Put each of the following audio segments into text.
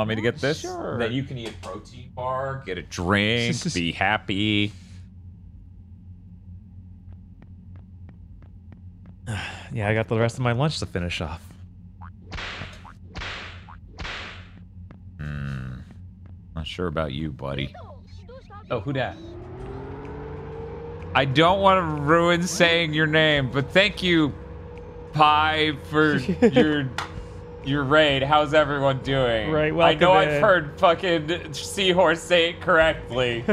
want me to get this? Sure. Then you can eat a protein bar, get a drink, be happy. Yeah, I got the rest of my lunch to finish off. Hmm. Not sure about you, buddy. Oh, who dat? I don't want to ruin saying your name, but thank you, Pi, for your your raid. How's everyone doing? Right, I know I've in. heard fucking Seahorse say it correctly,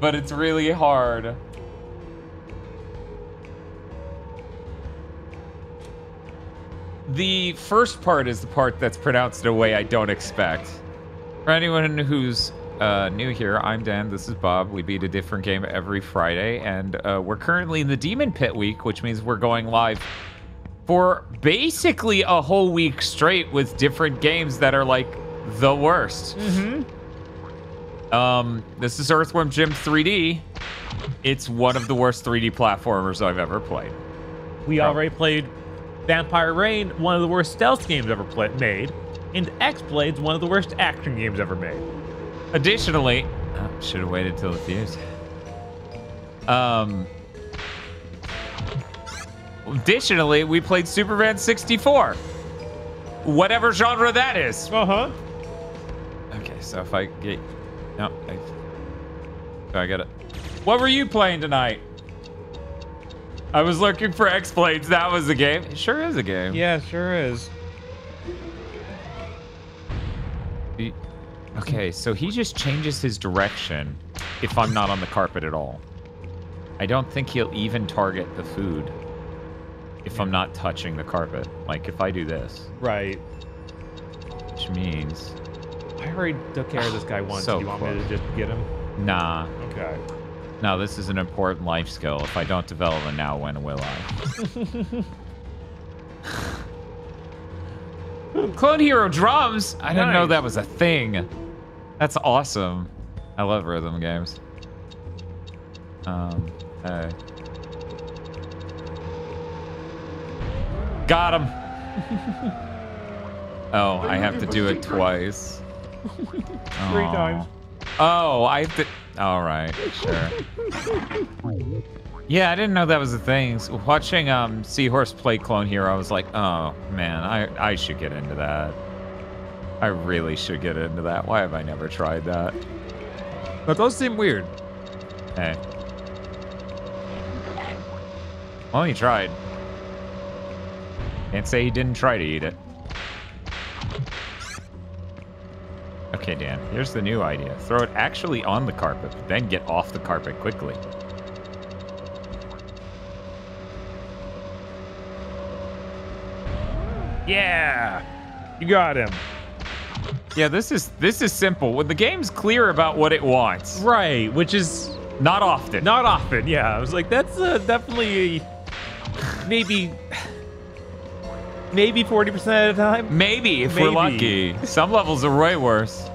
but it's really hard. The first part is the part that's pronounced in a way I don't expect. For anyone who's uh, new here, I'm Dan. This is Bob. We beat a different game every Friday, and uh, we're currently in the Demon Pit week, which means we're going live for basically a whole week straight with different games that are like the worst. Mm-hmm. Um, this is Earthworm Jim 3D. It's one of the worst 3D platformers I've ever played. We already played Vampire Rain, one of the worst stealth games ever play- made, and X-Blades, one of the worst action games ever made. Additionally, oh, should have waited till the fuse. Um. Additionally, we played Superman 64. Whatever genre that is. Uh huh. Okay, so if I get. No, I. So I got it. What were you playing tonight? I was looking for X Blades. That was the game. It sure is a game. Yeah, sure is. Okay, so he just changes his direction if I'm not on the carpet at all. I don't think he'll even target the food if I'm not touching the carpet. Like if I do this, Right. which means I already took care of this guy once. So Do you want me to just get him? nah. Okay. Now this is an important life skill. If I don't develop it now, when will I? Clone Hero drums? I didn't know that was a thing. That's awesome. I love rhythm games. Um, hey. Got him. oh, I have to do it twice. Three Aw. times. Oh, I have to. All right, sure. Yeah, I didn't know that was a thing. So watching um Seahorse play Clone Hero, I was like, oh man, I I should get into that. I really should get into that. Why have I never tried that? That does seem weird. Hey. Well, he tried. Can't say he didn't try to eat it. Okay, Dan, here's the new idea. Throw it actually on the carpet, then get off the carpet quickly. Yeah. You got him. Yeah, this is this is simple. When the game's clear about what it wants, Right, which is not often. not often. Yeah, I was like, that's uh, definitely maybe maybe forty percent of the time. Maybe if we're lucky. Some levels are way worse.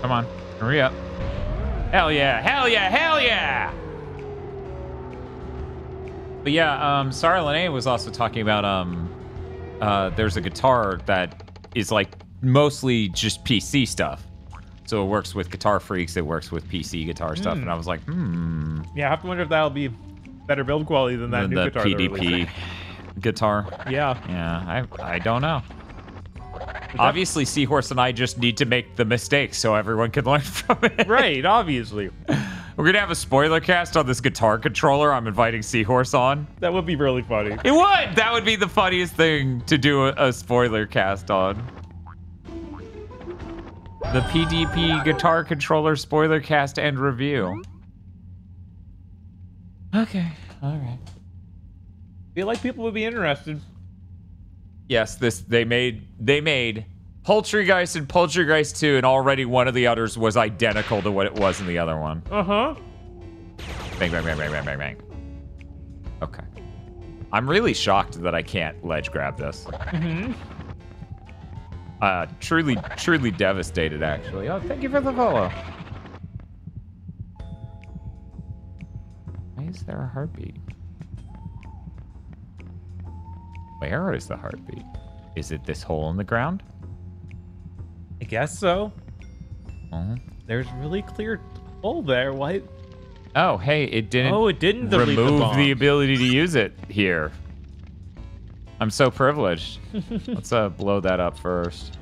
Come on, hurry up. Hell yeah, hell yeah, hell yeah! But yeah, um, Sarah Lene was also talking about um, uh, there's a guitar that is like mostly just PC stuff. So it works with Guitar Freaks, it works with PC guitar stuff, and I was like, hmm, Yeah, I have to wonder if that'll be better build quality than that the, new the guitar. PDP guitar. Yeah. Yeah, I I don't know. Obviously, Seahorse and I just need to make the mistakes so everyone can learn from it. Right, obviously. We're gonna have a spoiler cast on this guitar controller. I'm inviting Seahorse on. That would be really funny. It would. That would be the funniest thing to do a, a spoiler cast on. The PDP guitar controller spoiler cast and review. Okay. All right. feel like people would be interested. Yes, this they made they made Poultrygeist and Poultrygeist 2, and already one of the others was identical to what it was in the other one. Uh huh. Bang bang bang bang bang bang bang. Okay. I'm really shocked that I can't ledge grab this. Mm-hmm. Uh, truly, truly devastated, actually. Oh, thank you for the follow. Is there a heartbeat? Where is the heartbeat? Is it this hole in the ground? I guess so. Oh, There's really clear hole there. Why? oh hey, it didn't. Oh, it didn't the remove bomb. the ability to use it here. I'm so privileged. Let's uh, blow that up first.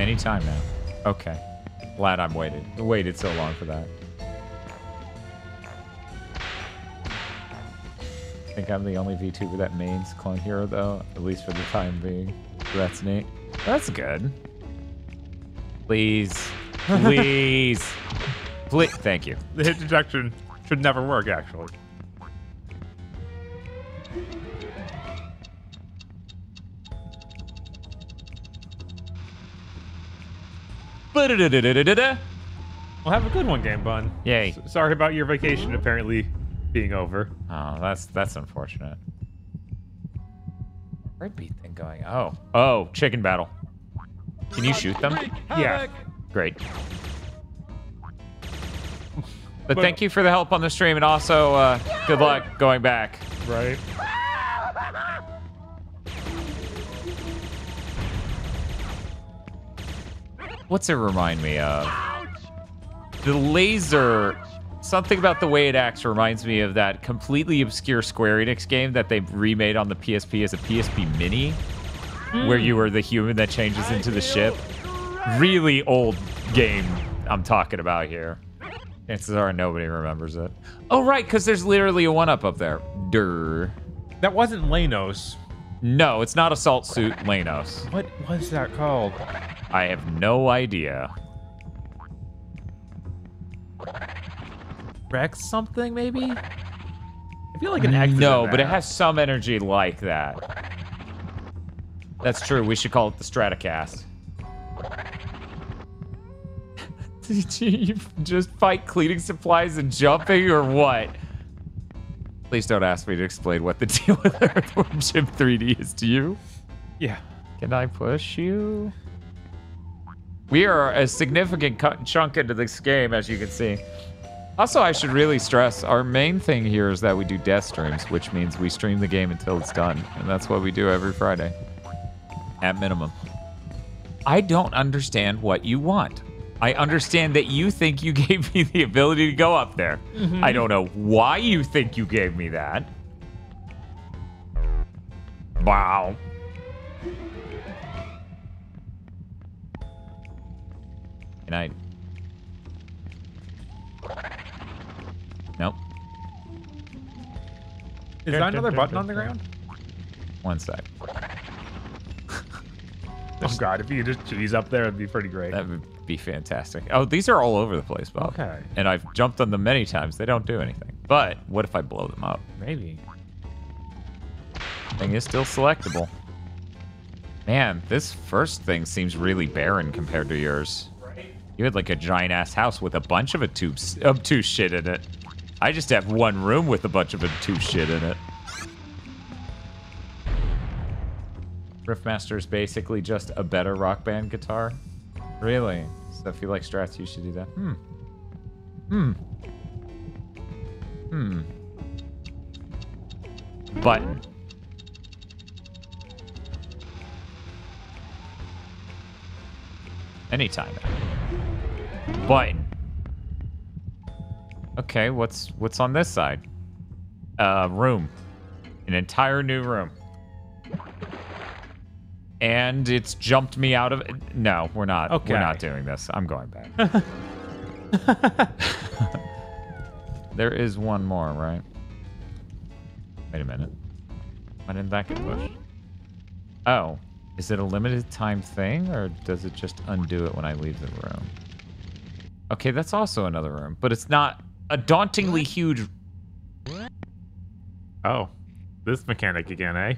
Anytime now. Okay. Glad I'm waited. Waited so long for that. I think I'm the only VTuber that mains Clone Hero though, at least for the time being. So that's neat. That's good. Please. Please. Please. Thank you. The hit detection should never work, actually. Well, have a good one, Game Bun. Yay. S- sorry about your vacation apparently being over. Oh, that's that's unfortunate. Red beat thing going. Oh. Oh, chicken battle. Can you shoot them? Yeah. Great. But, But- thank you for the help on the stream, and also uh, good luck going back. Right. What's it remind me of? The laser. Something about the way it acts reminds me of that completely obscure Square Enix game that they remade on the PSP as a PSP Mini, where you were the human that changes into the ship. Really old game I'm talking about here. Chances are nobody remembers it. Oh, right, because there's literally a one up up there. Durr. That wasn't Leynos. No, it's not Assault Suit Leynos. What was that called? I have no idea. Rex something, maybe? I feel like an X. No, but it has some energy like that. That's true. We should call it the Stratocast. Did you just fight cleaning supplies and jumping, or what? Please don't ask me to explain what the deal with Earthworm Jim 3D is to you. Yeah. Can I push you? We are a significant cut and chunk into this game, as you can see. Also, I should really stress our main thing here is that we do death streams, which means we stream the game until it's done. And that's what we do every Friday, at minimum. I don't understand what you want. I understand that you think you gave me the ability to go up there. Mm-hmm. I don't know why you think you gave me that. Wow. Can I? Nope. Is that another button on the ground? One sec. Oh god, if you just cheese up there, it'd be pretty great. That would be fantastic. Oh, these are all over the place, Bob. Okay. And I've jumped on them many times. They don't do anything. But what if I blow them up? Maybe. Thing is still selectable. Man, this first thing seems really barren compared to yours. You had like a giant ass house with a bunch of obtuse, obtuse shit in it. I just have one room with a bunch of obtuse shit in it. Riffmaster is basically just a better rock band guitar. Really? So if you like strats, you should do that. Hmm. Hmm. Hmm. Button. Anytime. Button. Okay, what's what's on this side? Uh, room. An entire new room. And it's jumped me out of. No, we're not. Okay. We're not doing this. I'm going back. there is one more, right? Wait a minute. Why didn't that get pushed? Oh, is it a limited time thing or does it just undo it when I leave the room? Okay, that's also another room, but it's not a dauntingly huge. Oh. This mechanic again, eh?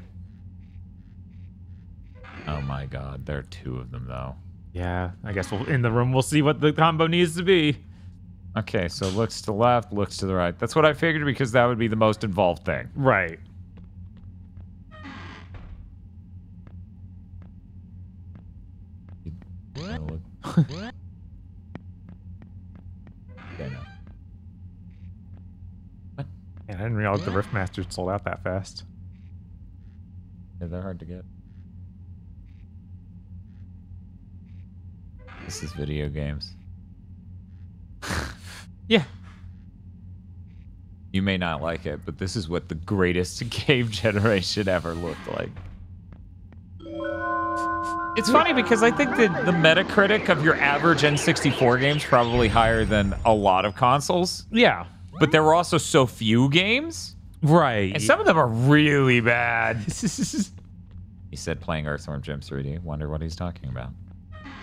Oh my god, there are two of them though. Yeah, I guess we'll in the room we'll see what the combo needs to be. Okay, so looks to the left, looks to the right. That's what I figured because that would be the most involved thing. Right. Look. okay, no. I didn't realize the Riffmaster sold out that fast. Yeah, they're hard to get. This is video games. Yeah. You may not like it, but this is what the greatest game generation ever looked like. It's funny because I think that the Metacritic of your average N64 games probably higher than a lot of consoles, Yeah. but there were also so few games, Right. and some of them are really bad. he said playing Earthworm Jim 3D. Wonder what he's talking about.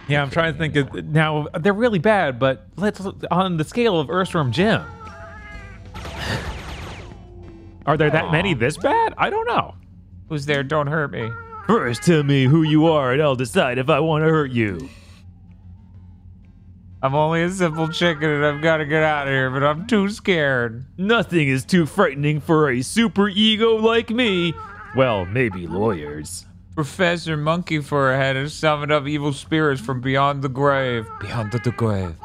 Yeah, I'm trying to think. Of, now they're really bad, but let's on the scale of Earthworm Jim. Are there that many this bad? I don't know. Who's there? Don't hurt me. First, tell me who you are, and I'll decide if I want to hurt you. I'm only a simple chicken and I've got to get out of here, but I'm too scared. Nothing is too frightening for a super ego like me. Well, maybe lawyers. Professor Monkey Forehead has summoned up evil spirits from beyond the grave. Beyond the grave.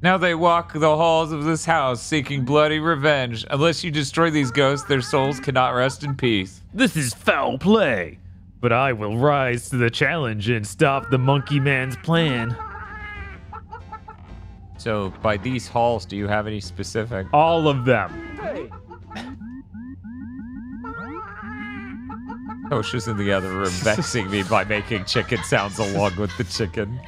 Now they walk the halls of this house seeking bloody revenge. Unless you destroy these ghosts, their souls cannot rest in peace. This is foul play. But I will rise to the challenge and stop the monkey man's plan. So, by these halls, do you have any specific? All of them. Tosha's in the other room vexing me by making chicken sounds along with the chicken.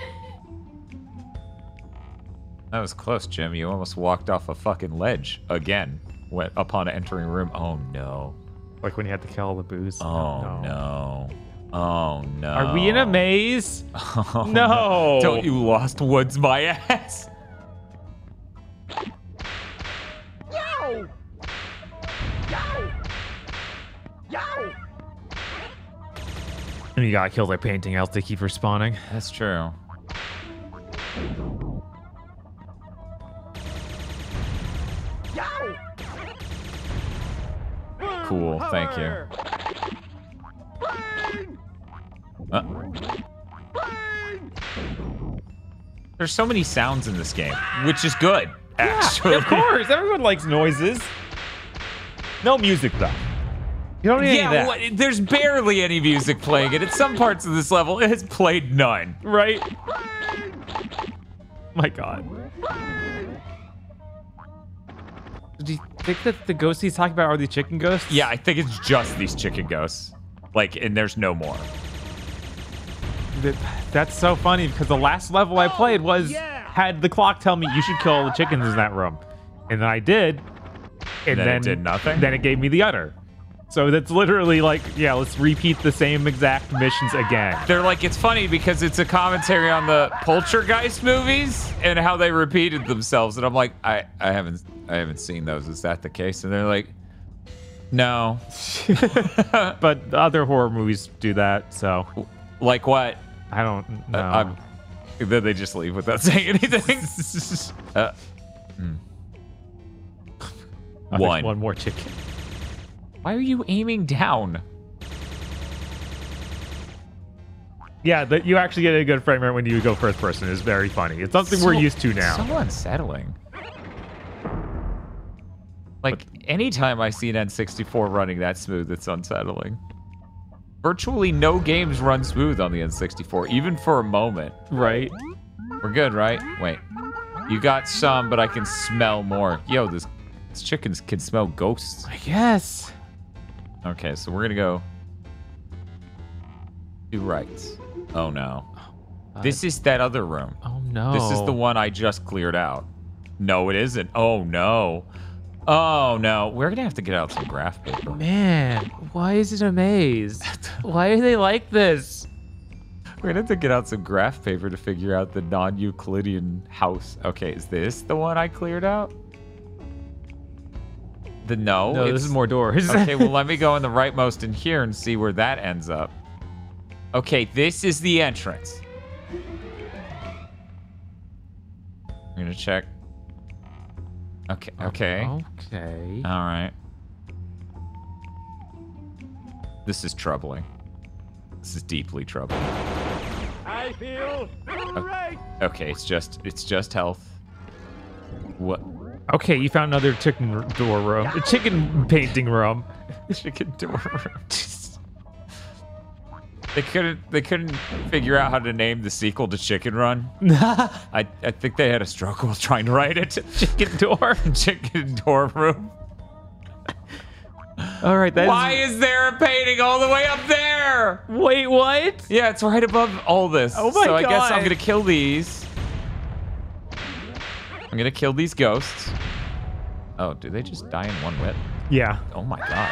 That was close, Jim. You almost walked off a fucking ledge again. Went upon entering room. Oh no. Like when you had to kill all the Boos. Oh no. Oh no. Are we in a maze? Oh, No. Don't you lost woods my ass. And you gotta kill their painting else they keep respawning. That's true. Cool, thank you. Uh. There's so many sounds in this game, which is good, actually. of course, everyone likes noises. No music though. You don't need Yeah, any of that, what, there's barely any music playing, and at some parts of this level, it has played none. right? My God. Do you think that the ghosts he's talking about are the chicken ghosts? Yeah, I think it's just these chicken ghosts. Like, and there's no more. That's so funny because the last level I played oh, was had the clock tell me you should kill all the chickens in that room, and then I did, and Then then it did nothing? Then it gave me the udder. So that's literally like, yeah, let's repeat the same exact missions again. They're like, it's funny because it's a commentary on the Poltergeist movies and how they repeated themselves. And I'm like, I, I haven't, I haven't seen those. Is that the case? And they're like, no. But other horror movies do that, so Like what? I don't know. Uh, then they just leave without saying anything. uh, there's one. one more chicken. Why are you aiming down? Yeah, that you actually get a good frame rate when you go first person is very funny. It's something we're used to now. So unsettling. Like anytime I see an N64 running that smooth, it's unsettling. Virtually no games run smooth on the N64, even for a moment. right? We're good, right? Wait. You got some, but I can smell more. Yo, this, this chickens can smell ghosts. I guess. Okay, so we're gonna go to rights. Oh no. Oh, this is that other room. Oh no. This is the one I just cleared out. No, it isn't. Oh no. Oh no. We're gonna have to get out some graph paper. Man, why is it a maze? why are they like this? We're gonna have to get out some graph paper to figure out the non-Euclidean house. Okay, is this the one I cleared out? The no. No, this is more doors. okay, well let me go in the rightmost in here and see where that ends up. Okay, this is the entrance. I'm gonna check. Okay. Oh, okay. Okay. All right. This is troubling. This is deeply troubling. I feel great. Okay, it's just it's just health. What? Okay, you found another chicken door room. A chicken painting room. chicken door room. they couldn't. They couldn't figure out how to name the sequel to Chicken Run. I I think they had a struggle trying to write it. chicken door. chicken door room. All right, Why is there a painting all the way up there? Wait, what? Yeah, it's right above all this. Oh my god. so I guess I'm gonna kill these. I'm gonna kill these ghosts. Oh, do they just die in one whip? Yeah. Oh my god.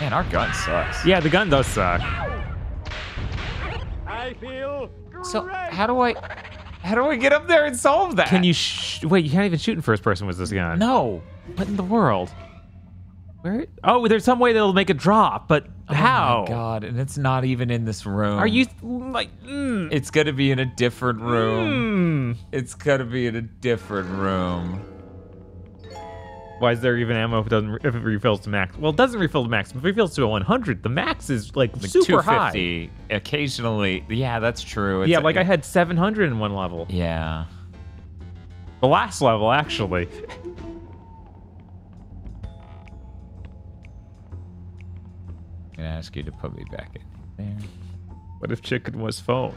Man, our gun sucks. Yeah, the gun does suck. I feel So how do I how do I get up there and solve that? Can you sh- wait? You can't even shoot in first person with this gun. No. What in the world? Where? Oh, there's some way that'll make it drop, but how? Oh god, and it's not even in this room. Are you like? Mm, It's gonna be in a different room. mm. It's gonna be in a different room. Why is there even ammo if it doesn't if it refills to max? Well, it doesn't refill to max. If it refills to a 100, the max is like, Like super high. 250. Occasionally, yeah, that's true. It's Yeah, like I had 700 in one level. Yeah. The last level, actually. gonna ask you to put me back in there. What if chicken was phone?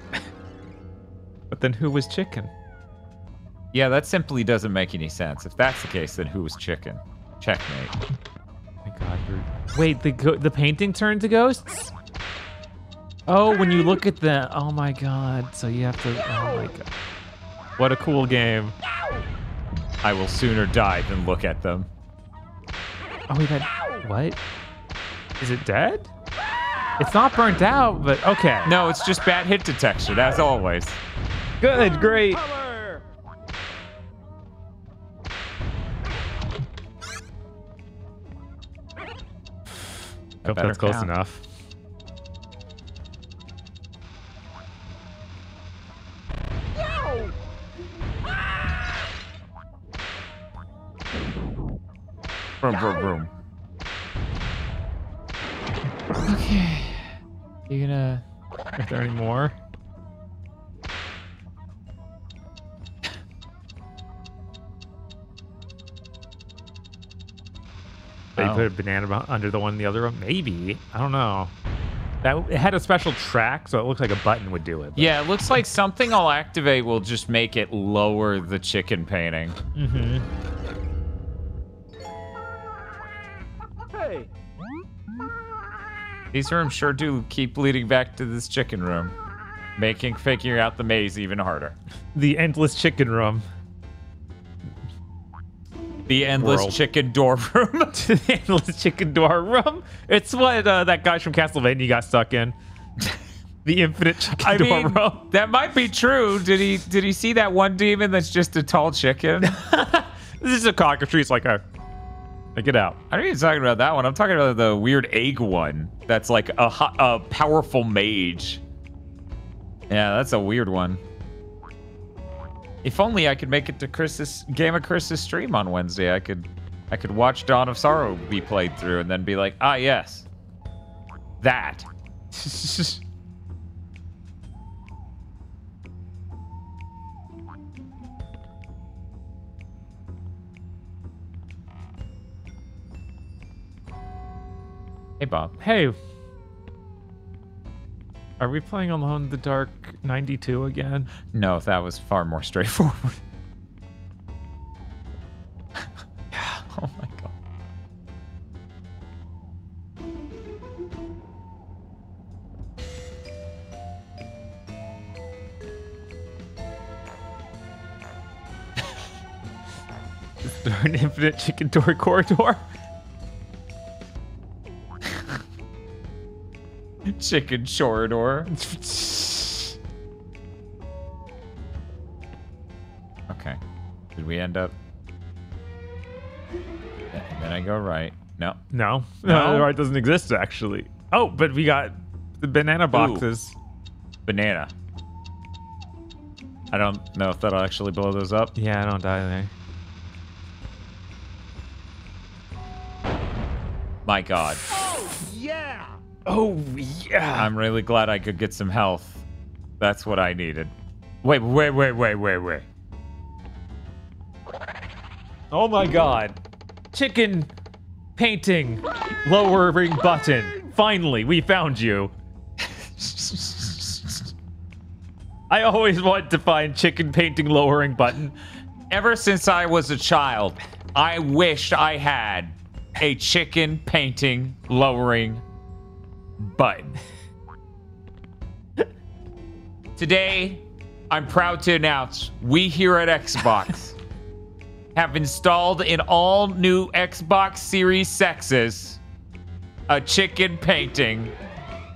but then who was chicken? Yeah, that simply doesn't make any sense. If that's the case, then who was chicken? Checkmate. Oh my god. Wait, the go- the painting turned to ghosts? Oh, when you look at the oh my god. So you have to oh my god. What a cool game. I will sooner die than look at them. Oh wait, that what? Is it dead? It's not burnt out, but okay. No, it's just bad hit detection, as always. Good, great. Hope that's close count. enough. Boom, boom, boom. Okay. You gonna. Are there any more? They Oh. put a banana under the one in the other room? Maybe. I don't know. That it had a special track, so it looked like a button would do it. Yeah, it looks like something I'll activate will just make it lower the chicken painting. Mm-hmm. Hey, These rooms sure do keep leading back to this chicken room, making figuring out the maze even harder. The endless chicken room. The endless World. chicken door room. the endless chicken door room. It's what uh, that guy from Castlevania got stuck in. the infinite chicken I door mean, room. that might be true. Did he? Did he see that one demon that's just a tall chicken? This is a cockatrice. It's like a. Like, get out. I don't even talking about that one. I'm talking about the weird egg one. That's like a, a powerful mage. Yeah, that's a weird one. If only I could make it to Chris's Game of Chris's stream on Wednesday. I could, I could watch Dawn of Sorrow be played through and then be like, ah, yes, that. Hey, Bob. hey. Are we playing Alone in the Dark 92 again? No, that was far more straightforward. oh my god. Is there an infinite chicken door corridor? Chicken Chorador. Okay. Did we end up? And then I go right. No. No. No? No, right doesn't exist actually. Oh, but we got the banana boxes. Banana. I don't know if that'll actually blow those up. Yeah, I don't die there. My god. Oh, yeah. Oh yeah. I'm really glad I could get some health. That's what I needed. Wait, wait, wait, wait, wait, wait. Oh my god. Chicken painting lowering button. Finally, we found you. I always want to find chicken painting lowering button. Ever since I was a child, I wished I had a chicken painting lowering button. Today, I'm proud to announce we here at Xbox have installed in all new Xbox Series Sexes a chicken painting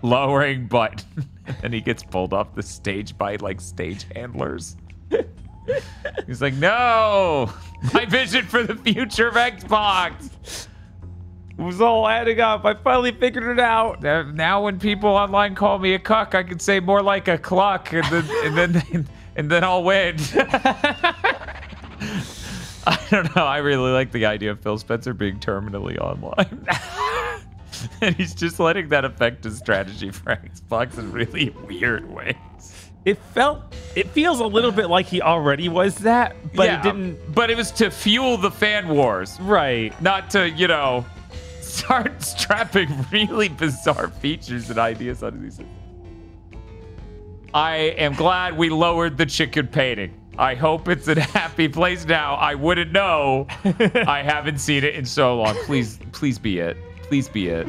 lowering button. and he gets pulled off the stage by like stage handlers. He's like, no, my vision for the future of Xbox. It was all adding up. I finally figured it out. Now- when people online call me a cuck, I can say more like a cluck, and then and then and then I'll win. I don't know. I really like the idea of Phil Spencer being terminally online. and he's just letting that affect his strategy for Xbox in really weird ways. It felt, it feels a little bit like he already was that, but Yeah, it didn't. But it was to fuel the fan wars, Right. not to, you know, start strapping really bizarre features and ideas onto these. I am glad we lowered the chicken painting. I hope it's a happy place now. I wouldn't know. I haven't seen it in so long. Please, please be it. Please be it.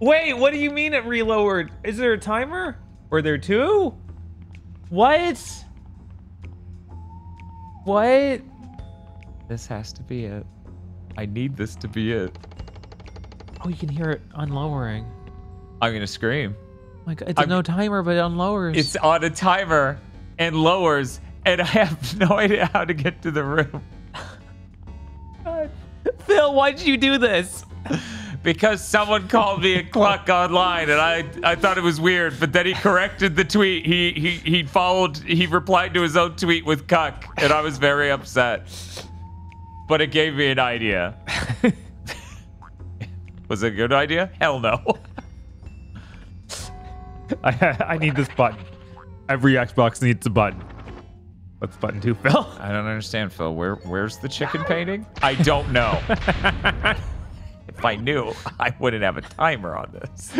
Wait, what do you mean it relowered? Is there a timer? Were there two? What? What? This has to be it. I need this to be it. Oh, you can hear it unlowering. I'm gonna scream. My God, it's a I'm- no timer, but it unlowers. It's on a timer and lowers, and I have no idea how to get to the room. Phil, why'd you do this? because someone called me a cluck online and I, I thought it was weird but then he corrected the tweet he, he he followed he replied to his own tweet with cuck and i was very upset but it gave me an idea was it a good idea? Hell no. I, I need this button. Every Xbox needs a button. What's button two, Phil? i don't understand phil. Where where's the chicken painting? I don't know. If i knew i wouldn't have a timer on this.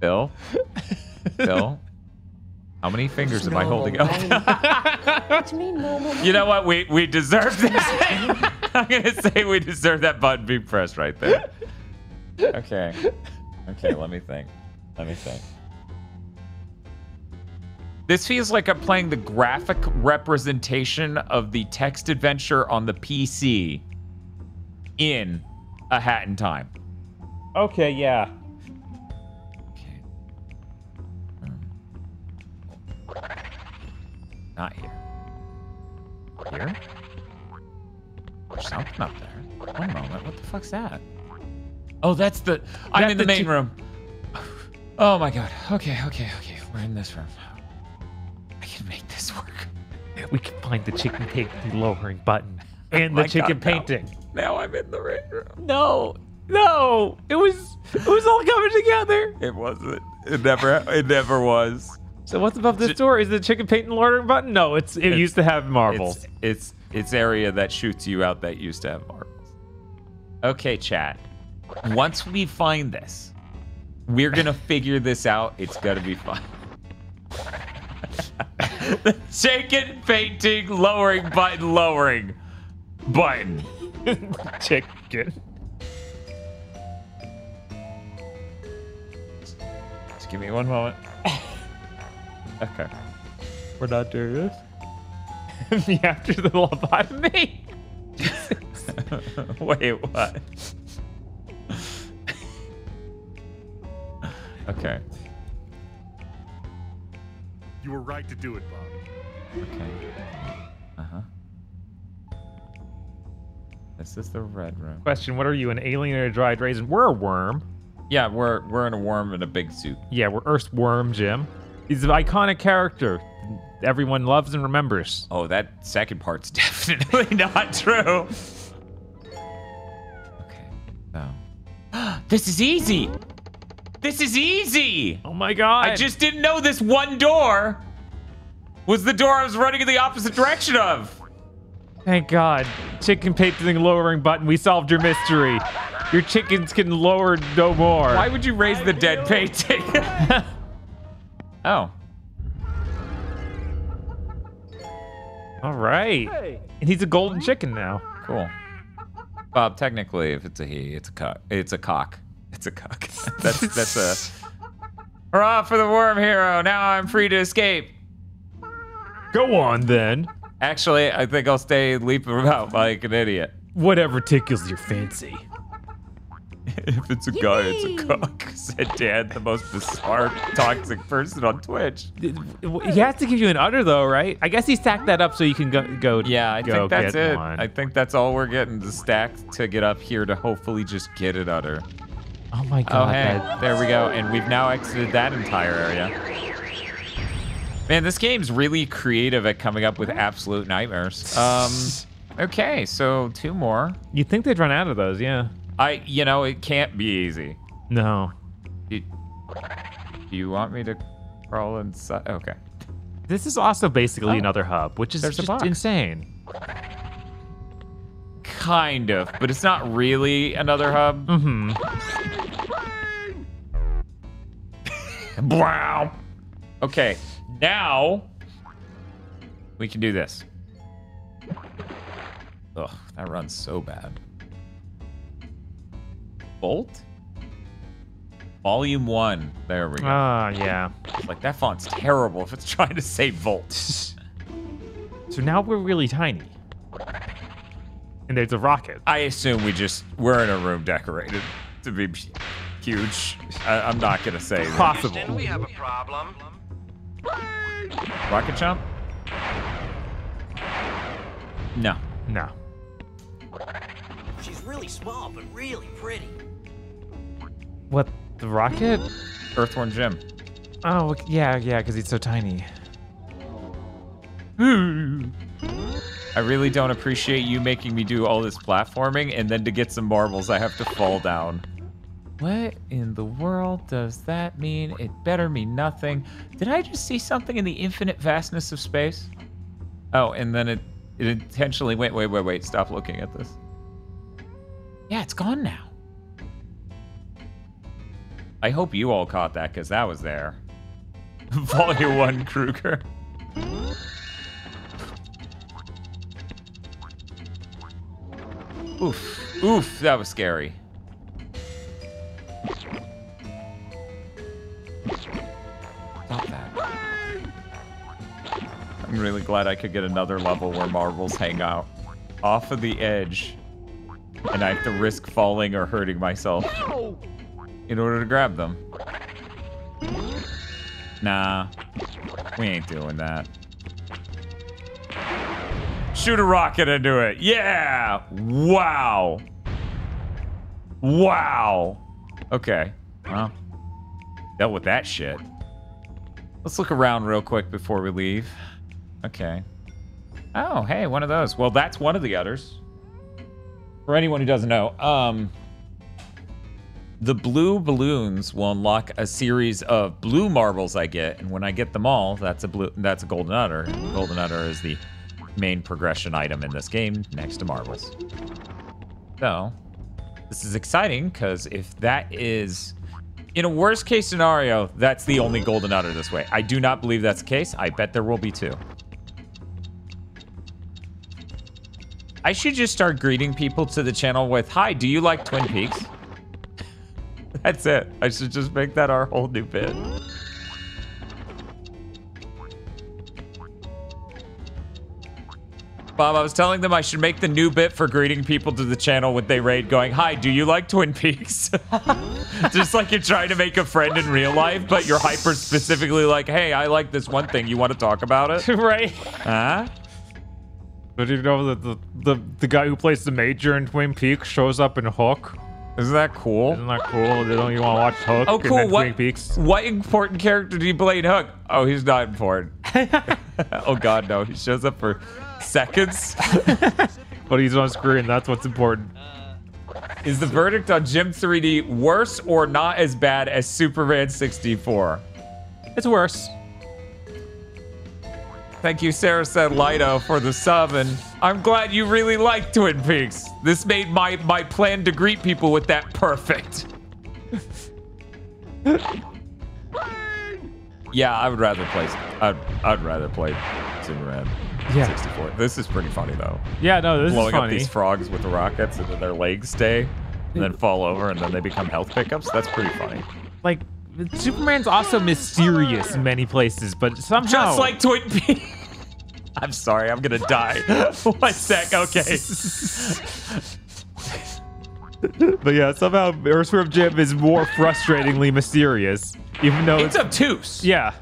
Phil? Phil how many fingers am i holding up you? You know what? We we deserve this. I'm gonna say we deserve that button being pressed right there. Okay. Okay. Let me think. Let me think. This feels like I'm playing the graphic representation of the text adventure on the PC in a Hat in Time. Okay, yeah. Not here. Here? There's something up there. One moment. What the fuck's that? Oh, that's the. I'm in the, the main room. Oh my god. Okay, okay, okay. We're in this room. I can make this work. We can find the chicken painting lowering button and the chicken God, now- painting. Now I'm in the right room. No, no, it was it was all coming together. It wasn't. It never. It never was. So what's above this door? Is the chicken painting lowering button? No, it's it It's- used to have marbles. It's it's it's area that shoots you out that used to have marbles. Okay, chat. Once we find this, we're gonna figure this out. It's gonna be fun. the chicken painting lowering button lowering button. chicken. Just give me one moment. Okay. We're not doing this. Me after the lobotomy. Wait, what? okay. You were right to do it, Bob. Okay. Uh huh. This is the red room. Question: What are you, an alien or a dried raisin? We're a worm. Yeah, we're we're in a worm in a big suit. Yeah, we're Earth's worm, Jim. He's an iconic character. Everyone loves and remembers. Oh, that second part's definitely not true. Okay. Oh. So. this is easy. This is easy. Oh my god! I just didn't know this one door was the door I was running in the opposite direction of. Thank God. Chicken painting lowering button. We solved your mystery. Your chickens can lower no more. Why would you raise the dead painting? oh. All right. And he's a golden chicken now. Cool. Bob, technically, if it's a he, it's a cock. It's a cock. It's a cock. that's that's a. Hurrah for the worm hero! Now I'm free to escape. Go on then. Actually, I think I'll stay leaping about like an idiot. Whatever tickles your fancy. If it's a guy, it's a cock. Said Dan, the most bizarre, toxic person on Twitch. He has to give you an udder though, right? I guess he stacked that up so you can go. go Yeah, I go think that's it. one. I think that's all we're getting the stack to get up here to hopefully just get it utter. oh my Oh, god. hey, that- there we go. And we've now exited that entire area. Man, this game's really creative at coming up with absolute nightmares. Um, okay, so two more. You'd think they'd run out of those, yeah. I, you know, it can't be easy. No. Do, do you want me to crawl inside? Okay. This is also basically Oh. another hub, which is There's just insane. Kind of, but it's not really another hub. Mm-hmm. Wow. Okay, now we can do this. Ugh, that runs so bad. Bolt? Volume 1. There we go. Ah, yeah. like, that font's terrible if it's trying to say Volt. So now we're really tiny. And there's a rocket. I assume we just, we're in a room decorated to be huge. I, I'm not going to say that. Possible. we have a problem. Rocket jump? No. No. She's really small, but really pretty. What? The rocket? Earthworm Jim. Oh, yeah, yeah, because he's so tiny. I really don't appreciate you making me do all this platforming and then to get some marbles I have to fall down. What in the world does that mean? It better mean nothing. Did I just see something in the infinite vastness of space? Oh, and then it, it intentionally went, wait, wait, wait, stop looking at this. Yeah, it's gone now. I hope you all caught that because that was there. Volume 1 Kruger. Oof. Oof, that was scary. Stop that. I'm really glad I could get another level where marbles hang out off of the edge and I have to risk falling or hurting myself in order to grab them. Nah, we ain't doing that. Shoot a rocket into it. Yeah. Wow. Wow. Okay. Well, dealt with that shit. Let's look around real quick before we leave. Okay. Oh, hey, one of those. Well, that's one of the others. For anyone who doesn't know, um, the blue balloons will unlock a series of blue marbles I get, and when I get them all, that's a blue. That's a golden udder. Golden udder is the main progression item in this game next to marbles. So, this is exciting because if that is, in a worst case scenario, that's the only golden udder this way. I do not believe that's the case. I bet there will be two. I should just start greeting people to the channel with, Hi, do you like Twin Peaks? That's it. I should just make that our whole new bit. Bob, I was telling them I should make the new bit for greeting people to the channel when they raid going, Hi, do you like Twin Peaks? Just like you're trying to make a friend in real life, but you're hyper specifically like, Hey, I like this one thing. You want to talk about it? right. Huh? But you know that the, the the guy who plays the major in Twin Peaks shows up in Hook? Isn't that cool? Isn't that cool? Don't you want to watch Hook? Oh, and cool. then What, Peaks? what important character do you play in Hook? Oh, he's not important. oh, God, no. He shows up for seconds. But he's on screen. That's what's important. Is the verdict on Jim 3D worse or not as bad as Superman 64? It's worse. Thank you, Sarah said Lido, for the sub, and I'm glad you really like Twin Peaks. This made my my plan to greet people with that perfect. yeah, I would rather play. I'd, I'd rather play Superman Yeah. 64. This is pretty funny though. Yeah, no, this Blowing is up these frogs with the rockets and then their legs stay, and then fall over, and then they become health pickups. That's pretty funny. like Superman's also mysterious in many places, but somehow Just like Twin Peaks. I'm sorry, I'm gonna die. One sec, okay. But yeah, somehow Earthworm Jim is more frustratingly mysterious, even though It's obtuse. yeah.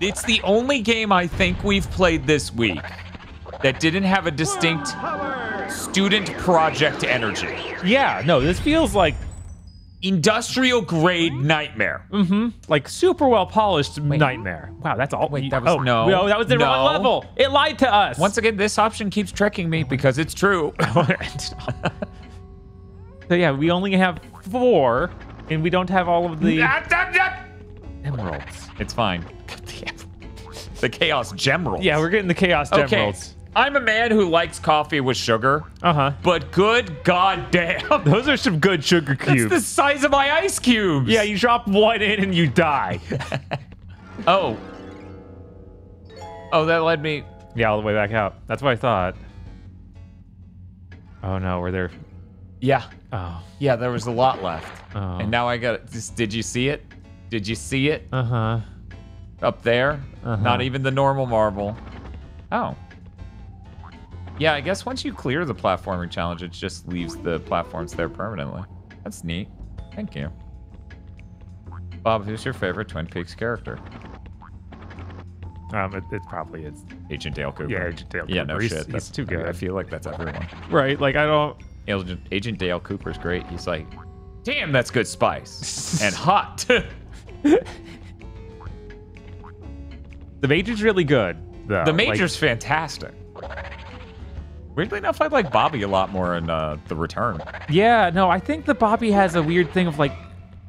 It's the only game I think we've played this week that didn't have a distinct student project energy. Yeah, no, this feels like Industrial grade nightmare. Mm-hmm. like super well polished nightmare. Wow, that's all. Wait, that was- oh, no, that was the wrong level. It lied to us. Once again, this option keeps tricking me because it's true. so yeah, we only have four, and we don't have all of the ah, ah, ah. emeralds. it's fine. The Chaos Gemerald. Yeah, we're getting the chaos okay. I'm a man who likes coffee with sugar, Uh huh. but good goddamn. Those are some good sugar That's cubes. the size of my ice cubes. Yeah, you drop one in and you die. Oh. Oh, that led me. yeah, all the way back out. That's what I thought. Oh no, were there? Yeah. Oh. Yeah, there was a lot left. Oh. And now I got it. Did you see it? Did you see it Uh huh. up there? Uh-huh. Not even the normal marble. Oh. Yeah, I guess once you clear the platforming challenge, it just leaves the platforms there permanently. That's neat. Thank you. Bob, who's your favorite Twin Peaks character? Um, it, it probably is. Agent Dale Cooper. Yeah, Agent Dale Cooper. Yeah, no He's- shit. he's That's too I- I feel like that's everyone. Right. Like I don't. Agent, Agent Dale Cooper's great. He's like, damn, that's good spice and hot. The Major's really good. Though. the Like, Major's fantastic. Weirdly enough, I like Bobby a lot more in uh, The Return. yeah. No, I think the Bobby has a weird thing of like.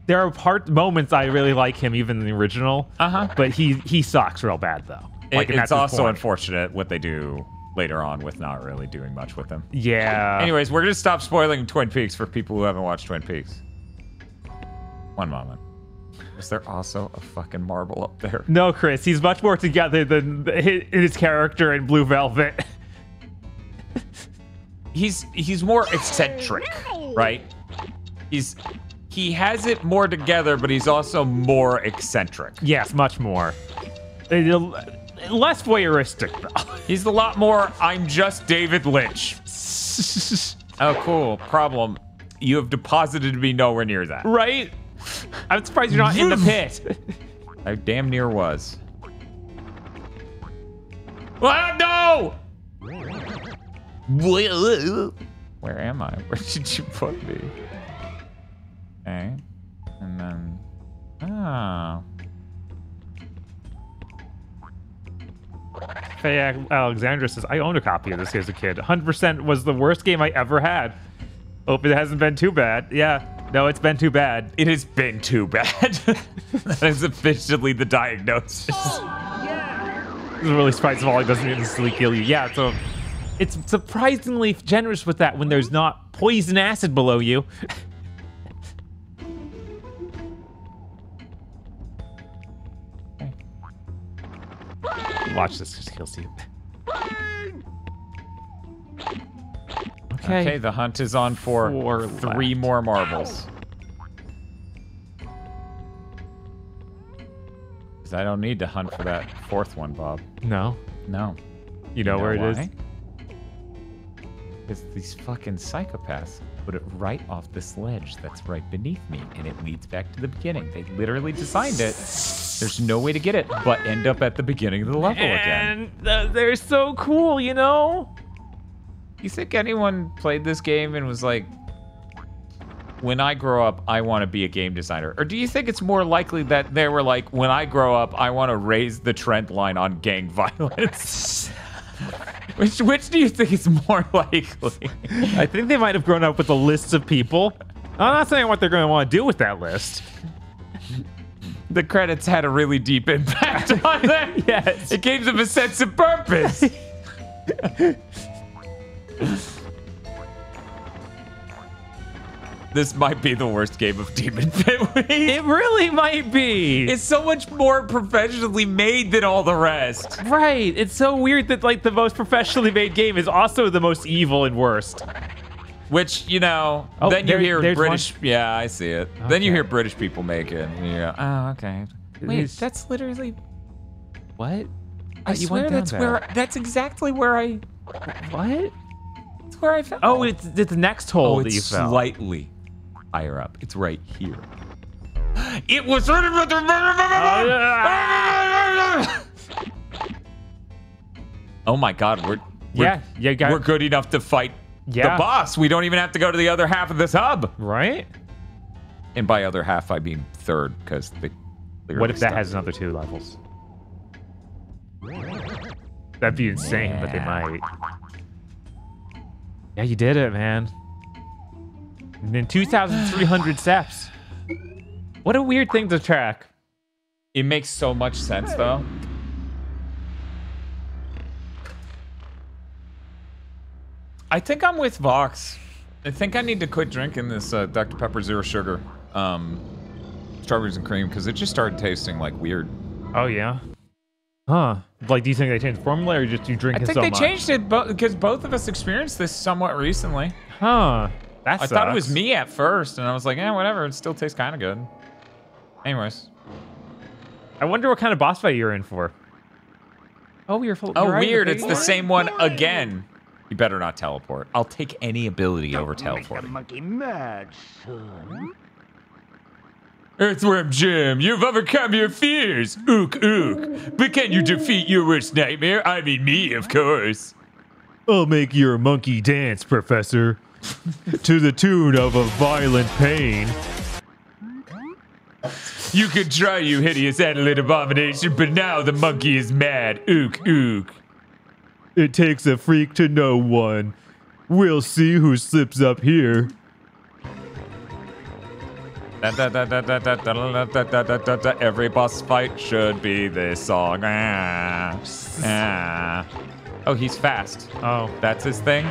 There are part moments I really like him, even in the original. Uh-huh. But he he sucks real bad though. Like, It- and it's also point. unfortunate what they do later on with not really doing much with him. Yeah. Anyways, we're gonna stop spoiling Twin Peaks for people who haven't watched Twin Peaks. One moment. Is there also a fucking marble up there? No, Chris, he's much more together than his character in Blue Velvet. he's he's more eccentric, right? He's he has it more together, but he's also more eccentric. yes, much more. Less voyeuristic, though. He's a lot more. I'm just David Lynch. Oh, cool. Problem. You have deposited me nowhere near that. right? I'm surprised you're not in the pit. I damn near was. Ah, no! Where am I? Where did you put me? Okay. And then. Ah. Faye Alexandra says, I owned a copy of this as a kid. 100% was the worst game I ever had. Hope it hasn't been too bad. Yeah, no, it's been too bad. It has been too bad. that is officially the diagnosis. yeah This is really surprised all it doesn't instantly kill you. Yeah, so it's surprisingly generous with that when there's not poison acid below you. Watch this, just kills you. Okay. Okay, the hunt is on for Four three left. more marbles. 'Cause I don't need to hunt for that fourth one, Bob. No. No. You know, where it is? It's these fucking psychopaths put it right off this ledge that's right beneath me, and it leads back to the beginning. They literally designed it. There's no way to get it, but end up at the beginning of the level again. And they're so cool, you know? You think anyone played this game and was like, when I grow up, I want to be a game designer? Or do you think it's more likely that they were like, when I grow up, I want to raise the trend line on gang violence? which which do you think is more likely? I think they might have grown up with a list of people. I'm not saying what they're going to want to do with that list. the credits had a really deep impact on them. Yes. It gave them a sense of purpose. this might be the worst game of Demon Pit Week. It really might be. It's so much more professionally made than all the rest. right. It's so weird that like the most professionally made game is also the most evil and worst. Which, you know, Oh, then you hear British. Yeah, I see it. Then you hear British people make it. And you go, oh, okay. Wait, It's- that's literally. What? I uh, you swear that's that. where. That's exactly where I. What? That's where I fell. Oh, it's it's the next hole Oh, that you it's fell. slightly higher up. It's right here. It was. Oh my God, we're. we're yeah, you got we're good enough to fight Yeah. the boss. We don't even have to go to the other half of this hub. right. And by other half, I mean third, because the. What if that has another two levels? That'd be insane, but they might. Yeah, you did it, man. And then 2,300 steps. What a weird thing to track. It makes so much sense, though. I think I'm with Vox. I think I need to quit drinking this uh, Dr. Pepper Zero Sugar, um, strawberries and cream, because it just started tasting like weird. Oh yeah. Huh? Like, do you think they changed the formula, or just you drink I think so they much? changed it because both of us experienced this somewhat recently. Huh? That I thought it was me at first, and I was like, eh, whatever. It still tastes kind of good. Anyways. I wonder what kind of boss fight you're in for. Oh, you're full. Oh, you're weird. you're It's the same one again. You better not teleport. I'll take any ability over Make the teleporting. monkey mad, son. Earthworm Jim, you've overcome your fears. Ook, ook. But can you defeat your worst nightmare? I mean, me, of course. I'll make your monkey dance, Professor, to the tune of a violent pain. You could try, you hideous adolescent abomination, but now the monkey is mad. Ook, ook. It takes a freak to know one. We'll see who slips up here. Every boss fight should be this song. Ah, ah. Oh, he's fast. Oh, that's his thing.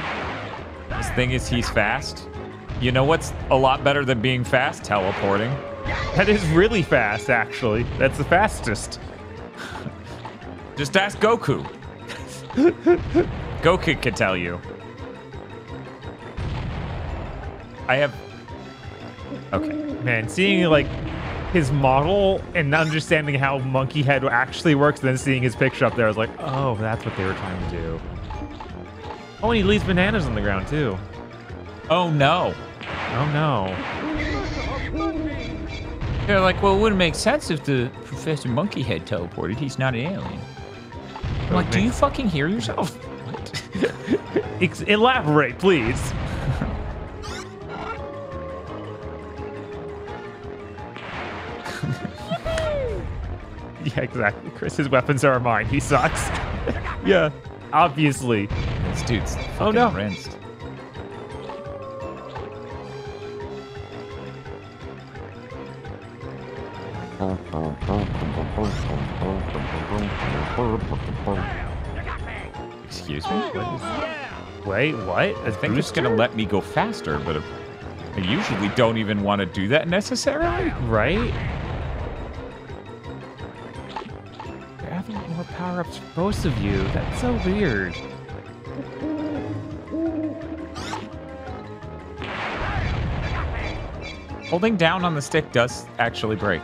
His thing is he's fast. You know what's a lot better than being fast? Teleporting. that is really fast, actually. That's the fastest. Just ask Goku. Goku could tell you. I have. Okay. Man, seeing like his model and understanding how Monkey Head actually works, then seeing his picture up there, I was like, oh, that's what they were trying to do. Oh, and he leaves bananas on the ground too. Oh no. Oh no. They're like, well, it wouldn't make sense if the Professor Monkeyhead teleported. He's not an alien. I'm like, do you fucking hear yourself? Ex- elaborate, please. yeah, exactly. Chris, his weapons are mine. He sucks. yeah, obviously. Dude's Oh, no. rinsed. Excuse me? Wait, what? I think it's gonna let me go faster, but I usually don't even want to do that necessarily. Right? You're having more power ups for both of you. That's so weird. Holding down on the stick does actually break.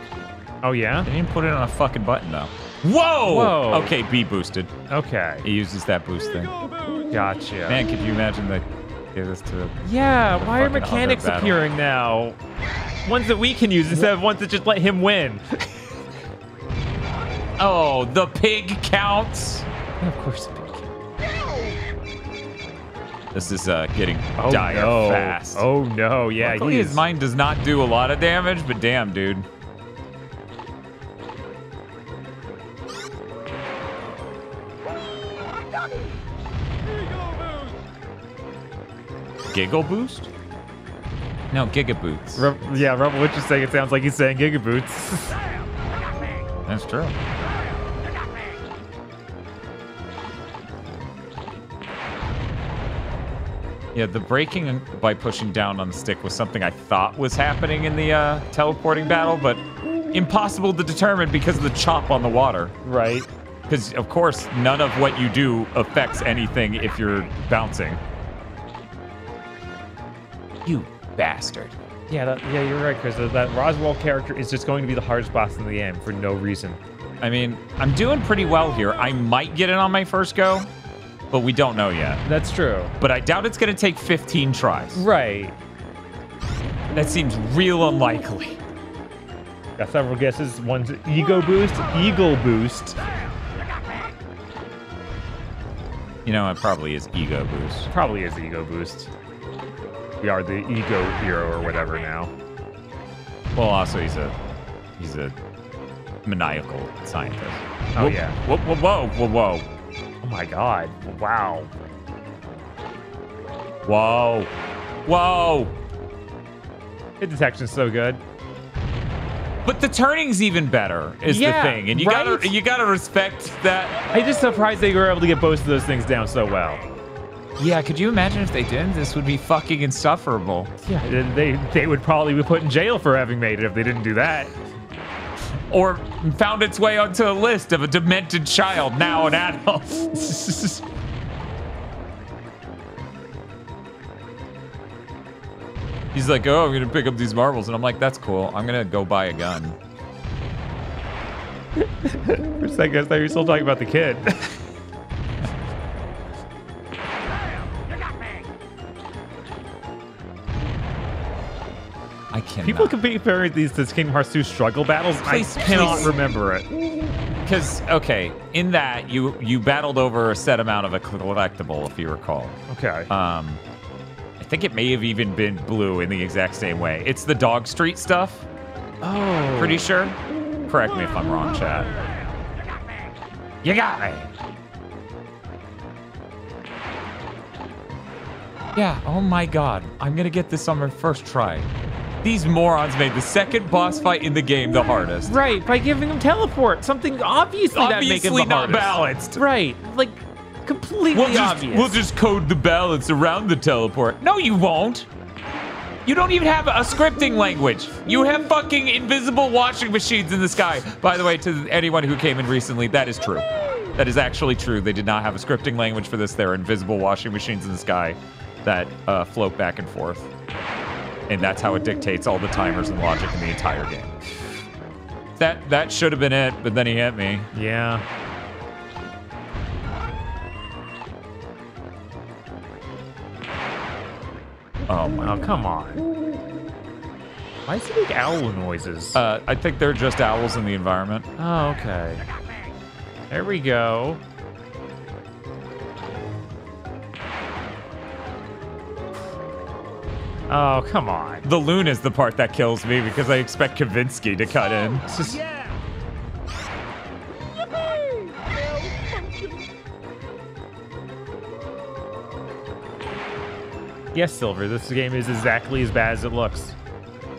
Oh, yeah? They didn't put it on a fucking button though. Whoa! Whoa. Okay, B boosted. Okay. He uses that boost thing. Gotcha. Man, could you imagine that? Give this to. Yeah, why are mechanics appearing now? Ones that we can use instead of ones that just let him win. Oh, the pig counts. of course. This is uh, getting Oh dire no. fast. Oh no, yeah, Luckily, he's his mind does not do a lot of damage, but damn, dude. Giggle boost? No, Giga Boots. Re- yeah, Rebel Witch is saying it sounds like he's saying Gigaboots. That's true. Yeah, the braking by pushing down on the stick was something I thought was happening in the uh, teleporting battle, but impossible to determine because of the chop on the water. Right. Because, of course, none of what you do affects anything if you're bouncing. You bastard. Yeah, that, yeah, you're right, Chris. That, that Roswell character is just going to be the hardest boss in the game for no reason. I mean, I'm doing pretty well here. I might get it on my first go, but we don't know yet. That's true. But I doubt it's going to take 15 tries. Right. That seems real unlikely. Got several guesses. One's ego boost, eagle boost. You know, it probably is ego boost. Probably is ego boost. We are the ego hero or whatever now. Well, also he's a he's a maniacal scientist. Oh, Whoa, yeah. Whoa, whoa, whoa, whoa, whoa, my god. Wow. whoa, whoa. Hit detection's so good. But the turning's even better, is Yeah, the thing, and you right? gotta you gotta respect that. I'm just surprised they were able to get both of those things down so well. Yeah, could you imagine if they didn't? This would be fucking insufferable. Yeah, they they would probably be put in jail for having made it if they didn't do that. Or found its way onto a list of a demented child, now an adult. He's like, oh, I'm gonna pick up these marbles, and I'm like, that's cool. I'm gonna go buy a gun. For a second, I thought you were still talking about the kid. I can't. People can be comparing these to Kingdom Hearts 2 struggle battles. Please, I cannot please. remember it. because okay, in that you you battled over a set amount of a collectible, if you recall. Okay. Um, I think it may have even been blue in the exact same way. It's the Dog Street stuff. oh. Pretty sure. Correct me if I'm wrong, chat. You got me. Yeah, oh my god. I'm gonna get this on my first try. These morons made the second boss fight in the game the hardest. Right, by giving him teleport. Something obviously, that Obviously the not hardest. balanced. Right, like completely We'll just, obvious. we'll just code the balance around the teleport. No, you won't. You don't even have a scripting language. You have fucking invisible washing machines in the sky. By the way, to anyone who came in recently, that is true. That is actually true. They did not have a scripting language for this. There are invisible washing machines in the sky that uh, float back and forth. And that's how it dictates all the timers and logic in the entire game. That that should have been it, but then he hit me. Yeah. Oh my Oh, come on. Why does he make owl noises? Uh, I think they're just owls in the environment. oh, okay. There we go. Oh, come on. The loon is the part that kills me because I expect Kavinsky to cut in. Yes, Silver, this game is exactly as bad as it looks.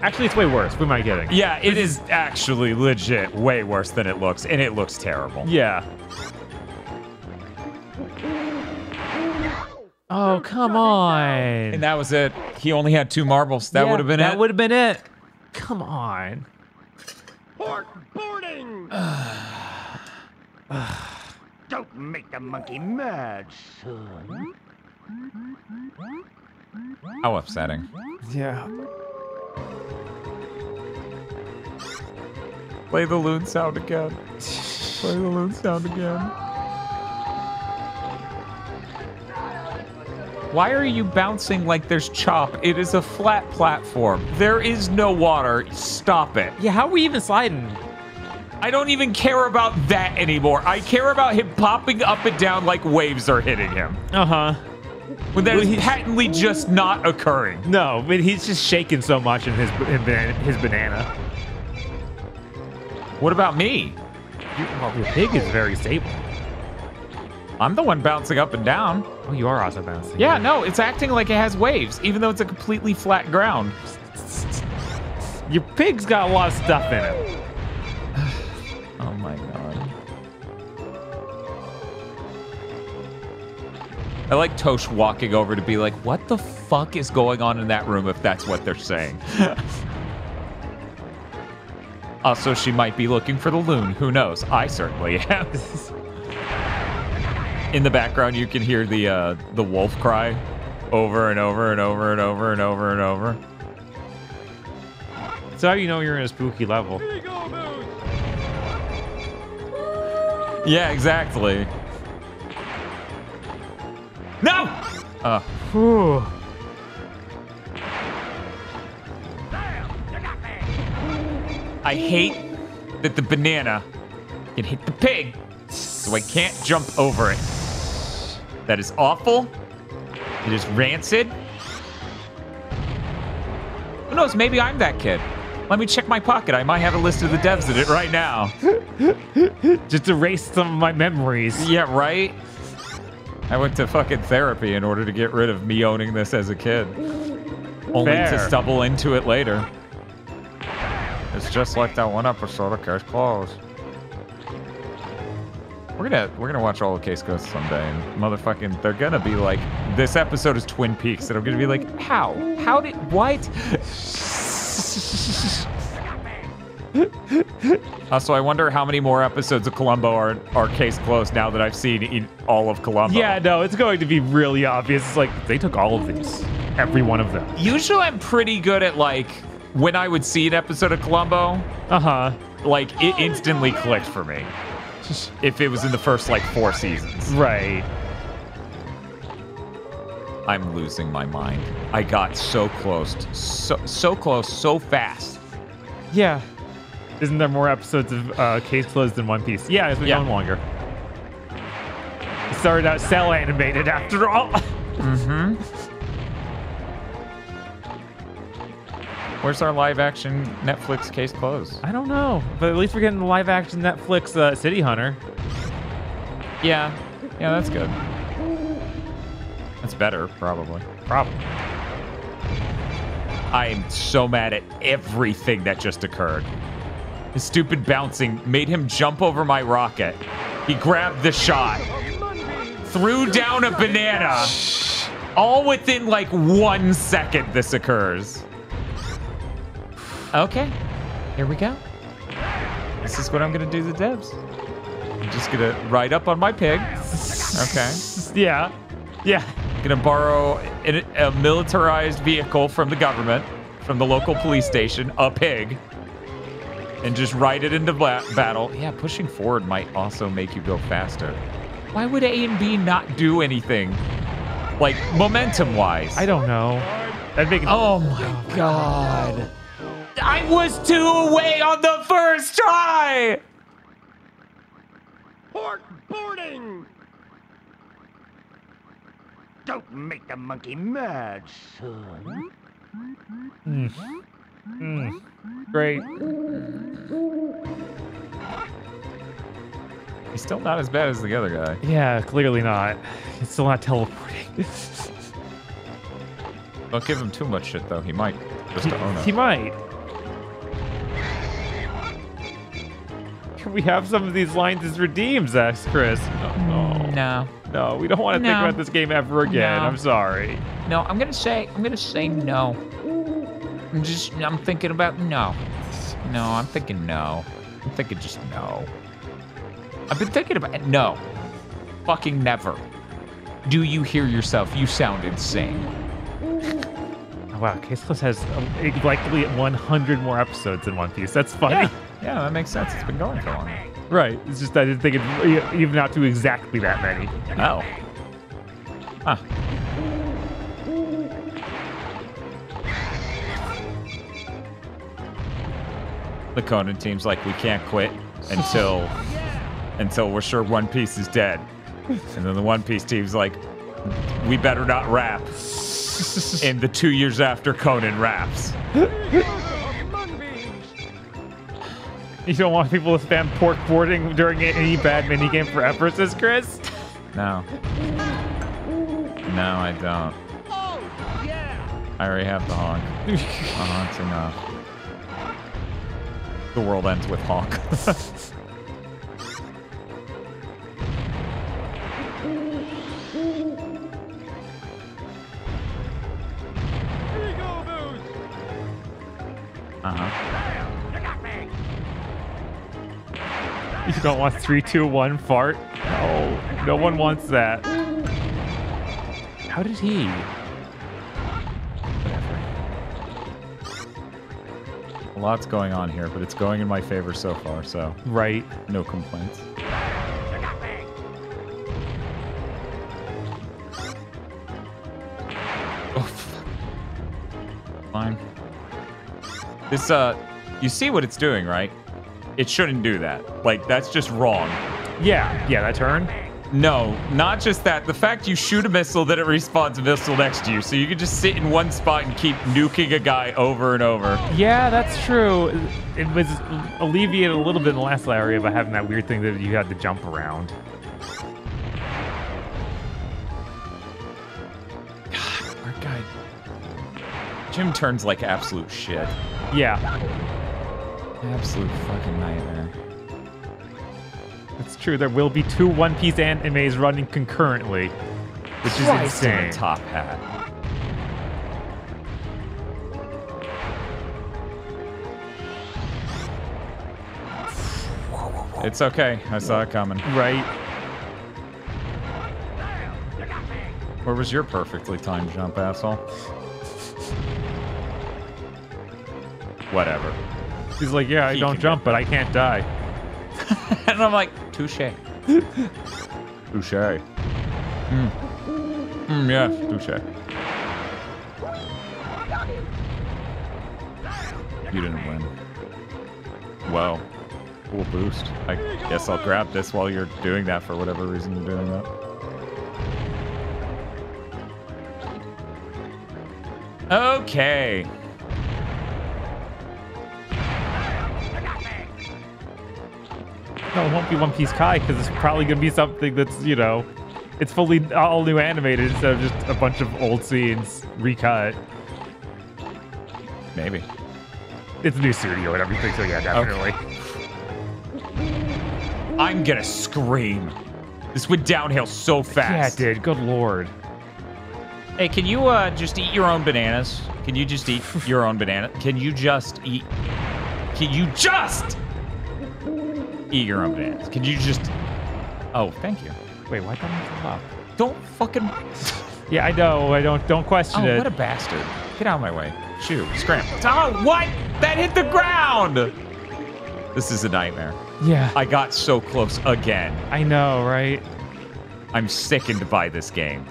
Actually, it's way worse. Who am I kidding? Yeah, it is actually legit way worse than it looks, and it looks terrible. Yeah. Oh, come on. And that was it. He only had two marbles. That Yeah, would have been it That it. would have been it. Come on. Port boarding! Don't make the monkey mad, son. How upsetting. Yeah. Play the loon sound again. Play the loon sound again. Why are you bouncing like there's chop? It is a flat platform. There is no water. Stop it. Yeah, how are we even sliding? I don't even care about that anymore. I care about him popping up and down like waves are hitting him. Uh huh. When that Well, is patently just not occurring. No, but he's just shaking so much in his in banana, his banana. What about me? You, well, your pig is very stable. I'm the one bouncing up and down. Oh, you are also bouncing. Yeah, no, it's acting like it has waves, even though it's a completely flat ground. Your pig's got a lot of stuff in it. oh my god. I like Tosh walking over to be like, what the fuck is going on in that room if that's what they're saying? also, she might be looking for the loon. Who knows? I certainly am. in the background, you can hear the uh, the wolf cry over and over and over and over and over and over. So how do you know you're in a spooky level? Yeah, exactly. No! Uh, Whew. I hate that the banana can hit the pig, so I can't jump over it. That is awful. It is rancid. Who knows? Maybe I'm that kid. Let me check my pocket. I might have a list of the devs in it right now. Just erase some of my memories. Yeah, right? I went to fucking therapy in order to get rid of me owning this as a kid. Only to stumble into it later. It's just like that one episode of Case Closed. We're gonna we're gonna watch all of Case Closed someday, and motherfucking they're gonna be like, this episode is Twin Peaks, and I'm gonna be like, how? How did what? Also, I wonder how many more episodes of Columbo are are Case Closed now that I've seen in all of Columbo. Yeah, no, it's going to be really obvious. It's like they took all of these, every one of them. Usually, I'm pretty good at like when I would see an episode of Columbo, Uh huh. like it instantly clicked for me. If it was in the first like four seasons, Right. I'm losing my mind. I got so close, so so close, so fast. Yeah. Isn't there more episodes of uh, Case Closed than One Piece? Yeah, it's been Yeah. going longer. It started out cell animated after all. Where's our live action Netflix Case Closed? I don't know, but at least we're getting the live action Netflix uh, City Hunter. Yeah, yeah, that's good. That's better, probably. Probably. I am so mad at everything that just occurred. His stupid bouncing made him jump over my rocket. He grabbed the shot, threw down a banana. All within like one second, this occurs. Okay, here we go. This is what I'm gonna do to the devs. I'm just gonna ride up on my pig. Okay. Yeah. Yeah. Gonna borrow a, a militarized vehicle from the government, from the local police station, a pig, and just ride it into ba- battle. Yeah, pushing forward might also make you go faster. Why would A and B not do anything? Like momentum wise. I don't know. That'd make it. Oh my god. I was two away on the first try! Port boarding! Don't make the monkey mad, son. Hmm. Great. He's still not as bad as the other guy. Yeah, clearly not. He's still not teleporting. Don't give him too much shit though. He might just to own it. he might. Can we have some of these lines as redeems, asks Chris. No, No. no, we don't want to think about this game ever again. No. I'm sorry. No, I'm gonna say I'm gonna say no. I'm just I'm thinking about no. No, I'm thinking no. I'm thinking just no. I've been thinking about it. No. Fucking never. Do you hear yourself? You sound insane. Oh, wow, Case Close has uh, likely 100 more episodes than One Piece. That's funny. Yeah. Yeah, that makes sense. It's been going for long. Right. It's just I didn't think it'd even out to exactly that many. Oh. Huh. The Conan team's like, we can't quit until until we're sure One Piece is dead. And then the One Piece team's like, we better not wrap in the two years after Conan wraps. You don't want people to spam pork boarding during any bad minigame forever, says Chris. No. No, I don't. I already have the honk. The honk's enough. The world ends with honk. Uh-huh. You don't want three, two, one fart? No, no one wants that. How did he? A lot's going on here, but it's going in my favor so far, so Right. no complaints. Oh. Fine. This, uh, you see what it's doing, right? It shouldn't do that. Like, that's just wrong. Yeah, yeah, that turn. No, not just that. The fact you shoot a missile, then it respawns a missile next to you, so you can just sit in one spot and keep nuking a guy over and over. Yeah, that's true. It was alleviated a little bit in the last area by having that weird thing that you had to jump around. God, Our guy. Jim turns like absolute shit. Yeah, Absolute fucking nightmare. it's true. There will be two One Piece animes running concurrently, which is Christ insane. top hat. It's okay. I saw it coming. Right? Where was your perfectly timed jump, asshole? Whatever. He's like, yeah, I He don't jump, but I can't die. and I'm like, touche. touche. Mm. Mm, yeah, touche. You didn't win. Well, cool boost. I guess I'll grab this while you're doing that for whatever reason you're doing that. Okay. No, it won't be One Piece Kai because it's probably gonna be something that's you know, it's fully all new animated instead of just a bunch of old scenes recut. Maybe. It's a new studio and everything, so yeah, definitely. I'm gonna scream. This went downhill so Yeah, fast. it did. Good lord. Hey, can you uh, just eat your own bananas? Can you just eat your own banana? Can you just eat? Can you just eat your own bananas? Can you just? Oh, thank you. Wait, why did I fall up? Don't fucking. Yeah, I know. I don't don't question Oh, it. what a bastard! Get out of my way. Shoo, scram. Oh, what? That hit the ground. This is a nightmare. yeah, I, I got so close again. I know, right? I'm sickened by this game.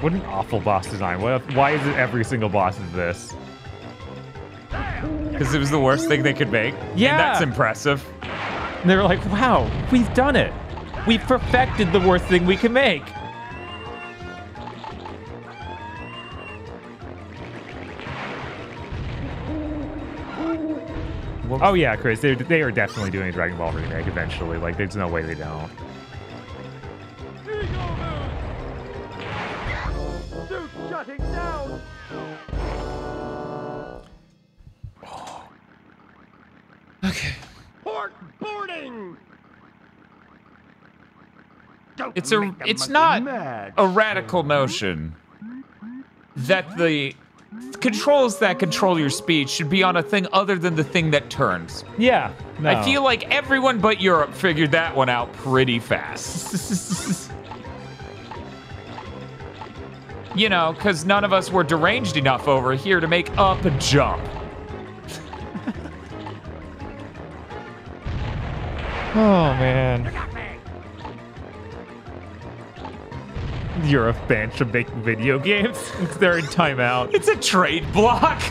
What an awful boss design. What, why is it every single boss is this? Because it was the worst thing they could make. Yeah. And that's impressive. And they were like, wow, we've done it. We've perfected the worst thing we can make. Oh yeah, Chris, they they are definitely doing a Dragon Ball remake eventually. Like, there's no way they don't. Okay. Port boarding. Don't It's a it's not mad. a radical notion that the controls that control your speed should be on a thing other than the thing that turns. Yeah, no. I feel like everyone but Europe figured that one out pretty fast. you know, because none of us were deranged enough over here to make up a jump. Oh man. You're a banned of making video games. They're in timeout. It's a trade block.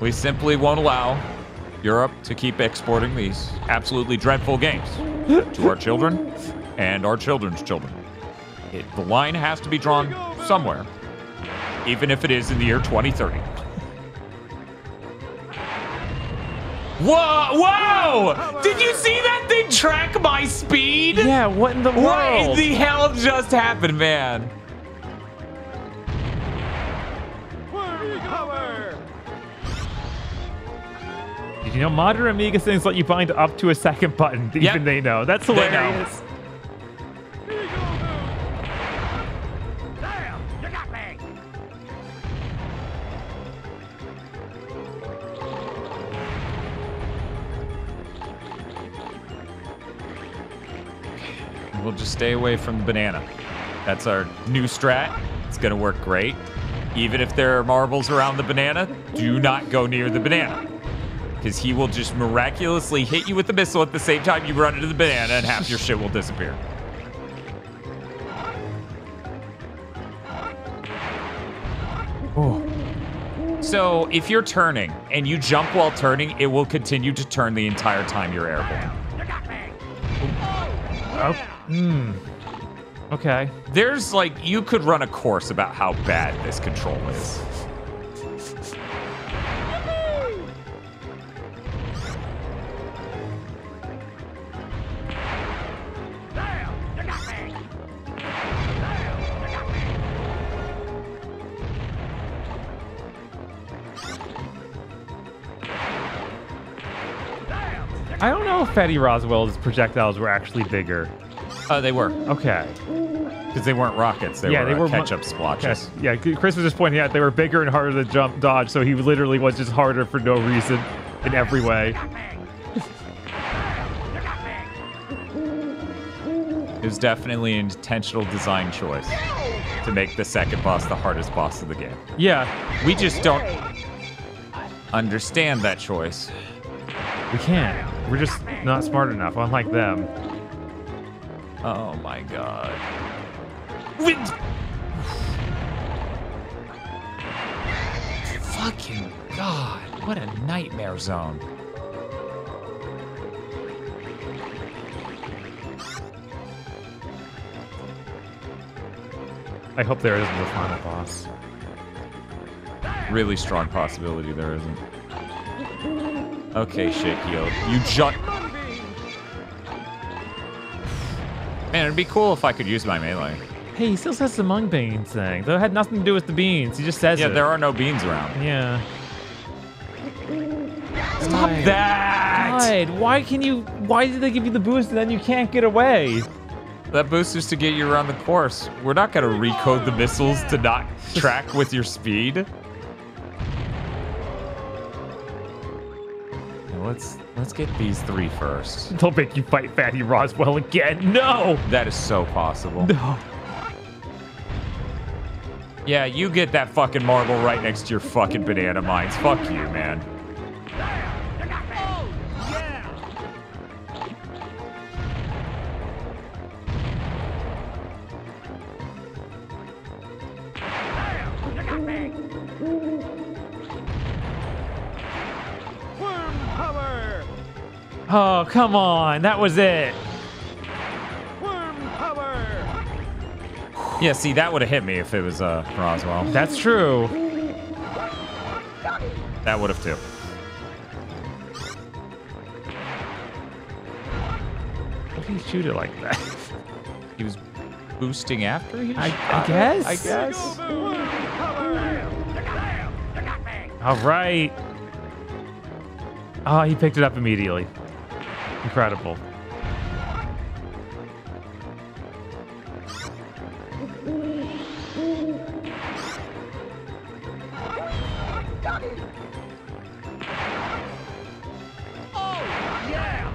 we simply won't allow Europe to keep exporting these absolutely dreadful games to our children and our children's children. It, the line has to be drawn somewhere, even if it is in the year 2030. Whoa! Whoa! Did you see that thing track my speed? Yeah, what in the world? What in the hell just happened, man? Did you know modern Amiga things let you bind up to a second button? Yep. Even they know. That's hilarious. We'll just stay away from the banana. That's our new strat. It's gonna work great. Even if there are marbles around the banana, do not go near the banana. Because he will just miraculously hit you with the missile at the same time you run into the banana and half your shit will disappear. Oh, So if you're turning and you jump while turning, it will continue to turn the entire time you're airborne. oh, hmm. Okay. There's like, you could run a course about how bad this control is. I don't know if Fatty Roswell's projectiles were actually bigger. Uh, they were, Okay. because they weren't rockets. They Yeah, were, they uh, were mu- ketchup splotches. Yeah, Chris was just pointing out they were bigger and harder to jump dodge, so he literally was just harder for no reason in every way. It was definitely an intentional design choice to make the second boss the hardest boss of the game. Yeah, We just don't understand that choice. we can't. We're just not smart enough, unlike them. Oh my god. Fucking god. What a nightmare zone. I hope there isn't the final boss. Really strong possibility there isn't. Okay, shit heel. You jump. Man, it'd be cool if I could use my melee. Hey, he still says the mung beans thing. Though it had nothing to do with the beans. He just says Yeah, it. there are no beans around. Yeah. Stop Why? that! God, why can you? Why did they give you the boost and then you can't get away? That boost is to get you around the course. We're not gonna recode the missiles to not track with your speed. Now let's let's get these three first. Don't make you fight Fatty Roswell again. No. That is so possible. No. Yeah, you get that fucking marble right next to your fucking banana mines. Fuck you, man. Oh, come on. That was it. Yeah, see, that would have hit me if it was uh, Roswell. That's true. That would have too. Why did he shoot it like that? He was boosting after he I, I guess. I guess. All right. Oh, he picked it up immediately. Incredible. Oh yeah.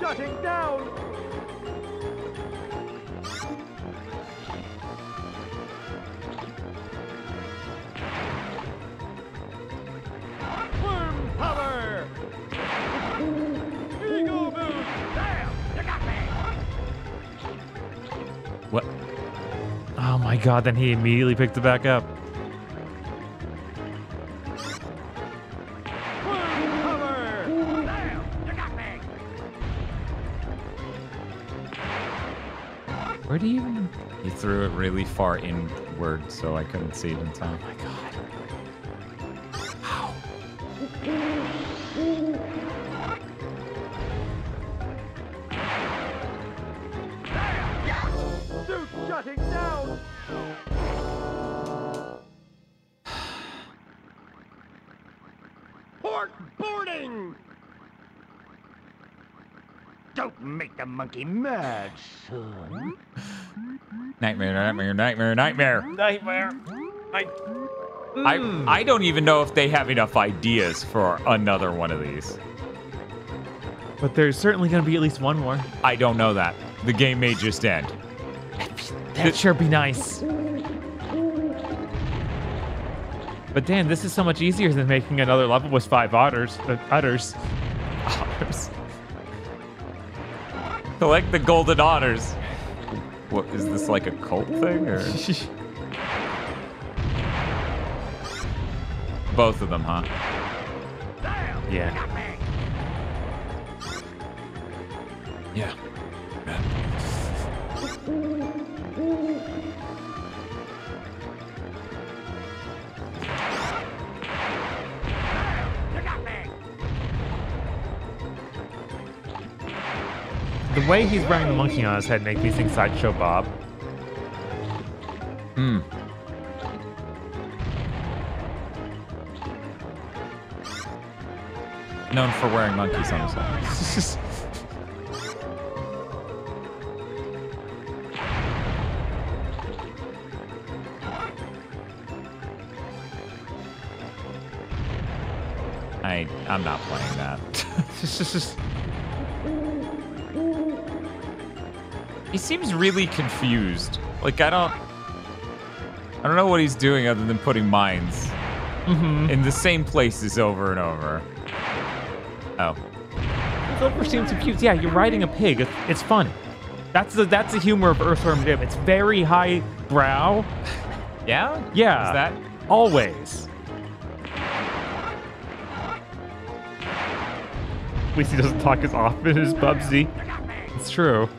Shutting down! My god, then he immediately picked it back up. Worm power! You got me! Where do you even? He threw it really far inward, so I couldn't see it in time. Oh my god. Don't make the monkey mad, son. Nightmare, nightmare, nightmare, nightmare. Nightmare. I, I I don't even know if they have enough ideas for another one of these. But there's certainly going to be at least one more. I don't know that. The game may just end. That'd sure be nice. But Dan, this is so much easier than making another level with five otters. Uh, udders. Otters. Collect the golden otters. What is this like a cult thing or both of them, huh? yeah. Yeah. The way he's wearing the monkey on his head makes me think Sideshow Bob. Hmm. Known for wearing monkeys on his head. I I'm not playing that. he seems really confused. Like I don't I don't know what he's doing other than putting mines mm-hmm. in the same places over and over. Oh. Silver seems confused. Yeah, you're riding a pig. It's, it's fun. That's the that's the humor of Earthworm Jim. It's very high brow. Yeah? Yeah. Is that Always. At least he doesn't talk as often as Bubsy. It's true.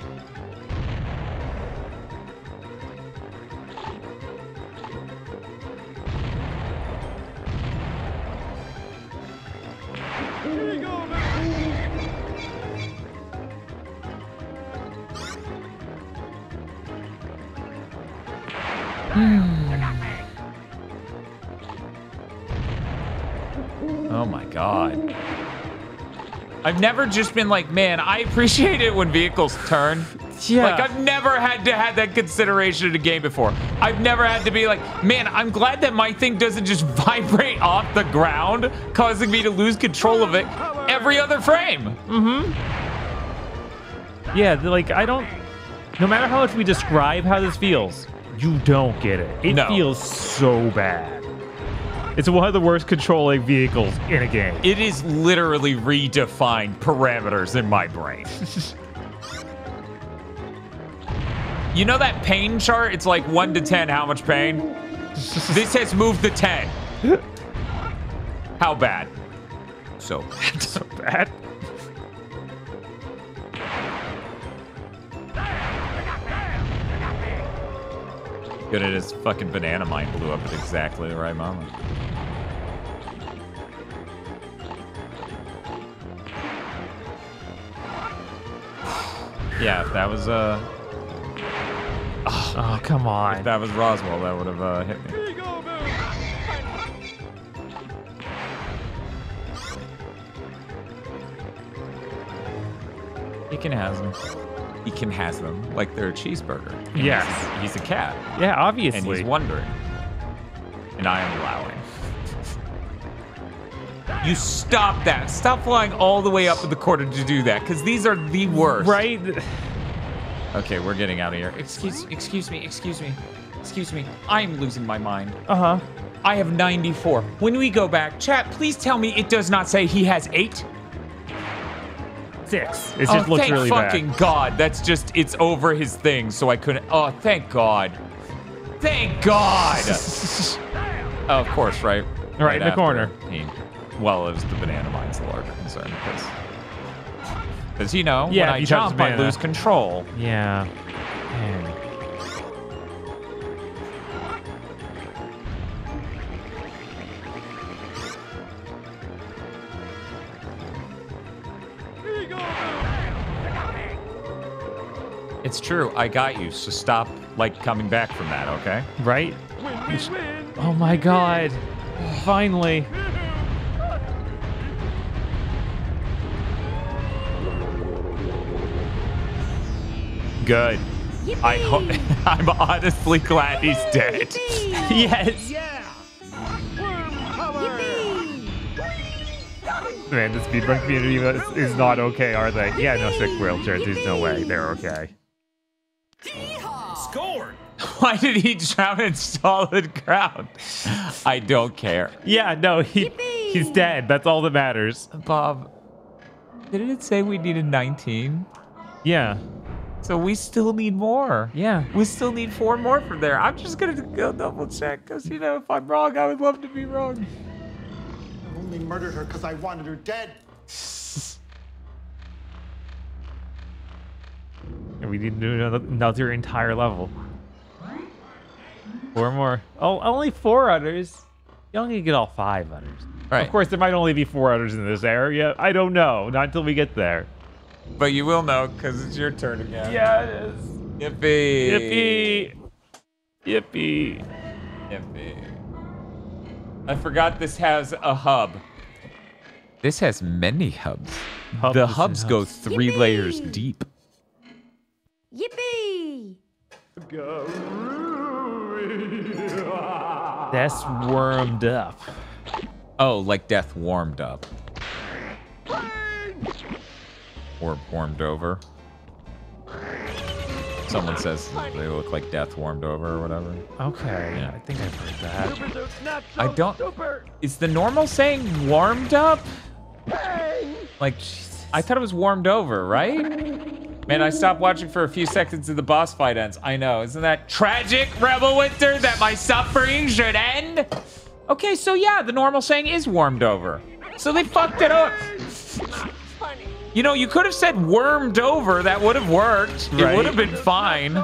I've never just been like, man, I appreciate it when vehicles turn. Yeah. Like I've never had to have that consideration in a game before. I've never had to be like, man, I'm glad that my thing doesn't just vibrate off the ground, causing me to lose control of it every other frame. Mm-hmm. Yeah, like I don't. No matter how much we describe how this feels, you don't get it. It No. feels so bad. It's one of the worst controlling vehicles in a game. It is literally redefined parameters in my brain. you know that pain chart? It's like 1 to 10, how much pain? this has moved to 10. How bad? So bad. so bad. Good at his fucking banana mine blew up at exactly the right moment. Yeah, if that was uh Oh come on. if that was Roswell, that would have uh, hit me. He can has them. He can has them like they're a cheeseburger. And Yes. He's, he's a cat, yeah, obviously. and obviously. he's wondering. And I am allowing. You stop that. Stop flying all the way up in the corner to do that, because these are the worst. right? Okay, we're getting out of here. Excuse, excuse me, excuse me, excuse me. I'm losing my mind. Uh huh. I have 94. When we go back, chat, please tell me it does not say he has eight. Six. It oh, just looks thank really fucking bad. God. That's just, it's over his thing, so I couldn't. Oh, thank God. Thank God. oh, of course, right? Right in the corner. He, well, it was the banana mine's the larger concern because. Because, you know, Yeah, when I jump, I lose control. Yeah. Man. It's true. I got you. So stop, like, coming back from that, okay? Right? Oh my god. Finally. Good. I ho- I'm honestly glad he's dead. yes. Yeah! Man, the speedrun community is, is not okay, are they? Yeah, no sick wheelchairs. There's no way they're okay. Scored. Why did he drown in solid ground? I don't care. Yeah, no, he he's dead. That's all that matters. Bob, didn't it say we needed 19? Yeah, So we still need more. yeah. We still need four more from there. I'm just gonna go double check because you know if I'm wrong, I would love to be wrong. I only murdered her because I wanted her dead. And we need to do another, another entire level. Four more. Oh, only four others. You only get all five others. Right. Of course, there might only be four others in this area. I don't know. Not until we get there. But you will know because it's your turn again. Yeah, it is. Yippee! Yippee! Yippee! Yippee. I forgot this has a hub. This has many hubs. Hubs the and hubs go hubs. three layers deep. Yippee! That's warmed up. Oh, like death warmed up. Or warmed over. Someone says they look like death warmed over or whatever. Okay, Yeah. I think I've heard that. I don't. Is the normal saying warmed up? Like, I thought it was warmed over, right? Man, I stopped watching for a few seconds and the boss fight ends. I know. Isn't that tragic, Rebel Winter, that my suffering should end? Okay, so yeah, the normal saying is warmed over. So they fucked it up. You know, you could have said wormed over. That would have worked. It would have been fine.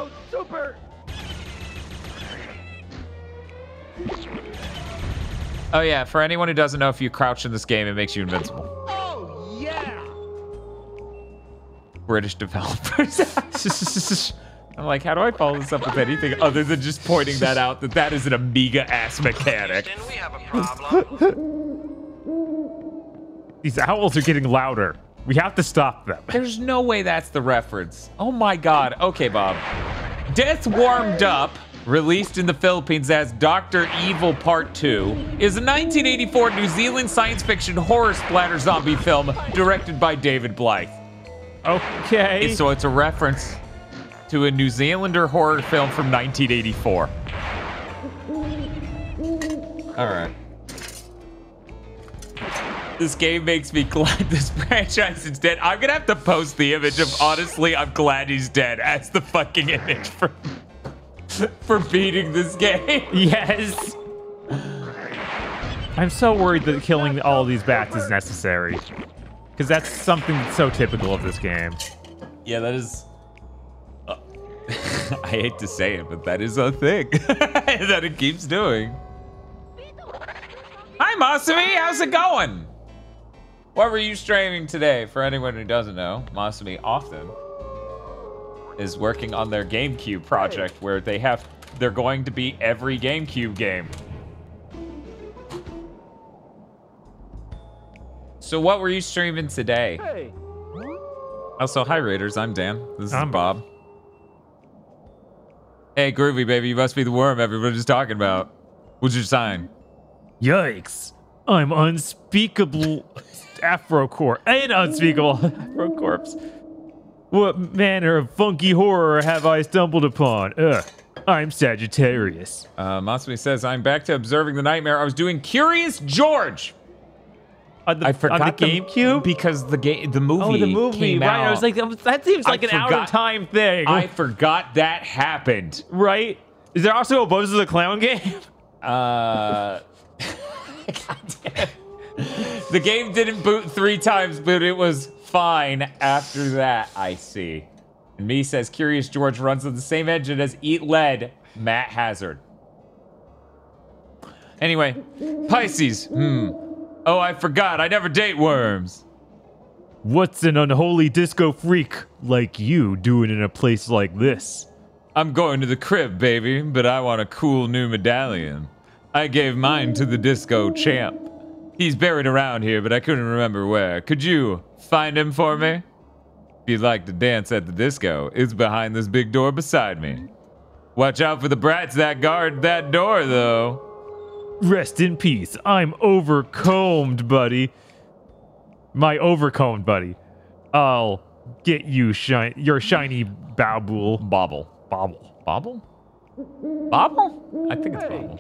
Oh yeah, for anyone who doesn't know, if you crouch in this game, it makes you invincible. Oh, yeah! British developers. I'm like, how do I follow this up with anything other than just pointing that out that that is an Amiga ass mechanic? We have a problem. These owls are getting louder. We have to stop them. There's no way that's the reference. Oh my god. Okay, Bob. Death Warmed Up, released in the Philippines as Dr. Evil Part 2, is a 1984 New Zealand science fiction horror splatter zombie film directed by David Blythe. Okay. So it's a reference to a New Zealander horror film from 1984. All right. This game makes me glad this franchise is dead. I'm gonna have to post the image of honestly, I'm glad he's dead as the fucking image for for beating this game. Yes. I'm so worried that killing all these bats is necessary. Because that's something so typical of this game. Yeah, that is. uh, I hate to say it, but that is a thing that it keeps doing. Hi, Masumi. How's it going? What were you streaming today? For anyone who doesn't know, Masumi often is working on their GameCube project where they have they're going to be every GameCube game. So what were you streaming today? Hey, Also, hi Raiders, I'm Dan. This is I'm- Bob. Hey, Groovy baby, you must be the worm everybody's talking about. What's your sign? Yikes. I'm unspeakable Afrocorp and unspeakable Afrocorpse. What manner of funky horror have I stumbled upon? Ugh. I'm Sagittarius. Uh, Masumi says, I'm back to observing the nightmare. I was doing Curious George. On the, I forgot on the GameCube? because the game, the movie, oh, the movie. came right. out. I was like, that seems I like an out of time thing. I forgot that happened. right? Is there also a of the Clown game? Uh, the game didn't boot three times, but it was fine after that. I see. And me says Curious George runs on the same engine as Eat Lead, Matt Hazard. Anyway, Pisces. Hmm. Oh, I forgot. I never date worms. What's an unholy disco freak like you doing in a place like this? I'm going to the crib, baby, but I want a cool new medallion. I gave mine to the disco champ. He's buried around here, but I couldn't remember where. Could you find him for me? If you'd like to dance at the disco, it's behind this big door beside me. Watch out for the brats that guard that door, though. Rest in peace. I'm overcombed, buddy. My overcombed buddy. I'll get you shine your shiny babble. Bobble. Bobble. Bobble? Bobble? I think it's Bobble.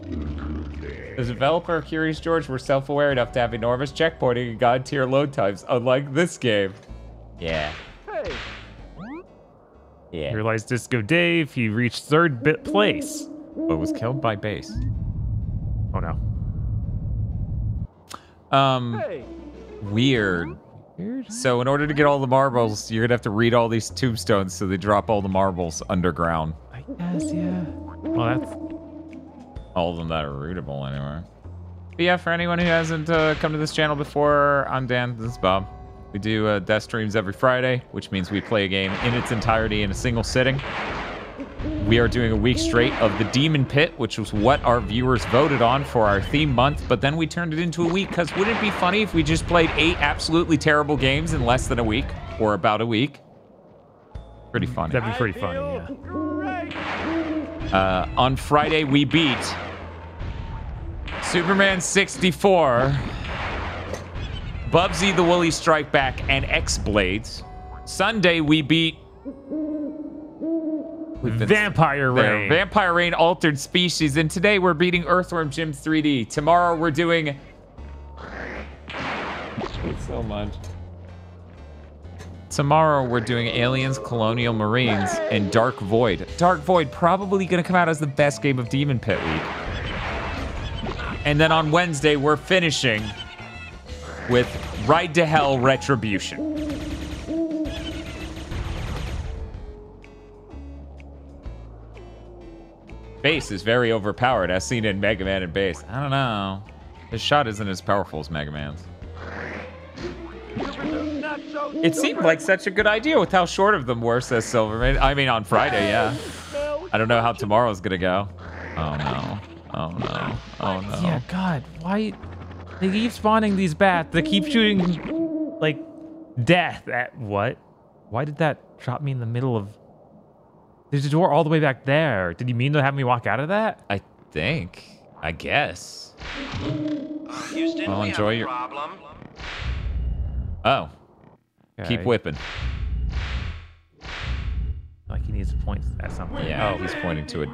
The developer of Curious George were self-aware enough to have enormous checkpointing and god tier load times, unlike this game. Yeah. Hey. Yeah. Realized Disco Dave, he reached third bit place. But was killed by bass. Oh no. Um, weird. So in order to get all the marbles, you're gonna have to read all these tombstones so they drop all the marbles underground. I guess, yeah. Well, that's All of them that are readable anyway. But yeah, for anyone who hasn't uh, come to this channel before, I'm Dan, this is Bob. We do uh, death streams every Friday, which means we play a game in its entirety in a single sitting. We are doing a week straight of the Demon Pit, which was what our viewers voted on for our theme month, but then we turned it into a week, because wouldn't it be funny if we just played eight absolutely terrible games in less than a week? Or about a week? Pretty funny. that'd be pretty funny, yeah. Uh, on Friday, we beat Superman 64, Bubsy the Woolies Strike Back, and X Blades. Sunday, we beat Vampire there, Rain. Vampire Rain Altered Species, and today we're beating Earthworm Jim 3D. Tomorrow we're doing so much. Tomorrow we're doing Aliens, Colonial Marines, and Dark Void. Dark Void probably gonna come out as the best game of Demon Pit Week. And then on Wednesday we're finishing with Ride to Hell Retribution. Bass is very overpowered, as seen in Mega Man and Bass. I don't know. His shot isn't as powerful as Mega Man's. It seemed like such a good idea with how short of them were, says Silverman. I mean, on Friday, yeah. I don't know how tomorrow's gonna go. Oh no. Oh no. Oh no. Yeah, God, why they keep spawning these bats? They keep shooting like death at what? Why did that drop me in the middle of? There's a door all the way back there. Did you mean to have me walk out of that? I think. I guess. Houston, Well, we enjoy your- problem. Oh. Keep whipping. Like he needs to point at something. Yeah, Oh, he's pointing to it.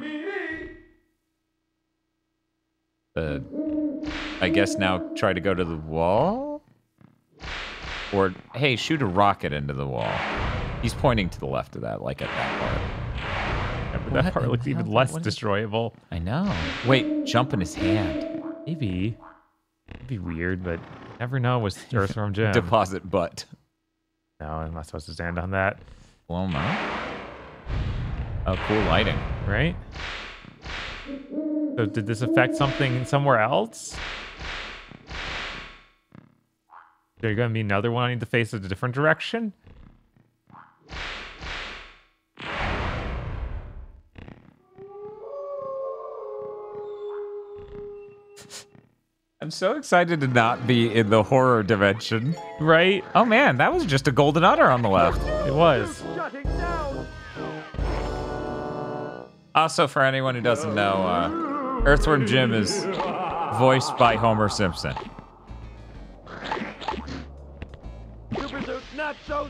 Uh, I guess now try to go to the wall? Or, hey, shoot a rocket into the wall. He's pointing to the left of that, like at that part. Yeah, but What that part looks even less What is- destroyable. I know. Wait, jump in his hand. Maybe. It'd be weird, but never know with Earthworm Jim. Deposit butt. no, I'm not supposed to stand on that, Blow him up. Oh, cool lighting. right? So did this affect something somewhere else? There gonna be another one I need to face a different direction? I'm so excited to not be in the horror dimension. Right? Oh man, that was just a golden udder on the left. It was. Also, for anyone who doesn't know, uh, Earthworm Jim is voiced by Homer Simpson. Supersuit not so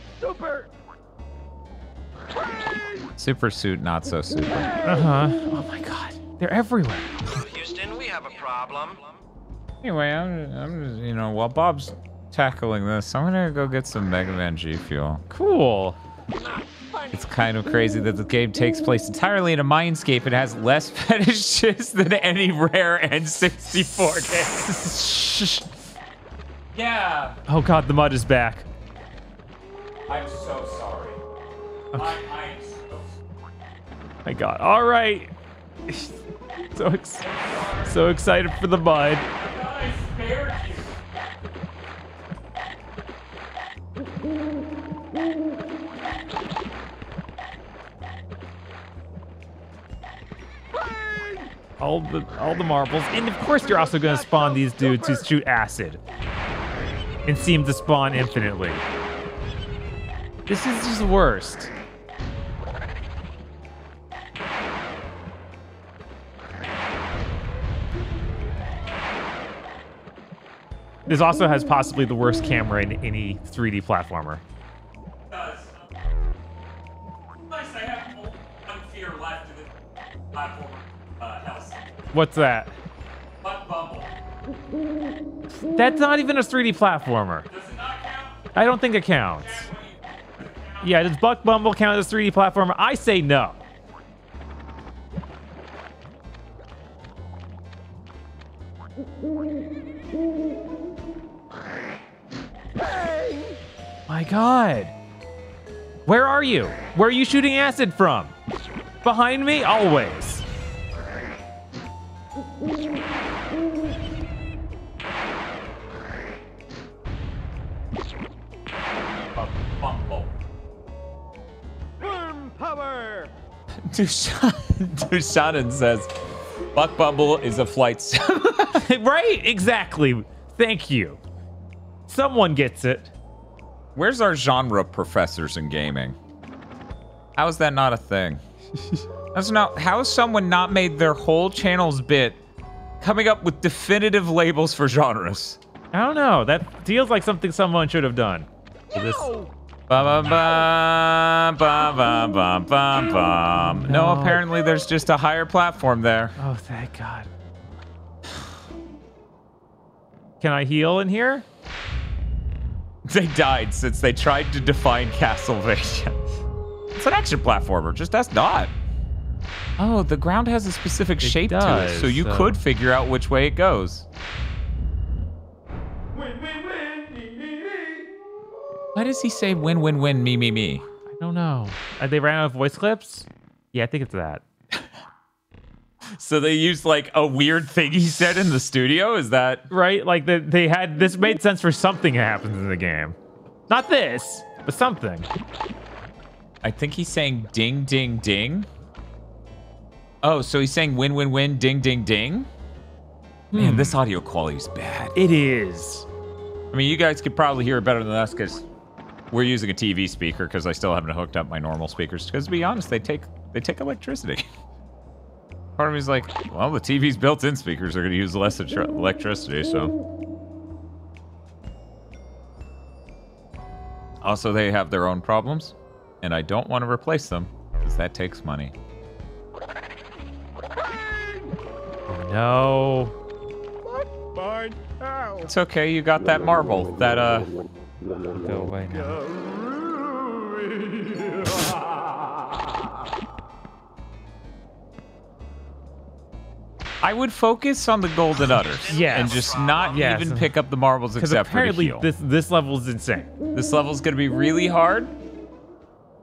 super suit, not so super. Uh-huh. Oh my god. They're everywhere. Houston, we have a problem. Anyway, I'm, I'm just, you know, while Bob's tackling this, I'm gonna go get some Mega Man G Fuel. Cool. It's kind of crazy that the game takes place entirely in a mindscape and has less fetishes than any rare N64 game. yeah, Oh god, the mud is back. I'm so sorry. I, I'm so My god. All right. so ex- so excited for the. I. All the all the marbles. And of course you're also gonna spawn these dudes who shoot acid. And seem to spawn infinitely. This is just the worst. This also has possibly the worst camera in any 3D platformer. What's that? That's not even a 3D platformer. I don't think it counts. Yeah, does Buck Bumble count as 3D platformer? I say no. My god. Where are you? Where are you shooting acid from? Behind me? Always. Worm power! Says, Buck Bumble is a flight sim. right? Exactly. Thank you. Someone gets it. Where's our genre professors in gaming? How is that not a thing? That's not. How has someone not made their whole channel's bit coming up with definitive labels for genres? I don't know. That feels like something someone should have done. So this, Ba ba ba ba ba ba ba ba. No, No. apparently there's just a higher platform there. oh, thank God. Can I heal in here? They died since they tried to define Castlevania. It's an action platformer, just that's not. Oh, the ground has a specific shape to it, so you so- could figure out which way it goes. Why does he say win win win me me me? I don't know. Uh, they ran out of voice clips? Yeah, I think it's that. So they used like a weird thing he said in the studio? Is that Right? Like the, they had this made sense for something that happens in the game. Not this, but something. I think he's saying ding ding ding. Oh, so he's saying win win win ding ding ding? Man, this hmm. audio quality is bad. It is. I mean, you guys could probably hear it better than us because we're using a TV speaker because I still haven't hooked up my normal speakers. Because to be honest, they take they take electricity. Part of me is like, well, the TV's built-in speakers are going to use less electricity, so. Also, they have their own problems, and I don't want to replace them because that takes money. No. What? Barn out! It's okay, you got that marble. That uh, Go away now. I would focus on the golden udders. Yes. And just not Yes. even pick up the marbles except for to apparently heal. this this level is insane. This level's gonna be really hard.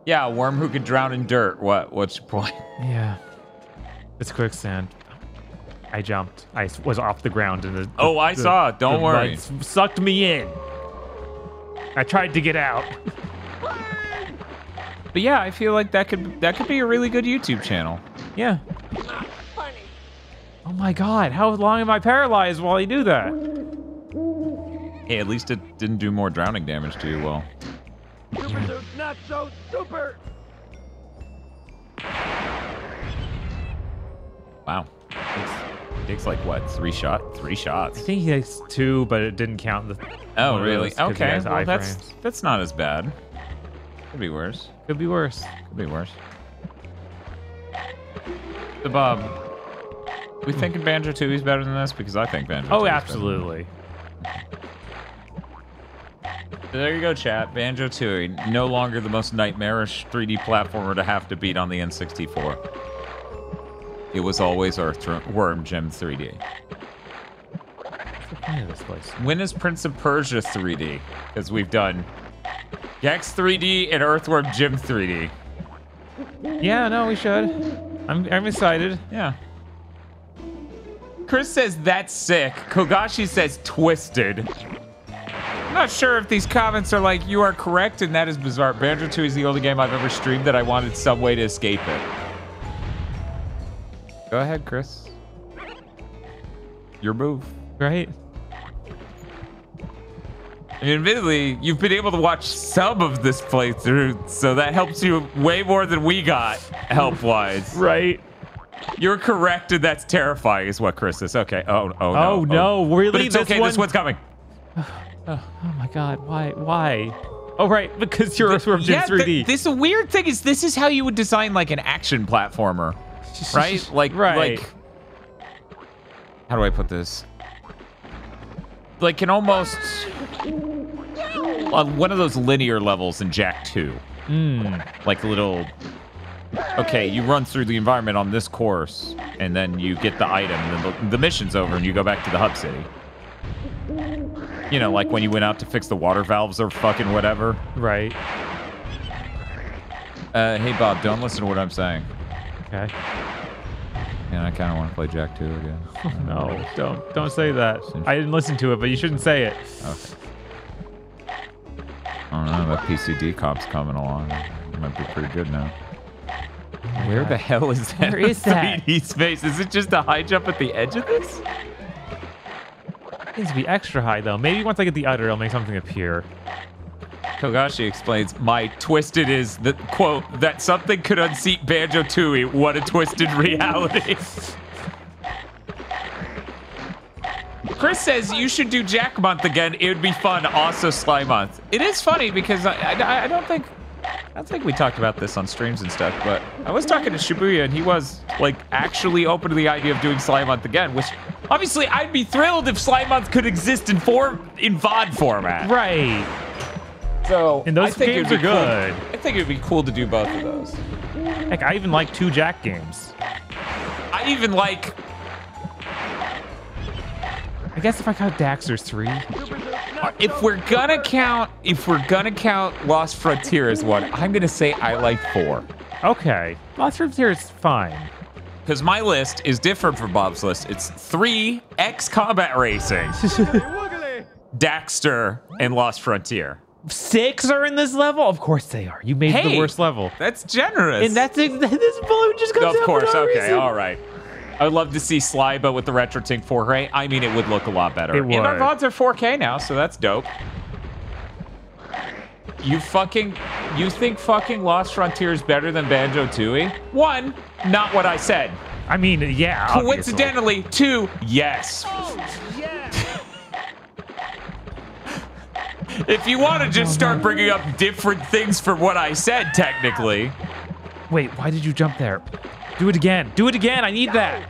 Yeah, a worm who could drown in dirt. What? What's your point? Yeah. It's quicksand. I jumped. I was off the ground and the. Oh, I the- saw it. Don't the worry. Sucked me in. I tried to get out. But yeah, I feel like that could that could be a really good YouTube channel. Yeah. Oh my god, how long am I paralyzed while I do that? Hey, at least it didn't do more drowning damage to you. Well, Super not so super! wow. It takes like what? Three shot? Three shots? I think he takes two, but it didn't count the. Oh, really? those Okay. Well, that's that's not as bad. Could be worse. Could be worse. Could be worse. The Bob. We thinking Banjo Tooie's better than this because I think Banjo. Oh, absolutely. There you go, chat. Banjo Tooie, no longer the most nightmarish 3D platformer to have to beat on the N64. It was always Earthworm Jim 3D. What's the of this place? When is Prince of Persia 3D? Because we've done Gex 3D and Earthworm Jim 3D. Yeah, no, we should. I'm I'm excited. Yeah. Chris says that's sick. Kogashi says twisted. I'm not sure if these comments are like you are correct and that is bizarre. Banjo 2 is the only game I've ever streamed that I wanted some way to escape it. Go ahead, Chris. Your move. Right? And admittedly, you've been able to watch some of this playthrough, so that helps you way more than we got help wise. Right. You're correct, and that's terrifying, is what Chris says. Okay. Oh, oh no. Oh, no, really? But it's This okay. one- This one's coming. Oh my god, why? Why? Oh right, because you're Jim yeah, 3D. th- this weird thing is this is how you would design like an action platformer, right? Like Right. like how do I put this? Like an almost uh, one of those linear levels in Jak 2. Like a little okay, you run through the environment on this course, and then you get the item, and then the, the mission's over, and you go back to the hub city. You know, like when you went out to fix the water valves or fucking whatever. right. Uh, hey Bob, don't listen to what I'm saying. Okay. And I kind of want to play Jak 2 again. No, don't don't say that. I didn't listen to it, but you shouldn't say it. Okay. I don't know, that PC decomp's coming along. It might be pretty good now. Where the hell is that? Where is that? 3D space? Is it just a high jump at the edge of this? It needs to be extra high though. Maybe once I get the udder, I'll make something appear. Kogashi explains, my twisted is that, quote, that something could unseat Banjo Tooie. What a twisted reality. Chris says you should do Jak Month again. It would be fun. Also, Sly Month. It is funny because I, I, I don't think I think we talked about this on streams and stuff, but I was talking to Shibuya and he was like actually open to the idea of doing Sly Month again, which obviously I'd be thrilled if Sly Month could exist in form in VOD format. Right. So And those I think games it'd be are cool- good. I think it'd be cool to do both of those. Heck, I even like two Jak games. I even like I guess if I count Daxter's three. If we're gonna count if we're gonna count Lost Frontier as one, I'm gonna say I like four. Okay. Lost Frontier is fine. Because my list is different from Bob's list. It's three X Combat Racing, Daxter, and Lost Frontier. Six are in this level? Of course they are. You made Hey, the worst level. That's generous. And that's this balloon just comes of out course. For no okay, reason. all right. I would love to see Sly, but with the RetroTink 4K. I mean, it would look a lot better. It And our would. VODs are 4K now, so that's dope. You fucking, you think fucking Lost Frontier is better than Banjo Tooie? One, not what I said. I mean, yeah. obviously. Coincidentally, two, yes. Oh, if you want to just oh, start bringing up different things for what I said, technically. Wait, why did you jump there? Do it again. Do it again. I need that.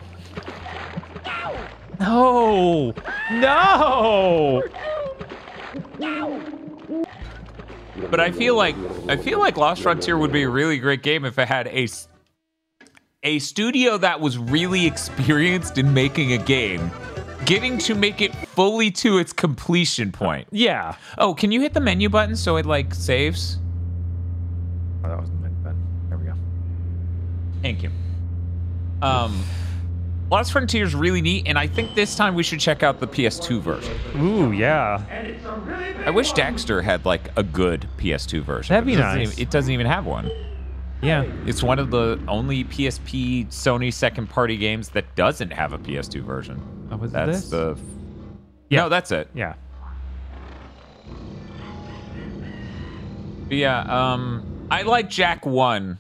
No. No. But I feel like I feel like Lost Frontier would be a really great game if it had a a studio that was really experienced in making a game, getting to make it fully to its completion point. Yeah. Oh, can you hit the menu button so it like saves? Oh, that wasn't meant then. There we go. Thank you. Um, Lost Frontier is really neat, and I think this time we should check out the PS2 version. Ooh, yeah. I wish Daxter had like a good PS2 version. That'd be It doesn't nice. even- it doesn't even have one. Yeah. It's one of the only PSP Sony second party games that doesn't have a PS2 version. Oh, was That's this? the. Yeah. No, that's it. Yeah. But yeah, um, I like Jak 1.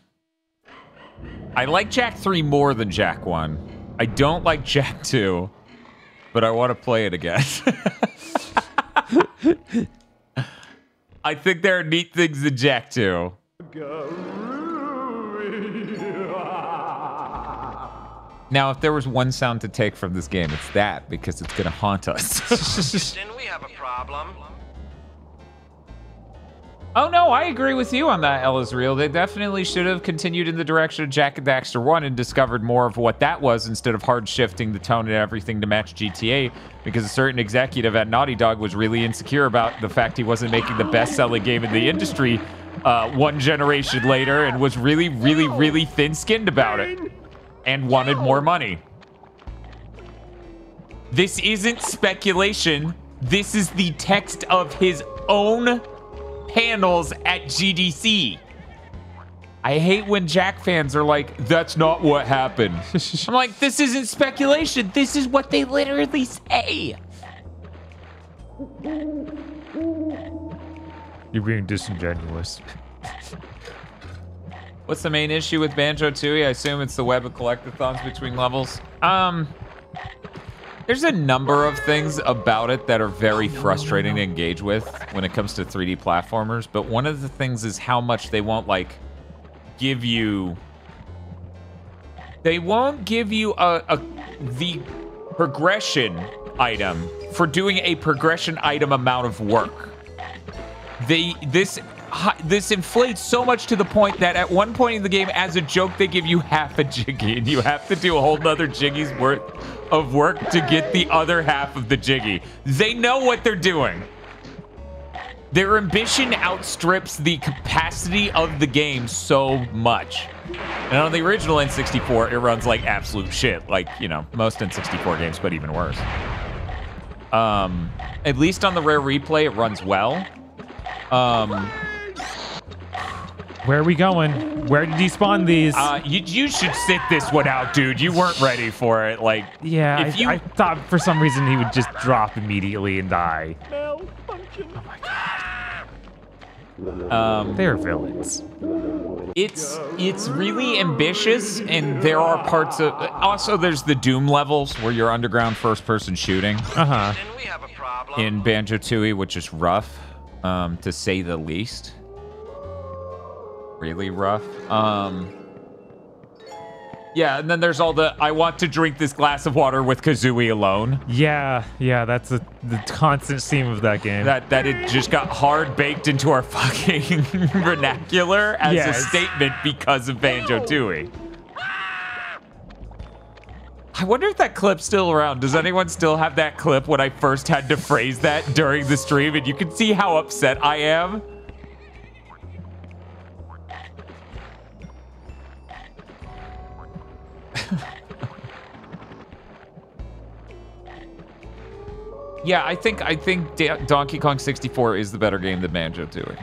I like Jak 3 more than Jak 1. I don't like Jak 2, but I want to play it again. I think there are neat things in Jak 2. Now, if there was one sound to take from this game, it's that because it's going to haunt us. Houston, we have a problem. Oh no, I agree with you on that, Ella's real. They definitely should have continued in the direction of Jak and Daxter 1 and discovered more of what that was instead of hard shifting the tone and everything to match GTA because a certain executive at Naughty Dog was really insecure about the fact he wasn't making the best selling game in the industry uh, one generation later and was really, really, really thin skinned about it and wanted more money. This isn't speculation. This is the text of his own panels at GDC. I hate when Jak fans are like, that's not what happened. I'm like, this isn't speculation. This is what they literally say. You're being disingenuous. What's the main issue with Banjo Tooie? I assume it's the web of collectathons between levels. Um, There's a number of things about it that are very frustrating to engage with when it comes to 3D platformers, but one of the things is how much they won't like give you they won't give you a, a the progression item for doing a progression item amount of work. They this hi- this inflates so much to the point that at one point in the game, as a joke, they give you half a jiggy, and you have to do a whole nother jiggy's worth of work to get the other half of the jiggy. They know what they're doing. Their ambition outstrips the capacity of the game so much. And on the original N64, it runs like absolute shit, like, you know, most N64 games, but even worse. Um, at least on the rare replay, it runs well. Um, Where are we going? Where did he spawn these? uh, you, you should sit this one out, dude. You weren't ready for it. Like, yeah, if I, you I thought for some reason he would just drop immediately and die. Oh my um, They're villains. it's it's really ambitious, and there are parts of. Also, there's the Doom levels where you're underground first-person shooting Uh huh. Then we have a problem. in Banjo Tooie, which is rough, um, to say the least. Really rough. Um, yeah, and then there's all the I want to drink this glass of water with Kazooie alone. Yeah, yeah, that's a, the constant theme of that game. That that it just got hard baked into our fucking vernacular as Yes. a statement because of Banjo Tooie. I wonder if that clip's still around. Does anyone still have that clip when I first had to phrase that during the stream? And you can see how upset I am. Yeah, I think I think Da- Donkey Kong 64 is the better game than Banjo Tooie.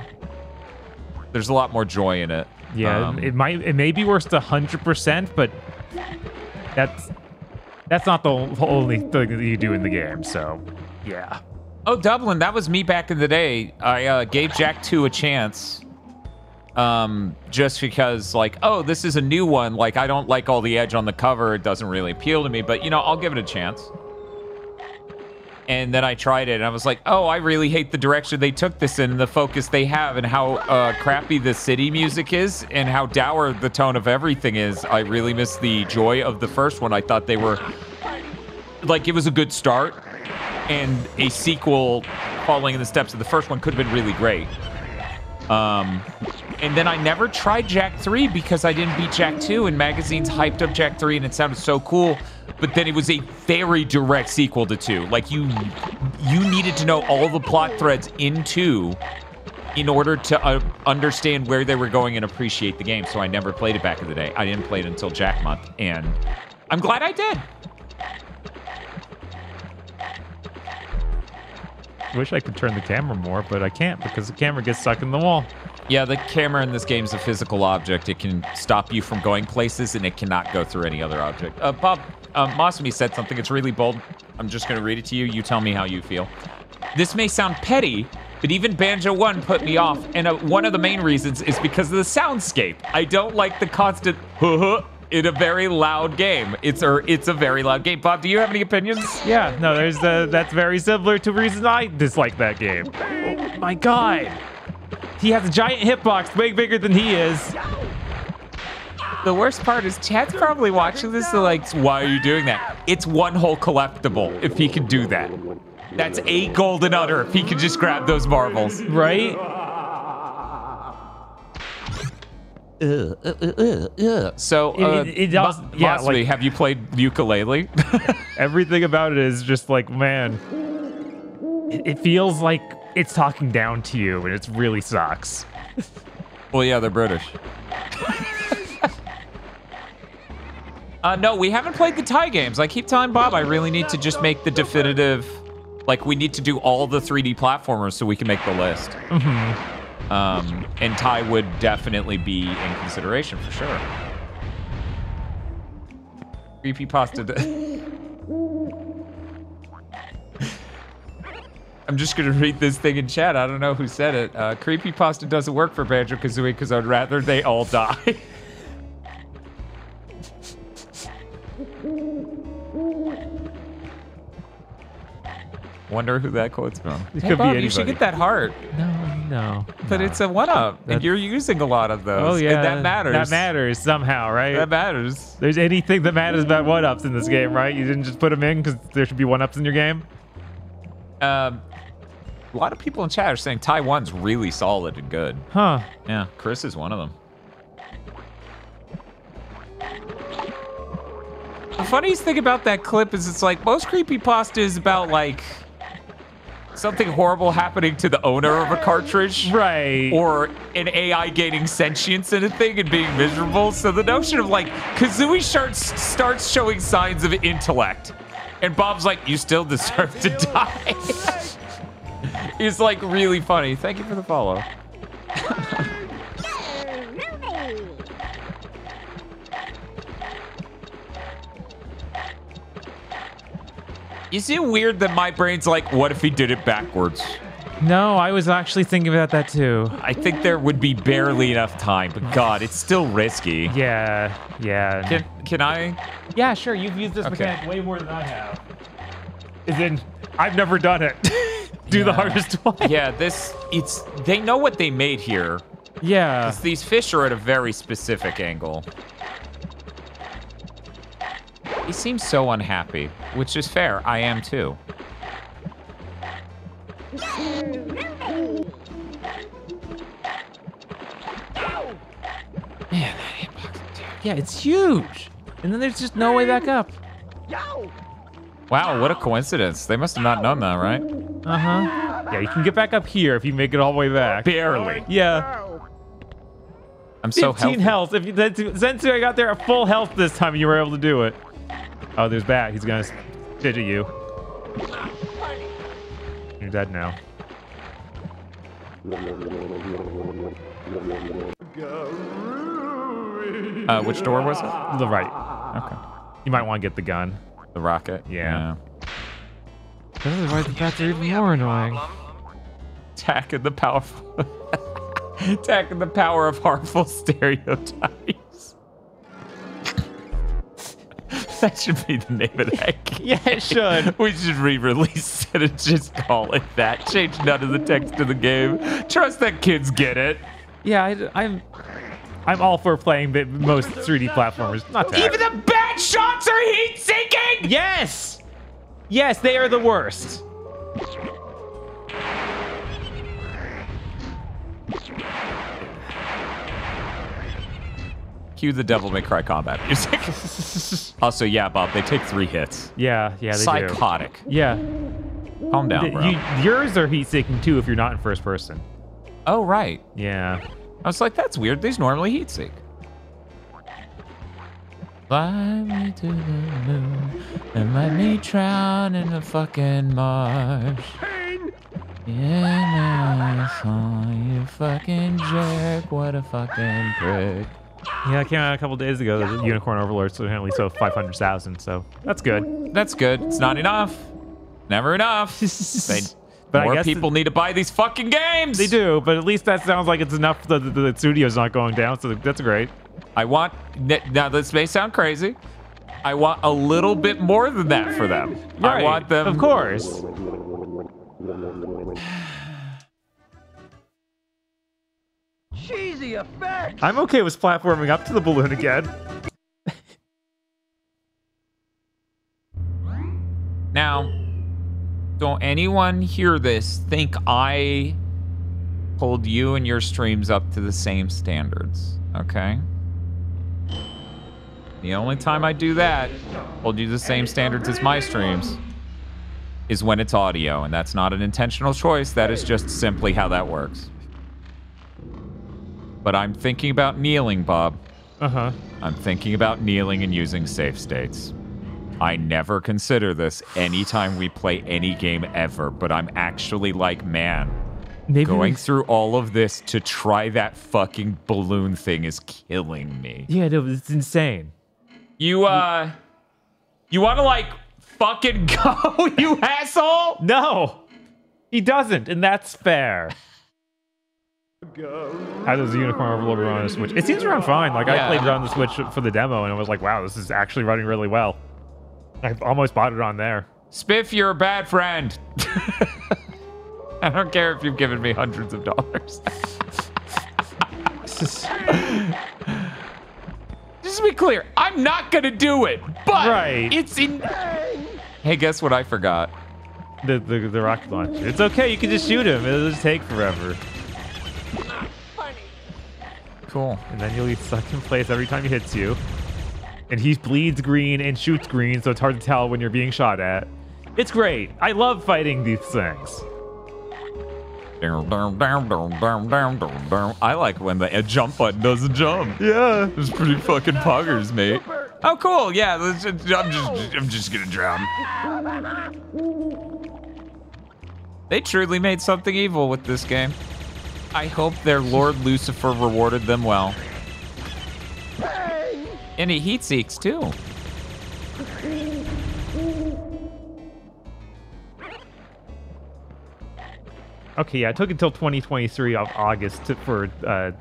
There's a lot more joy in it. yeah, Um, it might it may be worth the hundred percent, but that's that's not the only thing that you do in the game. So, yeah. Oh, Dublin, that was me back in the day. I uh, gave Jak 2 a chance. Um, just because, like, oh, this is a new one. Like, I don't like all the edge on the cover. It doesn't really appeal to me, but, you know, I'll give it a chance. And then I tried it, and I was like, oh, I really hate the direction they took this in, and the focus they have, and how uh, crappy the city music is, and how dour the tone of everything is. I really miss the joy of the first one. I thought they were like it was a good start and a sequel following in the steps of the first one could have been really great um and then i never tried jak 3 because i didn't beat jak 2 and magazines hyped up jak 3 and it sounded so cool. But then it was a very direct sequel to 2 like you you needed to know all the plot threads in 2 in order to uh, understand where they were going and appreciate the game. So i never played it back in the day. I didn't play it until jak month and i'm glad i did Wish I could turn the camera more, but I can't because the camera gets stuck in the wall. Yeah, the camera in this game is a physical object. It can stop you from going places, and it cannot go through any other object. Uh, Bob, uh, Masumi said something. It's really bold. I'm just going to read it to you. You tell me how you feel. This may sound petty, but even Banjo 1 put me off, and uh, one of the main reasons is because of the soundscape. I don't like the constant huh in a very loud game. It's a, it's a very loud game. Bob, do you have any opinions? Yeah, no, there's the that's very similar to the reason I dislike that game. Oh my god. He has a giant hitbox way bigger than he is. The worst part is Chad's probably watching this and like, why are you doing that? It's one whole collectible if he can do that. That's eight golden udder if he can just grab those marbles. Right? So, uh, It- it does- Ma- yeah, Masumi, like- have you played Yooka-Laylee? Everything about it is just like, man, it, it feels like it's talking down to you and it really sucks. well, yeah, they're British. uh, no, we haven't played the Ty games. I keep telling Bob I really need to just make the definitive. Like, we need to do all the 3D platformers so we can make the list. Mm-hmm. Um, and Ty would definitely be in consideration for sure. Creepy pasta. I'm just gonna read this thing in chat. I don't know who said it. Uh, creepy pasta doesn't work for Banjo Kazooie because I'd rather they all die. Wonder who that quote's from. It Hey, could be Bob, you should get that heart, No, no. but no. it's a one up, and you're using a lot of those. Oh yeah, and that matters. That matters somehow, right? That matters. There's anything that matters about one ups in this game, right? You didn't just put them in because there should be one ups in your game. Um, a lot of people in chat are saying Taiwan's really solid and good. Huh? Yeah, Chris is one of them. The funniest thing about that clip is it's like most creepypasta is about like something horrible happening to the owner of a cartridge. Right. Or an AI gaining sentience in a thing and being miserable. So the notion of like Kazooie starts starts showing signs of intellect, and Bob's like, "You still deserve to die." is like really funny. Thank you for the follow. Is it weird that my brain's like, what if he did it backwards? no, I was actually thinking about that too. I think there would be barely enough time, but God, it's still risky. Yeah, yeah. Can can I? yeah, sure. You've used this Okay. mechanic way more than I have. Is in, I've never done it. Do the hardest one. Yeah, this it's they know what they made here. Yeah. Because these fish are at a very specific angle. He seems so unhappy, which is fair. I am too. Man, that hitbox, dude. Yeah, it's huge. And then there's just no way back up. Wow, what a coincidence. They must have not known that, right? Uh huh. Yeah, you can get back up here if you make it all the way back. Barely. Yeah. I'm so 15 healthy. health. If you, Zensu, I got there at full health this time, and you were able to do it. Oh, there's Bat. He's gonna stitch at you. You're dead now. Uh, which door was it? The right. Okay. You might want to get the gun. The rocket. Yeah. Otherwise, the bats are even more annoying. Attacking the powerful. Attacking the power of harmful stereotypes. that should be the name of that game. Yeah, it should. We should re-release it and just call it that. Change none of the text of the game. Trust that kids get it. Yeah, I, am I'm all for playing the most 3D platformers. Not that. Even the bad shots are heat sinking. Yes! Yes, they are the worst. Cue the Devil May Cry combat music. also, yeah, Bob, they take three hits. Yeah, yeah, they do. Psychotic. Yeah. Calm down, Th- bro. you- yours are heat seeking too if you're not in first person. oh, right. Yeah. I was like, that's weird. These normally heat sink. Fly me to the moon and let me drown in the fucking marsh. Yeah, I saw you fucking jerk. What a fucking prick. Yeah, it came out a couple days ago. The Unicorn Overlord so apparently sold 500,000, so that's good. That's good. It's not enough. Never enough. They, But I more guess people need to buy these fucking games. They do, but at least that sounds like it's enough that the, the studio's not going down, so that's great. I want now. This may sound crazy. I want a little bit more than that for them. I want them. Of course. Cheesy effect. I'm okay with platforming up to the balloon again. Now, don't anyone hear this think I hold you and your streams up to the same standards, okay? The only time I do that, hold you to the same standards as my streams, is when it's audio, and that's not an intentional choice. That is just simply how that works. But I'm thinking about kneeling, Bob. Uh huh. I'm thinking about kneeling and using safe states. I never consider this anytime we play any game ever, but I'm actually like, man, Maybe going we- through all of this to try that fucking balloon thing is killing me. Yeah, no, it's insane. You, uh, you want to like fucking go, you asshole? No, he doesn't, and that's fair. How does the Unicorn Overlord run on the Switch? It seems to run fine. Like Yeah. I played it on the Switch for the demo, and I was like, "Wow, this is actually running really well." I almost bought it on there. Spiff, you're a bad friend. I don't care if you've given me hundreds of dollars. Just to be clear, I'm not gonna do it, but Right. it's in. Hey, guess what I forgot? the, the the rocket launcher. It's okay. You can just shoot him. It'll just take forever, Cool. and then you'll be stuck in place every time he hits you. And he bleeds green and shoots green, so it's hard to tell when you're being shot at. It's great. I love fighting these things. I like when the jump button doesn't jump. Yeah. It's pretty fucking poggers, mate. Oh, cool. Yeah, let's just- I'm just, I'm just gonna drown. They truly made something evil with this game. I hope their Lord Lucifer rewarded them well. And he heat seeks too. Okay, yeah. It took until 2023 of August to, for uh,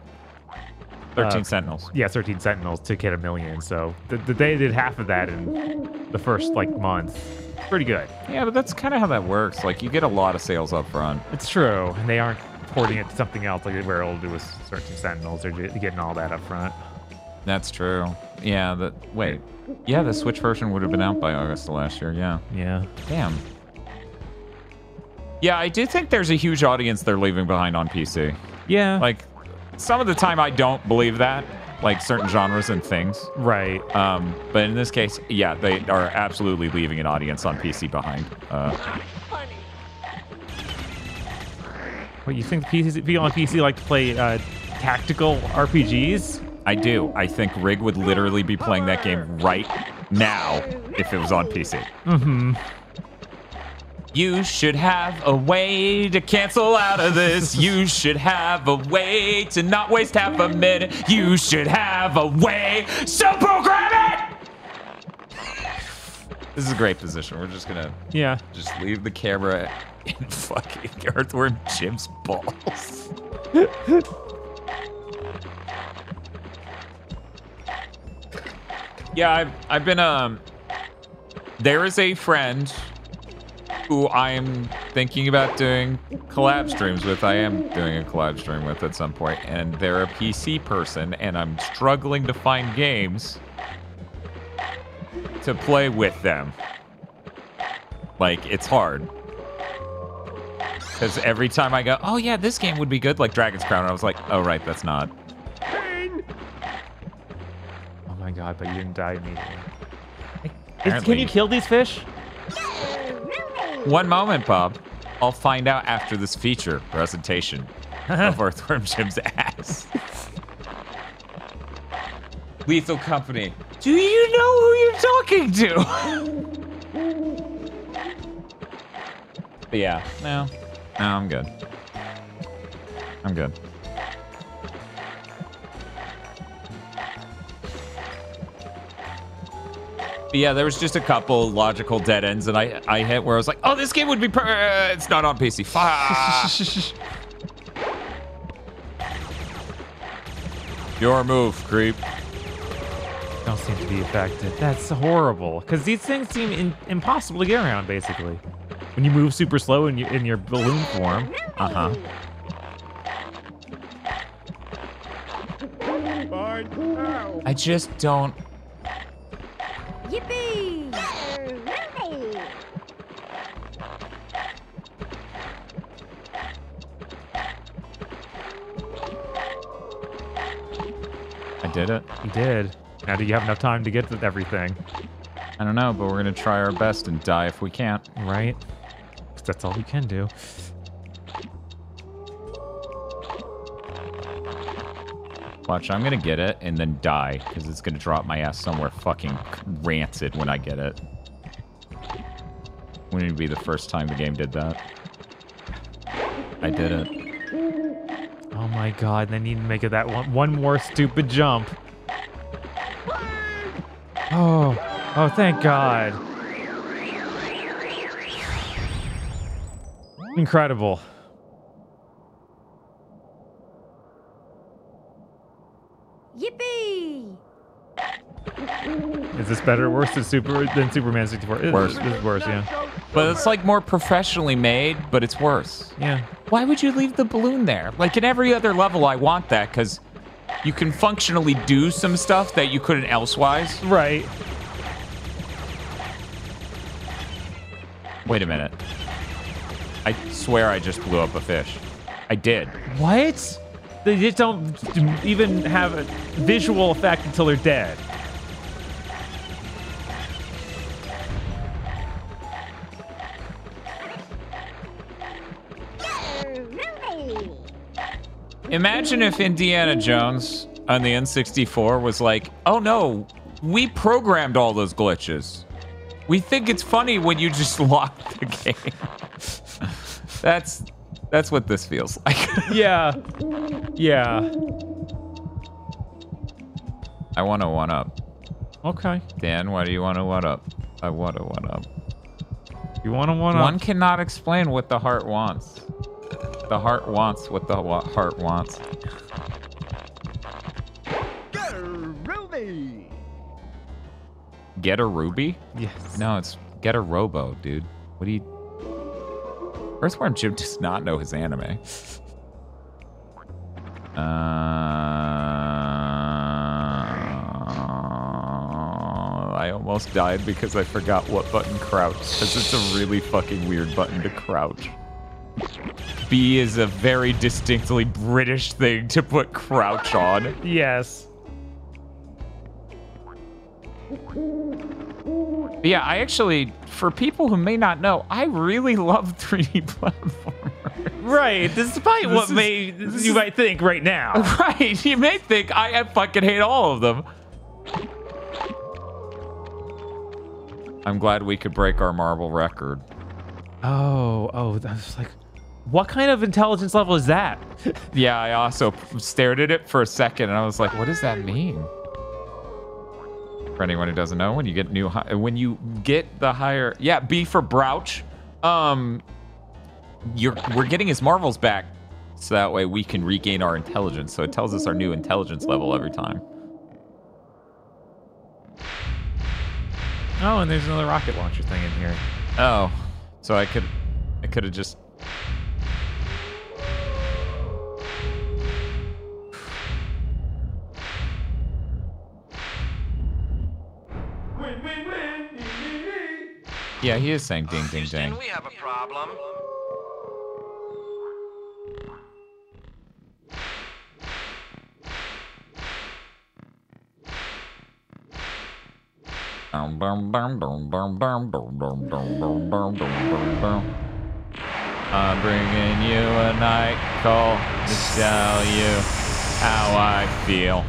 13 Uh, Sentinels. yeah 13 Sentinels to get a million. So the, the they did half of that in the first like month. Pretty good. Yeah, but that's kind of how that works. Like, you get a lot of sales up front. It's true, and they aren't porting it to something else like where it'll do with 13 Sentinels. They're getting all that up front. That's true. Yeah, the Wait. Yeah, the Switch version would have been out by August of last year. Yeah. Yeah. Damn. Yeah, I do think there's a huge audience they're leaving behind on PC. Yeah. Like, some of the time I don't believe that, like certain genres and things. right. Um, but in this case, yeah, they are absolutely leaving an audience on PC behind. Uh, What you think PC, people on PC like to play uh, tactical RPGs? I do. I think Rig would literally be playing that game right now if it was on PC. Mm-hmm. You should have a way to cancel out of this. You should have a way to not waste half a minute. You should have a way. So program it! This is a great position. We're just gonna Yeah. just leave the camera in fucking Earthworm Jim's balls. yeah, I've, I've been um. There is a friend who I am thinking about doing collab streams with. I am doing a collab stream with at some point, and they're a PC person, and I'm struggling to find games to play with them. Like, it's hard. Because every time I go, oh yeah, this game would be good, like Dragon's Crown, I was like, oh right, that's not. Oh my god, but you didn't die immediately. Is- can you kill these fish? One moment, Bob. I'll find out after this feature presentation of Earthworm Jim's ass. Lethal Company. Do you know who you're talking to? but yeah, no. No, I'm good. I'm good. But yeah, there was just a couple logical dead ends that I I hit where I was like, oh, this game would be per- uh, it's not on PC. Fuck. Your move, creep. Don't seem to be affected. That's horrible. Because these things seem in, impossible to get around, basically. When you move super slow in your, in your balloon form. Uh huh. I just don't. Yippee! I did it. You did. Now, do you have enough time to get to everything? I don't know, but we're gonna try our best and die if we can't. Right? That's all you can do. Watch, I'm gonna get it and then die because it's gonna drop my ass somewhere fucking rancid when I get it. Wouldn't it be the first time the game did that? I did it. Oh my god, they need to make it that one, one more stupid jump. Oh, oh, thank God. Incredible. Yippee! Is this better or worse than Super than Superman 64? It- Worse. This is worse, yeah. But it's like more professionally made, but it's worse. Yeah. Why would you leave the balloon there? Like in every other level, I want that because you can functionally do some stuff that you couldn't elsewise. Right. Wait a minute. I swear I just blew up a fish. I did. What? They just don't even have a visual effect until they're dead. Imagine if Indiana Jones on the N64 was like, oh no, we programmed all those glitches. We think it's funny when you just lock the game. That's that's what this feels like. Yeah. Yeah. I want to one up. Okay. Dan, why do you want to one up? I want to one up. You want to one up? One cannot explain what the heart wants. The heart wants what the wa- heart wants. Get a Ruby! Get a ruby? Yes. No, it's get a robo, dude. What do you? Earthworm Jim does not know his anime. Uh, I almost died because I forgot what button crouch. Because it's a really fucking weird button to crouch. B is a very distinctly British thing to put crouch on. Yes. But yeah, I actually, for people who may not know, I really love 3D platformers. Right. Despite what is- may you is- might think right now. Right, you may think I, I fucking hate all of them. I'm glad we could break our marble record. Oh, oh, I was like, what kind of intelligence level is that? Yeah, I also stared at it for a second and I was like, what does that mean? For anyone who doesn't know, when you get new, when you get the higher, yeah, B for Brouch, um, you're we're getting his marvels back, so that way we can regain our intelligence. So it tells us our new intelligence level every time. Oh, and there's another rocket launcher thing in here. Oh, so I could, I could have just. Yeah, he is saying ding, ding, ding. We have a problem. I'm bringing you a night call to tell you how I feel.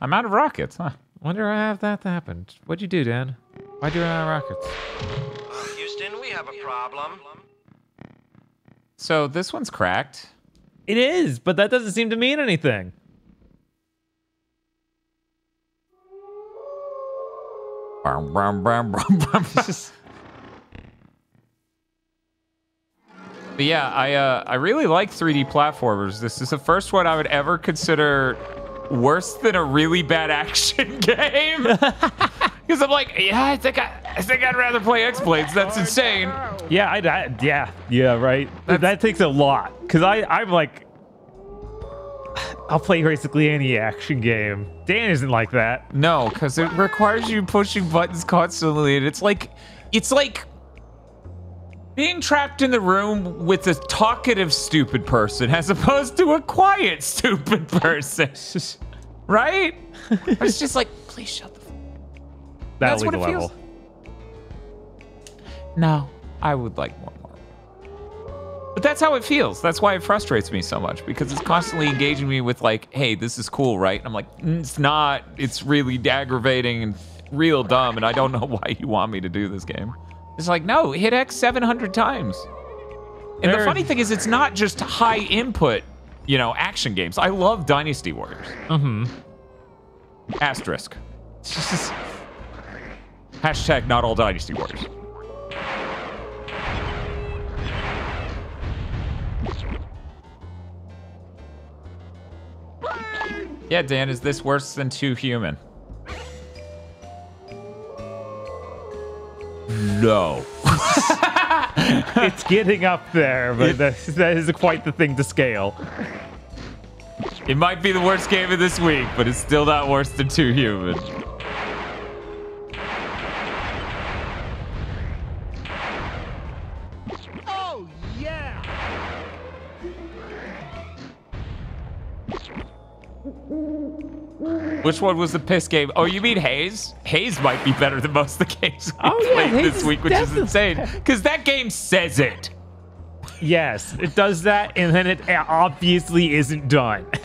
I'm out of rockets, huh? Wonder I have that happened. What'd you do, Dan? Why'd you run out of rockets? Houston, we have a problem. So this one's cracked. It is, but that doesn't seem to mean anything. But yeah, I uh, I really like 3D platformers. This is the first one I would ever consider worse than a really bad action game. Because I'm like, yeah, I think I, I think I'd rather play X Blades. That's insane. Yeah, I, I yeah, yeah, right. that takes a lot because I I'm like, I'll play basically any action game. Dan isn't like that. No, because it requires you pushing buttons constantly, and it's like, it's like being trapped in the room with a talkative stupid person as opposed to a quiet stupid person. right? it's just like, please shut the. That That's what legal it feels. level. No, I would like more. more. But that's how it feels. That's why it frustrates me so much because it's constantly engaging me with like, "Hey, this is cool, right?" And I'm like, "Mm, "It's not. It's really aggravating and real dumb, and I don't know why you want me to do this game." It's like, no, hit X 700 times. And the There- funny thing is, it's not just high input, you know, action games. I love Dynasty Warriors. Mm-hmm. Asterisk. Hashtag not all Dynasty Warriors. Yeah, Dan, is this worse than Too Human? no. it's getting up there, but that, that is quite the thing to scale. It might be the worst game of this week, but it's still not worse than Too Human. Which one was the piss game? Oh, you mean Haze? Haze might be better than most of the games we Oh, yeah, played Haze this week, which is insane. Because that game says it. Yes, it does that, and then it obviously isn't done.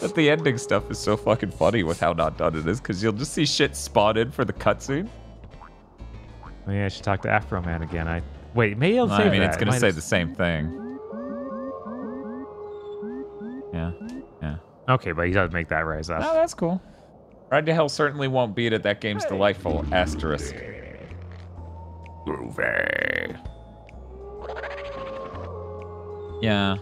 But the ending stuff is so fucking funny with how not done it is, because you'll just see shit spawn in for the cutscene. Maybe I should talk to Afro Man again. I wait. Maybe I'll say I mean, that. it's It gonna say have- the same thing. Yeah, yeah. Okay, but he does make that rise up. Oh, that's cool. Ride to Hell certainly won't beat it. That game's delightful. Asterisk. Groovy. Yeah.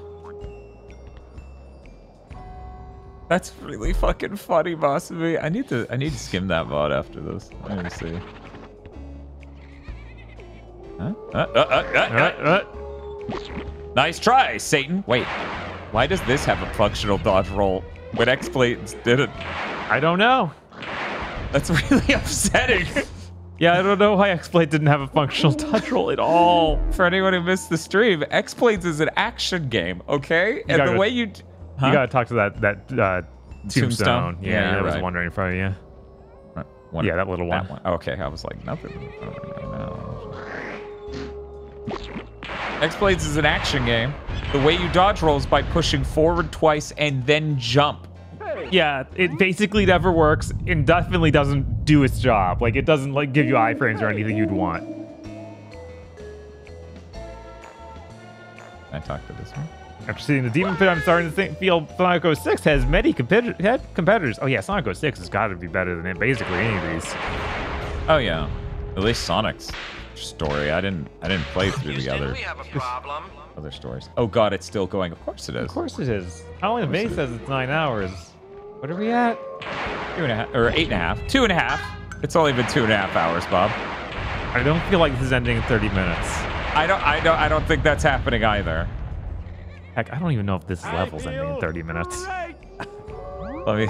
That's really fucking funny, boss of me. I need to I need to skim that mod after this. Let me see. Huh? Uh, uh, uh, uh, uh. Uh, Nice try, Satan. Wait, why does this have a functional dodge roll when X-Blades didn't? I don't know. That's really upsetting. Yeah, I don't know why X-Blade didn't have a functional touch roll at all. For anyone who missed the stream, X-Blades is an action game, okay? And the go- way you... Huh? You gotta talk to that that uh, tombstone. Tombstone? Yeah, Yeah, I you're was right. wondering from you. One- Yeah, that little one. Okay, I was like, nothing. X-Blades is an action game. The way you dodge rolls by pushing forward twice and then jump. Yeah, it basically never works and definitely doesn't do its job. Like it doesn't like give you iframes or anything you'd want. I talked to this one. After seeing the Demon Pit, I'm starting to think feel Sonic 06 has many competi- competitors. Oh yeah, Sonic 06 has got to be better than it, basically any of these. Oh yeah, at least Sonic's story. I didn't. I didn't play through the Houston, other we have a problem. other stories. Oh god, it's still going. Of course it is. Of course it is. How only May says it's nine hours. What are we at? Two and a half, or eight and a half. Two and a half. It's only been two and a half hours, Bob. I don't feel like this is ending in 30 minutes. I don't. I don't. I don't think that's happening either. Heck, I don't even know if this level's ending in 30 minutes. Let me.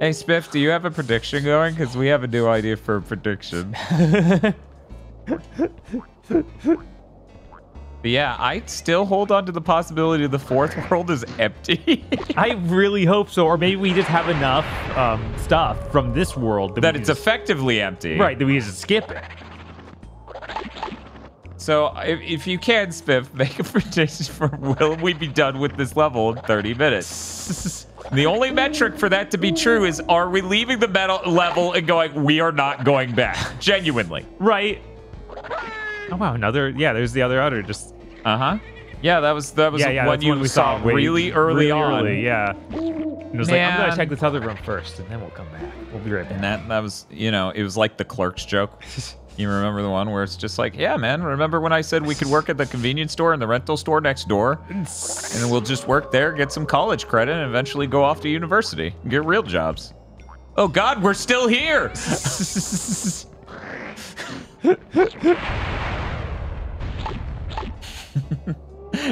Hey, Spiff, do you have a prediction going? Because we have a new idea for a prediction. Yeah, I still hold on to the possibility the fourth world is empty. I really hope so, or maybe we just have enough um, stuff from this world that we it's just- effectively empty. right that we just skip it. So if, if you can, Spiff, make a prediction for will we be done with this level in 30 minutes? The only metric for that to be true is are we leaving the metal level and going, we are not going back? Genuinely. Right. Oh wow, another yeah. There's the other udder. Just Uh-huh. Yeah, that was that was yeah, yeah. one you we saw, really early really on. Early, yeah. And it was like I'm gonna check this other room first, and then we'll come back. We'll be right back. And that that was, you know, it was like the Clerks joke. You remember the one where it's just like, yeah, man, remember when I said we could work at the convenience store and the rental store next door? And we'll just work there, get some college credit, and eventually go off to university and get real jobs. Oh God, we're still here.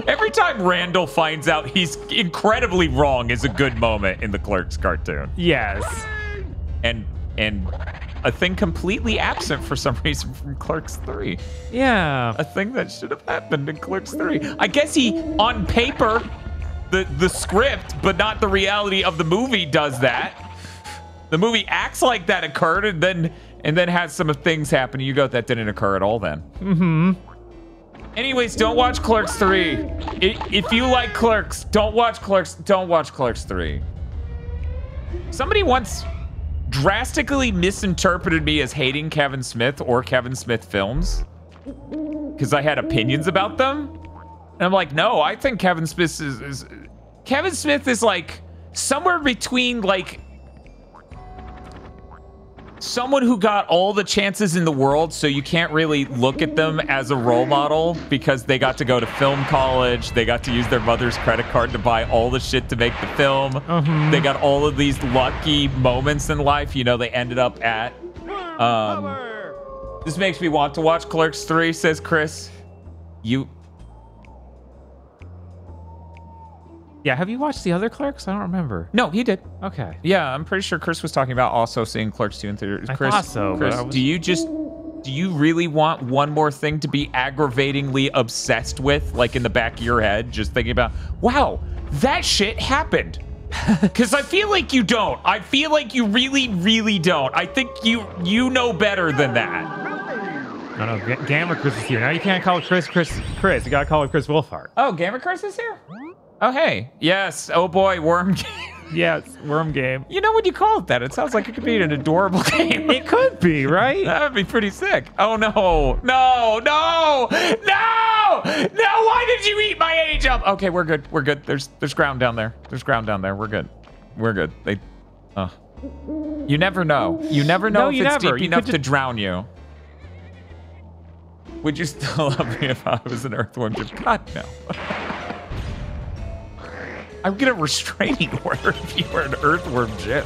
Every time Randall finds out he's incredibly wrong is a good moment in the Clerks cartoon. Yes. And and a thing completely absent for some reason from Clerks 3. Yeah. A thing that should have happened in Clerks 3. I guess he on paper the the script, but not the reality of the movie does that. The movie acts like that occurred and then and then has some things happen. You go that didn't occur at all then. Mm-hmm. Anyways, don't watch Clerks 3. If you like Clerks, don't watch Clerks. Don't watch Clerks 3. Somebody once drastically misinterpreted me as hating Kevin Smith or Kevin Smith films because I had opinions about them. And I'm like, no, I think Kevin Smith is, is Kevin Smith is like somewhere between like someone who got all the chances in the world, so you can't really look at them as a role model because they got to go to film college, they got to use their mother's credit card to buy all the shit to make the film. They got all of these lucky moments in life. You know, they ended up at um, This makes me want to watch Clerks 3, says Chris. You Yeah, have you watched the other Clerks? I don't remember. No, he did. Okay. Yeah, I'm pretty sure Chris was talking about also seeing Clerks 2 and 3. I Chris, thought so, Chris, was- do you just do you really want one more thing to be aggravatingly obsessed with like in the back of your head just thinking about, "Wow, that shit happened." Cuz I feel like you don't. I feel like you really really don't. I think you you know better than that. No, no, Ga- Gamma Chris is here. Now you can't call Chris, Chris, Chris. You gotta call it Chris Wolfhard. Oh, Gamma Chris is here? Oh, hey. Yes. Oh boy, Worm Game. yes. Worm Game. You know when you call it that, it sounds like it could be an adorable game. It could be, right? That would be pretty sick. Oh no, no, no, no, no! Why did you eat my age up? Okay, we're good. We're good. There's there's ground down there. There's ground down there. We're good. We're good. They, uh, you never know. You never know No, if it's never. deep You enough to drown you. Would you still love me if I was an earthworm? God no. I'm get a restraining order if you were an earthworm Jim.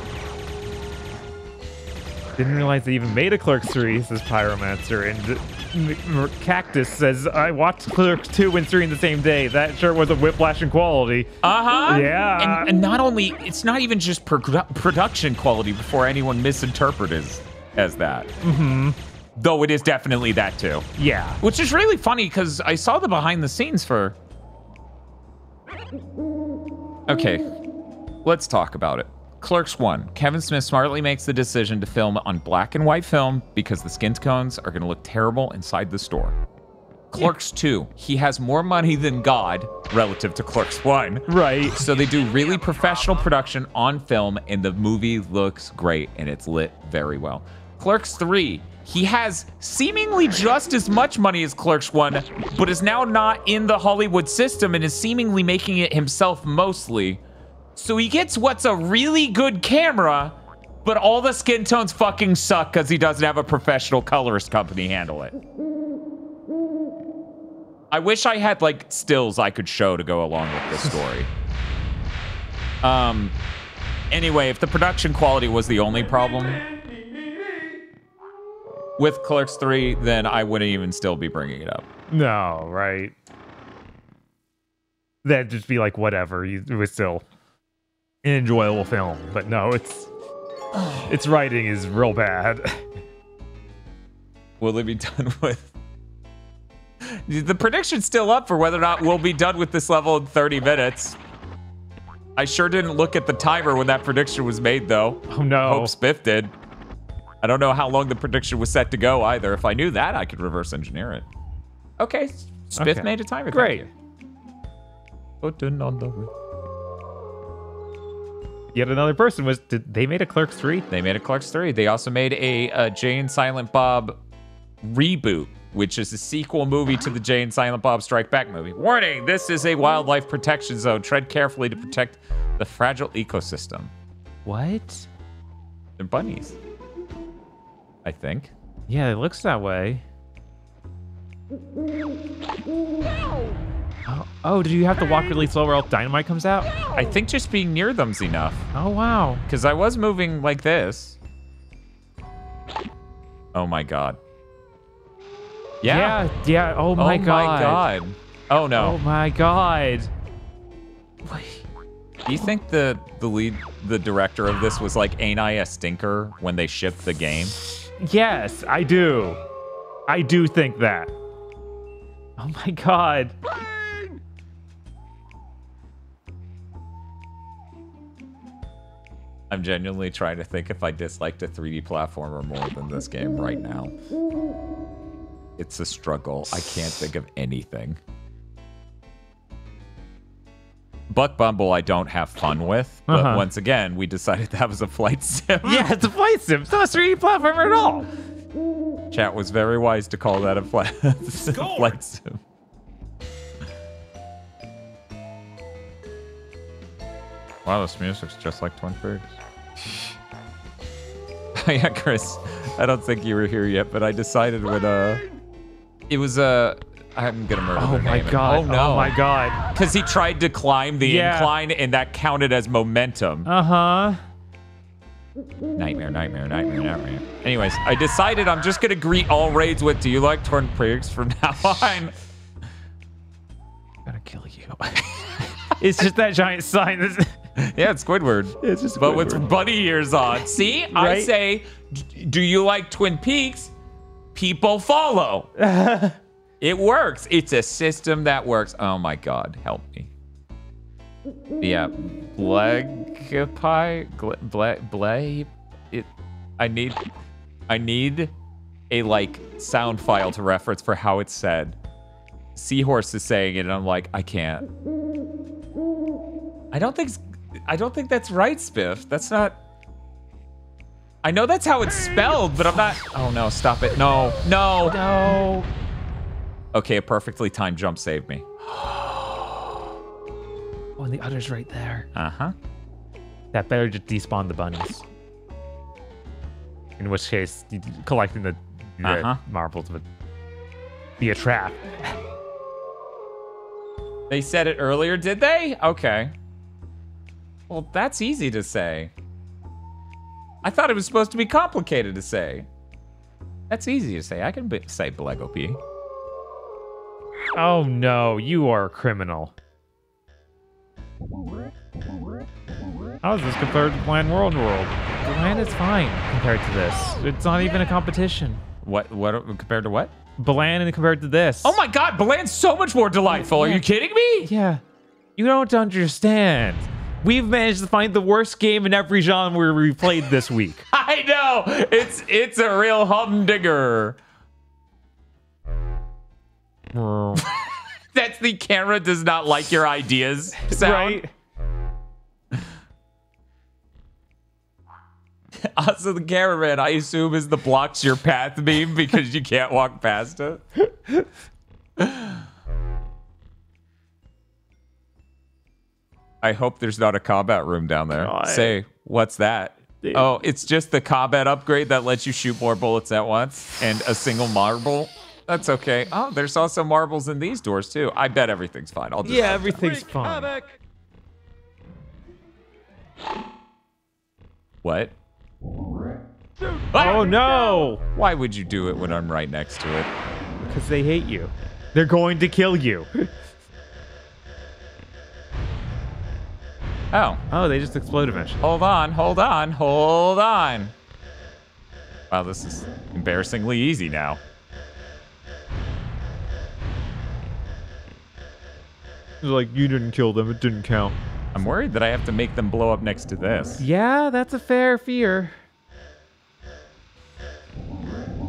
Didn't realize they even made a Clerks 3, says Pyromancer. And Cactus says, I watched Clerks 2 and 3 in the same day. That sure was a whiplash in quality. Uh huh. Yeah. And, and not only, it's not even just produ- production quality before anyone misinterprets as, as that. Mm-hmm. Though it is definitely that too. Yeah. Which is really funny because I saw the behind the scenes for. Okay, let's talk about it. Clerks 1. Kevin Smith smartly makes the decision to film on black and white film because the skin tones are going to look terrible inside the store. Clerks 2. He has more money than God relative to Clerks 1. Right. So they do really professional production on film, and the movie looks great and it's lit very well. Clerks 3, he has seemingly just as much money as Clerks 1, but is now not in the Hollywood system and is seemingly making it himself mostly. So he gets what's a really good camera, but all the skin tones fucking suck because he doesn't have a professional colorist company handle it. I wish I had like stills I could show to go along with this story. um anyway, if the production quality was the only problem with Clerks 3, then I wouldn't even still be bringing it up. No, right. That'd just be like, whatever. It was still an enjoyable film. But no, it's. Its writing is real bad. Will they be done with the prediction's still up for whether or not we'll be done with this level in 30 minutes. I sure didn't look at the timer when that prediction was made, though. Oh no. Hope Spiff did. I don't know how long the prediction was set to go either. If I knew that, I could reverse engineer it. Okay, Smith Okay. made a timer. Great. Thank you. Button on the. Yet another person was. Did they made a Clerks 3? They made a Clerks 3. They also made a, uh Jay and Silent Bob reboot, which is a sequel movie to the Jay and Silent Bob Strike Back movie. Warning: This is a wildlife protection zone. Tread carefully to protect the fragile ecosystem. What? They're bunnies. I think. Yeah, it looks that way. Oh, oh, did you have to walk really slow or else dynamite comes out? I think just being near them's enough. Oh, wow. Because I was moving like this. Oh my god. Yeah. Yeah, yeah. Oh my oh god. Oh, my god. Oh no. Oh my god. Do you think the the lead the director of this was like ain't I a stinker when they shipped the game? Yes, I do. I do think that. Oh my god. I'm genuinely trying to think if I disliked a 3D platformer more than this game right now. It's a struggle. I can't think of anything. Buck Bumble I don't have fun with, but Uh-huh. once again, we decided that was a flight sim. Yeah, it's a flight sim. It's not a 3D platformer at all. Chat was very wise to call that a flight, flight sim. Wow, this music's just like Twin Peaks. yeah, Chris, I don't think you were here yet, but I decided when uh, it was uh, I'm gonna murder Oh my name. god. Oh no! Oh my god. Because he tried to climb the Yeah. incline, and that counted as momentum. Uh huh. Nightmare, nightmare, nightmare, nightmare. Anyways, I decided I'm just gonna greet all raids with "Do you like Twin Peaks?" from now on. I'm gonna kill you. it's just that giant sign. That's, yeah, it's Squidward. It's just but with bunny ears on. See, I say, "Do you like Twin Peaks?" People follow. it works. It's a system that works. Oh my God, help me. Yeah, Blegpie, Ble, Ble, it. I need, I need a like sound file to reference for how it's said. Seahorse is saying it, and I'm like, I can't. I don't think, I don't think that's right, Spiff. That's not. I know that's how it's spelled, but I'm not. Oh no, stop it! No, no, no. Okay, a perfectly timed jump saved me. Oh, and the other's right there. Uh huh. That better just despawn the bunnies. In which case, y- y- collecting the, the Uh-huh. marbles would be a trap. They said it earlier, did they? Okay. Well, that's easy to say. I thought it was supposed to be complicated to say. That's easy to say. I can be- say Blego P. Oh no, you are a criminal. How is this compared to Plan World World? Bland is fine compared to this. It's not even a competition. What? What compared to what? Bland and compared to this. Oh my God, Beland's so much more delightful. Are you kidding me? Yeah. You don't understand. We've managed to find the worst game in every genre we played this week. I know. It's it's a real humdinger. That's the camera does not like your ideas sound. right? Also, the cameraman, I assume, is the blocks your path meme because you can't walk past it. I hope there's not a combat room down there. God. Say, what's that? Oh, it's just the combat upgrade that lets you shoot more bullets at once and a single marble. That's okay. Oh, there's also marbles in these doors too. I bet everything's fine. I'll just Yeah, everything's fine. What? Oh no! Why would you do it when I'm right next to it? Because they hate you. They're going to kill you. Oh, Oh, they just explode eventually. hold on, hold on, hold on. Wow, this is embarrassingly easy now. Like, you didn't kill them, it didn't count. I'm worried that I have to make them blow up next to this. Yeah, that's a fair fear.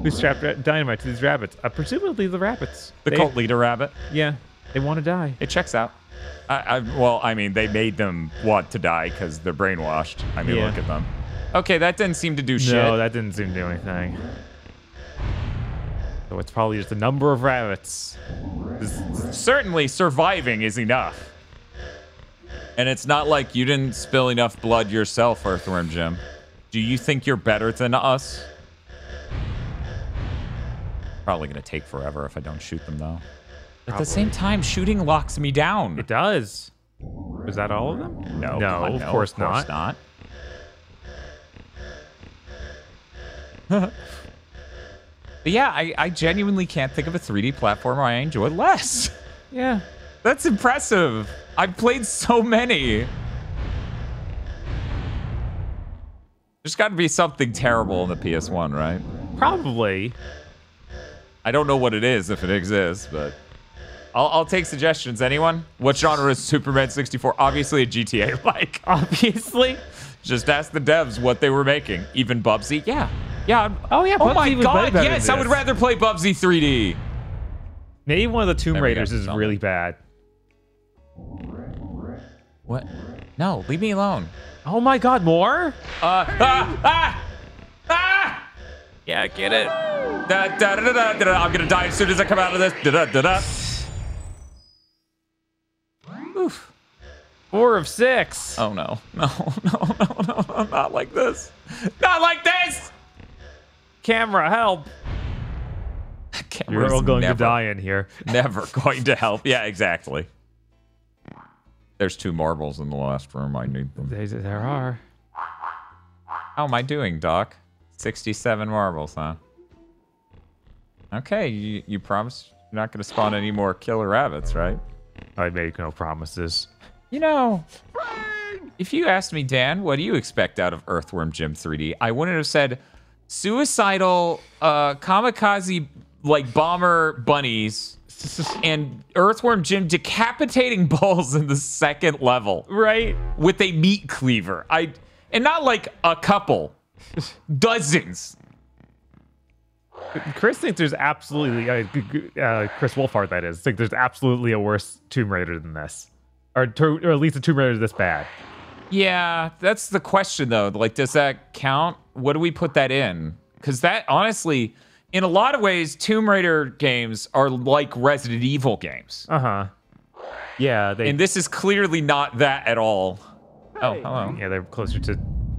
Who strapped dynamite to these rabbits? Uh, presumably the rabbits. The They- cult leader rabbit. Yeah, they want to die. It checks out. I, I, well, I mean, they made them want to die because they're brainwashed. I mean, Yeah. look at them. Okay, that didn't seem to do shit. No, that didn't seem to do anything. So it's probably just a number of rabbits. Certainly, surviving is enough. And it's not like you didn't spill enough blood yourself, Earthworm Jim. Do you think you're better than us? Probably gonna take forever if I don't shoot them, though. At the same time, shooting locks me down. It does. Is that all of them? no, no, God, of no, course of course not. not. but yeah, I, I genuinely can't think of a 3D platformer I enjoy less. Yeah. That's impressive. I've played so many. There's got to be something terrible in the PS1, right? Probably. I don't know what it is if it exists, but I'll, I'll take suggestions. Anyone? What genre is Superman 64? Obviously a GTA like. Obviously. Just ask the devs what they were making. Even Bubsy? Yeah. Yeah. I'm- Oh, yeah, Oh Bubsy my god. Yes, I would rather play Bubsy 3D. Maybe one of the Tomb There Raiders is really bad. What? No, leave me alone. Oh my god, more? Uh, ah, ah, ah! Yeah, get it. Da, da, da, da, da, da. I'm gonna die as soon as I come out of this. Da, da, da, da. Oof. Four of six. Oh no. No, no, no, no, no, not like this. Not like this! Camera, help. You're all going never, to die in here. Never going to help. Yeah, exactly. There's two marbles in the last room. I need them. There, there are. How am I doing, Doc? 67 marbles, huh? Okay, you, you promise you're not going to spawn any more killer rabbits, right? I make no promises. You know, if you asked me, Dan, what do you expect out of Earthworm Jim 3D? I wouldn't have said suicidal, uh, kamikaze, like bomber bunnies and Earthworm Jim decapitating balls in the second level Right? with a meat cleaver. I and not like a couple, dozens. Chris thinks there's absolutely uh, uh, Chris Wolfhard. That is, think there's absolutely a worse Tomb Raider than this, or, to, or at least a Tomb Raider is this bad. Yeah, that's the question though. Like, does that count? What do we put that in? Because that honestly, in a lot of ways, Tomb Raider games are like Resident Evil games. Uh huh. Yeah, they And this is clearly not that at all. Oh, hello. yeah they're closer to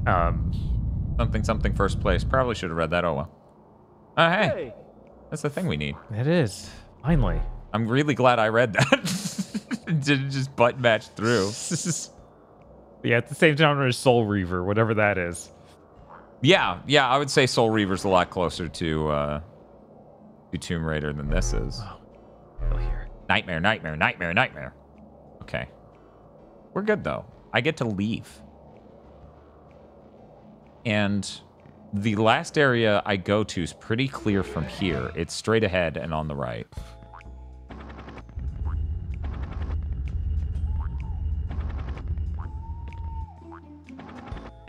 um Something, something, first place. Probably should have read that. Oh well. Oh, hey. That's the thing we need. it is finally. I'm really glad I read that. Didn't just butt match through. yeah, it's the same genre as Soul Reaver, whatever that is. Yeah, yeah, I would say Soul Reaver's a lot closer to uh to Tomb Raider than this is. Still here. Nightmare, nightmare, nightmare, nightmare. Okay. We're good though. I get to leave. And the last area I go to is pretty clear from here. It's straight ahead and on the right.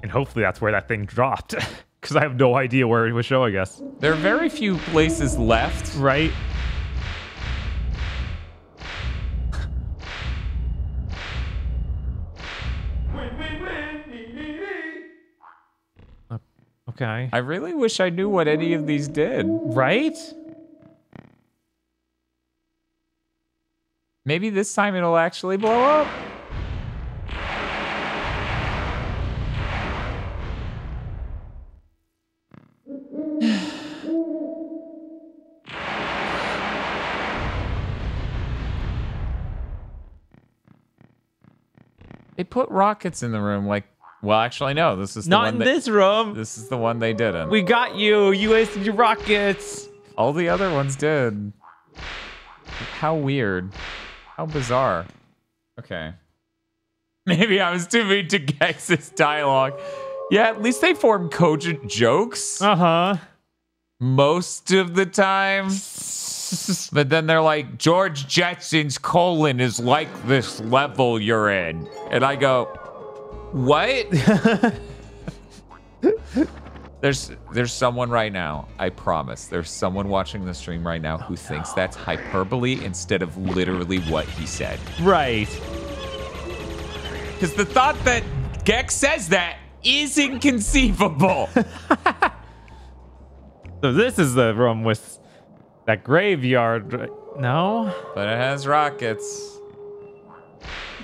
And hopefully that's where that thing dropped, because I have no idea where it was showing us. There are very few places left. Right? Uh, Okay. I really wish I knew what any of these did. Right? Maybe this time it'll actually blow up. They put rockets in the room like well actually no, this is the Not one in this room. This is the one they didn't. We got you. You wasted your rockets. All the other ones did. How weird. How bizarre. Okay. Maybe I was too mean to Gex's dialogue. Yeah, at least they form cogent jokes Uh huh. most of the time. But then they're like, George Jetson's colon is like this level you're in. And I go, what? There's there's someone right now, I promise. There's someone watching the stream right now who thinks that's hyperbole instead of literally what he said. Right. Because the thought that Gex says that is inconceivable. So this is the room with that graveyard. No. but it has rockets.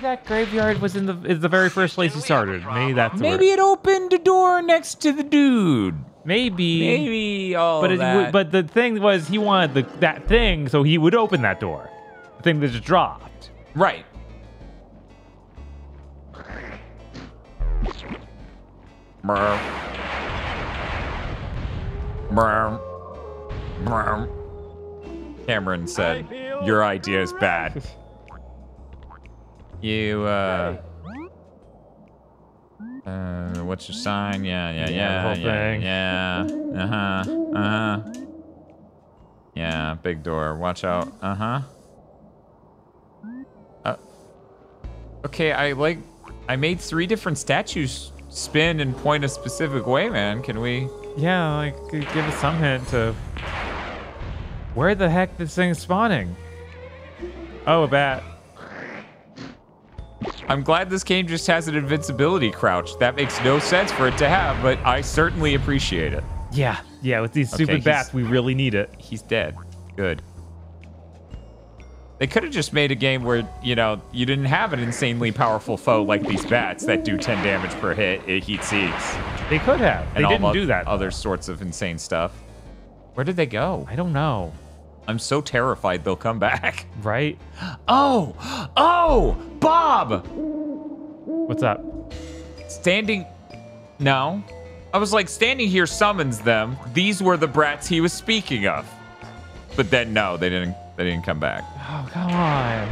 That graveyard was in the is the very first place you started. Maybe that's where- Maybe it opened a door next to the dude. maybe Maybe all But it, that. but the thing was he wanted the, that thing so he would open that door. The thing that just dropped. right. Brr. Brr. Brr. Cameron said, "Your idea is bad." You uh, uh, what's your sign? Yeah, yeah, Yeah, yeah, yeah, yeah. Uh huh. Uh huh. Yeah, big door. Watch out. Uh huh. Uh, okay, I like. I made three different statues spin and point a specific way, man. Can we? Yeah, like give us some hint to where the heck this thing's spawning. Oh, a bat. I'm glad this game just has an invincibility crouch. That makes no sense for it to have, but I certainly appreciate it. Yeah, yeah. With these Okay, stupid he's- bats, we really need it. He's dead. Good. They could have just made a game where, you know, you didn't have an insanely powerful foe like these bats that do 10 damage per hit, it heat seeks, They could have. They didn't do that. Other sorts of insane stuff. Where did they go? I don't know. I'm so terrified they'll come back. Right? Oh! Oh! Bob! What's up? Standing. No. I was like, standing here summons them. These were the brats he was speaking of. But then no, they didn't. They didn't come back. Oh, come on.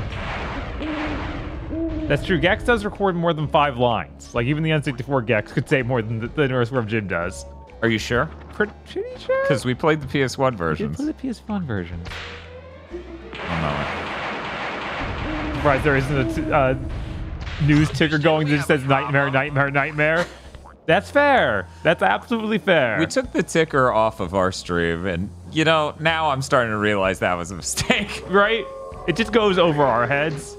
That's true. Gex does record more than five lines. Like, even the N64 Gex could say more than the, the Earthworm Jim does. Are you sure? Pretty sure. Because we played the PS1 Did versions. play the PS1 version. Moment. Right, there isn't a t- uh, news ticker going that just says nightmare, nightmare, nightmare. That's fair. That's absolutely fair. We took the ticker off of our stream, and you know, now I'm starting to realize that was a mistake. right? It just goes over our heads.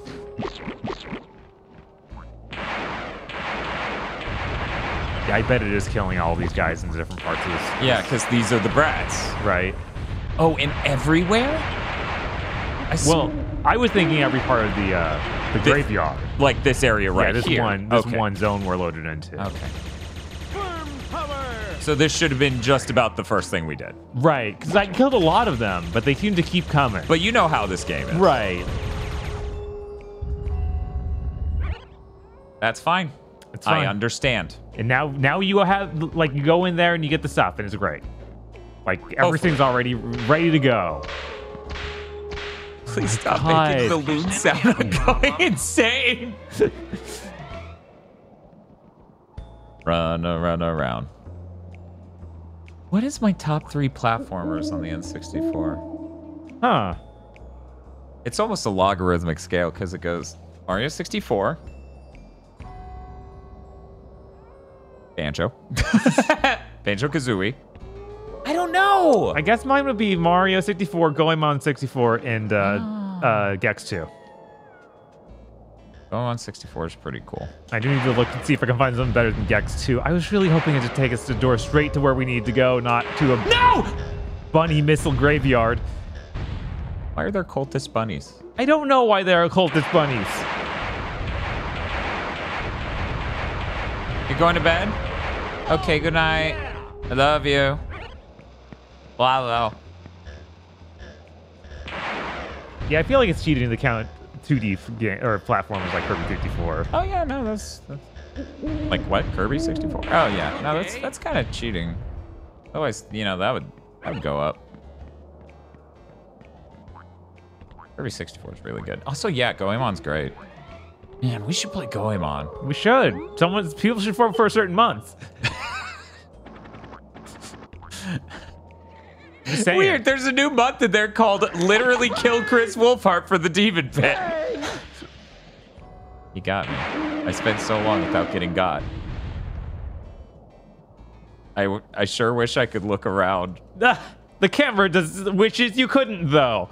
I bet it is killing all these guys in different parts of this. yeah, because these are the brats. Right. Oh, and everywhere? I s- Well, I was thinking every part of the uh, the Thi- graveyard. like this area right yeah, this here. one, this okay. one zone we're loaded into. Okay. So this should have been just about the first thing we did. Right, because I killed a lot of them, but they seem to keep coming. But you know how this game is. right. That's fine. It's fine. I understand. And now, now you have like you go in there and you get the stuff, and it's great. Like everything's already ready to go. Please stop God. making the loon sound. I'm going insane. run, run around. What is my top three platformers on the N64? Huh? It's almost a logarithmic scale because it goes Mario 64, Banjo, Banjo Kazooie. I don't know. I guess mine would be Mario 64, Goemon 64, and uh, uh, Gex 2. Goemon 64 is pretty cool. I do need to look and see if I can find something better than Gex 2. I was really hoping it would take us to the door straight to where we need to go, not to a No! bunny missile graveyard. Why are there cultist bunnies? I don't know why there are cultist bunnies. You going to bed? Okay, good night. I love you. Wow, Yeah, I feel like it's cheating to count 2D f- ga- or platformers like Kirby 54. Oh yeah, no, that's, that's like what Kirby 64. Oh yeah, no, that's that's kind of cheating. Otherwise, you know, that would that would go up. Kirby 64 is really good. Also, yeah, Goemon's great. Man, we should play Goemon. We should. Someone, people should form for a certain month. Just. Weird. There's a new month in there called "Literally Kill Chris Wolfhart for the Demon Pit." He got me. I spent so long without getting got. I, w- I sure wish I could look around. The camera does wishes you couldn't though.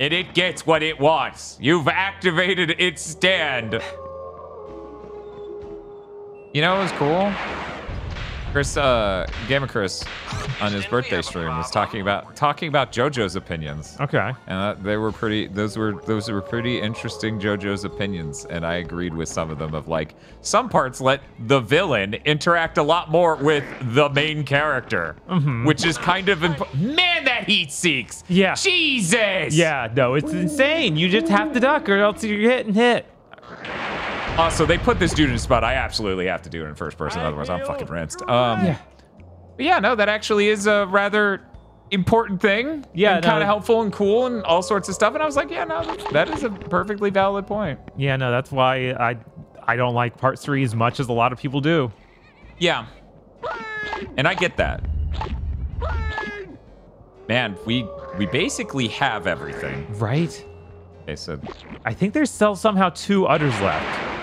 And it gets what it wants. You've activated its stand. You know what was cool? Chris, uh, Gamer Chris, on his birthday stream was talking about talking about JoJo's opinions. Okay. And that, they were pretty. Those were those were pretty interesting JoJo's opinions, and I agreed with some of them. Of like some parts let the villain interact a lot more with the main character, which is kind of imp- man that heat seeks. Yeah. Jesus. Yeah, no, it's insane. You just have to duck or else you're getting hit. Also, they put this dude in a spot. I absolutely have to do it in first person, otherwise I'm fucking rinsed. Um, Yeah. yeah, no, that actually is a rather important thing. Yeah, and kind of helpful and cool and all sorts of stuff. And I was like, yeah, no, that- that is a perfectly valid point. Yeah, no, that's why I I don't like part three as much as a lot of people do. Yeah. And I get that. Man, we we basically have everything. Right? Okay, so I think there's still somehow two udders left.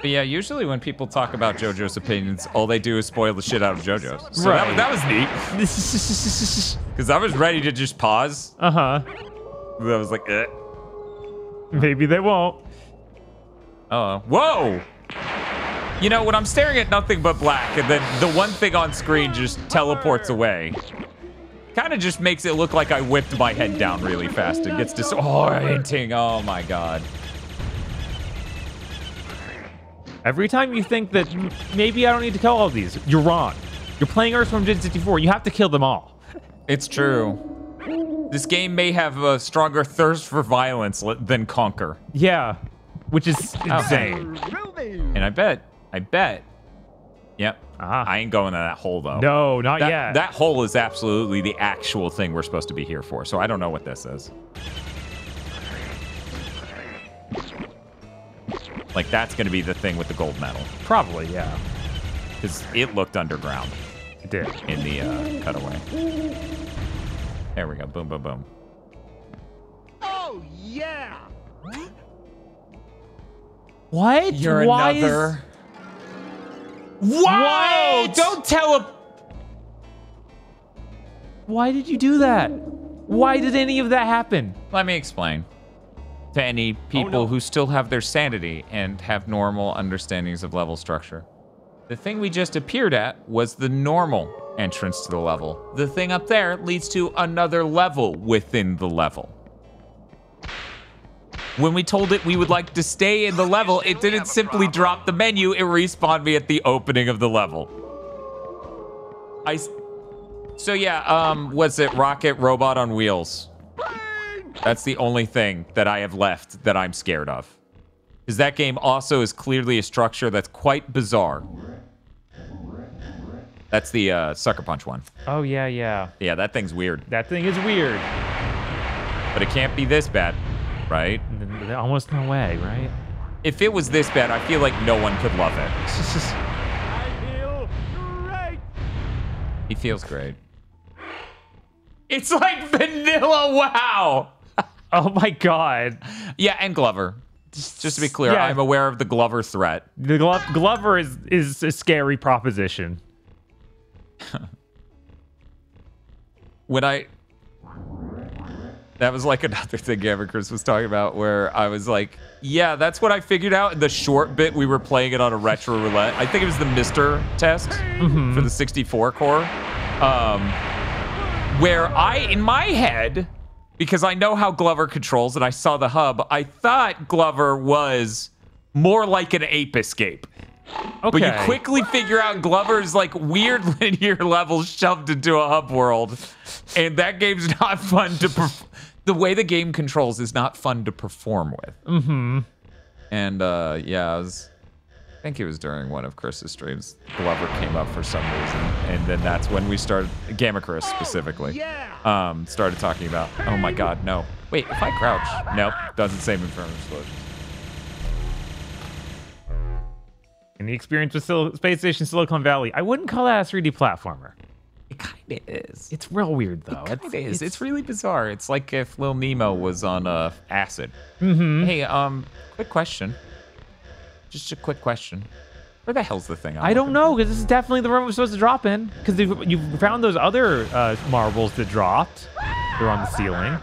But yeah, usually when people talk about JoJo's opinions, all they do is spoil the shit out of JoJo's. So that, Right. that was neat. Because I was ready to just pause. uh huh. I was like, eh. Maybe they won't. Oh, whoa! You know, when I'm staring at nothing but black, and then the one thing on screen just teleports away, kind of just makes it look like I whipped my head down really fast. It gets disorienting. Oh my god. Every time you think that maybe I don't need to kill all of these, you're wrong. You're playing Earthworm Jim 64. You have to kill them all. It's true. This game may have a stronger thirst for violence than Conker. Yeah, which is Oh. insane. And I bet, I bet. Yep. Ah. I ain't going to that hole though. No, not That, yet. that hole is absolutely the actual thing we're supposed to be here for. So I don't know what this is. Like that's going to be the thing with the gold medal Probably, yeah. because it looked underground It did. in the uh, cutaway. There we go. Boom, boom, boom. Oh, yeah! What? You're Why another. Whoa! Don't tell him. Why did you do that? Why did any of that happen? Let me explain to any oh, people who still have their sanity and have normal understandings of level structure. The thing we just appeared at was the normal entrance to the level. The thing up there leads to another level within the level. When we told it we would like to stay in the level, it didn't simply drop the menu, it respawned me at the opening of the level. I. s- So yeah, um, was it Rocket Robot on Wheels? That's the only thing that I have left that I'm scared of. Because that game also is clearly a structure that's quite bizarre. That's the uh, Sucker Punch one. Oh yeah, yeah. Yeah, that thing's weird. That thing is weird. But it can't be this bad, right? Almost no way, right? If it was this bad, I feel like no one could love it. I feel great! He feels great. It's like vanilla wow! oh my god. Yeah, and Glover. Just, just to be clear, Yeah. I'm aware of the Glover threat. The Glo- Glover is is a scary proposition. when I that was like another thing Gavin Chris was talking about where I was like, yeah, that's what I figured out in the short bit we were playing it on a retro roulette. I think it was the MiSTer test for the 64 core. Um, where I in my head, because I know how Glover controls and I saw the hub, I thought Glover was more like an ape escape. Okay. But you quickly figure out Glover's like weird linear levels shoved into a hub world, and that game's not fun to. Perf- the way the game controls is not fun to perform with. Mm-hmm. And uh, yeah, I was. I think it was during one of Chris's streams. Glover came up for some reason, and then that's when we started. Gamma Chris specifically. Yeah! Um, started talking about. Oh my God, no! Wait, if I crouch, nope, doesn't save me from explosions. In the experience with Sil- Space Station Silicon Valley, I wouldn't call that a 3D platformer. It kind of is. It's real weird though. It kinda is. It's, really bizarre. It's like if Lil Nemo was on uh, acid. Mm-hmm. Hey, um, quick question. Just a quick question. Where the hell's the thing? I'm I don't know because this is definitely the room we're supposed to drop in. Because you you found those other uh, marbles that dropped. They're on the ceiling.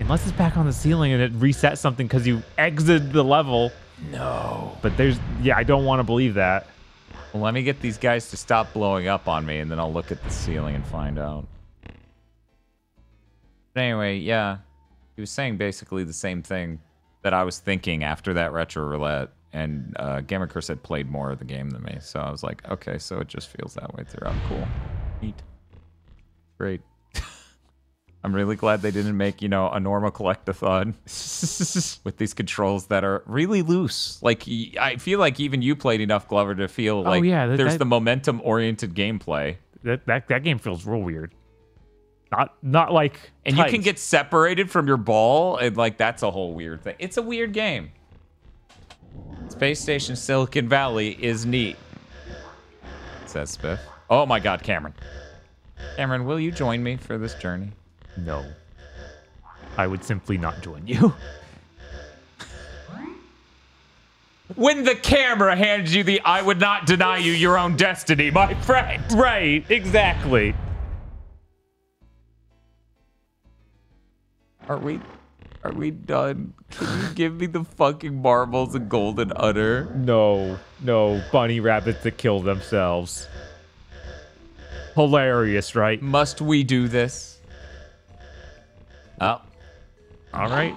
Unless it's back on the ceiling and it resets something because you exited the level. No. But there's yeah, I don't want to believe that. Well, let me get these guys to stop blowing up on me, and then I'll look at the ceiling and find out. But anyway, yeah, he was saying basically the same thing that I was thinking after that retro roulette. And uh, Gamma Chris had played more of the game than me, so I was like, okay, so it just feels that way throughout. Cool, neat, great. I'm really glad they didn't make you know a normal collectathon with these controls that are really loose. Like I feel like even you played enough Glover to feel oh, like Oh, yeah, that- there's that- the momentum oriented gameplay. That that that game feels real weird. Not not like And you can get separated from your ball, and like that's a whole weird thing. It's a weird game. Space Station Silicon Valley is neat. Says Spiff. Oh my god, Cameron. Cameron, will you join me for this journey? No. I would simply not join you. When the camera hands you the I would not deny you your own destiny, my friend. right, exactly. Are we are we done? Can you give me the fucking marbles and golden udder? No, no, bunny rabbits that kill themselves. Hilarious, right? Must we do this? Oh, All right.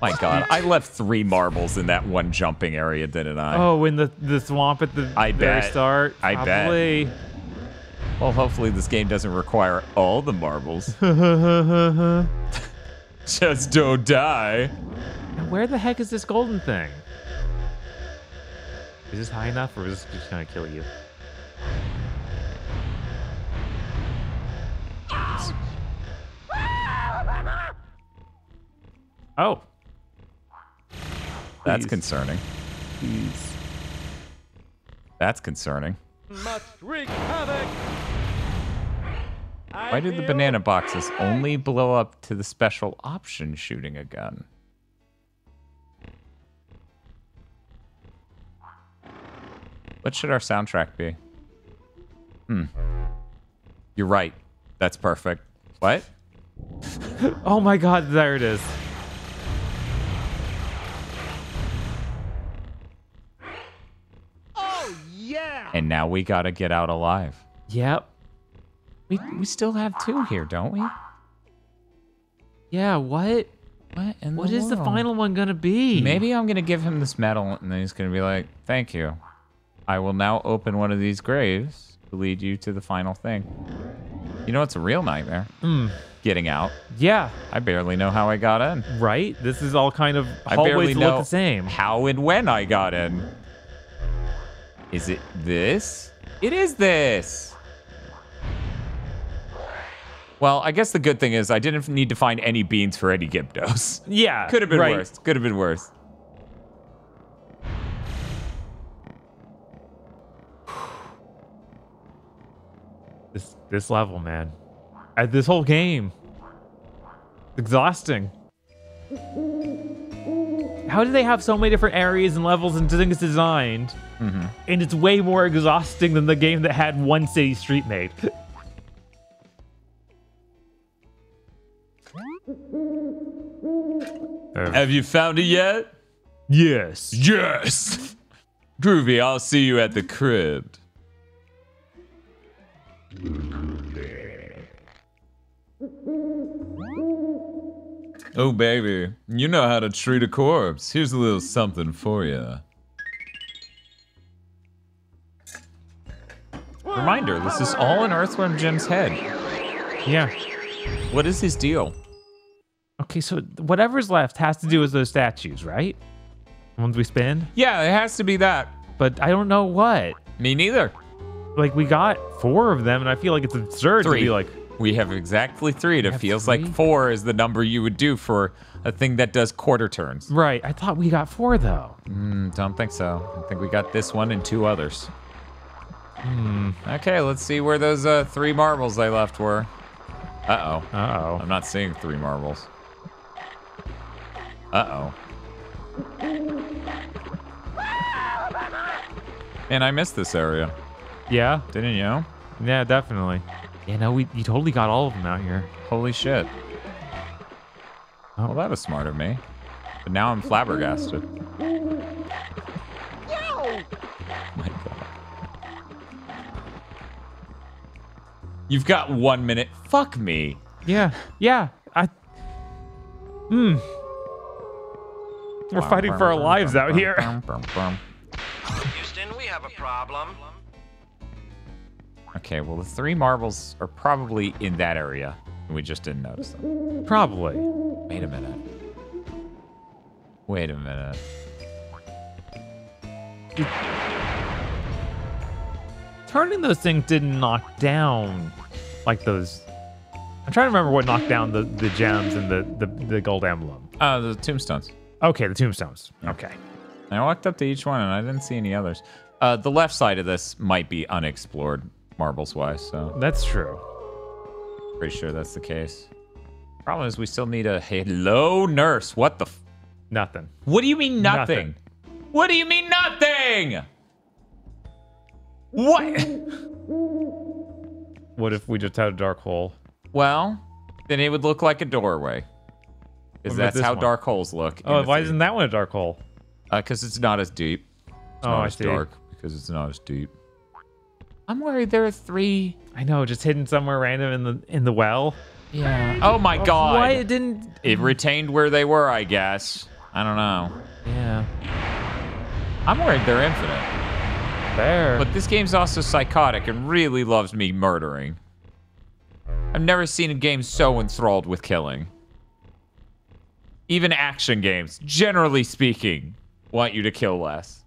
my god. I left three marbles in that one jumping area, didn't I? Oh, in the the swamp at the I very bet. start. I bet. Probably. Well, hopefully this game doesn't require all the marbles. Just don't die. And where the heck is this golden thing? Is this high enough or is this just gonna kill you? Oh, That's Please. concerning. please. That's concerning. Must wreak havoc. Why do the banana boxes only blow up to the special option shooting a gun? What should our soundtrack be? Hmm. You're right. That's perfect. What? Oh my god, there it is. Oh, yeah! And now we gotta get out alive. Yep. We we still have two here, don't we? Yeah, what? What in What the is the world? final one gonna be? Maybe I'm gonna give him this medal, and then he's gonna be like, "Thank you. I will now open one of these graves to lead you to the final thing." You know, it's a real nightmare. Hmm. Getting out. Yeah, I barely know how I got in. right? This is all kind of I barely hallways know look the same. how and when I got in. Is it this? It is this. Well, I guess the good thing is I didn't need to find any beans for any Gibdos. Yeah. Could have been right. worse. Could have been worse. This this level, man. At this whole game. It's exhausting. How do they have so many different areas and levels and things designed? Mm-hmm. And it's way more exhausting than the game that had one city street made. Have you found it yet? yes. Yes. Groovy, I'll see you at the crib. Oh, baby, you know how to treat a corpse. Here's a little something for you. Reminder, this is all in Earthworm Jim's head. Yeah. What is his deal? Okay, so whatever's left has to do with those statues, right? The ones we spin? Yeah, it has to be that. But I don't know what. Me neither. Like we got four of them, and I feel like it's absurd Three. to be like, We have exactly three, and it feels three? like four is the number you would do for a thing that does quarter turns. right. I thought we got four though. Mm, don't think so. I think we got this one and two others. Hmm. Okay, let's see where those uh, three marbles I left were. Uh oh. Uh oh. I'm not seeing three marbles. Uh oh. And I missed this area. Yeah. Didn't you? Yeah, definitely. Yeah, no, we you totally got all of them out here. Holy shit. Oh. Well, that was smart of me. But now I'm flabbergasted. My god. You've got one minute. Fuck me. Yeah. Yeah. I. Hmm. We're fighting for our lives out here. Houston, we have a problem. Okay, well, the three marbles are probably in that area. and We just didn't notice them. Probably. Wait a minute. Wait a minute. Turning those things didn't knock down like those. I'm trying to remember what knocked down the, the gems and the, the, the gold emblem. Uh, the tombstones. Okay, the tombstones. Okay. I walked up to each one and I didn't see any others. Uh, the left side of this might be unexplored, marbles wise, so That's true. pretty sure that's the case. Problem is, we still need a hello nurse. What the? F- Nothing. what do you mean nothing? Nothing. What do you mean nothing? What? What if we just had a dark hole? well, then it would look like a doorway. What Because that's how one? dark holes look. Oh, why three. isn't that one a dark hole? Uh, because it's not as deep. It's Oh, not I as see. dark because it's not as deep. I'm worried there are three. I know, just hidden somewhere random in the in the well. Yeah. Oh my god. Why it didn't? It retained where they were, I guess. I don't know. Yeah. I'm worried they're infinite. there. But this game's also psychotic and really loves me murdering. I've never seen a game so enthralled with killing. Even action games, generally speaking, want you to kill less.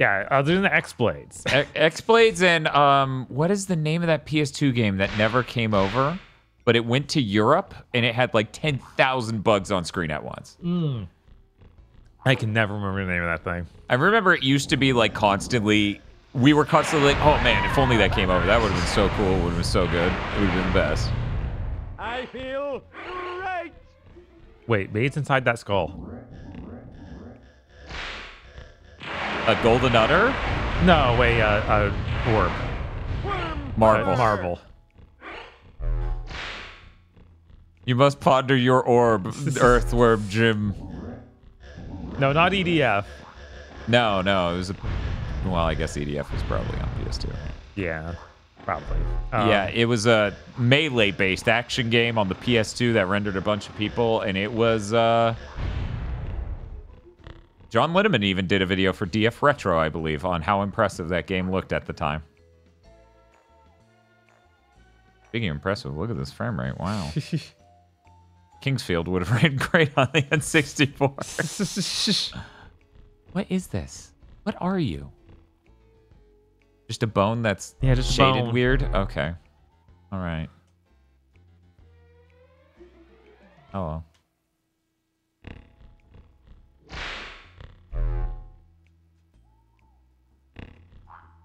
Yeah, other than the X Blades. E- X-Blades and um, what is the name of that PS2 game that never came over, but it went to Europe and it had like 10,000 bugs on screen at once. I can never remember the name of that thing. I remember it used to be like constantly, we were constantly like, oh man, if only that came over, that would have been so cool, would have been so good, it would have been the best. I feel great. Wait, maybe it's inside that skull. A golden udder? No, wait, uh, uh, orb. Marvel. Uh, Marvel. You must ponder your orb, Earthworm Jim. No, not EDF. No, no, it was a. Well, I guess EDF was probably on PS2. Yeah, probably. Um, yeah, it was a melee-based action game on the PS2 that rendered a bunch of people, and it was. uh John Linneman even did a video for DF Retro, I believe, on how impressive that game looked at the time. Speaking impressive, look at this frame rate. Wow. King's Field would have ran great on the N64. what is this? What are you? Just a bone that's Yeah, just shaded bone. weird? Okay. All right. Oh well.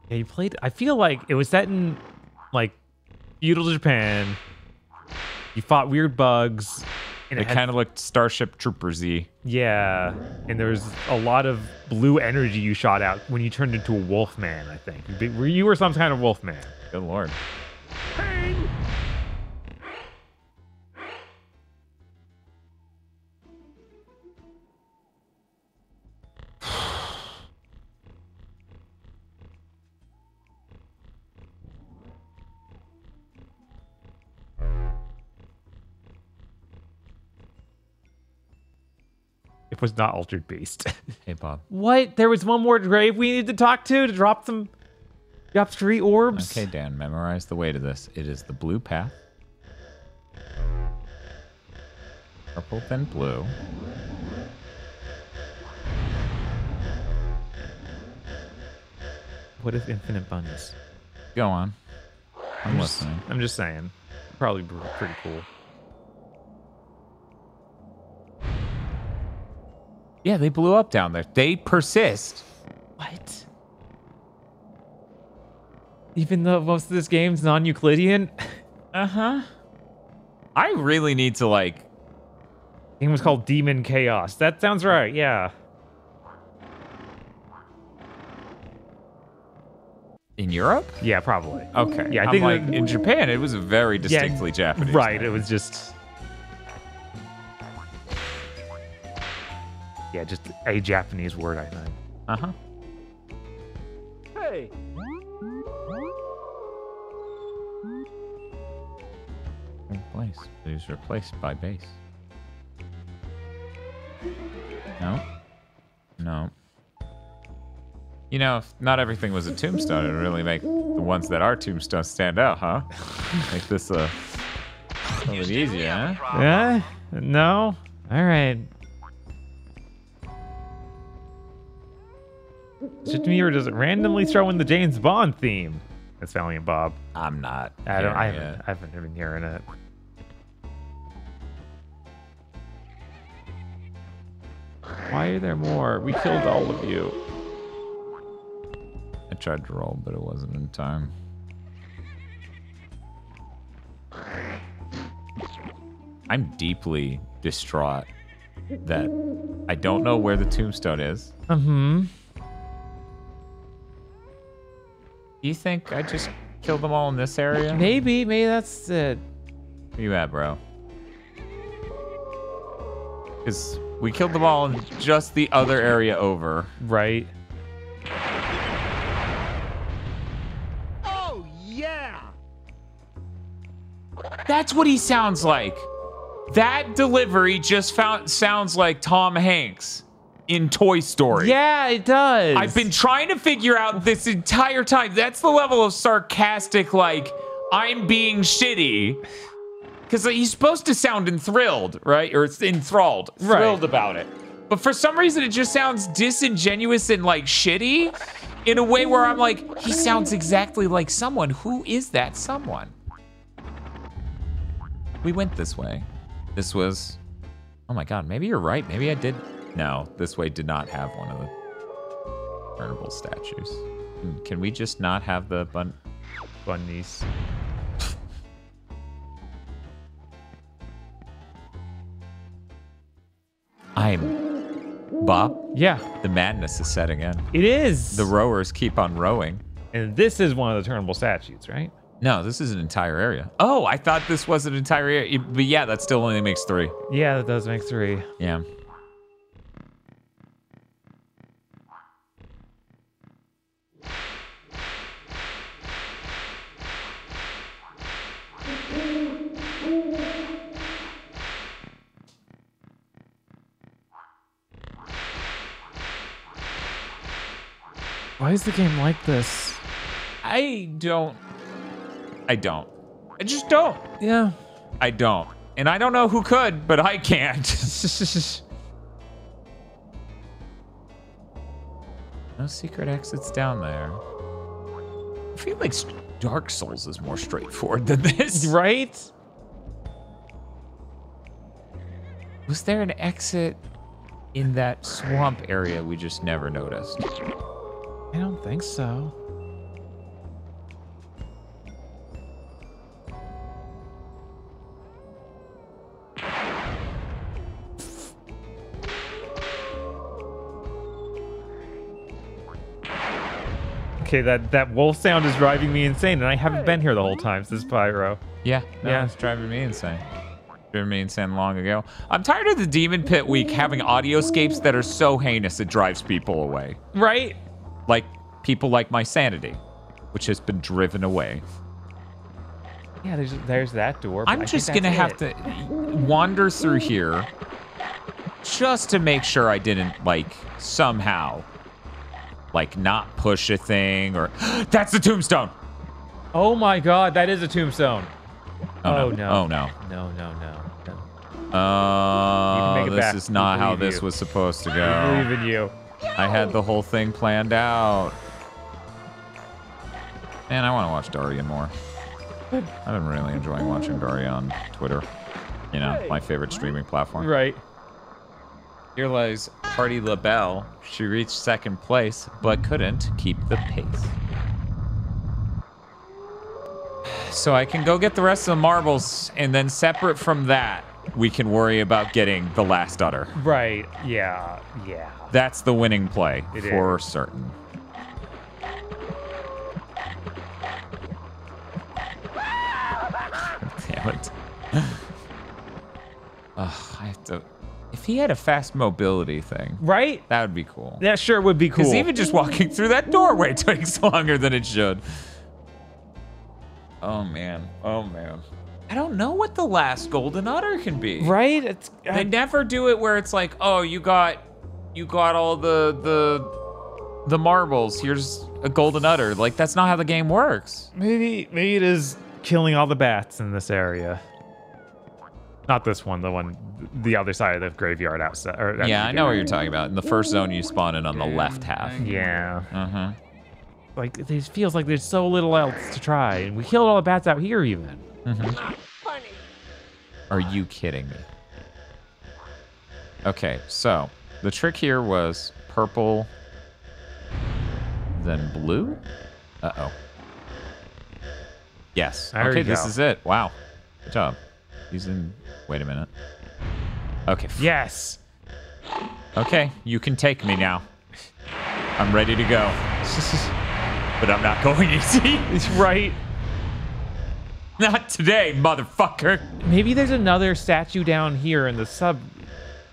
Yeah, you played. I feel like it was set in like feudal Japan. You fought weird bugs. And It had- kind of looked Starship Troopers-y. Yeah, and there was a lot of blue energy you shot out when you turned into a wolf man. I think you, were- you were some kind of wolf man. Good lord. It was not altered beast. Hey, Bob. what? There was one more grave we needed to talk to to drop some, drop three orbs. Okay, Dan, memorize the way to this. It is the blue path. Purple, then blue. What if infinite bunnies? Go on. I'm just- listening. I'm just saying. Probably pretty cool. Yeah, they blew up down there. They persist. What? Even though most of this game's non-Euclidean, Uh huh. I really need to like. game was called Demon Chaos. That sounds right. Yeah. In Europe? Yeah, probably. Okay. Yeah, I I'm think like in Japan, it was very distinctly Japanese. Right. thing. It was just. Yeah, just a Japanese word, I think. Uh huh. Hey, Replace. Is replaced by base. No. No. You know, if not everything was a tombstone, it would really make the ones that are tombstones stand out, huh? make this a little bit easier, have huh? Yeah? No? All right. Is it me or does it randomly throw in the James Bond theme? That's Valiant Bob. I'm not. I don't. I haven't. it. I haven't been hearing it. Why are there more? We killed all of you. I tried to roll, but it wasn't in time. I'm deeply distraught that I don't know where the tombstone is. Mm-hmm. You think I just killed them all in this area? Maybe. Maybe that's it. you at, bro? Because we killed them all in just the other area over. Right. Oh, yeah! That's what he sounds like. That delivery just found, sounds like Tom Hanks. In Toy Story. Yeah, it does. I've been trying to figure out this entire time. That's the level of sarcastic, like, I'm being shitty. Because he's supposed to sound enthralled, right? Or it's enthralled, Right. thrilled about it. But for some reason, it just sounds disingenuous and like shitty in a way where I'm like, he sounds exactly like someone. Who is that someone? We went this way. This was, oh my God, maybe you're right. Maybe I did. No, this way did not have one of the venerable statues. Hmm, Can we just not have the bun? bunnies. I'm Bob. Yeah, The madness is setting in. it is. The rowers keep on rowing. and this is one of the turnable statues, right? No, this is an entire area. Oh, I thought this was an entire area. But yeah, that still only makes three. Yeah, that does make three. Yeah. Why is the game like this? I don't. I don't. I just don't. Yeah. I don't. And I don't know who could, but I can't. no secret exits down there. I feel like Dark Souls is more straightforward than this. right? Was there an exit in that swamp area we just never noticed? I don't think so. Okay, that, that wolf sound is driving me insane, and I haven't been here the whole time since Pyro. Yeah, no, Yeah. it's driving me insane. Driving me insane long ago. I'm tired of the Demon Pit week having audioscapes that are so heinous it drives people away. Right? Like people like my sanity, which has been driven away. Yeah, there's there's that door. I I'm just gonna have it. to wander through here just to make sure I didn't like somehow like not push a thing or that's the tombstone. Oh my god, that is a tombstone. Oh, Oh, no. no. Oh no. No, no, no. no. Uh, this back. is not how this you. was supposed to I go. believe in you. I had the whole thing planned out. Man, I want to watch Daria more. I've been really enjoying watching Daria on Twitter. You know, my favorite streaming platform. Right. Here lies Party LaBelle. She reached second place, but couldn't keep the pace. So I can go get the rest of the marbles, and then separate from that, we can worry about getting the last udder. Right. Yeah. Yeah. That's the winning play It for is. certain. Damn it. Ugh, I have to. If he had a fast mobility thing, Right? that would be cool. That sure would be cool. Because even just walking through that doorway takes longer than it should. Oh man. Oh man. I don't know what the last golden udder can be. right? It's uh, They never do it where it's like, oh, you got, you got all the the the marbles. Here's a golden udder. Like that's not how the game works. maybe maybe it is killing all the bats in this area. Not this one, the one the other side of the graveyard outside. Or, Yeah, I know what you're talking about. In the first zone, you spawn in on the left half. Yeah. Uh huh. Like it just feels like there's so little else to try. And we killed all the bats out here even. Are you kidding me? Okay, so the trick here was purple, then blue. Uh oh. Yes. There okay, this is it. Wow. Good job. He's in. Wait a minute. Okay. Yes. Okay, you can take me now. I'm ready to go. But I'm not going easy. It's right. not today, motherfucker. Maybe there's another statue down here in the sub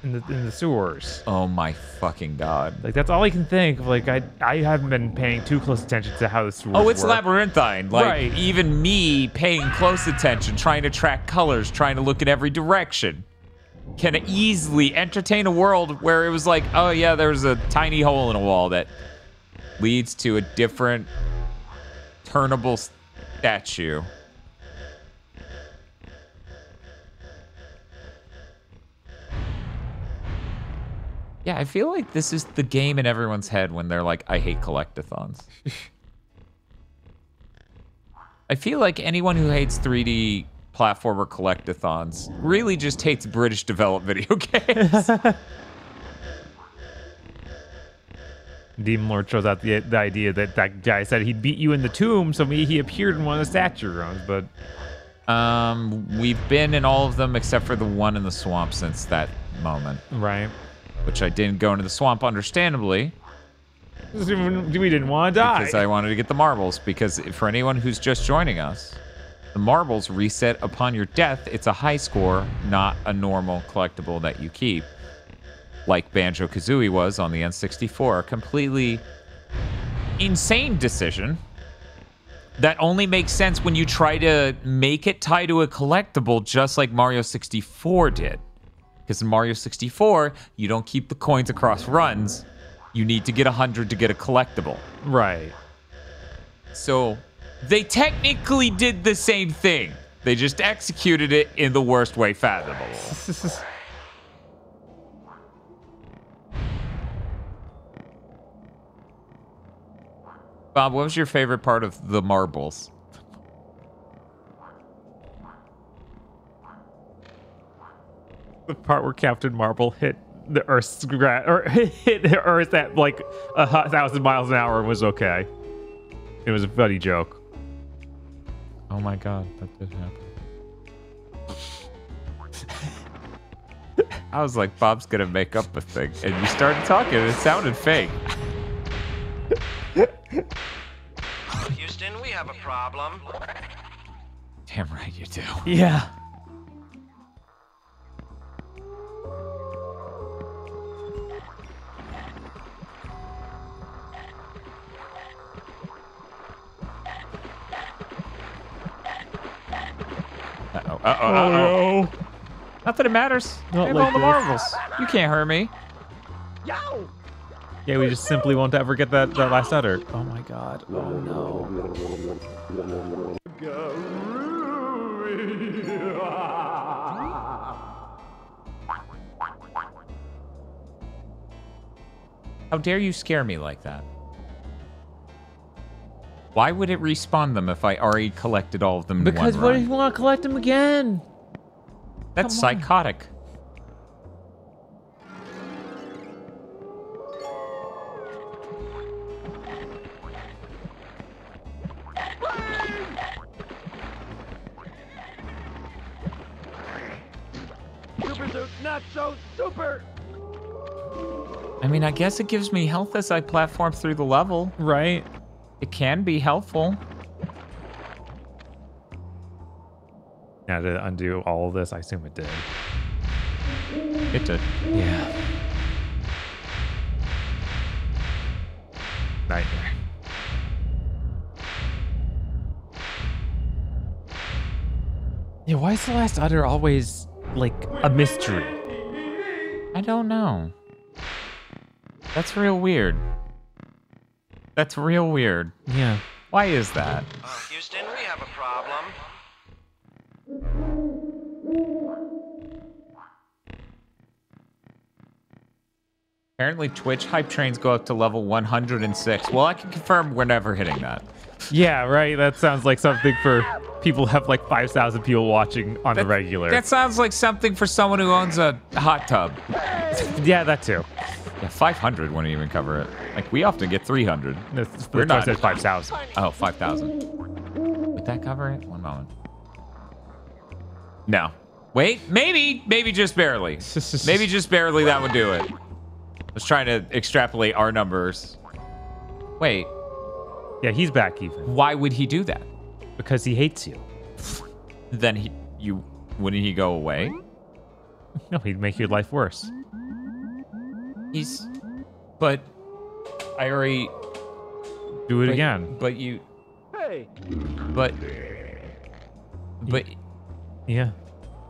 in the in the sewers. Oh my fucking god. Like that's all I can think of. Like I I haven't been paying too close attention to how the sewers Oh, it's work. labyrinthine. Like Right. even me paying close attention, trying to track colors, trying to look in every direction. can easily entertain a world where it was like, oh yeah, there's a tiny hole in a wall that leads to a different turnable statue. Yeah, I feel like this is the game in everyone's head when they're like, I hate collectathons. I feel like anyone who hates 3D platformer collectathons really just hates British developed video games. Demon Lord throws out the, the idea that that guy said he'd beat you in the tomb, so maybe he appeared in one of the statue rooms, but um, we've been in all of them except for the one in the swamp since that moment, right. Which I didn't go into the swamp, understandably, We didn't want to die. because I wanted to get the marbles. Because for anyone who's just joining us, the marbles reset upon your death. It's a high score, not a normal collectible that you keep, like Banjo Kazooie was on the N64. A completely insane decision that only makes sense when you try to make it tie to a collectible, just like Mario 64 did. Because in Mario 64, you don't keep the coins across runs. You need to get 100 to get a collectible. right. So they technically did the same thing. They just executed it in the worst way fathomable. Bob, what was your favorite part of the marbles? The part where Captain Marvel hit the Earth's gra- or hit the Earth at like a thousand miles an hour and was okay. It was a funny joke. Oh my god, that did happen. I was like, Bob's gonna make up a thing. And you started talking, and it sounded fake. Houston, we have a problem. Damn right you do. Yeah. Uh-oh, oh, uh-oh, uh-oh. Not that it matters. Not I have like all the this. marbles. You can't hurt me. Yo. Yeah, we just simply won't ever get that, that last udder. Oh my god. Oh no. How dare you scare me like that? Why would it respawn them if I already collected all of them in Because one what run? if you want to collect them again? That's come psychotic. Super suit, not so super. I mean, I guess it gives me health as I platform through the level. Right. It can be helpful. Now to undo all of this, I assume it did. It did. Yeah. Nightmare. Yeah, why is the last udder always like a mystery? I don't know. That's real weird. That's real weird. Yeah. Why is that? Uh, Houston, we have a problem. Apparently, Twitch hype trains go up to level 106. Well, I can confirm we're never hitting that. Yeah, right. That sounds like something for people have like 5,000 people watching on the regular. That sounds like something for someone who owns a hot tub. yeah, that too. Yeah, 500 wouldn't even cover it. Like, we often get 300. That's, We're that's why I not- said 5,000. Oh, 5,000. Would that cover it? One moment. No. Wait, maybe, maybe just barely. Maybe just barely that would do it. I was trying to extrapolate our numbers. Wait, Yeah, he's back even why would he do that? because he hates you. Then he, you, wouldn't he go away? No, he'd make your life worse. He's, but I already, Do it but- again. But you, Hey, but, but Yeah.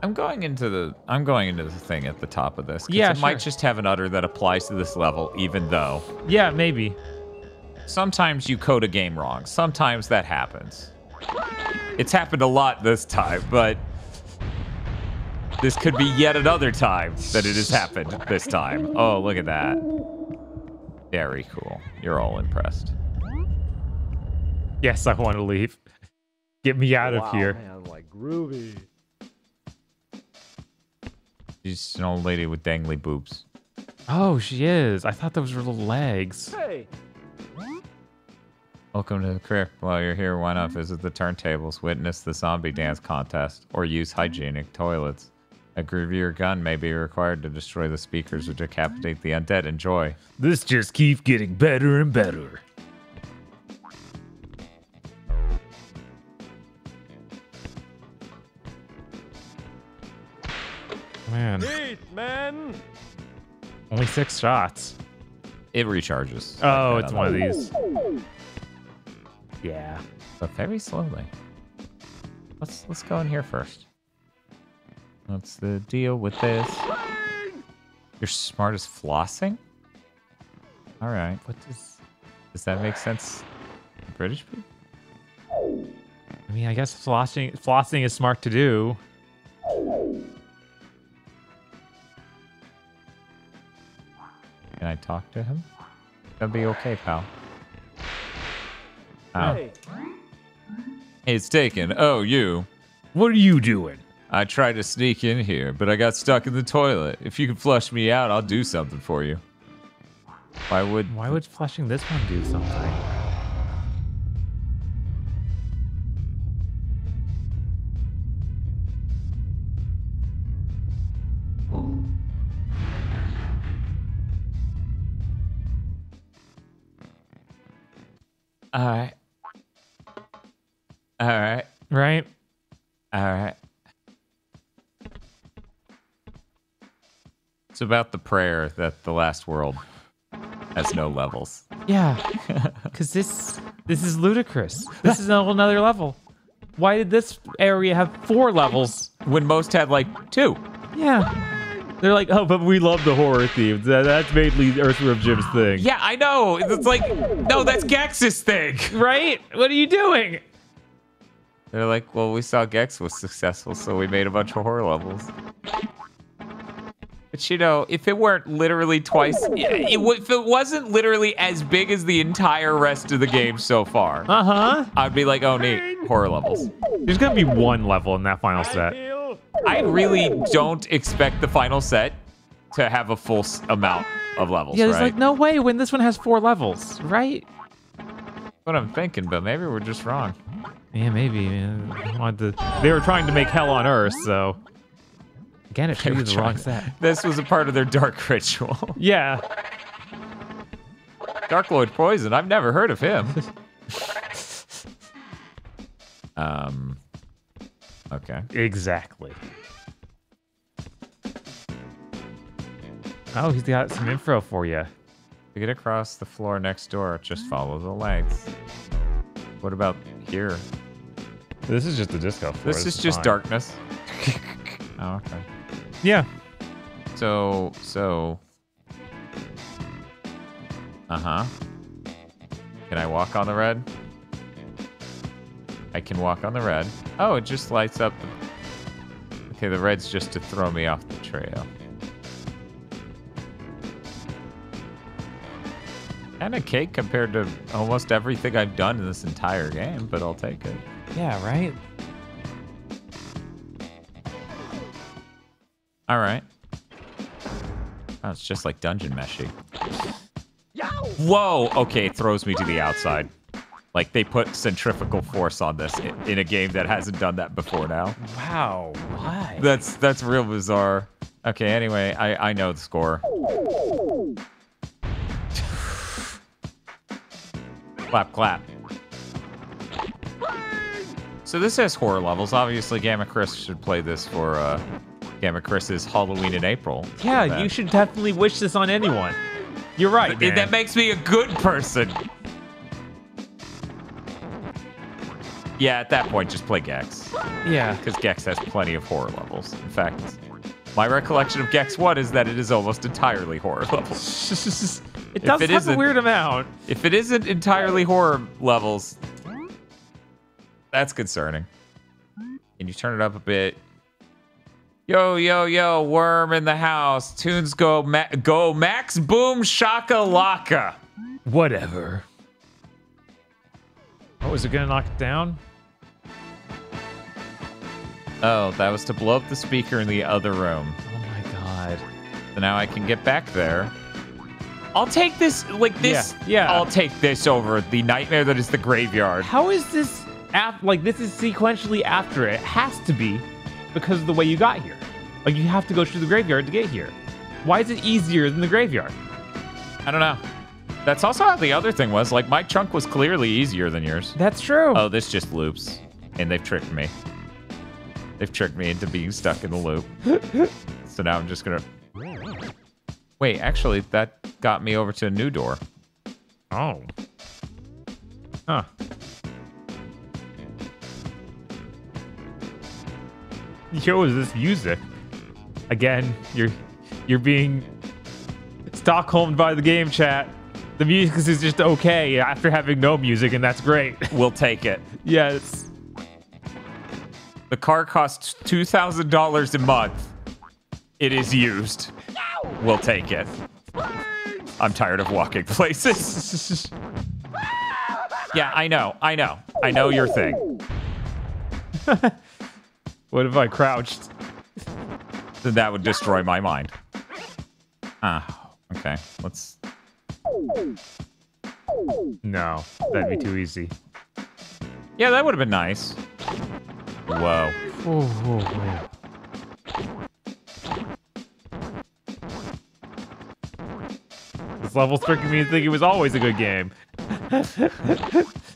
I'm going into the I'm going into the thing at the top of this. Yeah, it might just have an udder that applies to this level, even though Yeah, maybe. Sometimes you code a game wrong. Sometimes that happens. It's happened a lot this time, but this could be yet another time that it has happened this time. Oh, look at that. Very cool. You're all impressed. Yes, I want to leave. Get me out of wow, here. Man, like groovy. She's an old lady with dangly boobs. Oh, she is. I thought those were little legs. Hey, Welcome to the crypt. While you're here, why not visit the turntables, witness the zombie dance contest, or use hygienic toilets? A Groovier gun may be required to destroy the speakers or decapitate the undead. Enjoy. This just keeps getting better and better. Man, peace, man. only six shots. It recharges. Oh, it's one of other- these. Yeah. But very slowly. Let's let's go in here first. What's the deal with this? You're smart as flossing? Alright. What does does that make sense? British people? I mean, I guess flossing flossing is smart to do. Can I talk to him? That'd be okay, pal. Oh. Hey, It's taken. Oh, you. What are you doing? I tried to sneak in here, but I got stuck in the toilet. If you can flush me out, I'll do something for you. Why would Why would flushing this one do something? All right. All right. Right? All right. It's about the prayer that the last world has no levels. Yeah. Cause this this is ludicrous. This is a whole nother level. Why did this area have four levels? When most had like two. Yeah. They're like, oh, but we love the horror themes. That, that's mainly Earthworm Jim's thing. Yeah, I know. It's like, no, that's Gex's thing. Right? What are you doing? They're like, well, we saw Gex was successful, so we made a bunch of horror levels. But you know, if it weren't literally twice, it, if it wasn't literally as big as the entire rest of the game so far, Uh huh. I'd be like, oh, neat, horror levels. There's gonna be one level in that final set. I really don't expect the final set to have a full amount of levels, Yeah, there's right? like no way when this one has four levels, right? what I'm thinking, but maybe we're just wrong. Yeah, maybe. man. Wanted to- They were trying to make hell on Earth, so again, it should be the wrong set. This was a part of their dark ritual. Yeah. Dark Lord Poison. I've never heard of him. um. Okay. Exactly. Oh, he's got some info for you. To get across the floor next door, just follow the lights. What about here? This is just a disco floor. This is just darkness. oh, okay. Yeah. So, so. Uh huh. Can I walk on the red? I can walk on the red. Oh, it just lights up. Okay, the red's just to throw me off the trail. And a cake compared to almost everything I've done in this entire game, but I'll take it. Yeah, right? All right. Oh, it's just like dungeon meshy. Whoa! Okay, it throws me to the outside. Like they put centrifugal force on this in, in a game that hasn't done that before now. Wow. Why? That's that's real bizarre. Okay, anyway, I I know the score. clap clap. So this has horror levels. Obviously, Gamma Chris should play this for uh, Gamma Chris's Halloween in April. Yeah, you should definitely wish this on anyone. You're right, It- that makes me a good person. Yeah, at that point, just play Gex. Yeah. Because Gex has plenty of horror levels. In fact, my recollection of Gex 1 is that it is almost entirely horror levels. it does it have a weird amount. If it isn't entirely horror levels, that's concerning. Can you turn it up a bit? Yo, yo, yo, worm in the house. Tunes go, ma- go, max boom shaka laka. Whatever. Oh, is it gonna knock it down? Oh, that was to blow up the speaker in the other room. Oh my god. So now I can get back there. I'll take this, like this. Yeah, yeah. I'll take this over the nightmare that is the graveyard. How is this af- like this is sequentially after it? It has to be because of the way you got here. Like you have to go through the graveyard to get here. Why is it easier than the graveyard? I don't know. That's also how the other thing was. Like, my chunk was clearly easier than yours. That's true. Oh, this just loops. And they've tricked me. They've tricked me into being stuck in the loop. so now I'm just gonna... Wait, actually, that got me over to a new door. Oh. Huh. Yo, is this music? Again, you're you're being Stockholmed by the game chat. The music is just okay after having no music, and that's great. We'll take it. yes. The car costs $2,000 a month. It is used. We'll take it. I'm tired of walking places. yeah, I know. I know. I know your thing. What if I crouched? Then that would destroy my mind. Ah, okay. Let's. No, that'd be too easy. Yeah, that would have been nice. Whoa. This level's tricking me to think it was always a good game.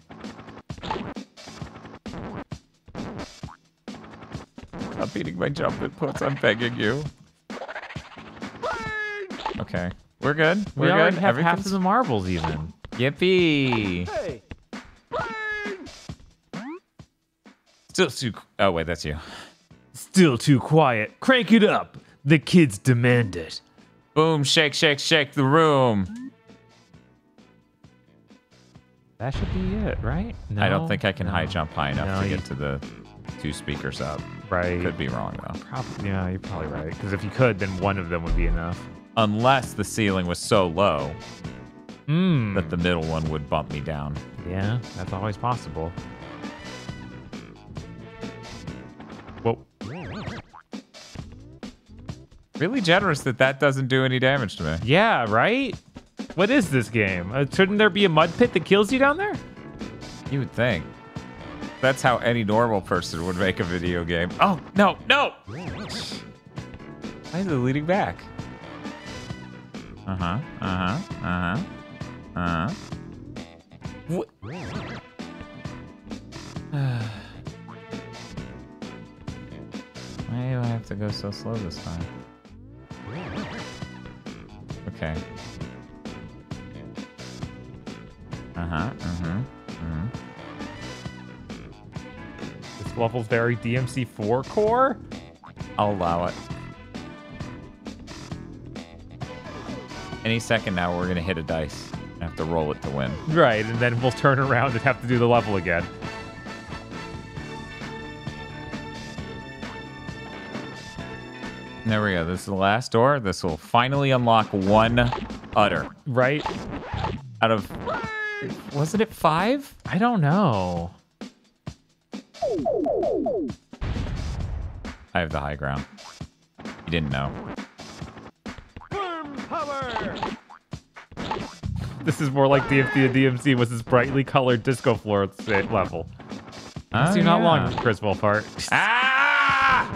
Stop beating my jump inputs. I'm begging you. Okay. We're good. We We're already good. have half of the marbles even. Yippee. Still too. Oh, wait, that's you. Still too quiet. Crank it up. The kids demand it. Boom, shake, shake, shake the room. That should be it, right? No? I don't think I can No. high jump high enough No, to get to the two speakers up. Right. Could be wrong, though. Probably, yeah, you're probably right. Because if you could, then one of them would be enough. Unless the ceiling was so low Hmm. that the middle one would bump me down. Yeah, that's always possible. Whoa. Really generous that that doesn't do any damage to me. Yeah, right? What is this game? Uh, shouldn't there be a mud pit that kills you down there? You would think. That's how any normal person would make a video game. Oh, no, no! Why is it leading back? Uh-huh, uh-huh, uh-huh, uh-huh. Why do I have to go so slow this time? Okay. Uh-huh, uh-huh, uh-huh. This level's very DMC4 core? I'll allow it. Any second now, we're gonna hit a dice. I have to roll it to win. Right, and then we'll turn around and have to do the level again. There we go. This is the last door. This will finally unlock one udder Right? out of. Wasn't it five? I don't know. I have the high ground. You didn't know. Power! This is more like DMC DMC was this brightly colored disco floor level. Oh, See, not yeah. long, Chris Wolfhart. Ah!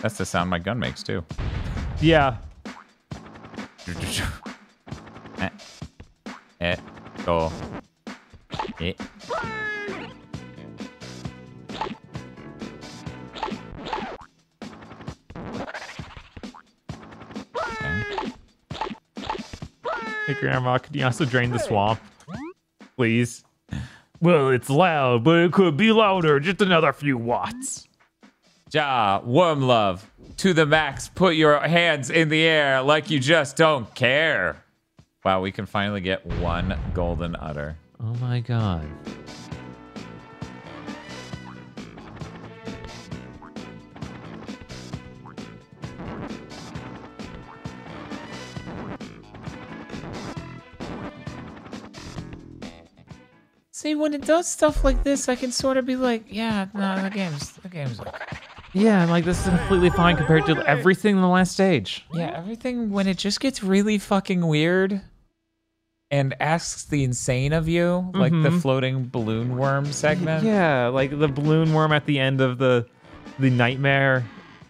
That's the sound my gun makes too. Yeah. Eh. Eh. Go. Eh. Hey, Grandma, could you also drain the swamp? Please. Well, it's loud, but it could be louder. Just another few watts. Ja, worm love. To the max, put your hands in the air like you just don't care. Wow, we can finally get one golden udder. Oh my god. See, when it does stuff like this, I can sort of be like, yeah, no, the game's the game's okay. Yeah, I'm like, this is completely fine compared to everything in the last stage. Yeah, everything when it just gets really fucking weird and asks the insane of you, like the Mhm. floating balloon worm segment. Yeah, like the balloon worm at the end of the the nightmare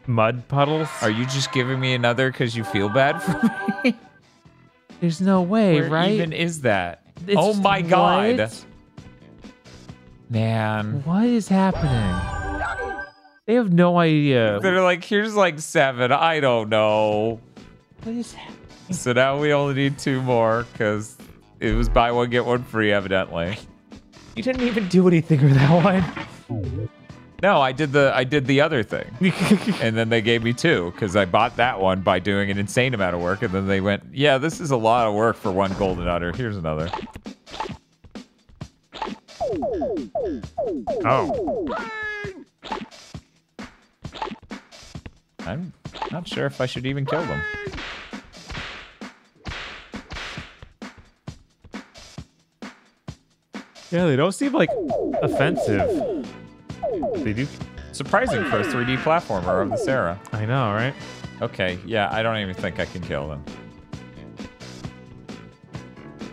mud puddles. Are you just giving me another because you feel bad for me? There's no way, Where right? even is that? It's oh my god. Man. What is happening? They have no idea. They're like, here's like seven. I don't know. What is happening? So now we only need two more because it was buy one, get one free, evidently. You didn't even do anything with that one. No, I did the I did the other thing. and then they gave me two because I bought that one by doing an insane amount of work. And then they went, yeah, this is a lot of work for one golden udder. Here's another. Oh. I'm not sure if I should even kill them. Yeah, they don't seem like offensive. They do. Surprising for a 3D platformer of this era. I know, right? Okay, yeah, I don't even think I can kill them.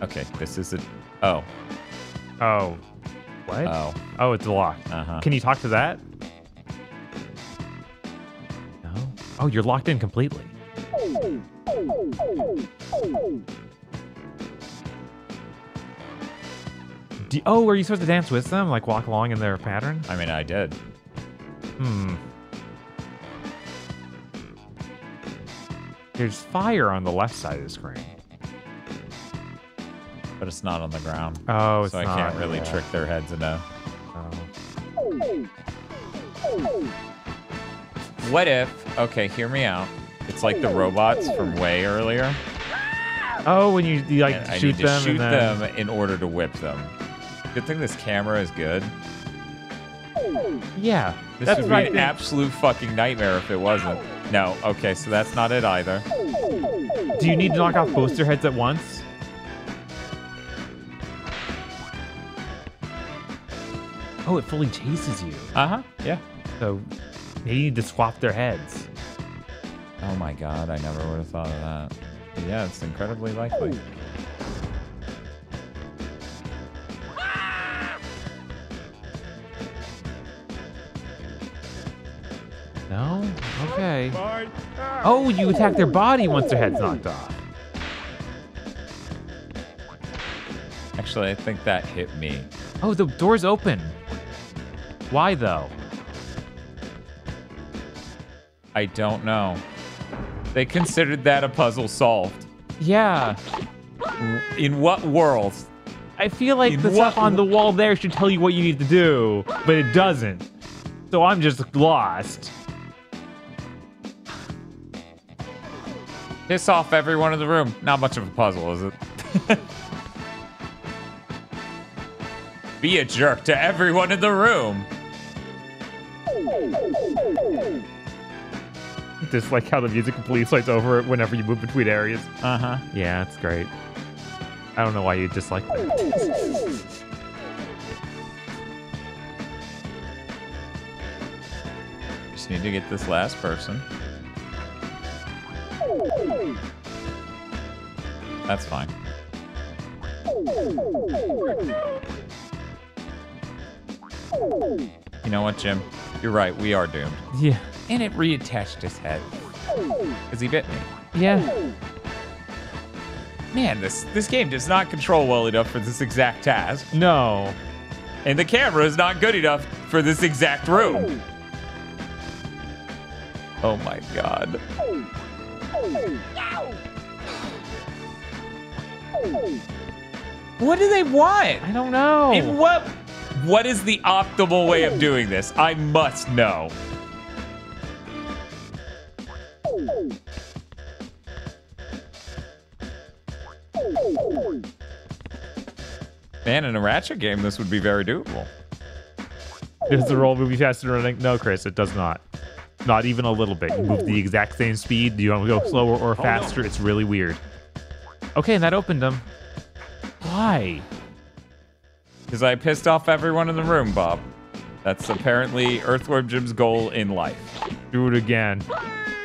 Okay, this is a. Oh, Oh. What? oh, oh, it's locked. uh-huh. Can you talk to that? No. Oh, you're locked in completely. Do, oh, are you supposed to dance with them? Like walk along in their pattern? I mean, I did. Hmm. There's fire on the left side of the screen. But it's not on the ground. Oh, it's so I not, can't really yeah. trick their heads into. Oh. What if. Okay, hear me out. It's like the robots from way earlier. Oh, when you, you like and I shoot need to them shoot and then... them in order to whip them. Good thing this camera is good. Yeah, This that's would be an absolute fucking nightmare if it wasn't. No, okay, so that's not it either. Do you need to knock off both their heads at once? Oh, it fully chases you. Uh huh. Yeah. So they need to swap their heads. Oh my god, I never would have thought of that. But yeah, it's incredibly likely. No? Okay. Oh, you attack their body once their head's knocked off. Actually, I think that hit me. Oh, the door's open. Why though? I don't know. They considered that a puzzle solved. Yeah. In what world? I feel like In the stuff on the wall there should tell you what you need to do, but it doesn't. So I'm just lost. Piss off everyone in the room. Not much of a puzzle, is it? Be a jerk to everyone in the room. Just like how the music completely starts over it whenever you move between areas. Uh huh. Yeah, it's great. I don't know why you dislike that. Just need to get this last person. That's fine. You know what, Jim? You're right. We are doomed. Yeah. And it reattached his head. Because he bit me. Yeah. Man, this this game does not control well enough for this exact task. No. And the camera is not good enough for this exact room. Oh my god. What do they want? I don't know. In what? What is the optimal way of doing this? I must know. Man, in a Ratchet game, this would be very doable. Does the roll movie faster than running? No, Chris, it does not. Not even a little bit. You move the exact same speed. You don't go slower or oh, faster. It's really weird. Okay, and that opened them. Why? Because I pissed off everyone in the room, Bob. That's apparently Earthworm Jim's goal in life. Do it again.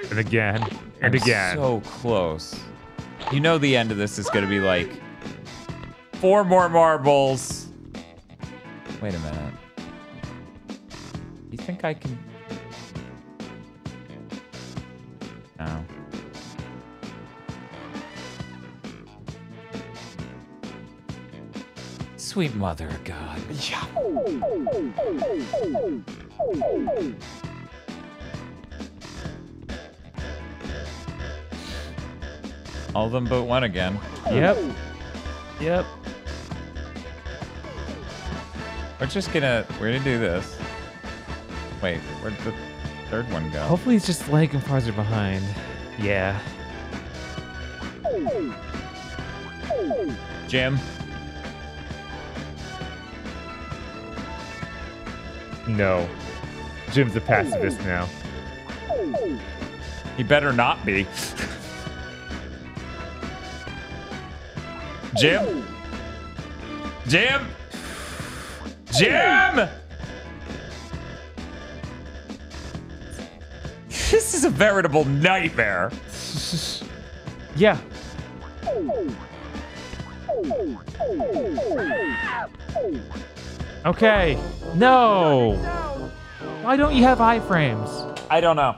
And again. And I'm again. So close. You know the end of this is going to be like four more marbles. Wait a minute. You think I can? No. Sweet mother of God. All of them but one again. Yep. Yep. We're just gonna we're gonna do this. Wait, where'd the third one go? Hopefully he's just lagging farther behind. Yeah. Jim. No. Jim's a pacifist now. He better not be. Jim? Jim? Jim! This is a veritable nightmare. Yeah. Okay. No. Why don't you have iframes? I don't know.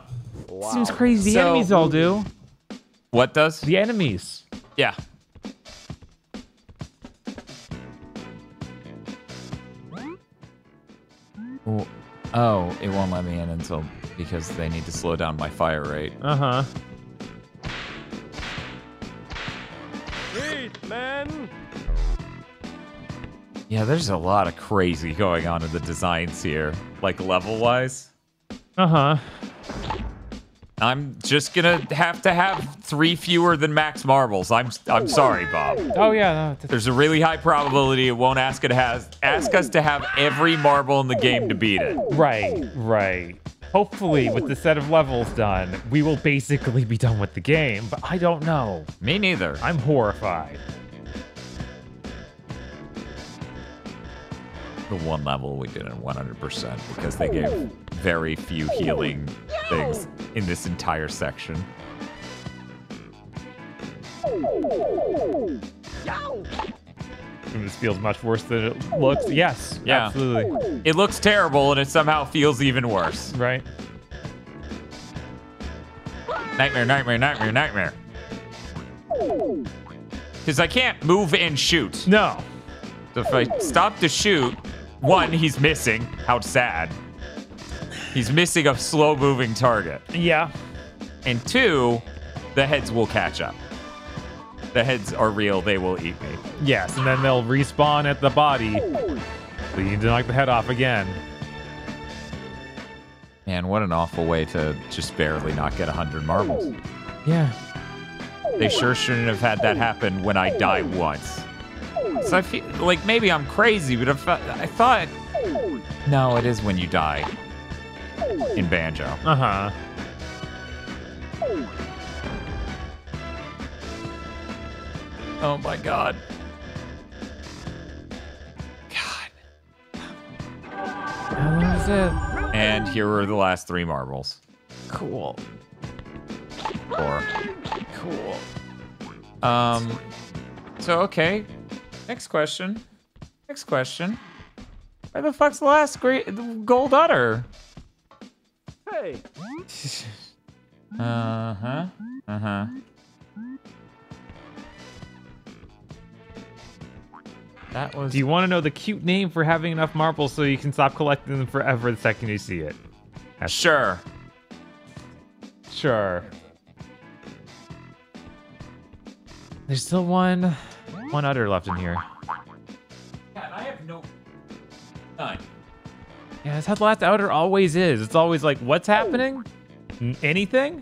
Seems crazy. The So- enemies all do. What does? The enemies. Yeah. Oh, it won't let me in until because they need to slow down my fire rate. Uh huh. Men. Yeah, there's a lot of crazy going on in the designs here, like level wise. Uh huh. I'm just gonna have to have three fewer than max marbles. I'm I'm sorry, Bob. Oh yeah. No, There's a really high probability it won't ask it has ask us to have every marble in the game to beat it. right. Right. Hopefully, with the set of levels done, we will basically be done with the game. But I don't know. Me neither. I'm horrified. the one level we did in 100% because they gave very few healing things in this entire section. This feels much worse than it looks. Yes. Yeah. Absolutely. It looks terrible and it somehow feels even worse. Right. Nightmare, nightmare, nightmare, nightmare. Because I can't move and shoot. No. So if I stop to shoot, one, he's missing. How sad. He's missing a slow moving target. Yeah. And two, the heads will catch up. The heads are real, they will eat me. Yes, and then they'll respawn at the body. So you need to knock the head off again. Man, what an awful way to just barely not get 100 marbles. Yeah. They sure shouldn't have had that happen when I die once. So I feel like maybe I'm crazy, but I thought, I thought no, it is when you die in Banjo. Uh huh. Oh my god. God. That was it. And here are the last three marbles. Cool. Four. Cool. Um. So okay. Next question. Next question. Where the fuck's the last great the gold udder? Hey, Uh huh. Uh huh. That was. Do you want to know the cute name for having enough marbles so you can stop collecting them forever the second you see it? Sure. Sure. There's still one. one udder left in here. Yeah, and I have no. None. Yeah, that's how the last udder always is. It's always like, what's happening? Anything?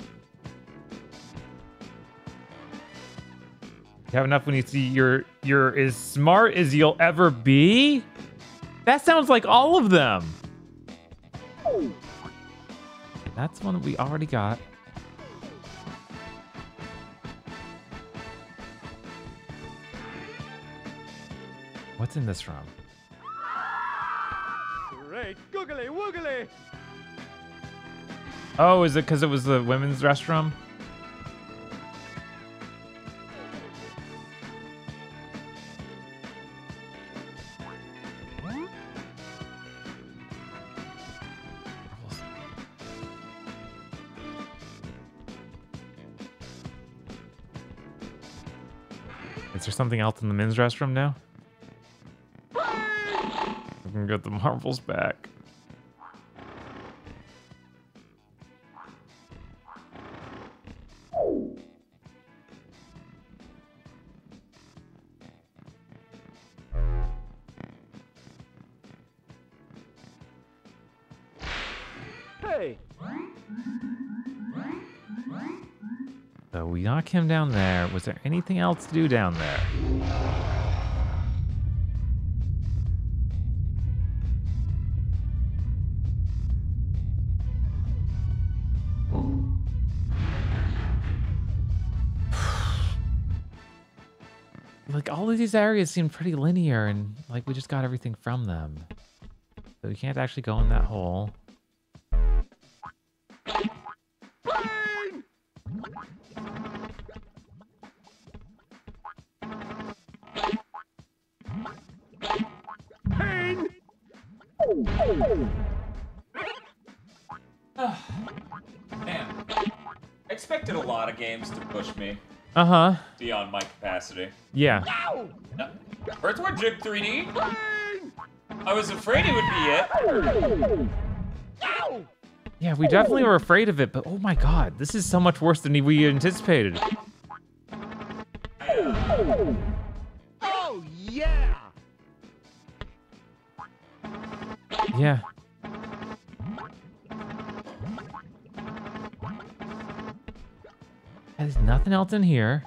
You have enough when you see you're you're as smart as you'll ever be? That sounds like all of them. That's one we already got. What's in this room? Great googly woogly. Oh, is it because it was the women's restroom? There something else in the men's restroom now? We can get the marbles back. Hey, So we knock him down there. Was there anything else to do down there? Like all of these areas seem pretty linear and like we just got everything from them. So we can't actually go in that hole. Man, I expected a lot of games to push me Uh-huh. beyond my capacity. Yeah. No. Earthworm Jim 3D? I was afraid it would be it. Yeah, we definitely were afraid of it, but oh my god, this is so much worse than we anticipated. oh yeah. Yeah. There's nothing else in here.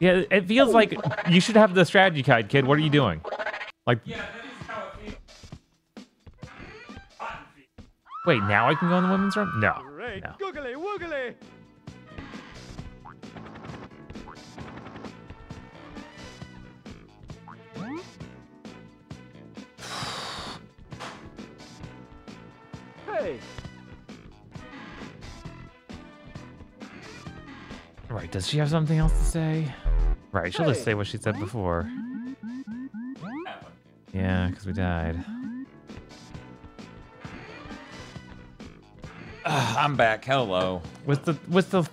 Yeah, it feels oh. like you should have the strategy guide, kid. What are you doing? Like, Yeah, wait, now I can go in the women's room? No. Great No. googly woogly. Hey, Right, does she have something else to say? Right, she'll just say what she said before. Yeah, because we died. I'm back. Hello. With the with the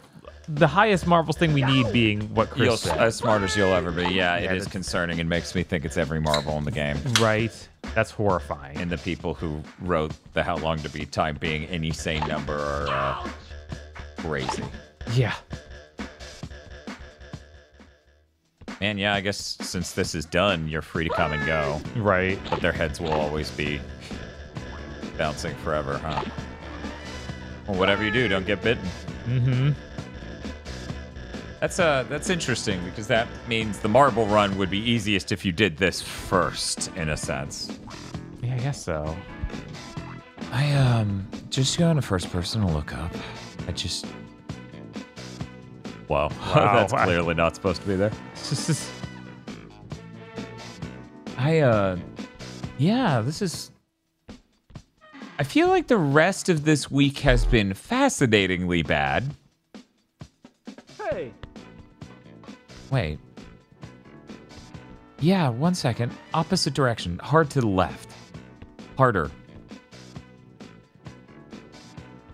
the highest Marvels thing we need being what Chris You'll, said. as smart as you'll ever be. Yeah, it Yeah, is that's- concerning and makes me think it's every Marvel in the game. right. That's horrifying. And the people who wrote the How Long to Beat Time being any sane number are uh, crazy. yeah. Man, yeah, I guess since this is done, you're free to come and go. Right. But their heads will always be bouncing forever, huh? Well, whatever you do, don't get bitten. Mm-hmm. That's uh that's interesting because that means the marble run would be easiest if you did this first, in a sense. Yeah, I guess so. I um just go a first person to look up. I just Wow. Wow. that's clearly not supposed to be there. I uh yeah, this is I feel like the rest of this week has been fascinatingly bad. hey, Wait. Yeah, one second. Opposite direction. Hard to the left. Harder.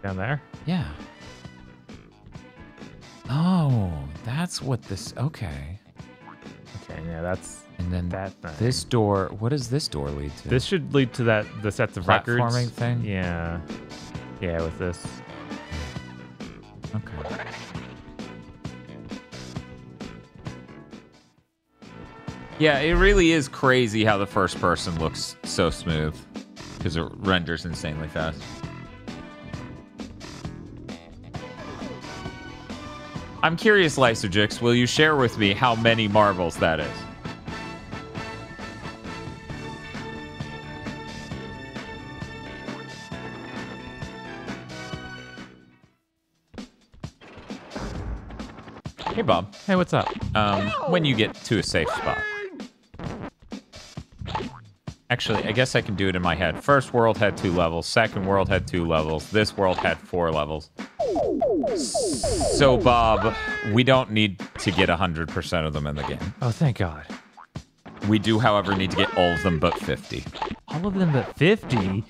down there. Yeah. Oh, that's what this. Okay. Okay, yeah, that's And then that thing. this door. What does this door lead to? This should lead to that the sets of records. Platforming thing? Yeah. Yeah, with this. Okay. Yeah, it really is crazy how the first person looks so smooth because it renders insanely fast. I'm curious, Lysogix, will you share with me how many marbles that is? Hey, Bob. Hey, what's up? Um, when you get to a safe spot. Actually, I guess I can do it in my head. First world had two levels. Second world had two levels. This world had four levels. So, Bob, we don't need to get 100% of them in the game. Oh, thank God. We do, however, need to get all of them but 50. All of them but 50?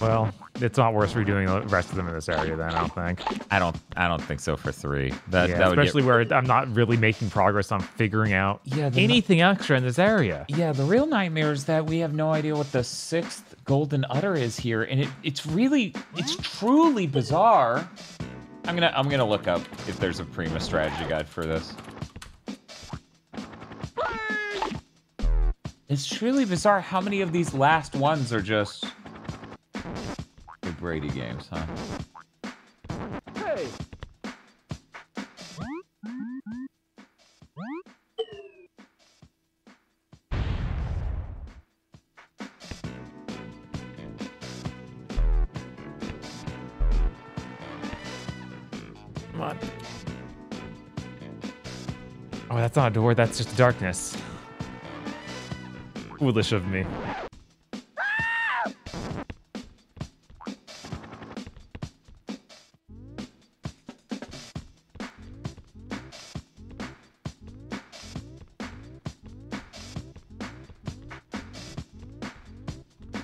Well, it's not worth redoing the rest of them in this area then, I don't think. I don't I don't think so for 3. That yeah, that would get- especially where I'm not really making progress on figuring out Yeah, the- anything extra in this area. Yeah, the real nightmare is that we have no idea what the sixth golden udder is here, and it, it's really, it's truly bizarre. I'm gonna, I'm gonna look up if there's a Prima strategy guide for this. It's truly bizarre how many of these last ones are just the Brady games, huh? Hey! Come on. Oh, that's not a door, that's just darkness. Foolish of me.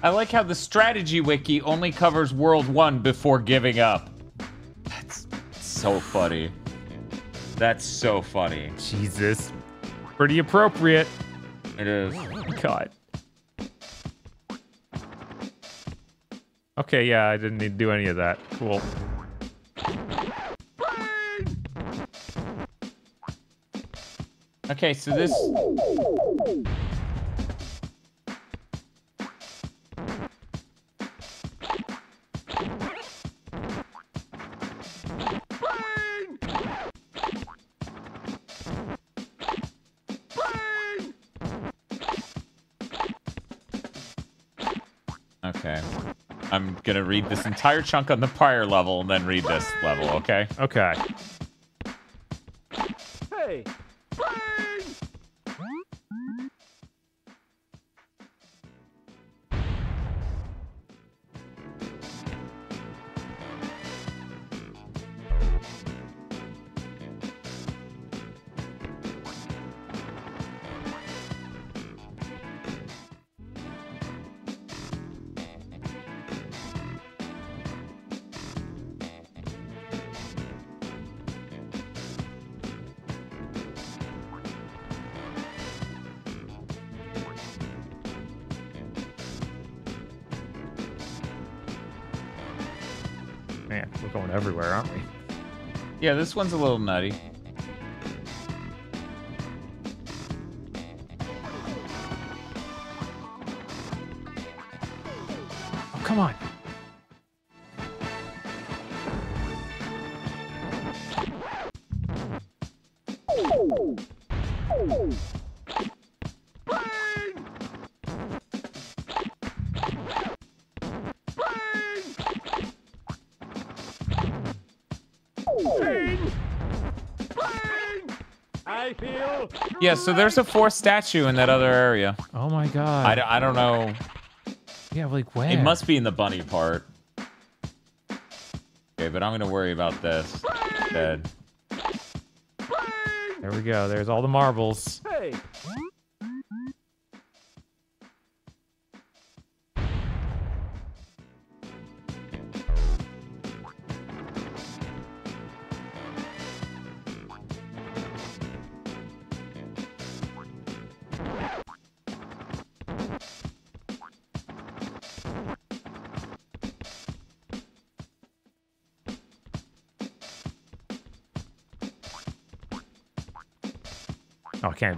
I like how the strategy wiki only covers World 1 before giving up. That's so funny. That's so funny. Jesus. Pretty appropriate. It is. God. Okay, yeah, I didn't need to do any of that. Cool. Okay, so this. Gonna read this entire chunk on the prior level and then read this level, okay? Okay. Yeah, this one's a little nutty. Yeah, so there's a fourth statue in that other area. Oh my god. I, d- I don't know. yeah, like where? It must be in the bunny part. Okay, but I'm gonna worry about this instead. There we go. There's all the marbles.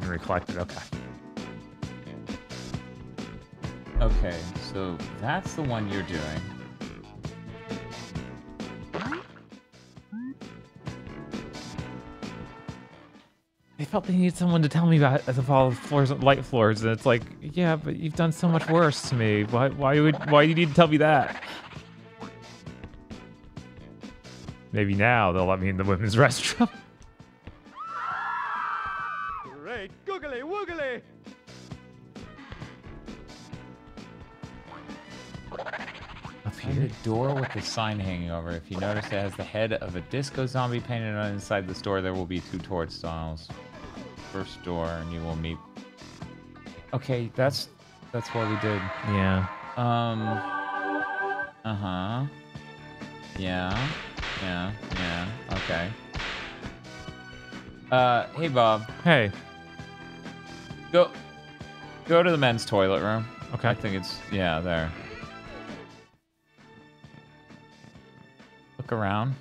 Can't recollect it. Okay. Okay, so that's the one you're doing. They felt they needed someone to tell me about the fall of floors, light floors, and it's like, yeah, but you've done so much worse to me. Why, why would, why do you need to tell me that? Maybe now they'll let me in the women's restroom. The sign hanging over. If you notice, it has the head of a disco zombie painted on inside the store. There will be two turnstiles. First door, and you will meet. Okay, that's that's what we did. Yeah. Um. Uh huh. Yeah. Yeah. Yeah. Okay. Uh. Hey, Bob. Hey. Go. Go to the men's toilet room. Okay. I think it's yeah there. Look around.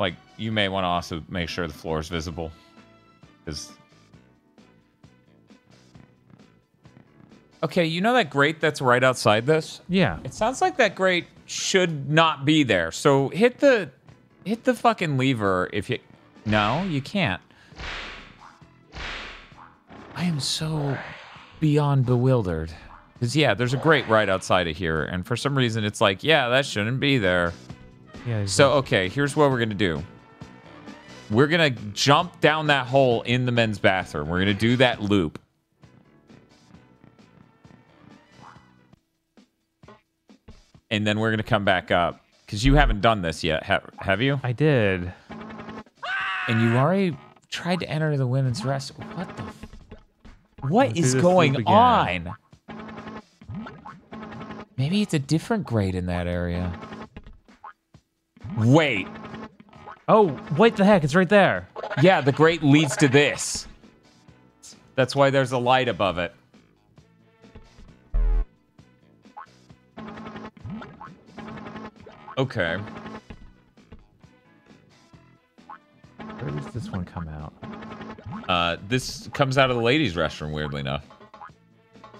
Like you may want to also make sure the floor is visible, because. Okay, you know that grate that's right outside this? Yeah. It sounds like that grate should not be there. So hit the hit the fucking lever if you No, you can't. I am so beyond bewildered. Cuz yeah, there's a grate right outside of here and for some reason it's like, yeah, that shouldn't be there. Yeah. So okay, here's what we're going to do. We're going to jump down that hole in the men's bathroom. We're going to do that loop. And then we're going to come back up cuz you haven't done this yet, have, have you? I did. And you already tried to enter the women's rest. What the? F- what is going on? Maybe it's a different grade in that area. Wait. Oh, what the heck? It's right there. Yeah, the grate leads to this. That's why there's a light above it. Okay. Where does this one come out? Uh, this comes out of the ladies' restroom, weirdly enough.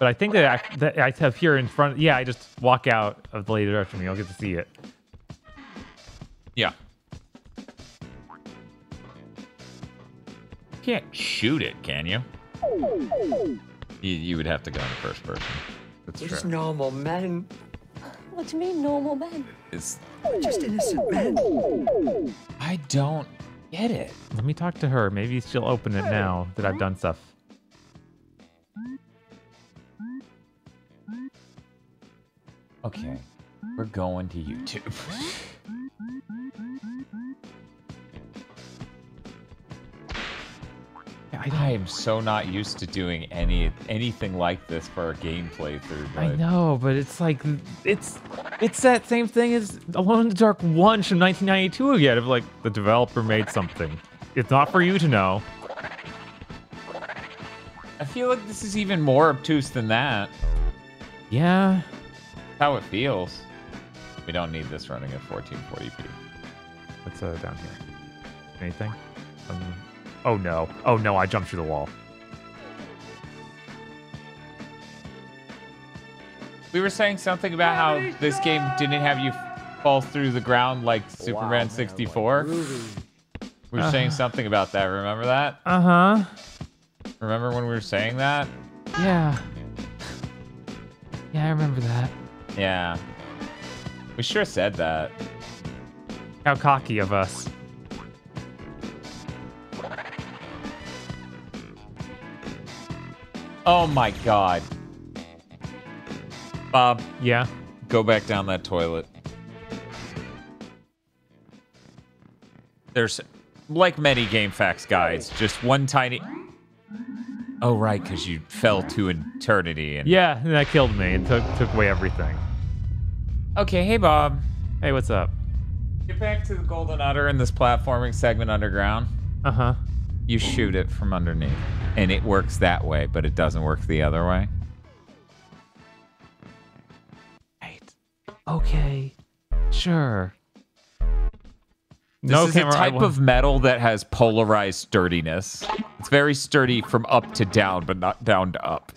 But I think that I, that I have here in front. Yeah, I just walk out of the lady restroom. You'll get to see it. Yeah. Can't shoot it, can you? You, you would have to go in the first person. That's Just true. normal men. What do you mean, normal men? It's, Just innocent men. I don't get it. Let me talk to her. Maybe she'll open it now that I've done stuff. Okay, we're going to YouTube. I am so not used to doing any anything like this for a game playthrough. I know, but it's like it's it's that same thing as Alone in the Dark One from 1992 again. Of like the developer made something. It's not for you to know. I feel like this is even more obtuse than that. Yeah. How it feels. We don't need this running at 1440p. What's uh, down here? Anything? Um, oh no! Oh no! I jumped through the wall. We were saying something about how this game didn't have you fall through the ground like Superman 64. We were saying something about that. Remember that? Uh huh. Remember when we were saying that? Yeah. Yeah, I remember that. Yeah. We sure said that. How cocky of us. Oh my god. Bob, Yeah. go back down that toilet. There's, like many GameFAQs guides, just one tiny. Oh right, because you fell to eternity and. Yeah, and that killed me and took took away everything. Okay, hey Bob. Hey, what's up? Get back to the Golden Udder in this platforming segment underground. Uh huh. You shoot it from underneath, and it works that way, but it doesn't work the other way. Right. Okay. Sure. This No is camera, a I type of metal that has polarized sturdiness. It's very sturdy from up to down, but not down to up.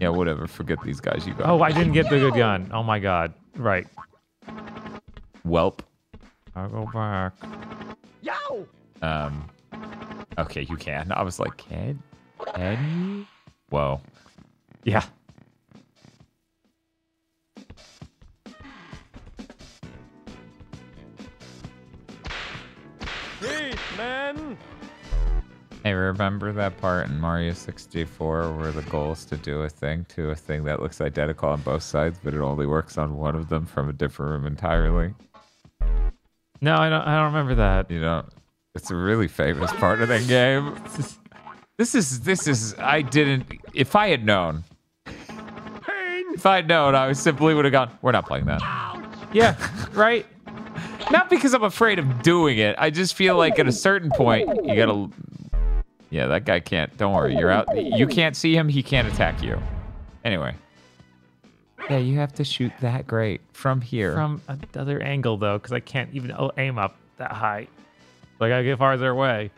Yeah, whatever. Forget these guys. You got. Oh, I didn't get the good gun. Oh my god. Right. Welp. I'll go back. Yow! Um. Okay, you can. I was like, can, can you? Whoa. Yeah. Hey! Hey, remember that part in Mario 64 where the goal is to do a thing to a thing that looks identical on both sides, but it only works on one of them from a different room entirely? No, I don't. I don't remember that. You know, it's a really famous part of that game. This is this is I didn't. If I had known, if I had known, I simply would have gone. We're not playing that. Yeah. Right. Not because I'm afraid of doing it. I just feel like at a certain point you gotta. Yeah, that guy can't. Don't worry, you're out. You can't see him. He can't attack you. Anyway. Yeah, you have to shoot that grate from here. From another angle though, because I can't even aim up that high. So I gotta get farther away.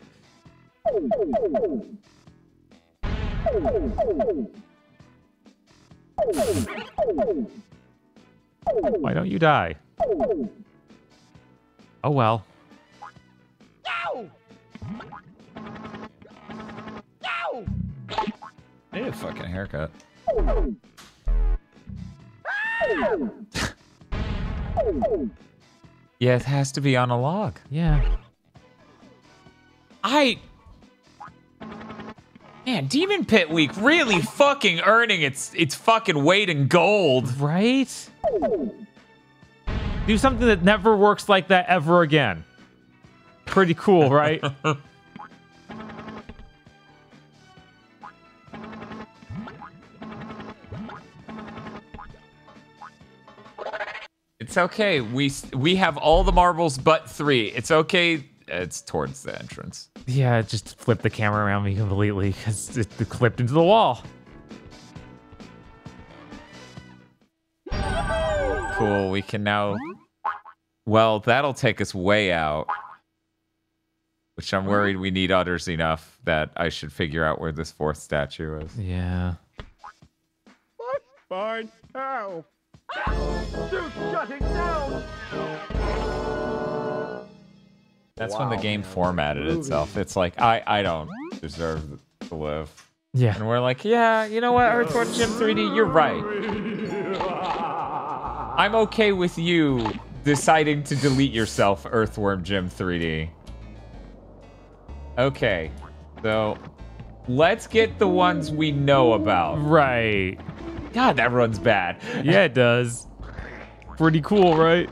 Why don't you die? Oh well. Yow! Yow! I need a fucking haircut. yeah, it has to be on a log. Yeah. I. Man, Demon Pit Week really fucking earning its its fucking weight in gold. Right? Do something that never works like that ever again. Pretty cool, right? It's okay. We we have all the marbles but three. It's okay. It's towards the entrance. yeah, just flip the camera around me completely because it clipped into the wall. Cool. We can now. Hmm? Well, that'll take us way out. Which I'm hmm? worried we need others enough that I should figure out where this fourth statue is. Yeah. What? Fine. How? Dude, shutting down! That's when the game formatted itself. It's like I I don't deserve to live. Yeah. And we're like, yeah, you know what, Earthworm Jim 3D, you're right. I'm okay with you deciding to delete yourself, Earthworm Jim 3D. Okay, so let's get the ones we know about. Right. God, that runs bad. Yeah, it does. Pretty cool, right?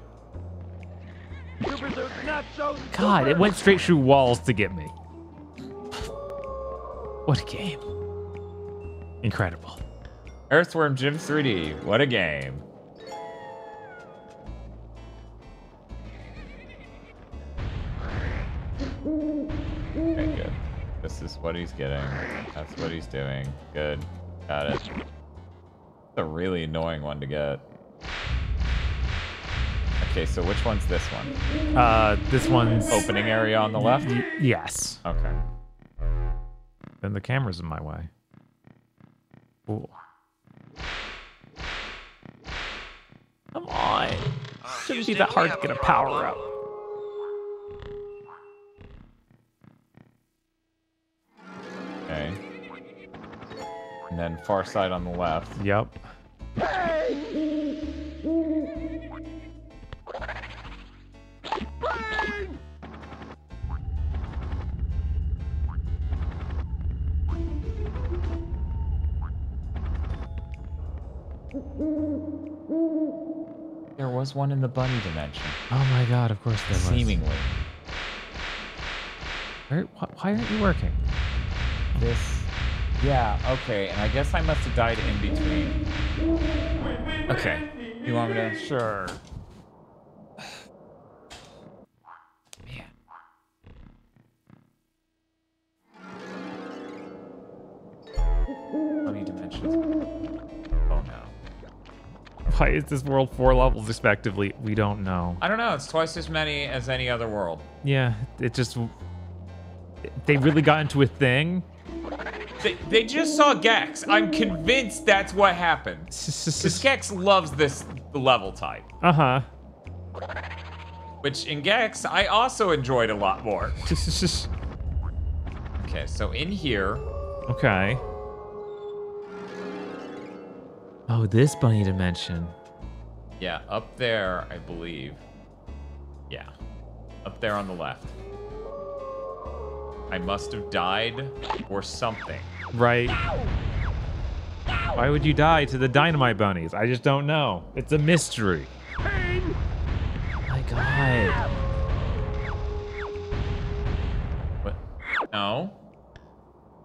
Super suit, not so God, it went straight through walls to get me. What a game. Incredible. Earthworm Jim 3D, what a game. This is what he's getting. That's what he's doing. Good. Got it. It's a really annoying one to get. Okay, so which one's this one? Uh, this one's Opening area on the left? Yes. Okay. Then the camera's in my way. Ooh. Come on. Shouldn't be that hard to get a a power up. Okay. And then far side on the left. Yep. There was one in the bunny dimension. Oh my god, of course there was. Seemingly. Where, wh- why aren't you working? This. Yeah, okay, and I guess I must have died in between. Okay. You want me to? Sure. Man. How many dimensions? Oh no. Why is this world four levels respectively? We don't know. I don't know. It's twice as many as any other world. Yeah, it just they really got into a thing. They, they just saw Gex. I'm convinced that's what happened. Because Gex loves this level type, Uh huh. which in Gex I also enjoyed a lot more. Okay, so in here, okay. Oh, this bunny dimension. yeah, up there, I believe. Yeah, up there on the left. I must have died or something. Right. Why would you die to the dynamite bunnies? I just don't know. It's a mystery. Pain! My God. What? No.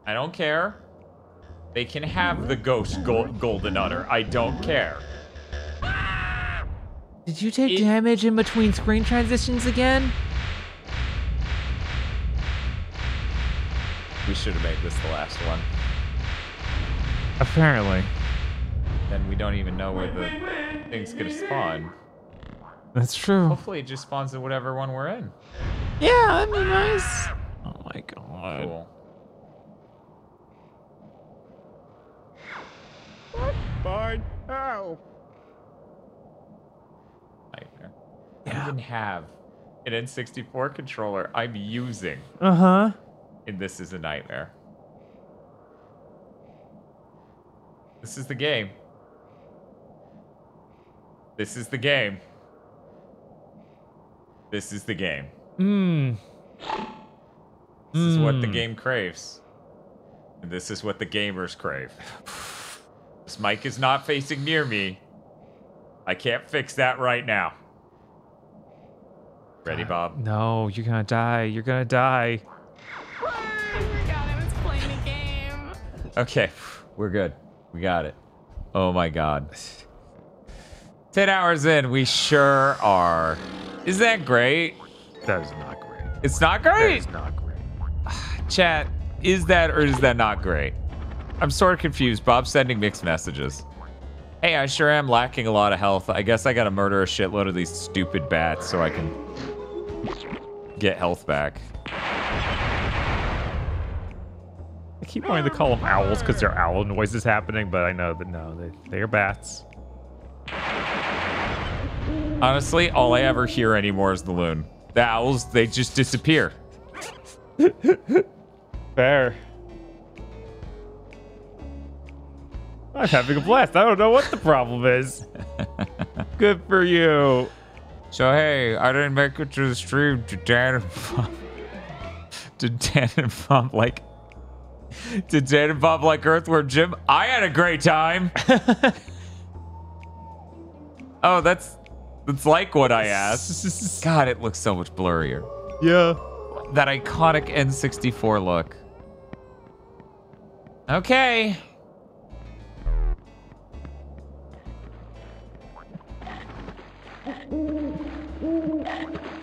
I don't care. They can have the ghost gol- golden udder. I don't care. Did you take It- damage in between screen transitions again? We should have made this the last one. Apparently. Then we don't even know where the thing's gonna spawn. That's true. Hopefully it just spawns in whatever one we're in. Yeah, that'd be nice. Oh my God. Cool. Fine. Ow. Nightmare. I don't even have an N64 controller I'm using, Uh huh. And this is a nightmare. This is the game. This is the game. This is the game. Mmm. This is what the Mm. game craves. And this is what the gamers crave. This mic is not facing near me. I can't fix that right now. Ready, Bob? No, you're gonna die. You're gonna die. Okay, we're good. We got it. Oh my god. 10 hours in, we sure are. Is that great? That is not great. It's not great. is not great. Chat, is that or is that not great? I'm sort of confused. Bob's sending mixed messages. Hey, I sure am lacking a lot of health. I guess I gotta murder a shitload of these stupid bats so I can get health back. I keep wanting to call them owls because there are owl noises happening, but I know that no, they, they are bats. Honestly, all I ever hear anymore is the loon. The owls, they just disappear. Fair. I'm having a blast. I don't know what the problem is. Good for you. So hey, I didn't make it to the stream to Dan and Bob. to Dan and Bob like to Dan and Bob like Earthworm Jim. I had a great time. oh, that's that's like what I asked. God, it looks so much blurrier. Yeah. That iconic N64 look. Okay.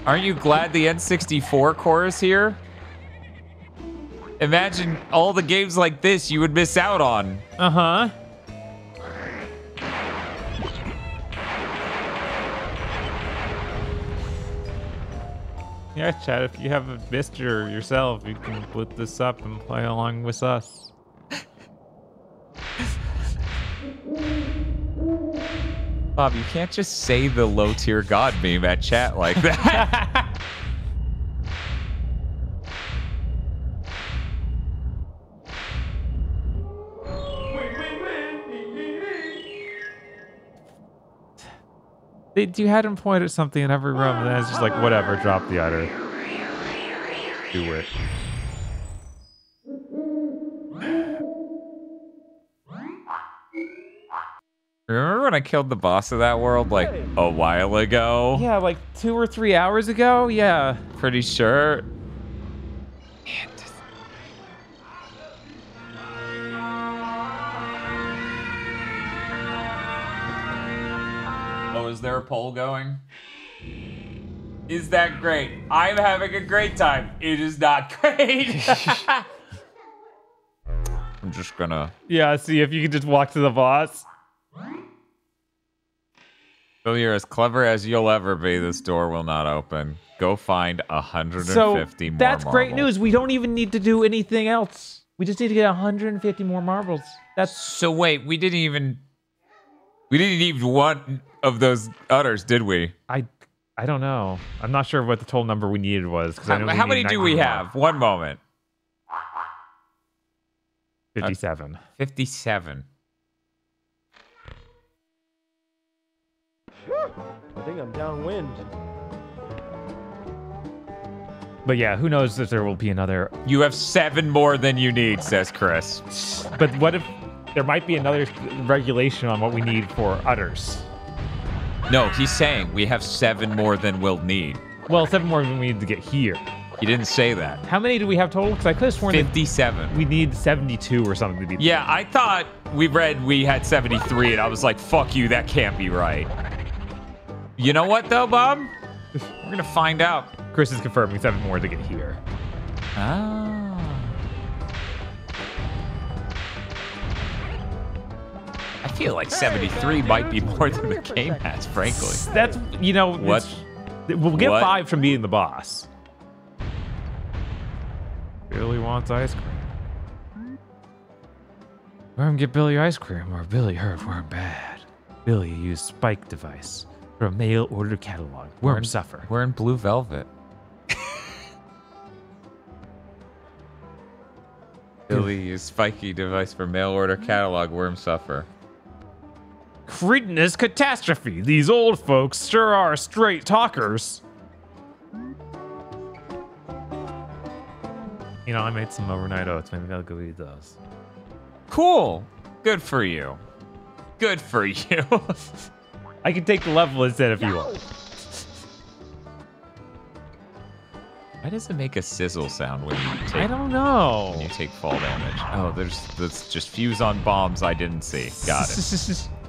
Aren't you glad the N64 core is here? Imagine all the games like this you would miss out on. Uh huh. Yeah, Chad, If you have a MiSTer yourself, you can put this up and play along with us. Bob, you can't just say the low tier god meme at chat like that. They, you had him point at something in every room, and then it's just like, whatever, drop the udder. Do it. Remember when I killed the boss of that world like a while ago? Yeah, like two or three hours ago. Yeah. Pretty sure. Oh, is there a poll going? Is that great? I'm having a great time. It is not great. I'm just gonna. Yeah. See if you can just walk to the boss. Bill, you're as clever as you'll ever be. This door will not open. Go find 150 So more that's great news. We don't even need to do anything else. We just need to get 150 more marbles. That's So wait, we didn't even we didn't even one of those udders, did we? I I don't know. I'm not sure what the total number we needed was. 'cause I How, know we how many do 90 we more. have? One moment. 57. 57. I think I'm downwind. But yeah, who knows if there will be another. You have seven more than you need, says Chris. But what if there might be another regulation on what we need for udders? No, he's saying we have seven more than we'll need. Well, seven more than we need to get here. He didn't say that. How many do we have total? Because I could have sworn that 57. we need 72 or something to be. Yeah, I thought we read we had 73, and I was like, fuck you, that can't be right. You know what, though, Bob? We're going to find out. Chris is confirming seven more to get here. Ah. I feel like 73 might be more than the game has, frankly. That's you know What? We'll get What? five from being the boss. Billy wants ice cream. Worm get Billy ice cream, or Billy hurt Worm bad. Billy used spike device for a mail order catalog. Worm suffer. We're in blue velvet. Billy used spiky device for mail order catalog. Worm suffer. Cretinous catastrophe. These old folks sure are straight talkers. You know, I made some overnight oats. Maybe I'll go eat those. Cool. Good for you. Good for you. I can take the level instead if you want. Why does it make a sizzle sound when you take I don't know. when you take fall damage? Oh, there's that's just fuse on bombs I didn't see. Got it.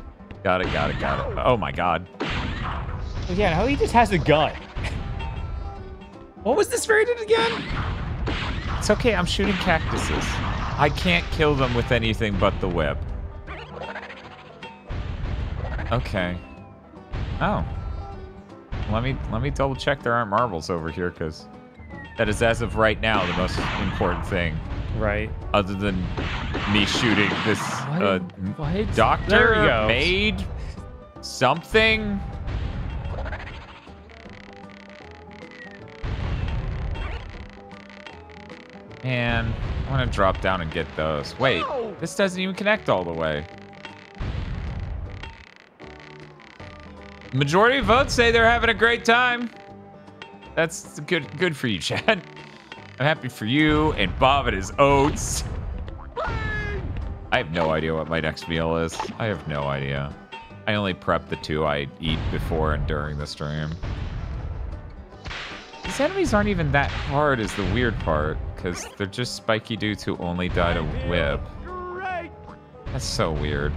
Got it. Got it. Got it. Oh my god. Oh, yeah, how he just has a gun. What was this rated again? It's okay. I'm shooting cactuses. I can't kill them with anything but the whip. Okay. Oh. Let me let me double check there aren't marbles over here because that is as of right now the most important thing. Right. other than me shooting this uh, What? doctor, There we maid, something. And I want to drop down and get those. Wait, this doesn't even connect all the way. Majority of votes say they're having a great time. That's good. Good for you, Chad. I'm happy for you and Bob and his oats. I have no idea what my next meal is. I have no idea. I only prep the two I eat before and during the stream. These enemies aren't even that hard is the weird part, because they're just spiky dudes who only die to whip. That's so weird.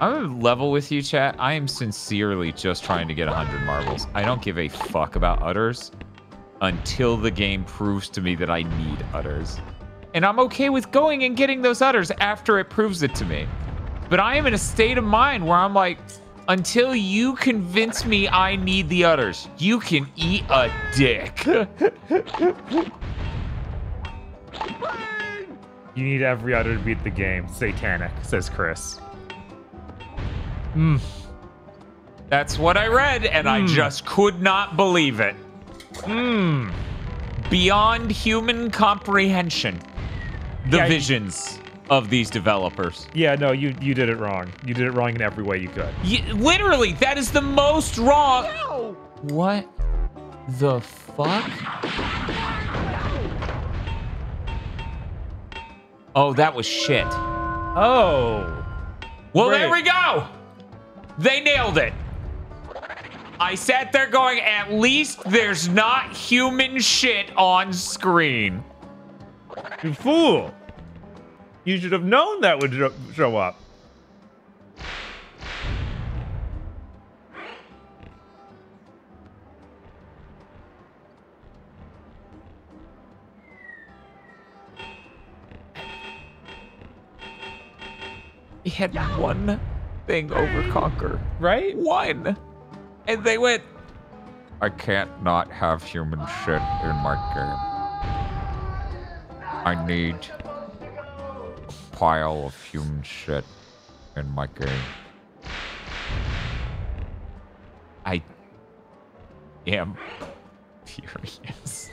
I'm level with you, chat. I am sincerely just trying to get 100 marbles. I don't give a fuck about udders until the game proves to me that I need udders. And I'm okay with going and getting those udders after it proves it to me. But I am in a state of mind where I'm like, until you convince me I need the udders, you can eat a dick. You need every udder to beat the game. Satanic, says Chris. Hmm. That's what I read, and I just could not believe it. Hmm. Beyond human comprehension, the Yeah, visions of these developers. Yeah, no, you you did it wrong. You did it wrong in every way you could. Y- literally, that is the most wrong. What the fuck? Oh, that was shit. Oh. Well, there we go. They nailed it. I sat there going, at least there's not human shit on screen. You fool! You should have known that would show up. He had one thing over Conker. Right? One. And they went, I can't not have human shit in my game. I need a pile of human shit in my game. I am furious.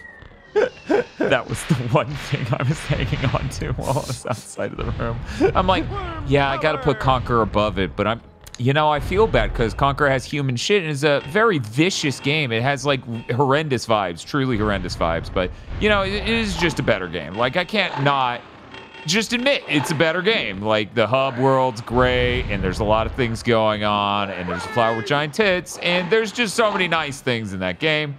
that was the one thing I was hanging on to while I was outside of the room. I'm like, yeah, I got to put Conker above it, but I'm, you know, I feel bad because Conker has human shit and is a very vicious game. It has like horrendous vibes, truly horrendous vibes, but you know, it, it is just a better game. Like I can't not just admit it's a better game. Like the hub world's great, and there's a lot of things going on, and there's a flower with giant tits, and there's just so many nice things in that game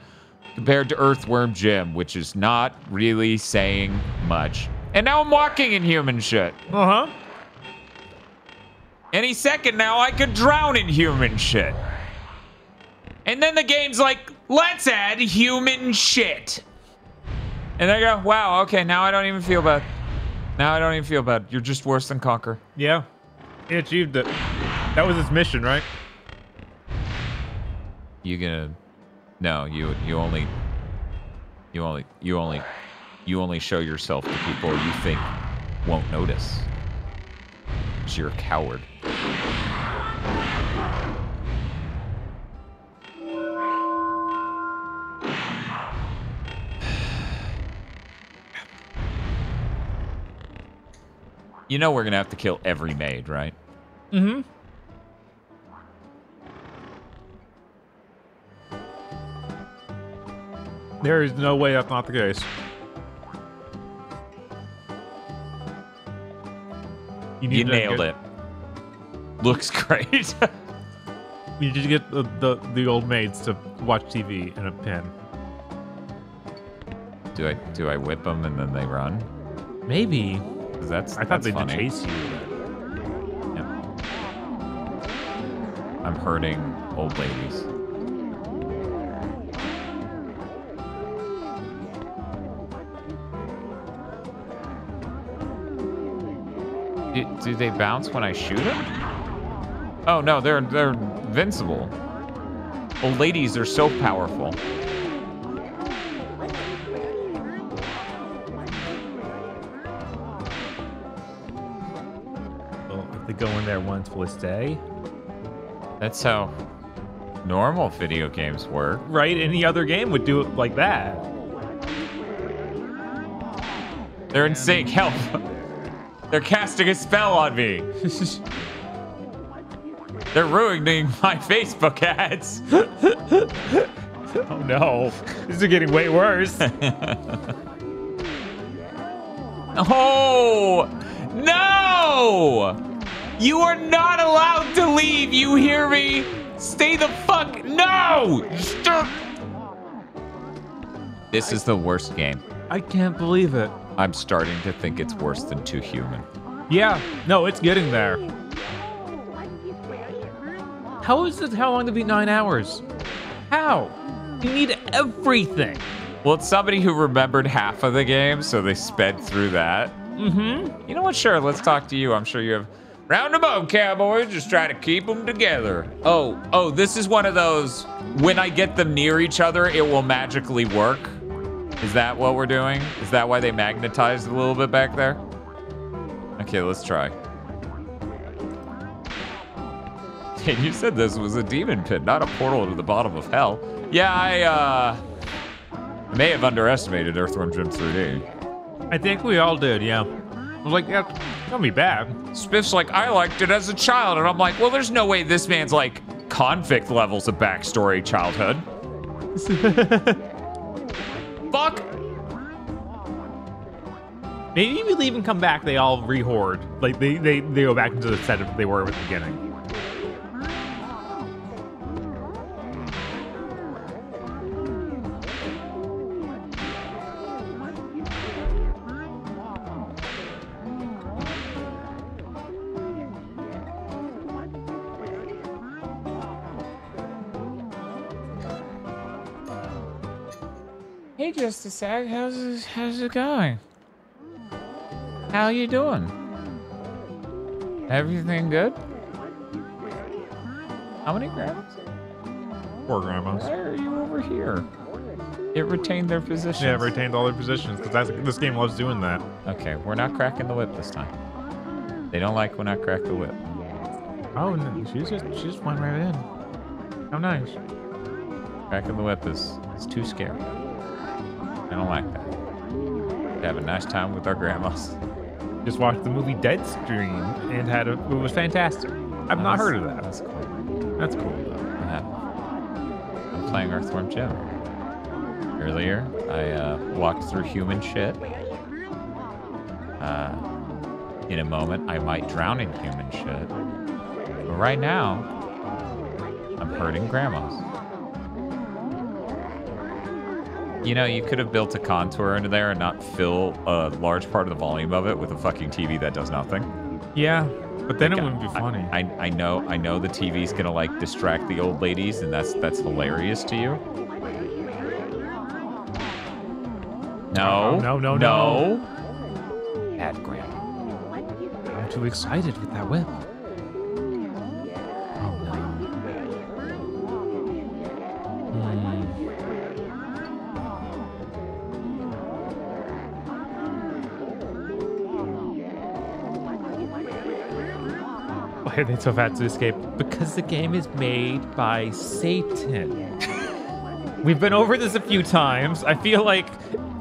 compared to Earthworm Jim, which is not really saying much. And now I'm walking in human shit. Uh huh. Any second now, I could drown in human shit. And then the game's like, let's add human shit. And I go, wow, okay, now I don't even feel bad. Now I don't even feel bad. You're just worse than Conker. Yeah. He achieved it. That was his mission, right? You gonna? No, you you only. You only you only you only show yourself to people you think won't notice. 'Cause you're a coward. You know we're gonna have to kill every maid, right? Mm-hmm. There is no way that's not the case. You to nailed get- it. Looks great. You need to get the, the, the old maids to watch TV in a pen. do I do I whip them and then they run? Maybe. that's I thought that's they'd funny. chase you. Yeah. I'm hurting old ladies. Do, do they bounce when I shoot them? Oh no, they're they're invincible. Old ladies are so powerful. Well, if they go in there once, will it stay? That's how normal video games work. Right? Any other game would do it like that. They're in sync. Help! They're casting a spell on me. They're ruining my Facebook ads. Oh no. This is getting way worse. Oh no! You are not allowed to leave. You hear me? Stay the fuck. No! This is the worst game. I can't believe it. I'm starting to think it's worse than Too Human. Yeah, no, it's getting there. How is it? How long to beat nine hours? How? You need everything. Well, it's somebody who remembered half of the game, so they sped through that. Mm-hmm. You know what? Sure, let's talk to you. I'm sure you have. Round them up, cowboys. Just try to keep them together. Oh, oh, this is one of those. When I get them near each other, it will magically work. Is that what we're doing? Is that why they magnetized a little bit back there? Okay, let's try. Hey, you said this was a demon pit, not a portal to the bottom of hell. Yeah, I, uh. May have underestimated Earthworm Jim 3D. I think we all did, yeah. I was like, yeah, don't be bad. Spiff's like, I liked it as a child. And I'm like, well, there's no way this man's like convict levels of backstory childhood. Fuck. Maybe we'll even come back, they all rehorde. Like, they, they, they go back into the setup they were at the beginning. Just a sec. How's it, how's it going? How are you doing? Everything good? How many grandmas? Four grandmas. Why are you over here? It retained their positions. Yeah, it retained all their positions because this game loves doing that. Okay, we're not cracking the whip this time. They don't like when I crack the whip. Oh, no, she just she just went right in. How nice. Cracking the whip is, is too scary. I don't like that. Have a nice time with our grandmas. Just watched the movie Deadstream and had a, it was fantastic. I've not heard of that. That's cool. That's cool though. I'm playing Earthworm Jim. Earlier, I uh, walked through human shit. Uh, in a moment, I might drown in human shit. But right now, I'm hurting grandmas. You know, you could have built a contour into there and not fill a large part of the volume of it with a fucking TV that does nothing. Yeah, but then Like, it wouldn't be I- funny. I, I know I know the TV's gonna like distract the old ladies, and that's that's hilarious to you. No, No, no, no, no. Bad grandma. I'm too excited with that whip. Why are they so fast to escape? Because the game is made by Satan. We've been over this a few times. I feel like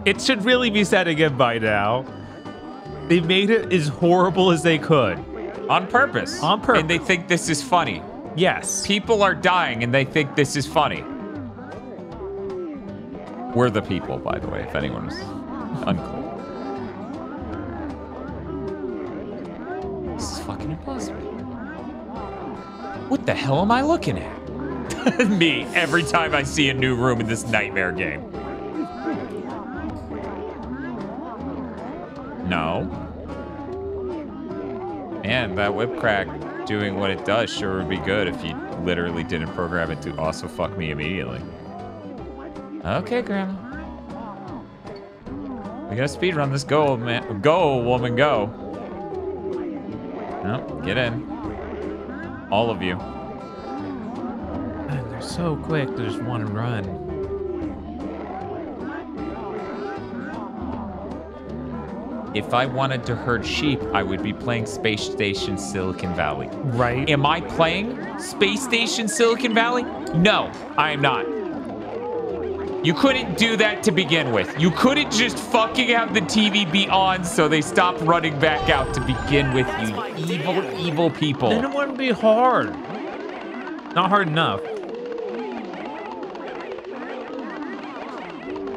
it should really be said again by now. They made it as horrible as they could. On purpose. On purpose. And they think this is funny. Yes. People are dying, and they think this is funny. We're the people, by the way, if anyone's unclear. This is fucking impossible. What the hell am I looking at? Me, every time I see a new room in this nightmare game. No. Man, that whip crack doing what it does sure would be good if you literally didn't program it to also fuck me immediately. Okay, Grandma. We gotta speed run this. Go, man. Go, woman, go. No, get in. All of you. Man, they're so quick. They just want to run. If I wanted to herd sheep, I would be playing Space Station Silicon Valley. Right. Am I playing Space Station Silicon Valley? No, I am not. You couldn't do that to begin with. You couldn't just fucking have the TV be on so they stop running back out to begin with, you evil, evil people. Then it wouldn't be hard. Not hard enough.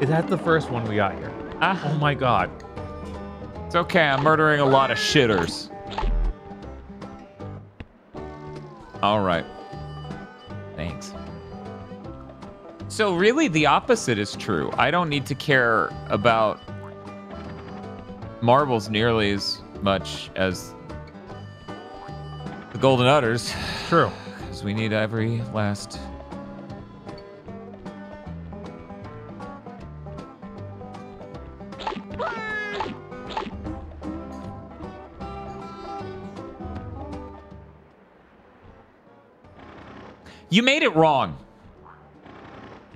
Is that the first one we got here? Ah. Oh my god. It's okay, I'm murdering a lot of shitters. All right. Thanks. So really the opposite is true. I don't need to care about marbles nearly as much as the golden udders True. because we need every last You made it wrong.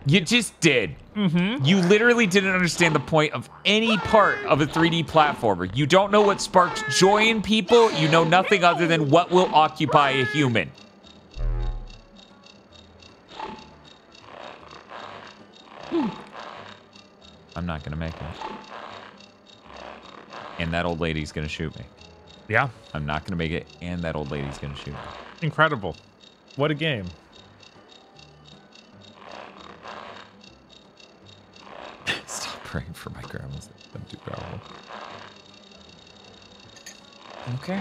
You just did. Mm-hmm. You literally didn't understand the point of any part of a 3D platformer. You don't know what sparks joy in people. You know nothing other than what will occupy a human. I'm not gonna make it. And that old lady's gonna shoot me. Yeah. I'm not gonna make it, and that old lady's gonna shoot me. Incredible. What a game. Praying for my grandma's them too powerful. Okay.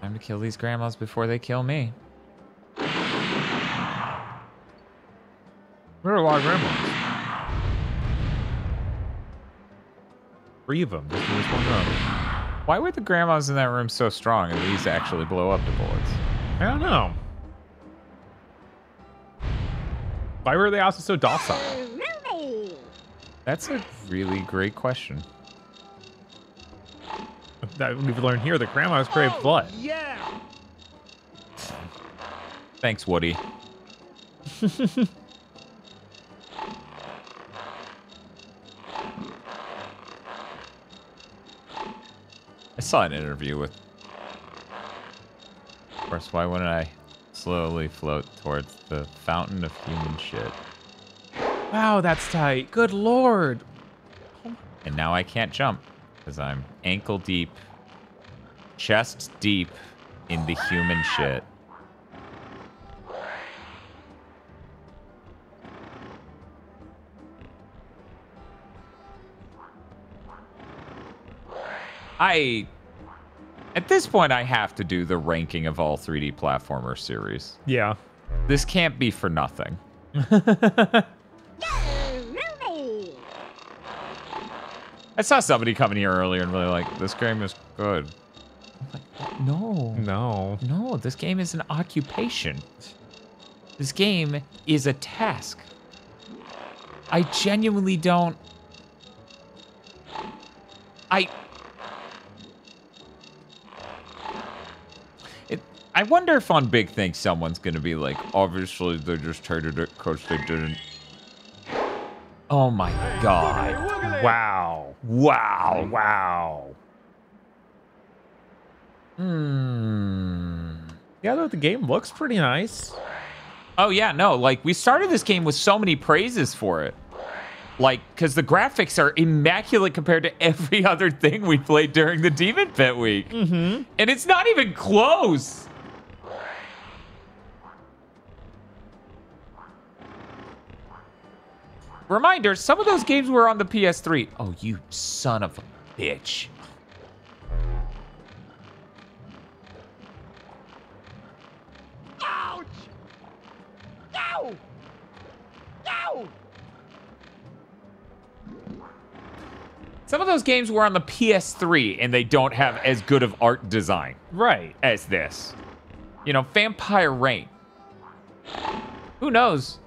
Time to kill these grandmas before they kill me. There are a lot of grandmas. Three of them just in this one room. Why were the grandmas in that room so strong and these actually blow up the bullets? I don't know. Why were they also so docile? That's a really great question. That we've learned here that grandmas crave blood. Oh, yeah! Thanks, Woody. I saw an interview with. Of course, why wouldn't I slowly float towards the fountain of human shit? Wow, that's tight. Good lord. And now I can't jump because I'm ankle deep, chest deep in the human shit. I at this point I have to do the ranking of all 3D platformer series. Yeah. This can't be for nothing. I saw somebody coming here earlier and really like, this game is good. I'm like, no. No. No, this game is an occupation. This game is a task. I genuinely don't. I. I wonder if on Big Thing someone's gonna be like, obviously they just hated it because they didn't. Oh my god. Wow. Wow. Wow. Hmm. Yeah, though the game looks pretty nice. Oh yeah, no, like we started this game with so many praises for it. Like, because the graphics are immaculate compared to every other thing we played during the Demon Pit week. Mm-hmm. And it's not even close. Reminder, some of those games were on the PS3. Oh, you son of a bitch. Ouch! Ow! Ow! Some of those games were on the PS3 and they don't have as good of art design Right. as this. You know, Vampire Rain. Who knows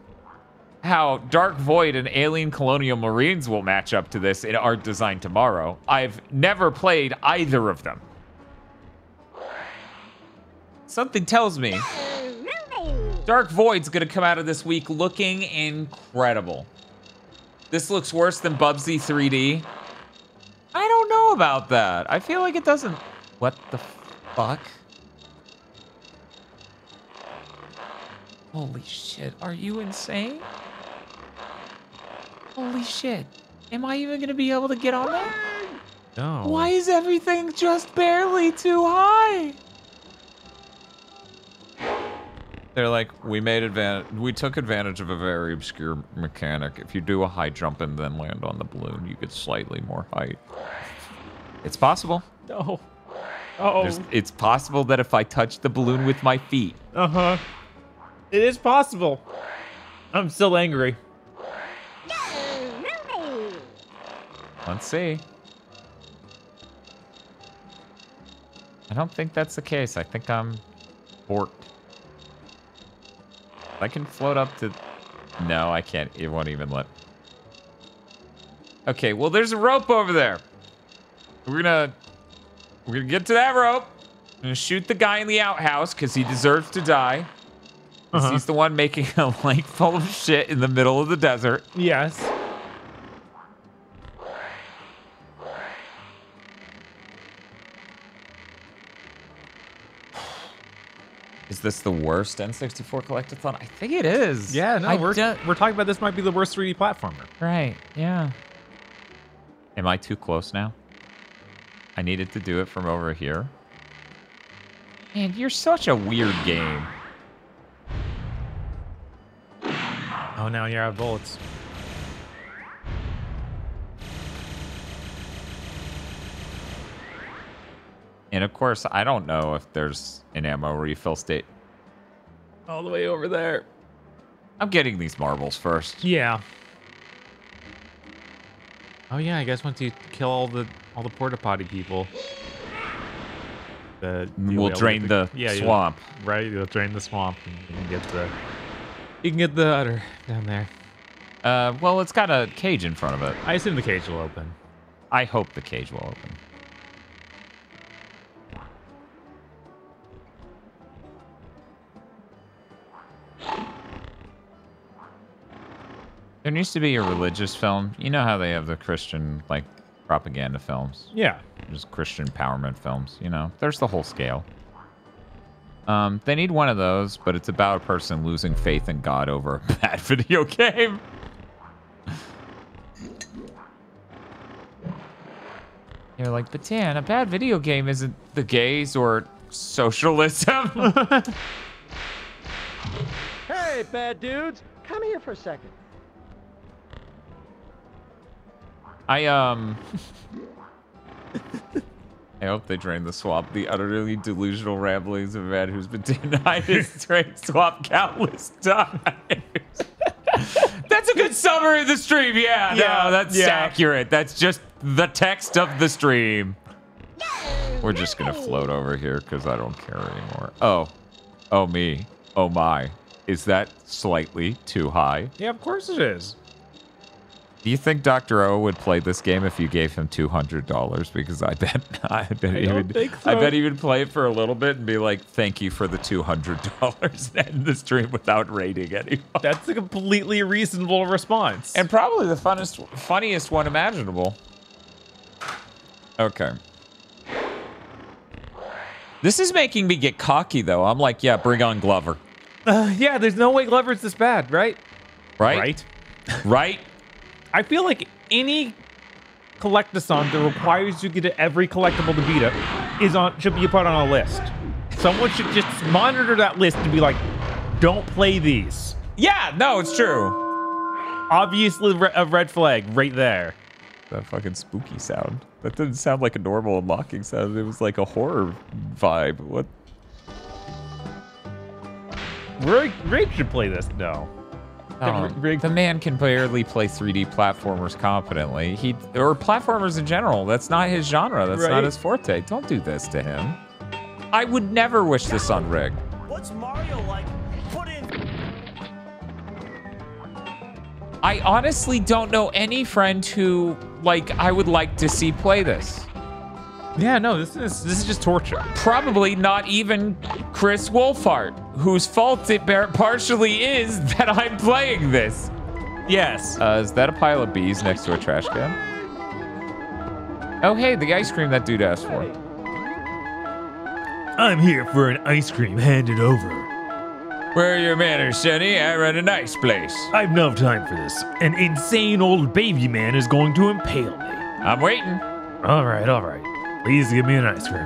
how Dark Void and Alien Colonial Marines will match up to this in art design tomorrow. I've never played either of them. Something tells me Dark Void's gonna come out of this week looking incredible. This looks worse than Bubsy 3D. I don't know about that. I feel like it doesn't. What the fuck? Holy shit, are you insane? Holy shit. Am I even gonna be able to get on there? No. Why is everything just barely too high? They're like, we made advantage. We took advantage of a very obscure mechanic. If you do a high jump and then land on the balloon, you get slightly more height. It's possible. No. Oh. There's, it's possible that if I touch the balloon with my feet, Uh huh. It is possible. I'm still angry. Let's see. I don't think that's the case. I think I'm borked. I can float up to. No, I can't. It won't even let. Okay, well, there's a rope over there. We're gonna. We're gonna get to that rope. I'm gonna shoot the guy in the outhouse because he deserves to die. 'Cause Uh-huh. He's the one making a lake full of shit in the middle of the desert. Yes. Is this the worst N64 collectathon? I think it is. Yeah, no, I we're, we're talking about this might be the worst 3D platformer. Right, yeah. Am I too close now? I needed to do it from over here. Man, you're such a weird game. Oh, now you're out of bullets. And of course, I don't know if there's an ammo refill state. All the way over there. I'm getting these marbles first. Yeah. Oh yeah, I guess once you kill all the all the porta potty people, the you'll We'll drain get the yeah, you'll- swamp. right, you'll drain the swamp and you can get the you can get the udder down there. Uh, well, it's got a cage in front of it. I assume the cage will open. I hope the cage will open. There needs to be a religious film. You know how they have the Christian like propaganda films. Yeah. Just Christian empowerment films. You know, there's the whole scale. Um, they need one of those, but it's about a person losing faith in God over a bad video game. You're like, but Dan, a bad video game isn't the gays or socialism. Hey, bad dudes, come here for a second. I um I hope they drain the swamp. The utterly delusional ramblings of a man who's been denied his drain swamp countless times. that's a good summary of the stream. Yeah, Yeah, no, that's yeah. accurate. That's just the text of the stream. We're just gonna float over here because I don't care anymore. Oh, oh me, oh my. Is that slightly too high? Yeah, of course it is. Do you think Dr. O would play this game if you gave him two hundred dollars? Because I bet I bet he would. think I bet he would play it for a little bit and be like, "Thank you for the two hundred dollars," and end the stream without rating anyone. That's a completely reasonable response. And probably the funnest, funniest one imaginable. Okay. This is making me get cocky, though. I'm like, yeah, bring on Glover, Uh, yeah, there's no way Glover's this bad, right? right? Right. Right? I feel like any collectathon that requires you to get every collectible to beat it is on should be put on a list. Someone should just monitor that list and be like, "Don't play these." Yeah. No, it's true. Obviously, a red flag right there. That fucking spooky sound. That didn't sound like a normal unlocking sound. It was like a horror vibe. What? Rig, Rig should play this. No. Oh, Rig- the man can barely play 3D platformers competently. He or platformers in general. That's not his genre. That's not his forte. Don't do this to him. I would never wish this on Rig. What's Mario like? Put in. I honestly don't know any friend who like I would like to see play this. Yeah, no, this is this is just torture. Probably not even Chris Wolfhart, whose fault it partially is that I'm playing this. Yes. Uh, is that a pile of bees next to a trash can? Oh, hey, the ice cream that dude asked for. I'm here for an ice cream. Hand it over. Where are your manners, Sonny? I run a nice place. I've no time for this. An insane old baby man is going to impale me. I'm waiting. All right, all right. Please give me an ice cream.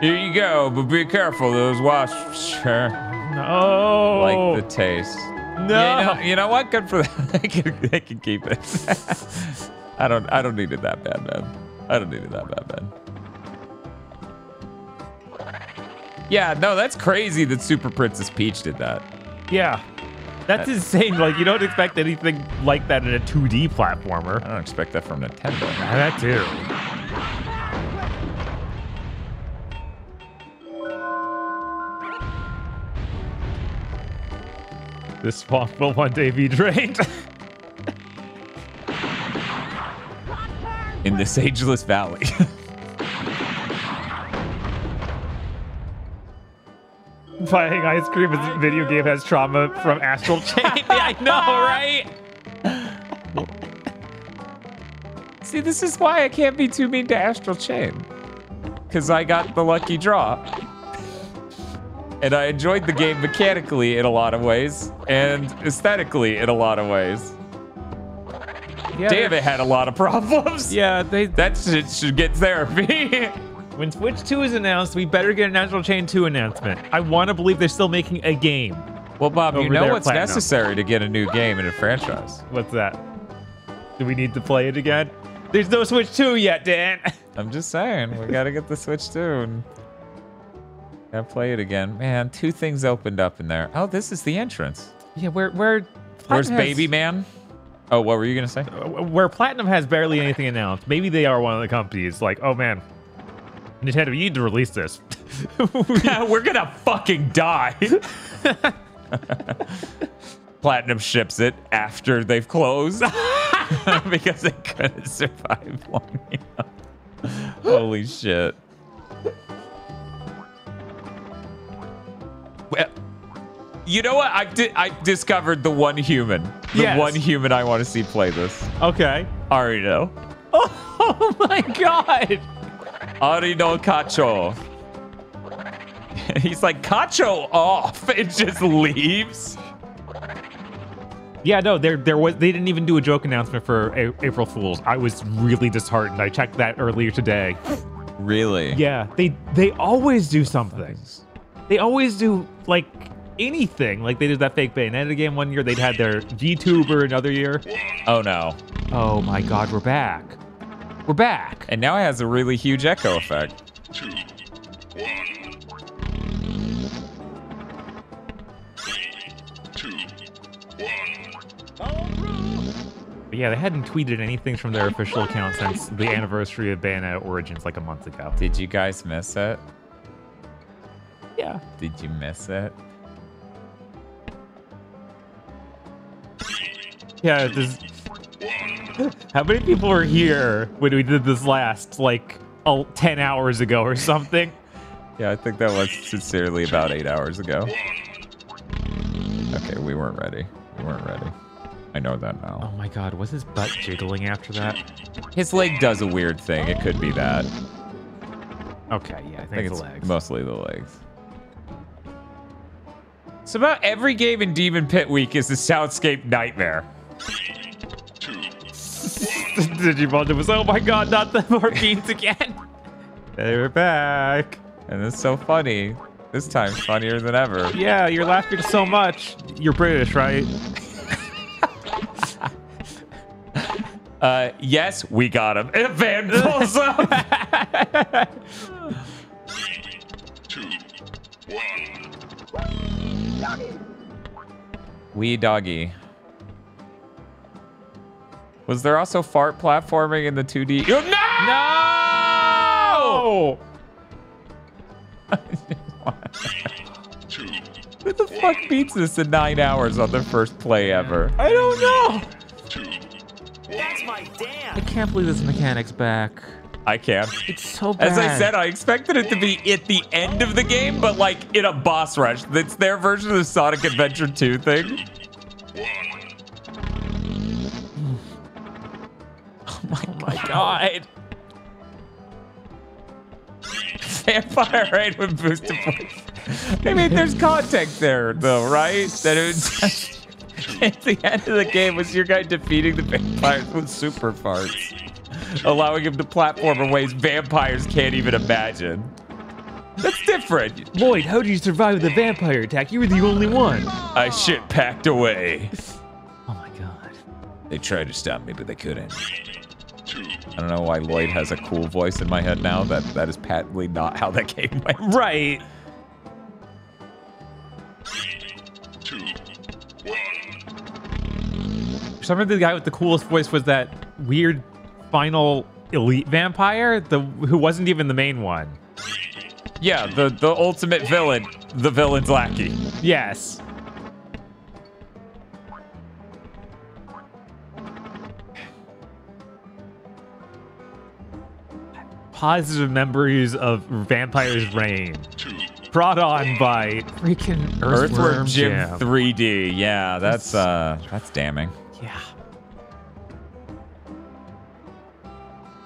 Here you go, but be careful. Those wasps sure No. like the taste. no. You, know, you know what? Good for them. they, can, they can keep it. I don't. I don't need it that bad, man. I don't need it that bad, man. Yeah, no, that's crazy that Super Princess Peach did that. Yeah. That's uh, insane. Like, you don't expect anything like that in a 2D platformer. I don't expect that from Nintendo. That too. This swamp will one day be drained. In this ageless valley. Buying ice cream as a video game has trauma from Astral Chain. I know, right? See, this is why I can't be too mean to Astral Chain. Because I got the lucky draw. And I enjoyed the game mechanically in a lot of ways, and aesthetically in a lot of ways. Yeah, Damn, it had a lot of problems. Yeah, they. That shit should get therapy. When Switch 2 is announced, we better get an Astral Chain 2 announcement. I want to believe they're still making a game. well, Bob, you know what's Platinum. necessary to get a new game in a franchise. What's that? Do we need to play it again? There's no Switch 2 yet, Dan. I'm just saying, we gotta get the Switch 2. and gotta play it again. Man, two things opened up in there. Oh, this is the entrance. yeah, where where Where's has- Baby Man? Oh, what were you gonna say? Uh, where Platinum has barely anything announced. Maybe they are one of the companies like, oh man, Nintendo, you need to release this. We're gonna fucking die. Platinum ships it after they've closed because they couldn't survive long enough. Holy shit. You know what? I did. I discovered the one human The Yes. one human I want to see play this. Okay. Arino. Oh my god! Arino Kacho. He's like, Kacho off. It just leaves. Yeah, no, there there was they didn't even do a joke announcement for A- April Fools. I was really disheartened. I checked that earlier today. Really? Yeah, they they always do something. They always do like anything. Like they did that fake Bayonetta game one year. They'd had their VTuber another year. Oh no. Oh my god, we're back. We're back. And now it has a really huge echo effect. But yeah, they hadn't tweeted anything from their official account since the anniversary of Bayonetta Origins like a month ago. Did you guys miss it? Yeah. Did you miss it? Yeah, this How many people were here when we did this last like oh, 10 hours ago or something? Yeah, I think that was sincerely about eight hours ago. Okay, we weren't ready. We weren't ready. I know that now. Oh my god, was his butt jiggling after that? His leg does a weird thing. It could be that. Okay, yeah, I I think, think it's it's the legs. mostly the legs. So about every game in Demon Pit Week is a soundscape nightmare. Digimon was, oh my god, not the morphines again. They were back. And it's so funny. This time funnier than ever. Yeah, you're laughing so much. You're British, right? Uh, yes, we got him. And a van pulls up. Wee doggy. Was there also fart platforming in the 2D? Oh, no! Who the fuck beats this in nine hours on their first play ever? I don't know. That's my dam. I can't believe this mechanic's back. I can. It's so bad. As I said, I expected it to be at the end of the game, but like in a boss rush. That's their version of the Sonic Adventure 2 thing. Oh my, god. Vampire Rain with boosted points. I mean, there's context there, though, right? That it was just, at the end of the game was your guy defeating the vampires with super farts allowing him to platform in ways vampires can't even imagine. That's different. Lloyd, how did you survive the vampire attack? You were the only one. I shit packed away. Oh my god. They tried to stop me, but they couldn't. I don't know why Lloyd has a cool voice in my head now. That that is patently not how that game went. Right. Some of the guy with the coolest voice was that weird final elite vampire, the who wasn't even the main one. Yeah, the the ultimate villain, the villain's lackey. Yes. Positive memories of Vampire's Reign. Brought on by freaking Earthworm, Earthworm Jim Jim. 3D. Yeah, that's uh that's damning. Yeah.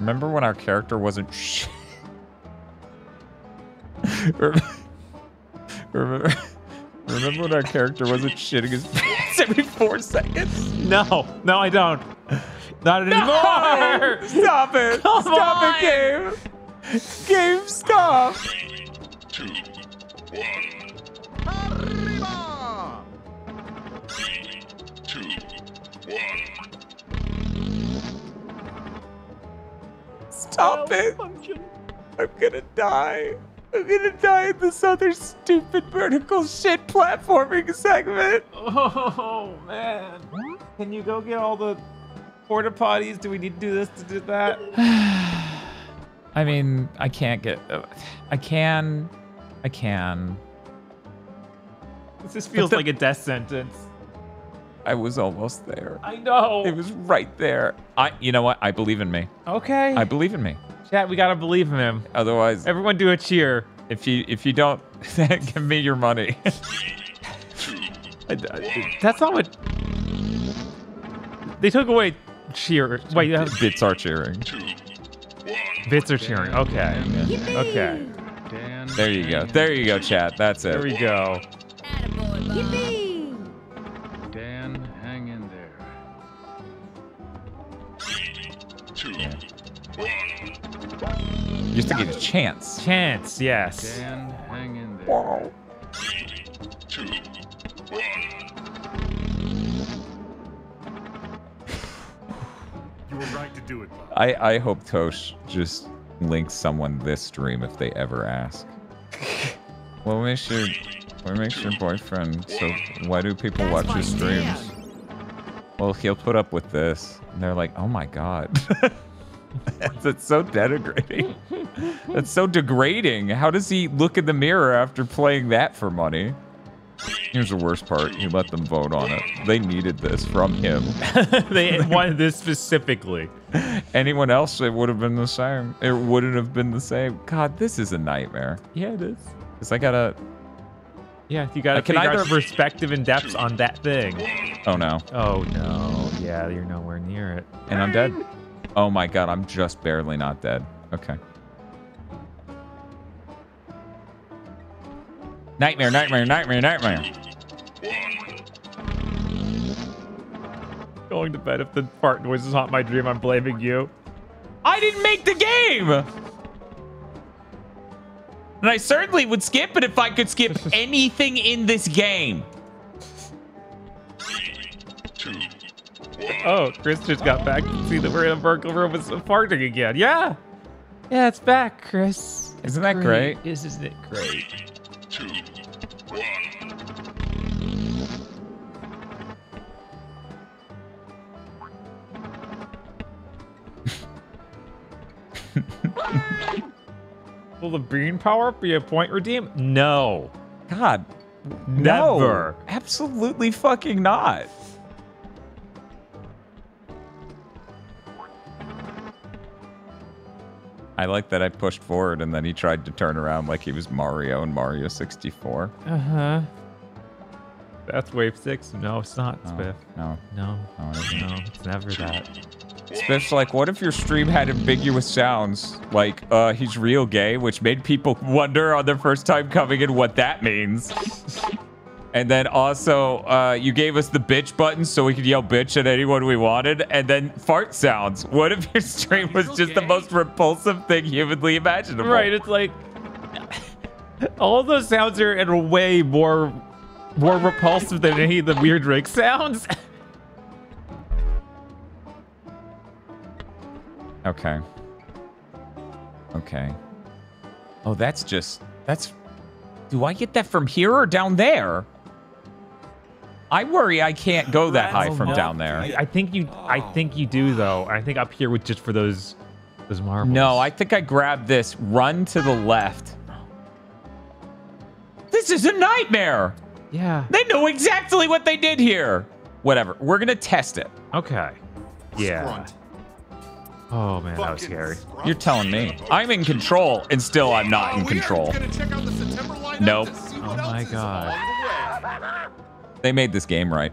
Remember when our character wasn't sh- Remember, remember, remember when our character wasn't shitting his pants every four seconds? No, no, I don't. Not anymore. Stop it! Come stop on! it, game! Game, stop! Stop it! I'm gonna die. I'm gonna die in this other stupid vertical shit platforming segment. Oh man. Can you go get all the porta potties? Do we need to do this to do that? I mean, I can't get. uh, I can. I can. This just feels the- like a death sentence. I was almost there. I know. It was right there. I. You know what? I believe in me. Okay. I believe in me. Chat, we gotta believe in him. Otherwise, Everyone do a cheer. if you if you don't, give me your money. I- I- That's not what. They took away cheer. Wait, uh, Bits are cheering. bits are cheering. Okay. Okay. Dan. There you go. There you go, chat. That's it. There we go. Dan, Just to get a chance. Chance, yes. Dan, hang in there. You were right to do it, Bob. I, I hope Tosh just links someone this stream if they ever ask. what makes your what makes your boyfriend so why do people watch your streams? Well he'll put up with this. And they're like, oh my god. That's so denigrating. That's so degrading. How does he look in the mirror after playing that for money? Here's the worst part. He let them vote on it. They needed this from him. they wanted this specifically. Anyone else, it would have been the same. It wouldn't have been the same. God, this is a nightmare. Yeah, it is. Cause I gotta. Yeah, you gotta I can figure either- out perspective and depth on that thing. Oh no, Oh no. Yeah, you're nowhere near it. and I'm dead. Oh my god, I'm just barely not dead. Okay. Nightmare, nightmare, nightmare, nightmare. Going to bed if the fart noise is not my dream, I'm blaming you. I didn't make the game. And I certainly would skip it if I could skip anything in this game. Oh, Chris just got back see that we're in a burglar room with some farting again. Yeah. Yeah, it's back, Chris. Isn't that great? Isn't it great? Will the bean power up be a point redeem? No. God, Never. no, absolutely fucking not. I like that I pushed forward and then he tried to turn around like he was Mario and Mario 64. Uh huh. That's wave six. No, it's not, No, Spiff. no, No. no, it isn't. No, it's never that. Spiff's like, what if your stream had ambiguous sounds? Like, uh, he's real gay, which made people wonder on their first time coming in what that means. And then also, uh, you gave us the bitch button so we could yell bitch at anyone we wanted. And then fart sounds. What if your stream was just the most repulsive thing humanly imaginable? Right, it's like all those sounds are in a way more more repulsive than any of the weird Rick sounds. Okay. Okay. Oh, that's just that's. Do I get that from here or down there? I worry I can't go that high from down there. I, I think you I think you do though. I think up here with just for those those marbles. No, I think I grabbed this. Run to the left. This is a nightmare. Yeah. They know exactly what they did here. Whatever. We're gonna test it. Okay. Yeah. Grunt. Oh man, that was scary. scrunt. You're telling me. I'm in control, and still I'm not in control. gonna check out the September lineup Nope. Oh my God. Along the way. They made this game right.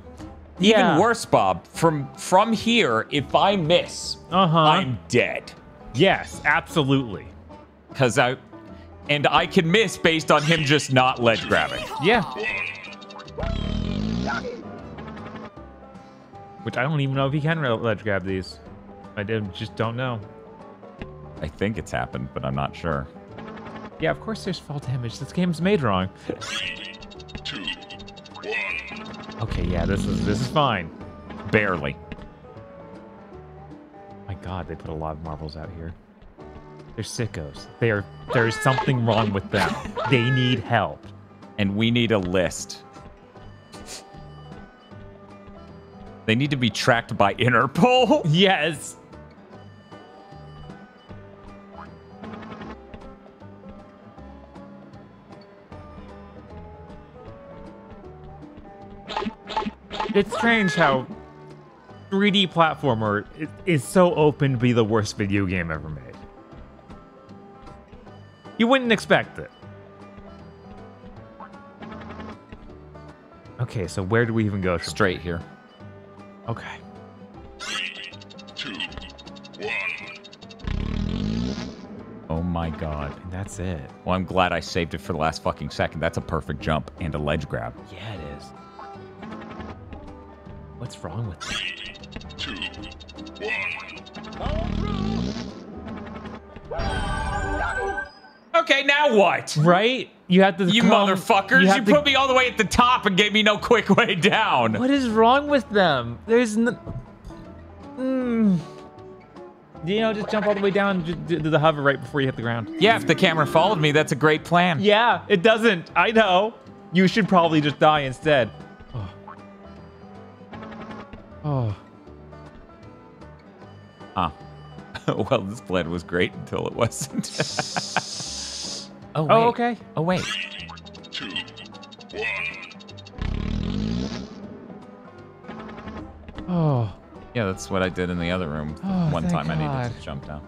Yeah. Even worse, Bob. From from here, if I miss, Uh huh. I'm dead. Yes, absolutely. Cause I, and I can miss based on him just not ledge grabbing. Yeah. Which I don't even know if he can ledge grab these. I just don't know. I think it's happened, but I'm not sure. Yeah, of course there's fall damage. This game's made wrong. Okay, yeah, this is this is fine. Barely. My God, they put a lot of marbles out here. They're sickos. They are. There's something wrong with them. They need help. And we need a list. They need to be tracked by Interpol. Yes. it's strange how 3D platformer is so open to be the worst video game ever made. You wouldn't expect it. Okay, so where do we even go? Straight here. Okay. Three, two, one. Oh my god. And that's it. Well, I'm glad I saved it for the last fucking second. That's a perfect jump and a ledge grab. Yeah, What's wrong with that? Okay, now what? Right? You have to. You come- motherfuckers! You, have to- put me all the way at the top and gave me no quick way down. What is wrong with them? There's no. Mm. You know, just jump all the way down to to the hover right before you hit the ground. Yeah, if the camera followed me, that's a great plan. Yeah, it doesn't. I know. You should probably just die instead. Oh. Oh. Ah. Huh. well, this plan was great until it wasn't. Oh, oh, wait. Oh, okay. Oh, wait. Oh. Yeah, that's what I did in the other room. Oh, One thank time I needed to jump down.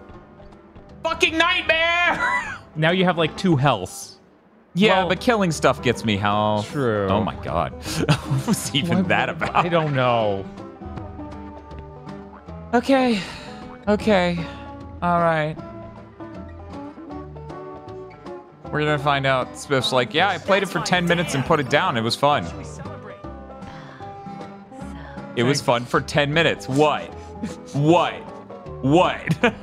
Fucking nightmare! Now you have like two healths. yeah, Well- but killing stuff gets me health. True. Oh my god. what was even Why- that about? I don't know. Okay. Okay. All right. We're gonna find out. Spiff's like, yeah, I played it for 10 minutes and put it down. It was fun. It was fun for 10 minutes. What? what? What?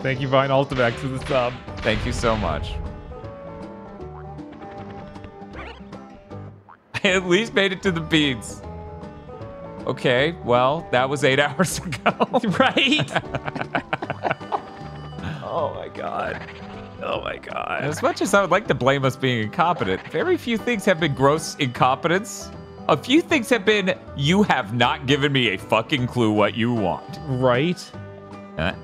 Thank you, Vine Ultimax, for the sub. Thank you so much. I at least made it to the beads. Okay, well, that was eight hours ago. right? Oh my god. Oh my god. As much as I would like to blame us being incompetent, very few things have been gross incompetence. A few things have been, you have not given me a fucking clue what you want. right? Huh?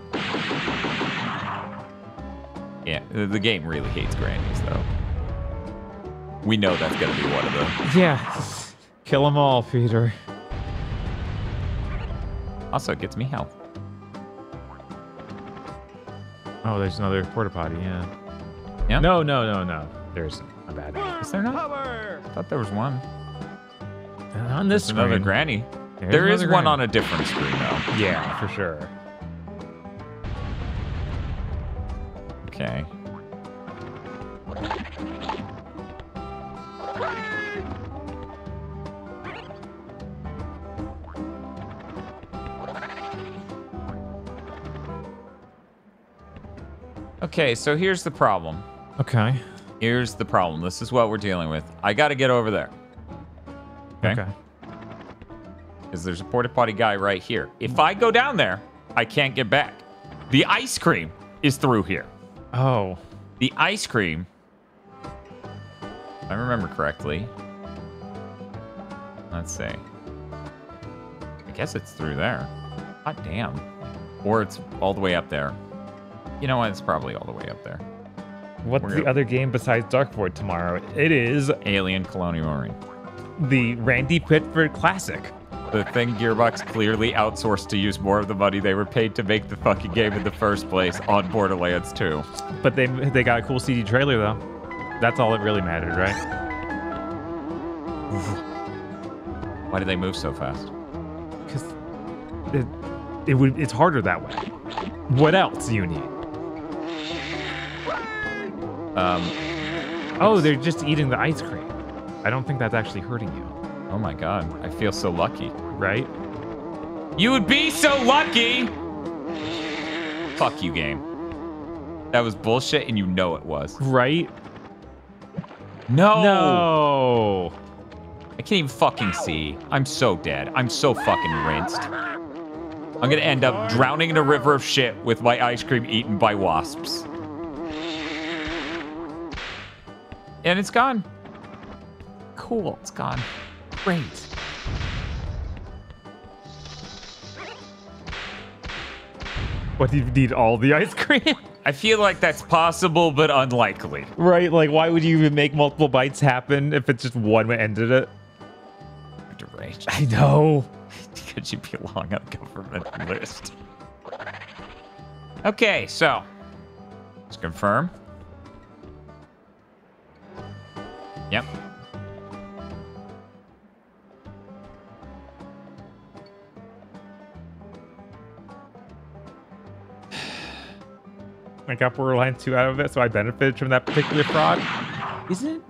Yeah, the the game really hates grannies, though. We know that's gonna be one of them. Yeah. Kill them all, Peter. Also, it gets me health. Oh, there's another porta potty, yeah. Yeah? No, no, no, no. There's a bad Is there not? I thought there was one. On this There's another screen. granny. There's there is one granny. on a different screen, though. Yeah, for sure. Okay. Okay, so here's the problem. Okay. Here's the problem. This is what we're dealing with. I got to get over there. Okay. Okay. Because there's a porta potty guy right here. If I go down there, I can't get back. The ice cream is through here. Oh. The ice cream, if I remember correctly. Let's see. I guess it's through there. God damn. Or it's all the way up there. You know what? It's probably all the way up there. What's We're the gonna- other game besides Dark Void tomorrow? It is Alien Colonial Marine. the Randy Pitchford Classic. The thing Gearbox clearly outsourced to use more of the money they were paid to make the fucking game in the first place on Borderlands 2. But they they got a cool CG trailer though. That's all that really mattered, right? Why did they move so fast? Because it it would it's harder that way. What else do you need? Um, Oh, they're just eating the ice cream. I don't think that's actually hurting you, oh my god, I feel so lucky. right? You would be so lucky! Fuck you, game. That was bullshit, and you know it was. Right? No! No. I can't even fucking see. I'm so dead. I'm so fucking rinsed. I'm gonna end up drowning in a river of shit with my ice cream eaten by wasps. And it's gone. Cool, it's gone. Great. What do you need all the ice cream? I feel like that's possible, but unlikely. right? Like why would you even make multiple bites happen if it's just one that ended it? Deranged. I know. Could you belong on a government list? Okay, so let's confirm. Yep. I got Borderlands 2 out of it, so I benefited from that particular fraud. Is it?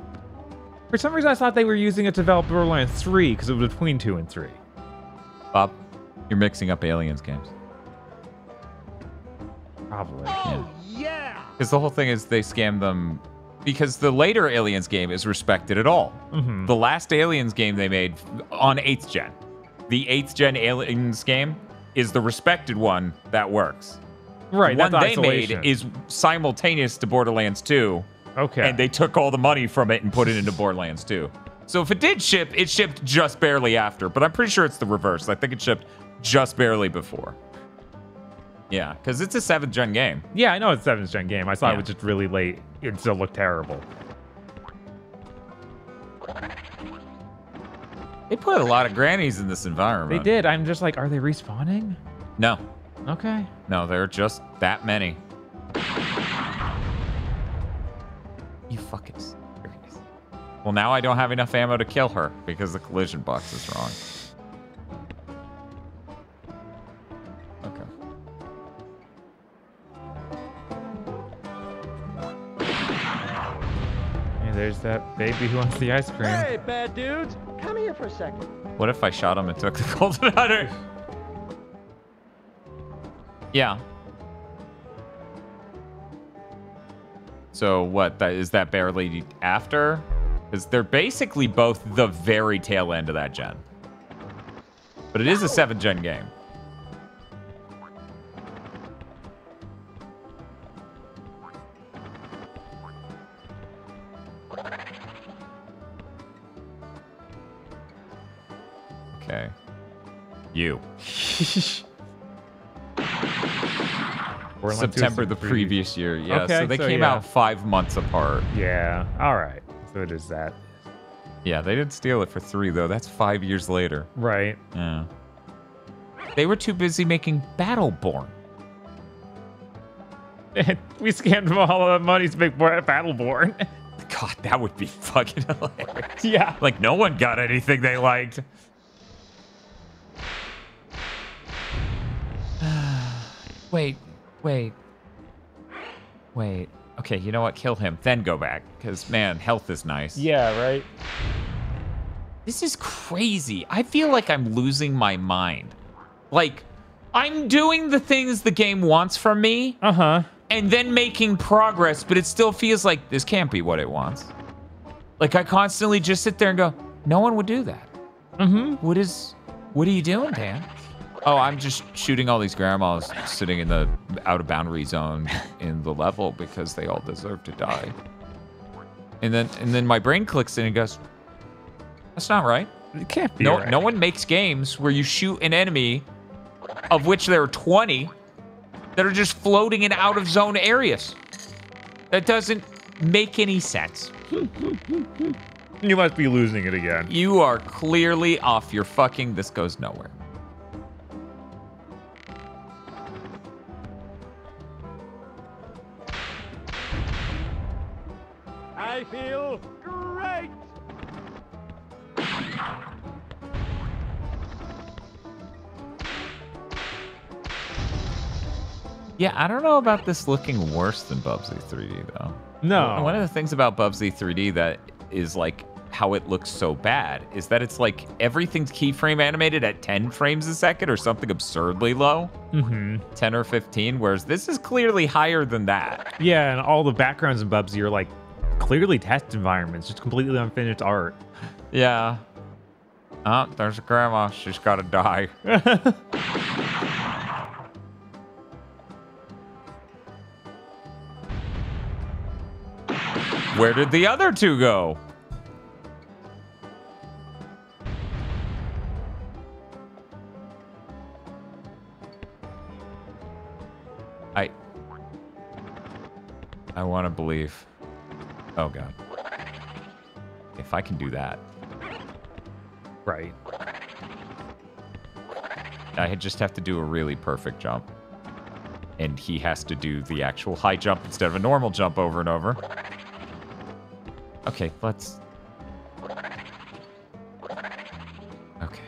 For some reason, I thought they were using it to develop Borderlands 3 because it was between 2 and 3. Bob, you're mixing up aliens games. Probably. Oh, yeah! Because the whole thing is they scam them because the later Aliens game is respected at all. Mhm. The last Aliens game they made on 8th gen, the 8th gen Aliens game is the respected one that works. Right, the one they Isolation. made is simultaneous to Borderlands 2, Okay. and they took all the money from it and put it into Borderlands 2. So if it did ship, it shipped just barely after, but I'm pretty sure it's the reverse. I think it shipped just barely before. Yeah, because it's a 7th gen game. yeah, I know it's a 7th gen game. I saw Yeah. it was just really late. It still looked terrible. They put a lot of grannies in this environment. They did. I'm just like, are they respawning? No, Okay. no, there are just that many. You fucking serious? Well, now I don't have enough ammo to kill her because the collision box is wrong. There's that baby who wants the ice cream. Hey, bad dudes, come here for a second. What if I shot him and took the golden hunter? Yeah. So what? That is that barely after? Because they're basically both the very tail end of that gen. But it is a seventh gen game. You. Borderlands 2 is September the previous year. Yeah. Okay, so they so came yeah. out five months apart. Yeah. All right. So it is that. Yeah, they didn't steal it for three though. That's five years later. Right. Yeah. They were too busy making Battleborn. we scammed them all of the money to make Battleborn. God, that would be fucking hilarious. yeah. Like no one got anything they liked. Wait, wait, wait. Okay, you know what? Kill him, then go back. Because man, health is nice. Yeah. Right. This is crazy. I feel like I'm losing my mind. Like, I'm doing the things the game wants from me Uh huh. and then making progress, but it still feels like this can't be what it wants. Like, I constantly just sit there and go, no one would do that. Mm-hmm. What is, what are you doing, Dan? Oh, I'm just shooting all these grandmas sitting in the out of boundary zone in the level because they all deserve to die. And then, and then my brain clicks in and goes, that's not right. It can't be. No, right. no one makes games where you shoot an enemy, of which there are 20, that are just floating in out of zone areas. That doesn't make any sense. You must be losing it again. You are clearly off your fucking. This goes nowhere. I feel great. Yeah, I don't know about this looking worse than Bubsy 3D though. No. One of the things about Bubsy 3D that is like how it looks so bad is that it's like everything's keyframe animated at 10 frames a second or something absurdly low, Mm-hmm. 10 or 15, whereas this is clearly higher than that. Yeah, and all the backgrounds in Bubsy are like clearly test environments, just completely unfinished art. Yeah. Oh, there's a grandma. She's got to die. Where did the other two go? I I want to believe. Oh god. If I can do that. Right. I just have to do a really perfect jump. And he has to do the actual high jump instead of a normal jump over and over. Okay, let's. Okay.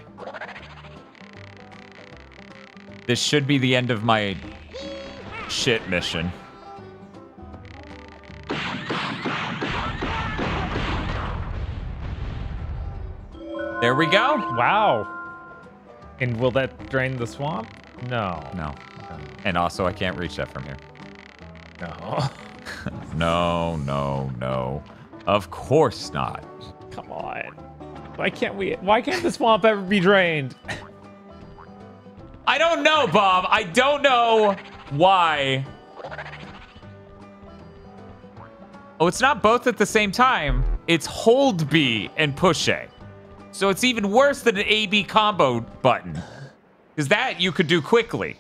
This should be the end of my shit mission. There we go. Wow. And will that drain the swamp? No. No. And also, I can't reach that from here. No. No, no, no. Of course not. Come on. Why can't we? Why can't the swamp ever be drained? I don't know, Bob. I don't know why. Oh, it's not both at the same time. It's hold B and push A. So it's even worse than an A B combo button. Because that you could do quickly.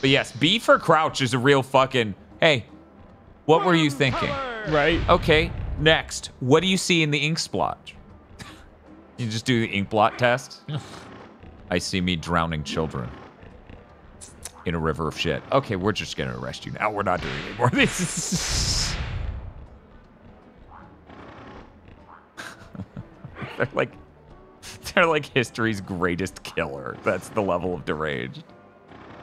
But yes, B for crouch is a real fucking. Hey, what were you thinking? Right. Okay, next. What do you see in the ink splotch? you just do the ink blot test? I see me drowning children in a river of shit. Okay, we're just gonna arrest you now. We're not doing any more of they're like, they're like history's greatest killer. That's the level of deranged.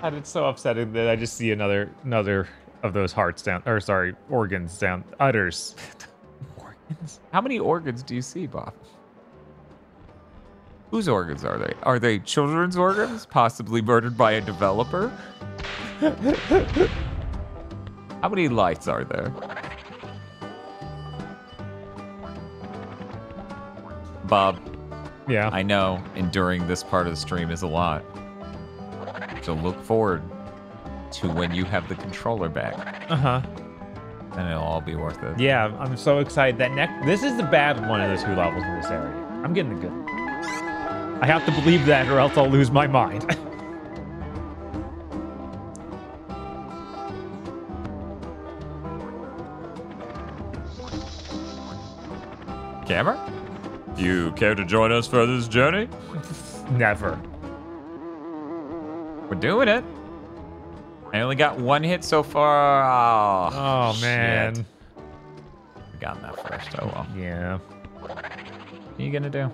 And it's so upsetting that I just see another another of those hearts down, or sorry, organs down, udders. Organs? How many organs do you see, Bob? Whose organs are they? Are they children's organs, possibly murdered by a developer? How many lights are there? Bob, Yeah. I know enduring this part of the stream is a lot. So look forward to when you have the controller back, Uh huh. and it'll all be worth it. Yeah, I'm so excited that next. This is the bad one of the two levels in this area. I'm getting the good. one. I have to believe that, or else I'll lose my mind. Camera? You care to join us for this journey? Never. We're doing it. I only got one hit so far. Oh, Oh man. shit. Forgotten that first. Oh well. Yeah. What are you gonna do?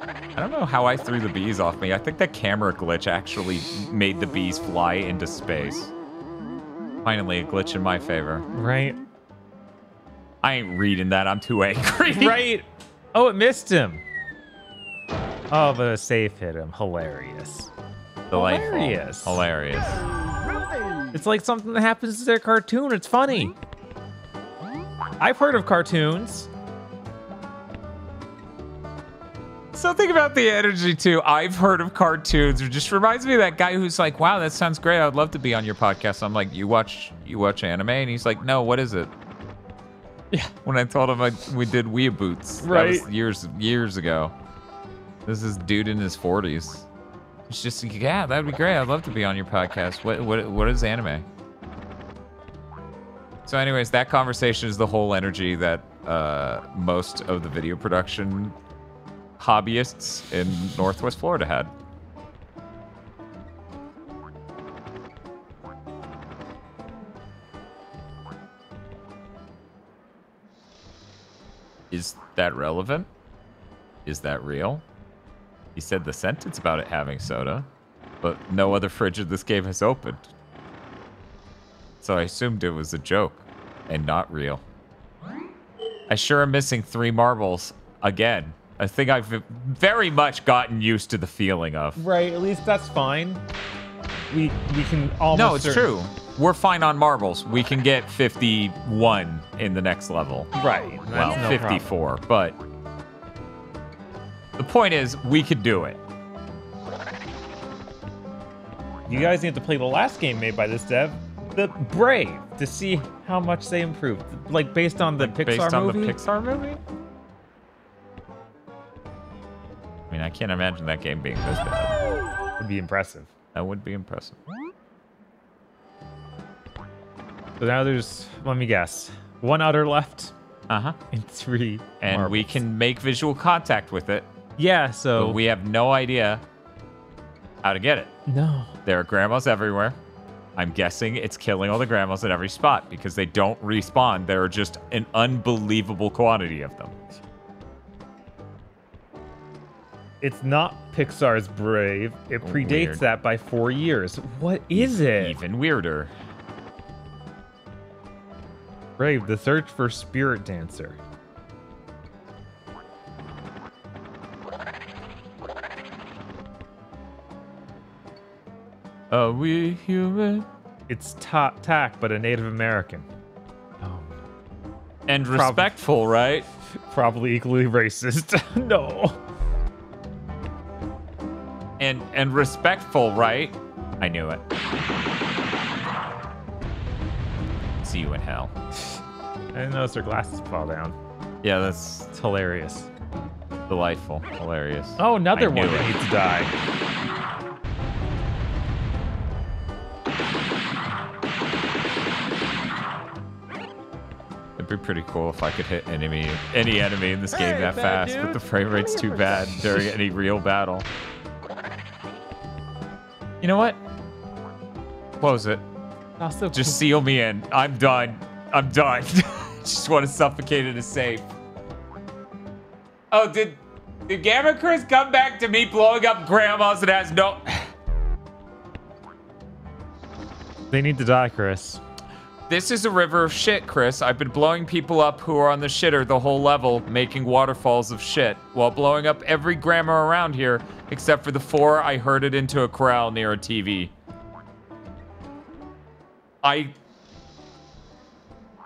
I don't know how I threw the bees off me. I think the camera glitch actually made the bees fly into space. Finally, a glitch in my favor. Right. I ain't reading that. I'm too angry. Right. Oh, it missed him. Oh, but a safe hit him. Hilarious. Delightful. Hilarious. Hilarious. It's like something that happens to their cartoon. It's funny. I've heard of cartoons. Something about the energy too. I've heard of cartoons. It just reminds me of that guy who's like, "Wow, that sounds great. I'd love to be on your podcast." I'm like, "You watch you watch anime?" And he's like, "No, what is it?" Yeah. When I told him I, we did that was Right. years years ago. This is dude in his 40s. It's just, yeah, that'd be great. I'd love to be on your podcast. What what what is anime? So, anyways, that conversation is the whole energy that uh, most of the video production hobbyists in Northwest Florida had. Is that relevant? Is that real? He said the sentence about it having soda, but no other fridge in this game has opened. So I assumed it was a joke and not real. I sure am missing three marbles again. A thing I've very much gotten used to the feeling of. Right. At least that's fine. We we can almost. No, it's certain- true. We're fine on marbles. We can get 51 in the next level. Right. Well, no problem. 54, but the point is, we could do it. You guys need to play the last game made by this dev, the Brave, to see how much they improved. Like based on the Pixar Based on movie. the Pixar movie? I mean, I can't imagine that game being this bad. would be impressive. That would be impressive. So now there's, let me guess, one udder left Uh huh. and three. And we can make visual contact with it, Yeah. So but we have no idea how to get it. no. There are grandmas everywhere. I'm guessing it's killing all the grandmas at every spot because they don't respawn. There are just an unbelievable quantity of them. It's not Pixar's Brave. It predates Weird. that by four years. What is it? Even weirder. Brave, the search for spirit dancer. Are we human? It's ta- tack, but a Native American. Oh, And Prob- respectful, right? probably equally racist. no. And and respectful, right? I knew it. See you in hell. I didn't notice her glasses fall down. Yeah, that's It's hilarious. delightful, hilarious. Oh, another I one knew that needs to die. It'd be pretty cool if I could hit enemy any enemy in this game Hey, that bad fast, but the frame rate's too here for a bad during any real battle. You know what? Close it. Also, Just seal me in. I'm done. I'm done. Just want to suffocate in a safe. Oh, did did Gamer Chris come back to me blowing up grandmas and has no they need to die, Chris. This is a river of shit, Chris. I've been blowing people up who are on the shitter the whole level, making waterfalls of shit, while blowing up every grammar around here, except for the four I herded into a corral near a TV. I.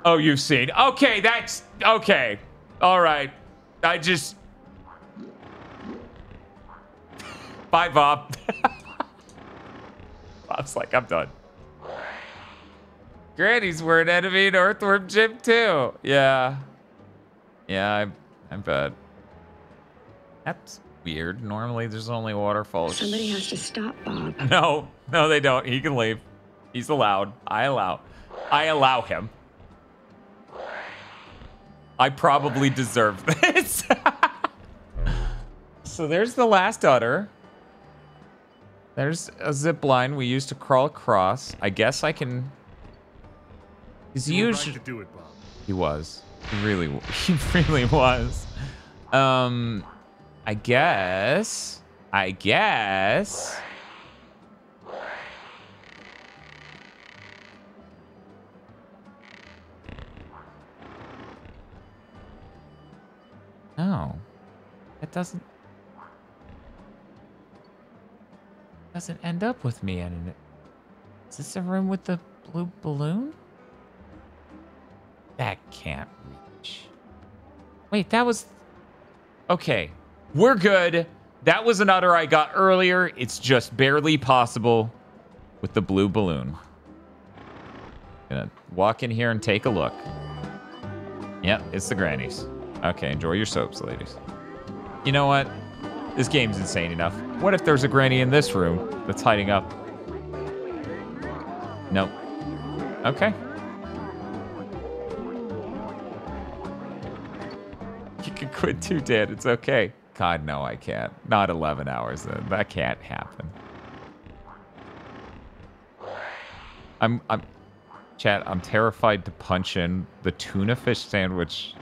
Oh, you've seen. Okay, that's. Okay. Alright. I just. Bye, Bob. Bob's like, I'm done. Grannies were an enemy in Earthworm Jim too. Yeah. Yeah, I, I bet. That's weird. Normally there's only waterfalls. Somebody has to stop Bob. No, no, they don't. He can leave. He's allowed. I allow. I allow him. I probably deserve this. so there's the last udder. There's a zip line we used to crawl across. I guess I can. He's usually. right to do it, Bob. He was. He really, he really was. Um, I guess. I guess. Oh. No, it doesn't. Doesn't end up with me in it. Is this a room with the blue balloon? That can't reach. Wait, that was. Okay, we're good. That was an I got earlier. It's just barely possible with the blue balloon. Gonna walk in here and take a look. Yep, it's the grannies. Okay, enjoy your soaps, ladies. You know what? This game's insane enough. What if there's a granny in this room that's hiding up? Nope. Okay. You can quit too, Dad. It's okay. God, no, I can't. Not 11 hours. Then. That can't happen. I'm, I'm, chat. I'm terrified to punch in the tuna fish sandwich.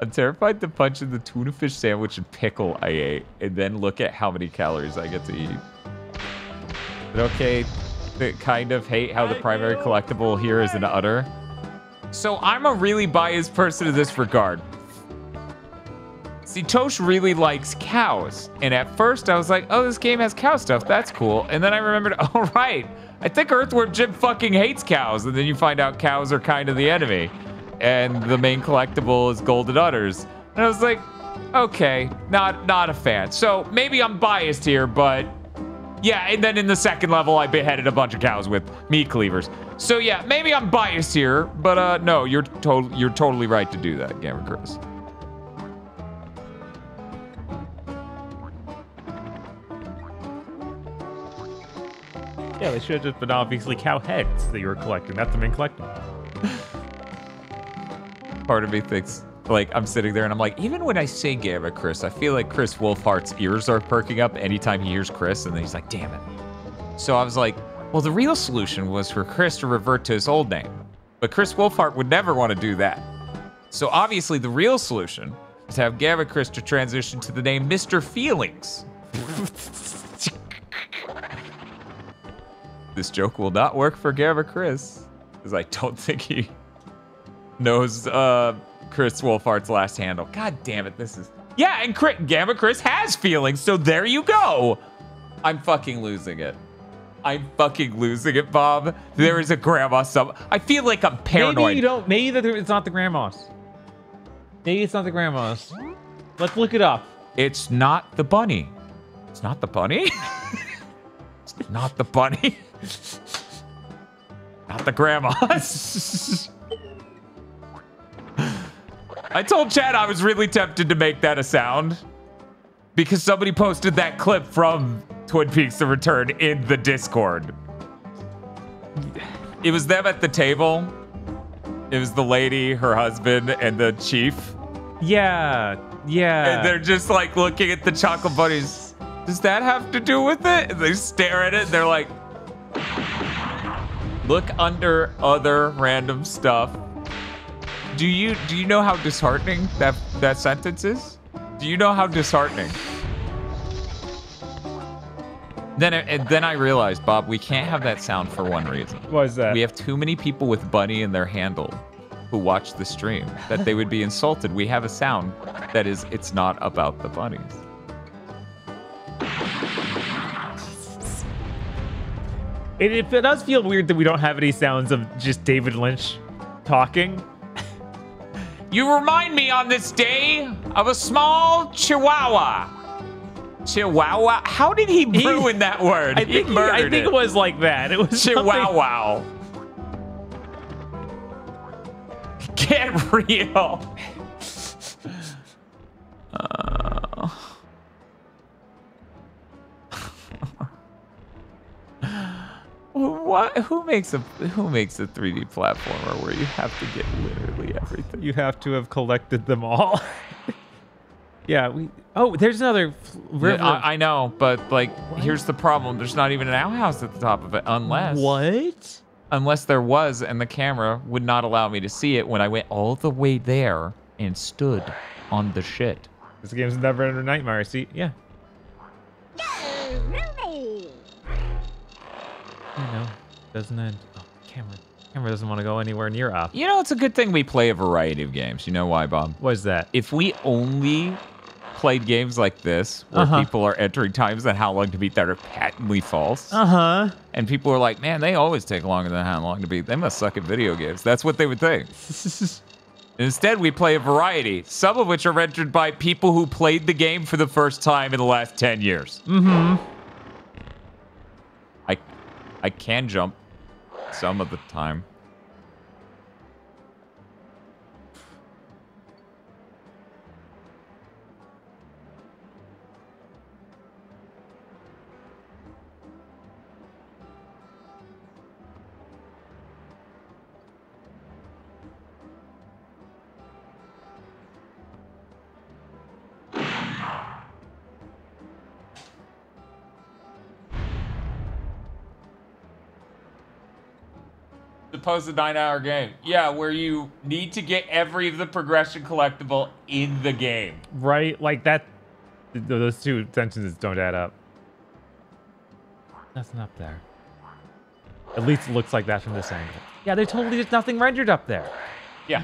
I'm terrified to punch in the tuna fish sandwich and pickle I ate, and then look at how many calories I get to eat. But okay, kind of hate how the primary collectible here is an udder. So I'm a really biased person in this regard. See, Tosh really likes cows. And at first I was like, oh, this game has cow stuff. That's cool. And then I remembered, oh, right. I think Earthworm Jim fucking hates cows. And then you find out cows are kind of the enemy. And the main collectible is golden udders. And I was like, okay, not not a fan. So maybe I'm biased here, but yeah, and then in the second level, I beheaded a bunch of cows with meat cleavers. So yeah, maybe I'm biased here, but uh, no, you're total, you're totally right to do that, Gamer Chris. Yeah, they should have just been obviously cow heads that you were collecting. That's the main collectible. Part of me thinks, like, I'm sitting there and I'm like, even when I say Gamer Chris, I feel like Chris Wolfhart's ears are perking up anytime he hears Chris, and then he's like, damn it. So I was like, well, the real solution was for Chris to revert to his old name. But Chris Wolfhart would never want to do that. So obviously, the real solution is to have Gavin Chris to transition to the name Mr. Feelings. this joke will not work for Gavin Chris, because I don't think he knows uh, Chris Wolfhart's last handle. God damn it, this is. Yeah, and Chris, Gamer Chris has feelings, so there you go. I'm fucking losing it. I'm fucking losing it, Bob. There is a grandma sub. I feel like I'm paranoid. Maybe you don't. Maybe that it's not the grandmas. Maybe it's not the grandmas. Let's look it up. It's not the bunny. It's not the bunny. it's not the bunny. not the grandmas. I told Chad I was really tempted to make that a sound because somebody posted that clip from Twin Peaks The Return in the Discord. It was them at the table. It was the lady, her husband, and the chief. Yeah, yeah. And they're just like looking at the chocolate bunnies. Does that have to do with it? And they stare at it. And they're like, look under other random stuff. Do you do you know how disheartening that that sentence is? Do you know how disheartening? Then it, then I realized, Bob, we can't have that sound for one reason. Why is that? We have too many people with bunny in their handle who watch the stream that they would be insulted. We have a sound that is it's not about the bunnies. It, it does feel weird that we don't have any sounds of just David Lynch talking. You remind me on this day of a small chihuahua. Chihuahua? How did he He- ruin that word? I think he he- I think it. was like that. It was something- Chihuahua. Get real. Uh, what? Who makes a Who makes a 3D platformer where you have to get literally everything? You have to have collected them all. yeah, we. Oh, there's another f- river. I, I know, but like, here's the problem: there's not even an outhouse at the top of it, unless what? unless there was, and the camera would not allow me to see it when I went all the way there and stood on the shit. This game's a never ending nightmare. See, yeah. You know, doesn't it? Oh, camera. Camera doesn't want to go anywhere near up. You know, it's a good thing we play a variety of games. You know why, Bob? What is that? If we only played games like this, where Uh-huh. people are entering times and how long to beat that are patently false, Uh huh. and people are like, man, they always take longer than how long to beat. They must suck at video games. That's what they would think. Instead, we play a variety, some of which are entered by people who played the game for the first time in the last 10 years. Mm-hmm. I, I can jump some of the time. Supposed nine-hour game. Yeah, where you need to get every of the progression collectible in the game. Right? Like that. Those two sentences don't add up. Nothing up there. At least it looks like that from this angle. Yeah, there totally there's nothing rendered up there. Yeah.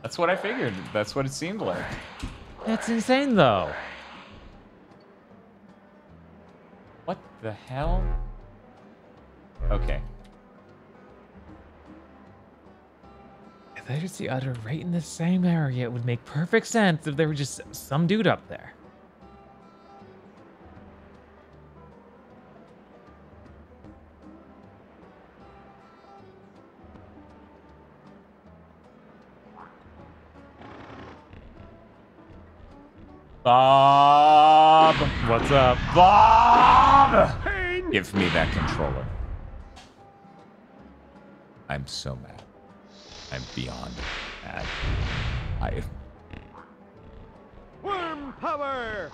That's what I figured. That's what it seemed like. That's insane, though. What the hell? Okay. There's the other right in the same area, it would make perfect sense if there were just some dude up there. Bob! What's up? Bob! Give me that controller. I'm so mad. I'm beyond mad. I. Worm power!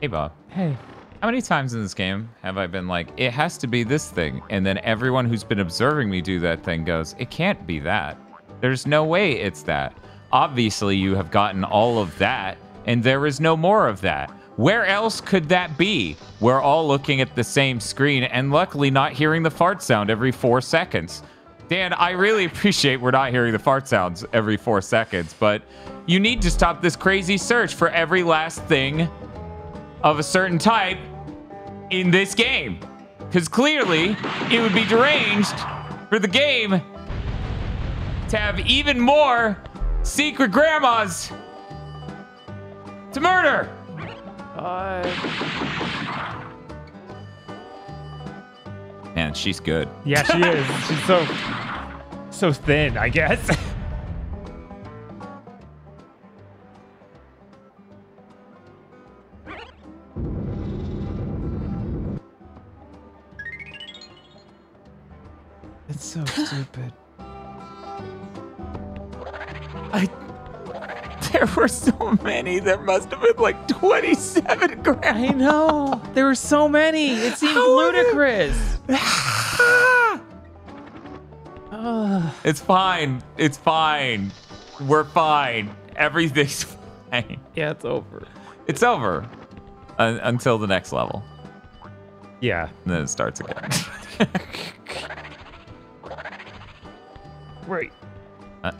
Hey, Bob. Hey, How many times in this game have I been like, it has to be this thing? And then everyone who's been observing me do that thing goes, it can't be that. There's no way it's that. Obviously, you have gotten all of that, and there is no more of that. Where else could that be? We're all looking at the same screen and luckily not hearing the fart sound every four seconds. Dan, I really appreciate we're not hearing the fart sounds every four seconds, but you need to stop this crazy search for every last thing of a certain type in this game. Because clearly, it would be deranged for the game to have even more secret grandmas to murder. Uh, Man, she's good. Yeah, she is. She's so so thin, I guess. It's so stupid. I. There were so many. There must have been like 27 grams. I know. There were so many. It seemed ludicrous. It's fine. It's fine. We're fine. Everything's fine. yeah, it's over. It's over Un- until the next level. Yeah. And then it starts again. Right. uh,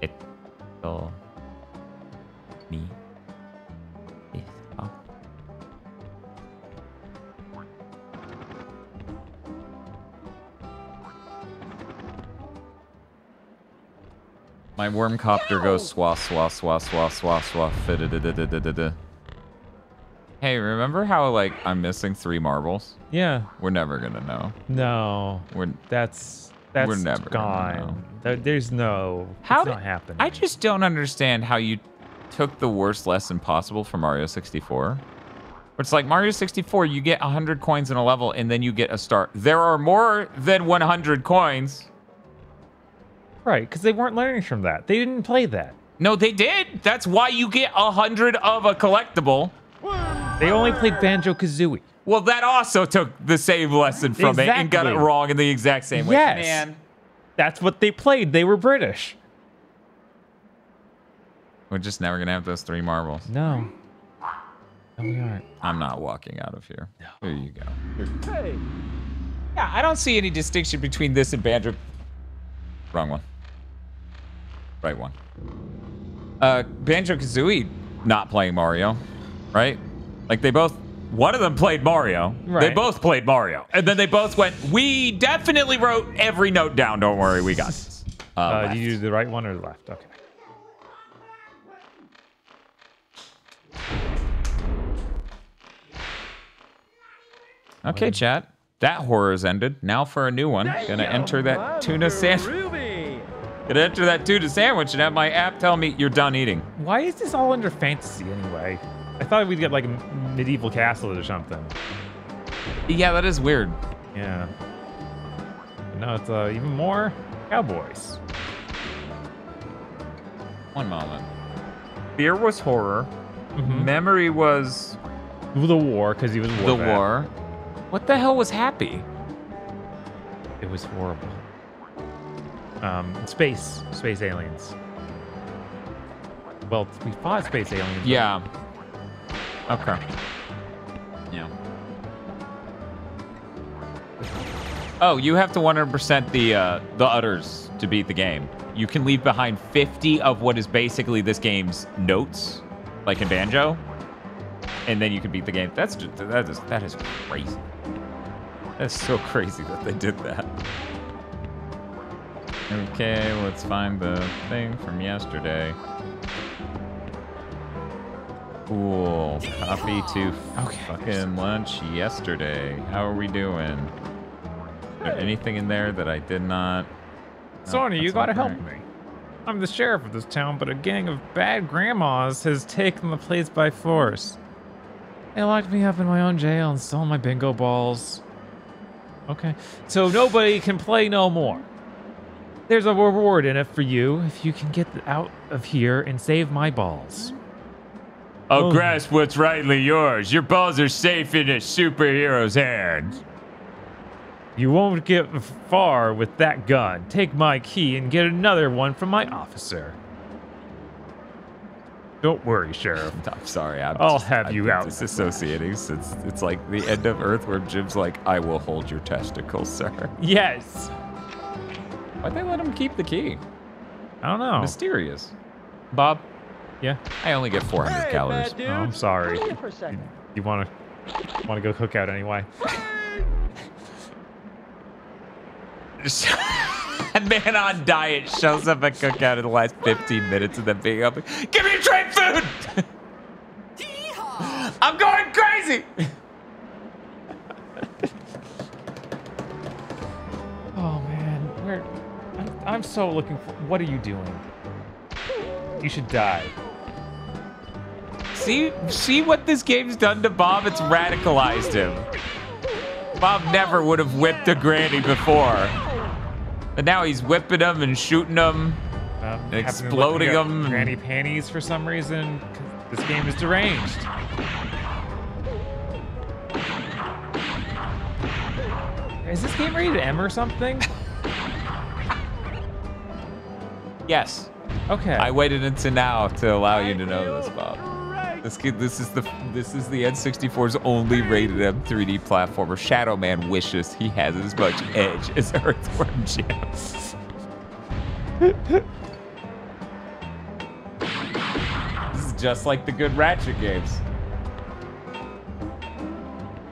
it all My worm copter goes swa swa swa swa swa swa fididididididida. Hey, remember how like I'm missing three marbles? Yeah. We're never gonna know. No. We're That's that's We're never gonna know. gone. There's no. How it's did- not happening. I just don't understand how you took the worst lesson possible from Mario 64. It's like Mario 64, you get 100 coins in a level and then you get a star. There are more than 100 coins. Right because they weren't learning from that. They didn't play that. No, they did. That's why you get a 100 of a collectible. They only played Banjo Kazooie. Well, that also took the same lesson from it and got it wrong in the exact same way. Yes. Man, That's what they played. They were British. we're just never going to have those three marbles. No. No, we aren't. I'm not walking out of here. Here you go. Hey, Yeah, I don't see any distinction between this and Banjo. Wrong one. Right one. Uh, Banjo Kazooie not playing Mario, right? Like they both. One of them played Mario. They both played Mario, and then they both went. We definitely wrote every note down. Don't worry, we got this. Uh, Uh, you do the right one or the left? Okay. okay, chat. That horror's ended. Now for a new one. Gonna enter that tuna sandwich. Gonna enter that tuna sandwich and have my app tell me you're done eating. Why is this all under fantasy anyway? I thought we'd get like medieval castles or something. Yeah, that is weird. Yeah. No, it's uh, even more cowboys. One moment. Fear was horror. Mhm. Memory was The war, because he was war the war. What the hell was happy? It was horrible. Um, space, space aliens. Well, we fought space aliens. Yeah. Okay. Yeah. Oh, you have to 100% the uh, the udders to beat the game. You can leave behind 50 of what is basically this game's notes, like in Banjo, and then you can beat the game. That's just, that is that is crazy. That's so crazy that they did that. Okay, let's find the thing from yesterday. Cool. Copy to Okay. fucking lunch yesterday. How are we doing? Is there anything in there that I did not? No, Sonia, you gotta help me. I'm the sheriff of this town, but a gang of bad grandmas has taken the place by force. They locked me up in my own jail and stole my bingo balls. Okay. So nobody can play no more. There's a reward in it for you if you can get out of here and save my balls. I'll Oh. grasp what's rightly yours. Your balls are safe in a superhero's hands. You won't get far with that gun. Take my key and get another one from my officer. Don't worry, Sheriff. I'm sorry. I'm I'll just- have I'm you out. Disassociating since it's like the end of Earthworm Jim's like, I will hold your testicles, sir. Yes. Why'd they let him keep the key? I don't know. Mysterious. Bob, Yeah. I only get 400 Hey, calories. Oh, I'm sorry. Come here for a second. You want to want to go cook out anyway? a man on diet shows up at cookout in the last 15 minutes and then being up, give me train food! I'm going crazy! Oh man, where? I'm, so looking for. What are you doing? You should die. See, see what this game's done to Bob? It's radicalized him. Bob never would have whipped a granny before. But now he's whipping them and shooting them. Um, Exploding them. Granny panties for some reason. This game is deranged. Is this game rated M or something? Yes. Okay. I waited until now to allow you to know this, Bob. This kid, this is the this is the N64's only rated M 3D platformer. Shadow Man wishes he has as much edge as Earthworm Jim. this is just like the good Ratchet games.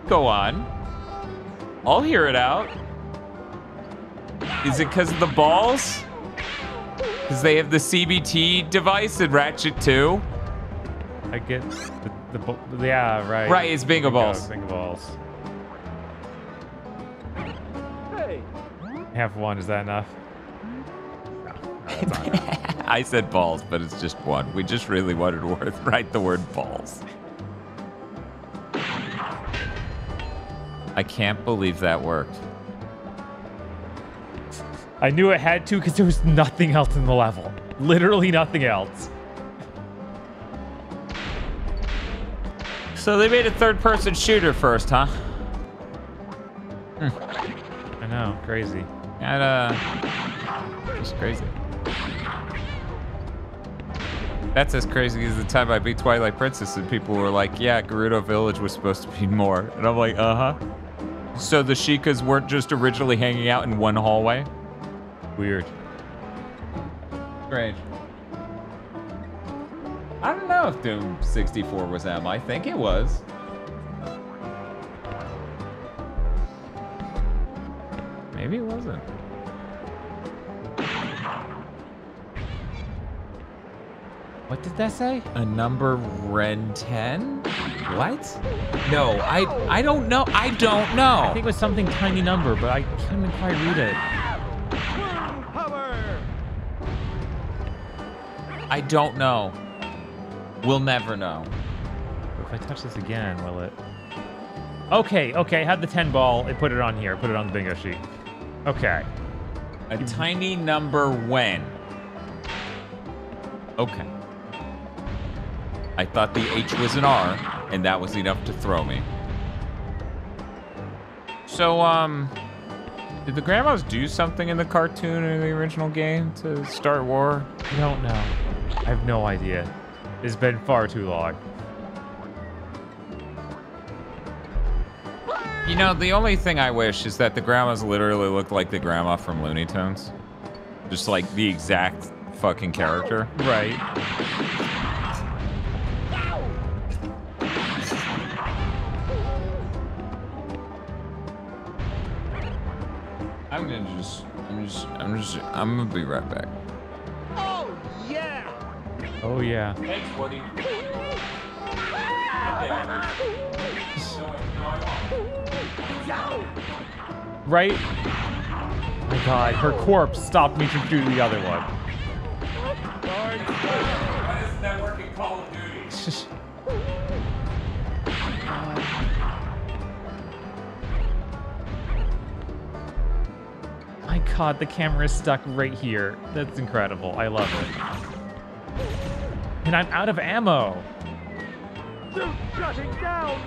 Go on. I'll hear it out. Is it because of the balls? Because they have the CBT device in Ratchet 2? I get the, the, bo- yeah right. Right, it's bingo balls. Bingo balls. Hey, Have one. Is that enough? No, no, enough. I said balls, but it's just one. We just really wanted to write the word balls. I can't believe that worked. I knew it had to because there was nothing else in the level. Literally nothing else. So they made a third-person shooter first, huh? I know, crazy. And, uh, it's crazy. That's as crazy as the time I beat Twilight Princess and people were like, yeah, Gerudo Village was supposed to be more. And I'm like, uh-huh. So the Sheikahs weren't just originally hanging out in one hallway? Weird. Strange. I don't know if Doom 64 was M. I think it was. Maybe it wasn't. What did that say? A number Ren 10? What? No, I I don't know. I don't know. I think it was something tiny number, but I couldn't quite read it. I don't know. We'll never know. If I touch this again, will it? Okay, okay. Had the 10 ball. It put it on here. Put it on the bingo sheet. Okay. A tiny number when? Okay. I thought the H was an R, and that was enough to throw me. So, um, did the grandmas do something in the cartoon or the original game to start war? I don't know. I have no idea. It's been far too long. You know, the only thing I wish is that the grandmas literally looked like the grandma from Looney Tunes. Just like the exact fucking character. Right. I'm gonna just, I'm just, I'm just, I'm gonna be right back. Oh, yeah. Oh. Thanks, Woody. Right? My god, her corpse stopped me from shooting the other one. Why isn't that working Call of Duty? My god, the camera is stuck right here. That's incredible. I love it. And I'm out of ammo. Suit shutting down.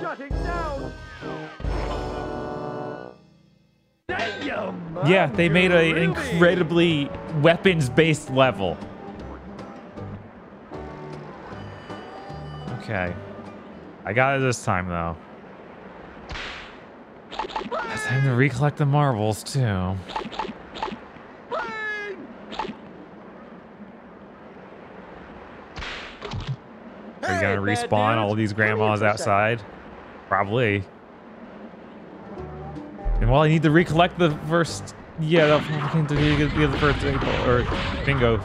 Shutting down. Damn. Yeah, they made a, an incredibly weapons-based level. Okay. I got it this time, though. Yes, Time to recollect the marbles too. Are you gonna respawn dudes, all these grandmas for a outside? Probably. And while I need to recollect the first, yeah, the, fucking- the, the, the first table or bingo.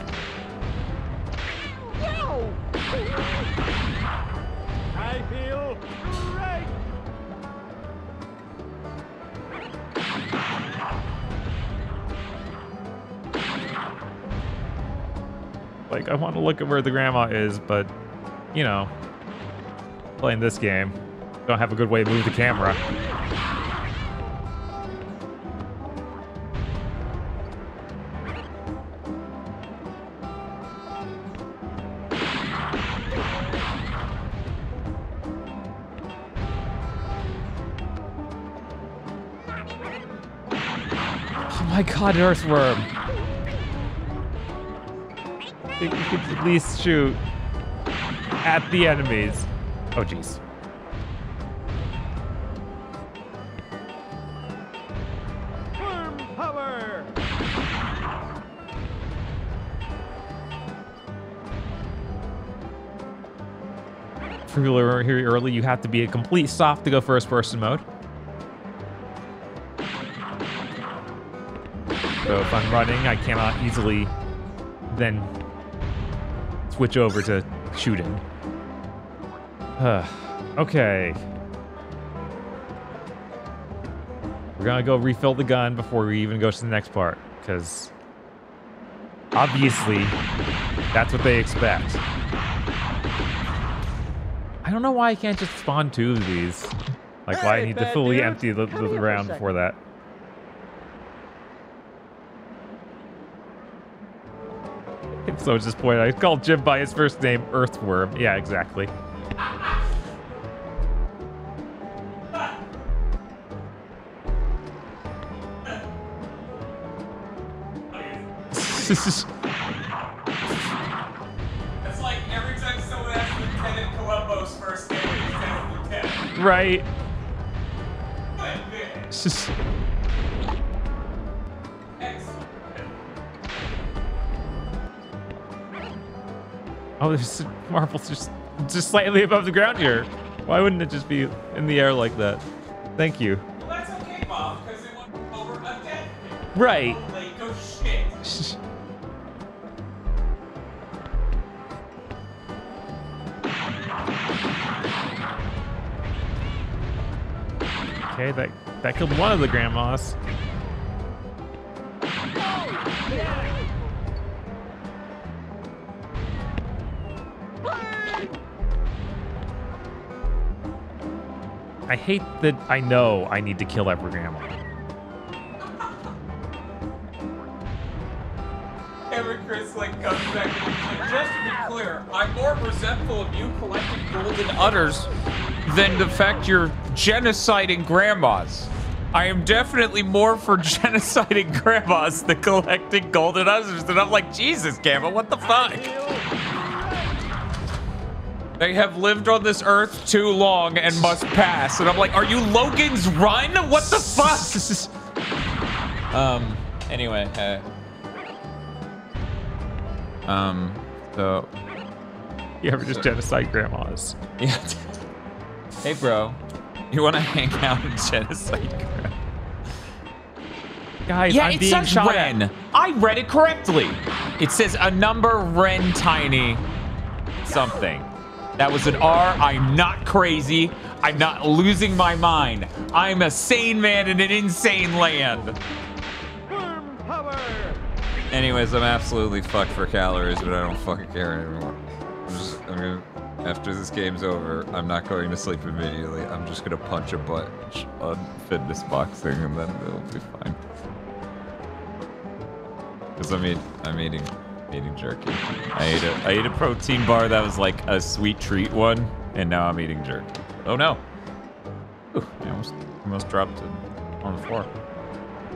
I feel great. Like, I want to look at where the grandma is, but, you know, playing this game, don't have a good way to move the camera. Oh my god, Earthworm! think you could at least shoot at the enemies. Oh, jeez. People who are here early, you have to be a complete soft to go first person mode. So if I'm running, I cannot easily then switch over to shooting. okay. We're gonna go refill the gun before we even go to the next part, because obviously that's what they expect. I don't know why I can't just spawn two of these. Like why I need to fully dudes, empty the, the here for a round before that. So it's just point I called Jim by his first name, Earthworm. Yeah, exactly. It's like every time someone asks Lieutenant Columbo's first name, he says Lieutenant. right. It's just Excellent. Oh, there's marbles just just slightly above the ground here. Why wouldn't it just be in the air like that? Thank you. Well, that's okay, because it went over a dead Right. of oh, shit. Okay, that that killed one of the grandmas. Oh, I hate that I know I need to kill every grandma. Every Chris like comes back just to be clear, I'm more resentful of you collecting golden udders than the fact you're genociding grandmas. I am definitely more for genociding grandmas than collecting golden udders. And I'm like, Jesus, Gamma, what the fuck? They have lived on this earth too long and must pass. And I'm like, are you Logan's Run? What the fuck? um, anyway, uh, um, so, You ever just genocide grandmas? yeah. hey, bro, you want to hang out and genocide grandma? Guys, Yeah, I'm it being says Ren. at. I read it correctly. It says a number Ren Tiny something. That was an R. I'm not crazy. I'm not losing my mind. I'm a sane man in an insane land. Anyways, I'm absolutely fucked for calories, but I don't fucking care anymore. I'm just, I'm after this game's over, I'm not going to sleep immediately. I'm just gonna punch a bunch on fitness boxing and then it'll be fine. Cause I mean, I'm eating, eating jerky. I ate a, I ate a protein bar that was like a sweet treat one, and now I'm eating jerky. Oh no! Ooh, I almost, almost dropped it on the floor.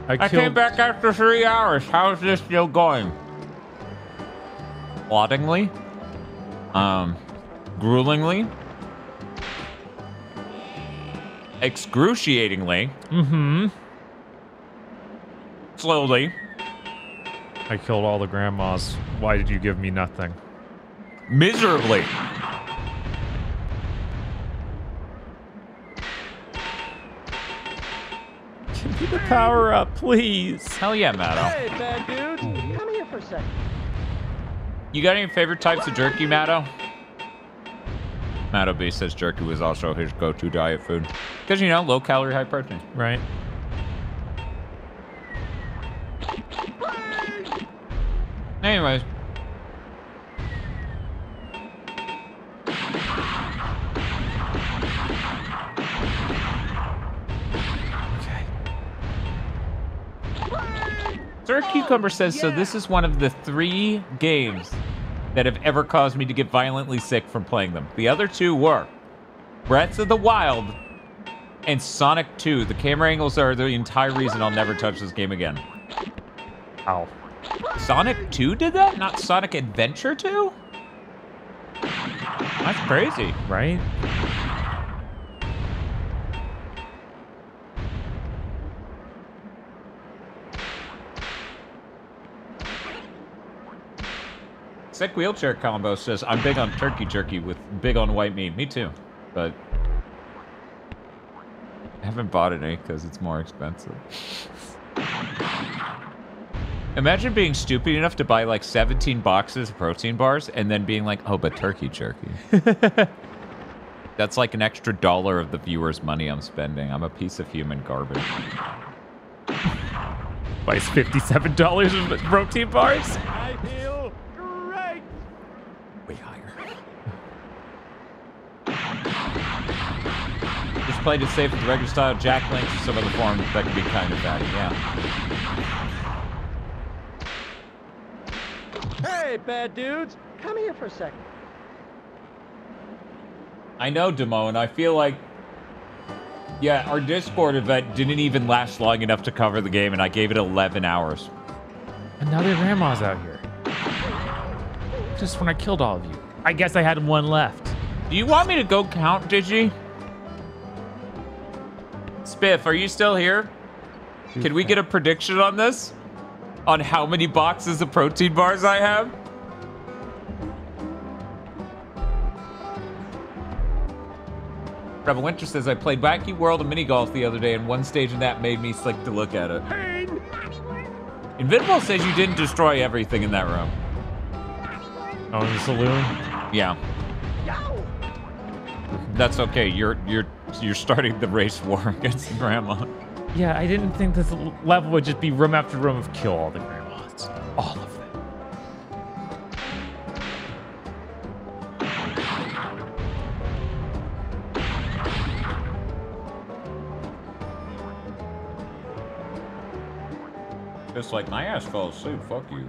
I, I came back after three hours. How's this still going? Ploddingly. Um, gruelingly. Excruciatingly. Mm-hmm. slowly. I killed all the grandmas. Why did you give me nothing? Miserably. Give me the power up, please. Hell yeah, Matto. Hey, bad dude. Come here for a second. You got any favorite types of jerky, Matto? Matto B says jerky was also his go-to diet food. Because, you know, low calorie, high protein. Right. Anyways. Okay. Sir Cucumber says, so this is one of the three games that have ever caused me to get violently sick from playing them. The other two were Breath of the Wild and Sonic 2. The camera angles are the entire reason I'll never touch this game again. Ow. Sonic 2 did that? Not Sonic Adventure 2? That's crazy. Right? Sick wheelchair combo says, I'm big on turkey jerky with big on white meat. Me too. But I haven't bought any because eh, it's more expensive. Imagine being stupid enough to buy like 17 boxes of protein bars and then being like, oh, but turkey jerky. That's like an extra dollar of the viewer's money I'm spending. I'm a piece of human garbage. Buys fifty-seven dollars of protein bars. I feel great. Way higher. Just played it safe with the regular style Jack Links or some other form that could be kind of bad, Yeah. Hey, bad dudes. Come here for a second. I know, Demo, and I feel like, yeah, our Discord event didn't even last long enough to cover the game, and I gave it 11 hours. And now their grandma's out here. Just when I killed all of you. I guess I had one left. Do you want me to go count, Digi? Spiff, are you still here? Can we get a prediction on this? On how many boxes of protein bars I have? Rebel Winter says, I played Wacky World of Mini Golf the other day, and one stage in that made me sick to look at it. Invisible says you didn't destroy everything in that room. Oh, in the saloon. Yeah. That's okay. You're you're you're starting the race war against Grandma. Yeah, I didn't think this level would just be room after room of kill all the grandmas. All of them. Just like my ass fell asleep. Fuck you.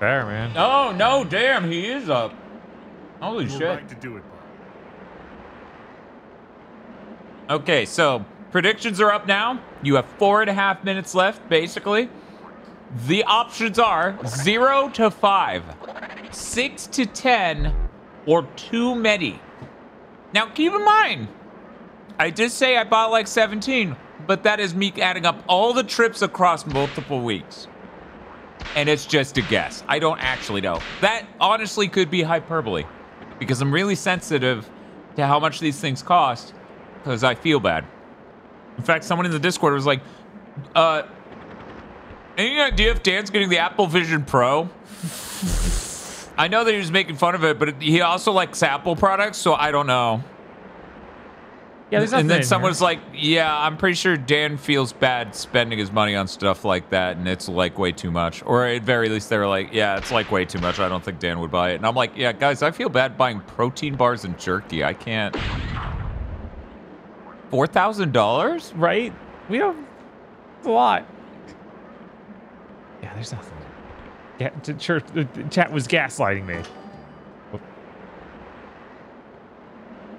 Fair, man. Oh no! Damn, he is up. Holy You were shit. right to do it, Bob. Okay, so predictions are up now. You have four and a half minutes left, basically. The options are zero to five, six to ten, or too many. Now, keep in mind, I did say I bought like 17, but that is me adding up all the trips across multiple weeks. And it's just a guess. I don't actually know. That honestly could be hyperbole because I'm really sensitive to how much these things cost because I feel bad. In fact, someone in the Discord was like, uh, any idea if Dan's getting the Apple Vision Pro? I know that he was making fun of it, but he also likes Apple products, so I don't know. Yeah, there's and then someone's here. like, "Yeah, I'm pretty sure Dan feels bad spending his money on stuff like that, and it's like way too much." Or at very least, they were like, "Yeah, it's like way too much. I don't think Dan would buy it." And I'm like, "Yeah, guys, I feel bad buying protein bars and jerky. I can't." Four thousand dollars? right? We don't. It's a lot. Yeah, there's nothing. Yeah, t- church, the the chat was gaslighting me.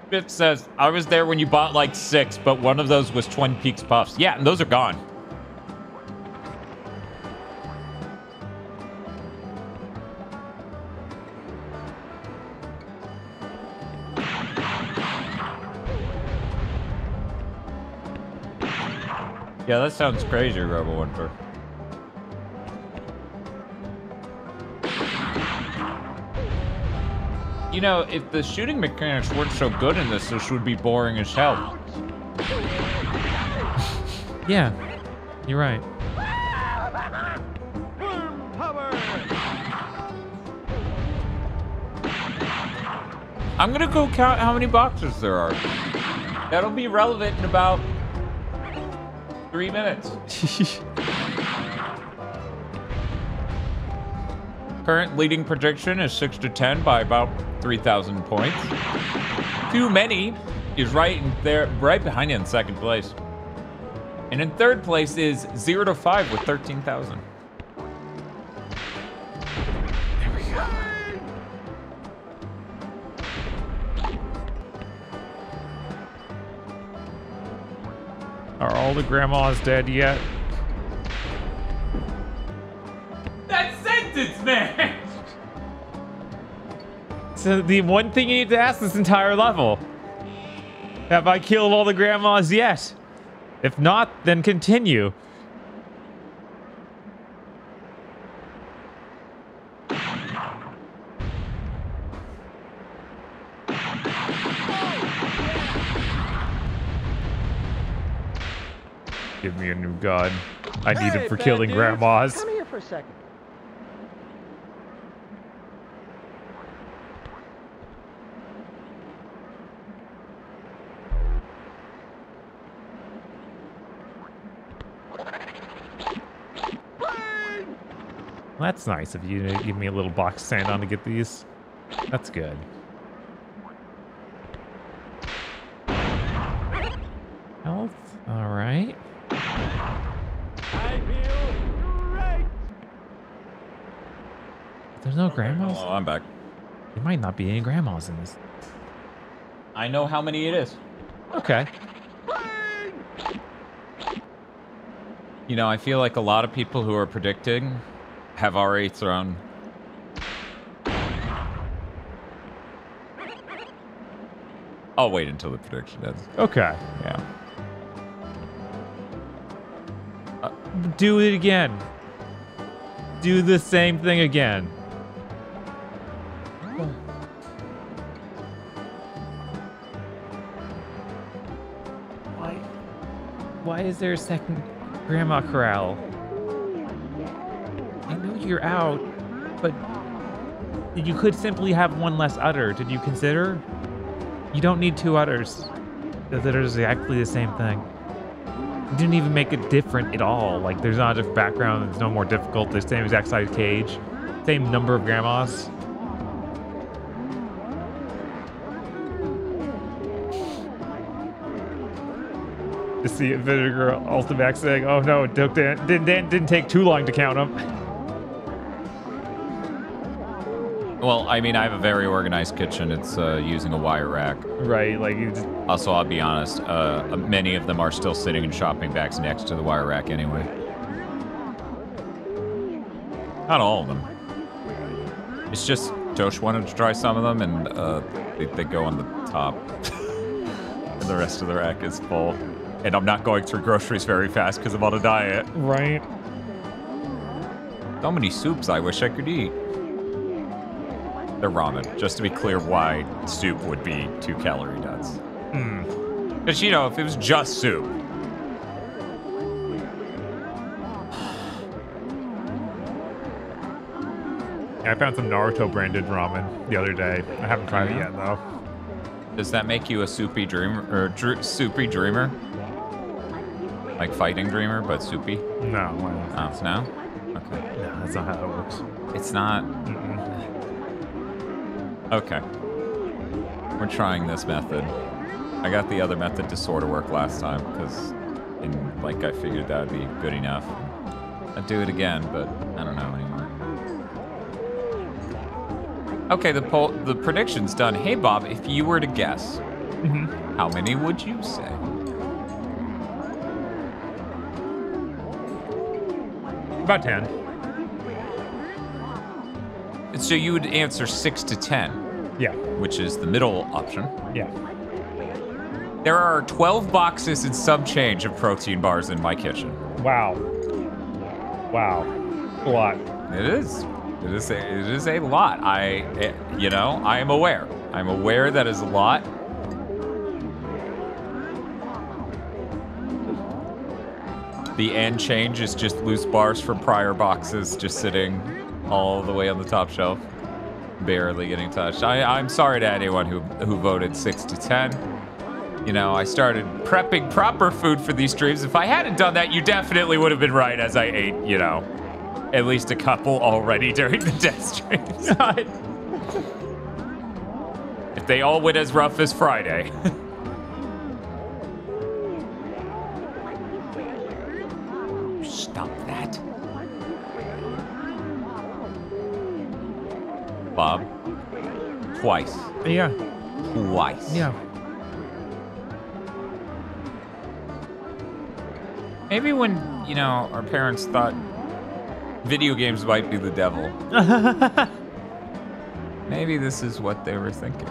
Biff says, "I was there when you bought like six, but one of those was Twin Peaks puffs. Yeah, and those are gone." Yeah, that sounds crazy, Rebel Winter. You know, if the shooting mechanics weren't so good in this, this would be boring as hell. yeah, you're right. I'm gonna go count how many boxes there are. That'll be relevant in about three minutes. Current leading prediction is 6 to 10 by about 3,000 points. Too many is right in there, right behind you in second place. And in third place is 0 to 5 with 13,000. Are all the grandmas dead yet? That sentence, man! So the one thing you need to ask this entire level. Have I killed all the grandmas yet? If not, then continue. Give me a new gun. I need Hey, it for killing dudes, grandmas. Come here for a second. Well, that's nice of you to give me a little box to stand on to get these. That's good. Health. All right. I feel great. There's no grandmas. Oh, I'm back. There might not be any grandmas in this. I know how many it is. Okay. You know, I feel like a lot of people who are predicting have already thrown. I'll wait until the prediction ends. Okay. Yeah. Do it again. Do the same thing again. Why? Why is there a second grandma corral? I know you're out, but you could simply have one less udder. Did you consider? You don't need two udders. That are exactly the same thing. Didn't even make it different at all. Like, there's not a different background. It's no more difficult. The same exact size cage. Same number of grandmas. To see a Vinegar Ultimax saying, oh no, didn't, didn't, didn't take too long to count them. Well, I mean, I have a very organized kitchen. It's uh, using a wire rack. Right, like, you just, Also, I'll be honest, uh, many of them are still sitting in shopping bags next to the wire rack anyway. Not all of them. It's just Josh wanted to try some of them, and uh, they, they go on the top. and the rest of the rack is full. And I'm not going through groceries very fast because I'm on a diet. right. So many soups I wish I could eat. They're ramen. Just to be clear, why soup would be two calorie nuts. Hmm. Because, you know, if it was just soup, Yeah, I found some Naruto branded ramen the other day. I haven't tried it yet, though. does that make you a soupy dreamer or dr- soupy dreamer? Like fighting dreamer, but soupy? No. Oh, no? Okay. no, that's not how that works. It's not. Okay. We're trying this method. I got the other method to sort of work last time because, in like, I figured that would be good enough. I'd do it again, but I don't know anymore. Okay, the poll, the prediction's done. Hey, Bob, if you were to guess, mm-hmm. how many would you say? About 10. So you would answer six to ten, Yeah. which is the middle option. Yeah. There are 12 boxes and some change of protein bars in my kitchen. Wow. Wow. A lot. It is. It is a, it is a lot. I, eh, you know, I am aware. I'm aware that is a lot. The end change is just loose bars from prior boxes just sitting all the way on the top shelf, barely getting touched. I, I'm sorry to anyone who, who voted 6 to 10. You know, I started prepping proper food for these streams. If I hadn't done that, you definitely would have been right as I ate, you know, at least a couple already during the death streams. if they all went as rough as Friday. Bob. Twice. Yeah. Twice. Yeah. Maybe when, you know, our parents thought video games might be the devil. Maybe this is what they were thinking.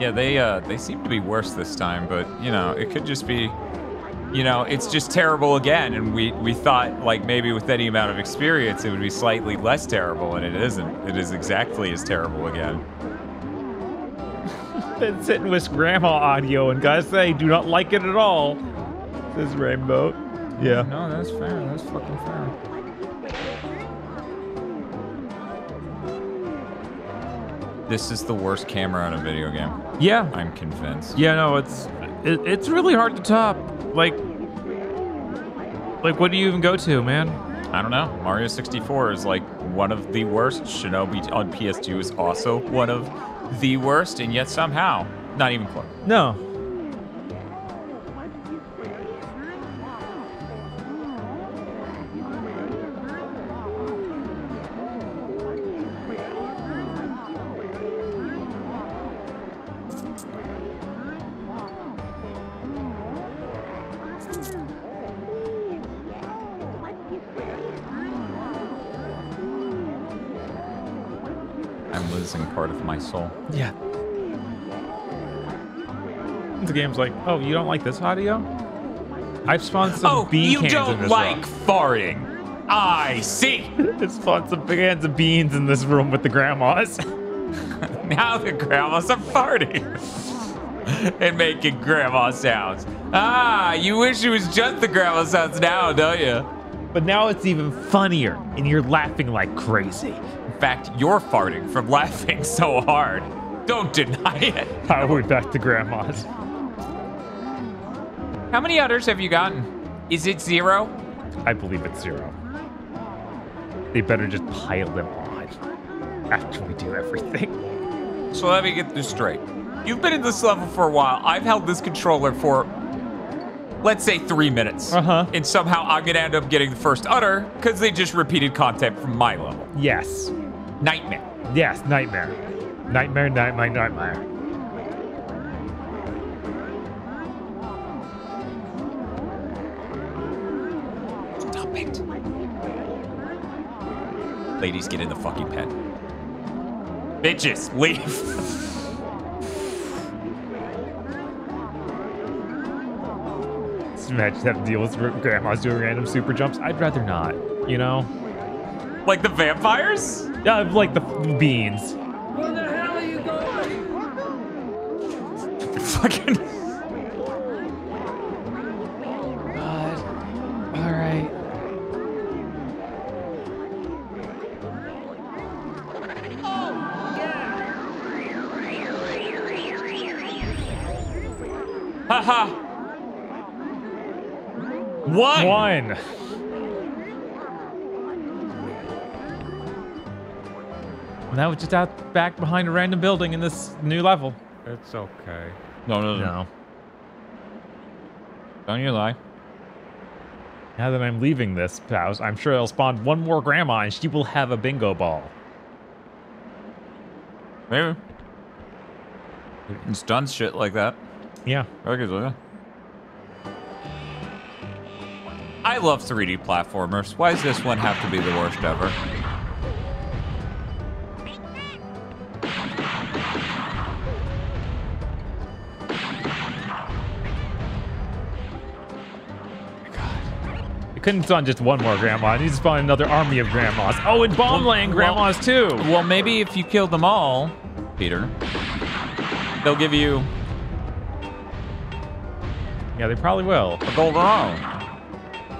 Yeah, they uh they seem to be worse this time, but you know, it could just be you know, it's just terrible again and we we thought like maybe with any amount of experience it would be slightly less terrible and it isn't. It is exactly as terrible again. Been sitting with grandma audio and guys say do not like it at all. Says Rainbow. Yeah. No, that's fair. That's fucking fair. This is the worst camera in a video game. Yeah. I'm convinced. Yeah, no, it's it, it's really hard to top. Like like what do you even go to, man? I don't know. Mario 64 is like one of the worst. Shinobi on PS2 is also one of the worst, and yet somehow not even close. No. Part of my soul. Yeah. The game's like, oh, you don't like this audio? I've spawned some oh, bean you cans in don't this like room. farting. I see. I've spawned some cans of beans in this room with the grandmas. now the grandmas are farting and making grandma sounds. Ah, you wish it was just the grandma sounds now, don't you? But now it's even funnier, and you're laughing like crazy. Fact, you're farting from laughing so hard. Don't deny it. How are we back to grandmas? How many udders have you gotten? Is it zero? I believe it's zero. They better just pile them on after we do everything. So let me get this straight. You've been in this level for a while. I've held this controller for, let's say, three minutes. Uh-huh. And somehow I'm gonna end up getting the first udder because they just repeated content from my level. Yes. Nightmare. Yes, nightmare. Nightmare, nightmare, nightmare. Stop it. Ladies, get in the fucking pen. Bitches, leave. Imagine to deal with grandmas doing random super jumps. I'd rather not, you know? Like the vampires? Yeah, like the beans. Where the hell are you going? Fucking. God. All right. Haha. One. One. Now it's just out back behind a random building in this new level. It's okay. No, no, no. No. Don't you lie. Now that I'm leaving this house, I'm sure I'll spawn one more grandma and she will have a bingo ball. Maybe. It's done shit like that. Yeah. Okay, yeah. I love 3D platformers. Why does this one have to be the worst ever? Couldn't spawn just one more grandma. You need to spawn another army of grandmas. Oh, and bomb Well- laying well- grandmas too. Well, maybe if you kill them all, Peter, they'll give you Yeah, they probably will. a golden arm.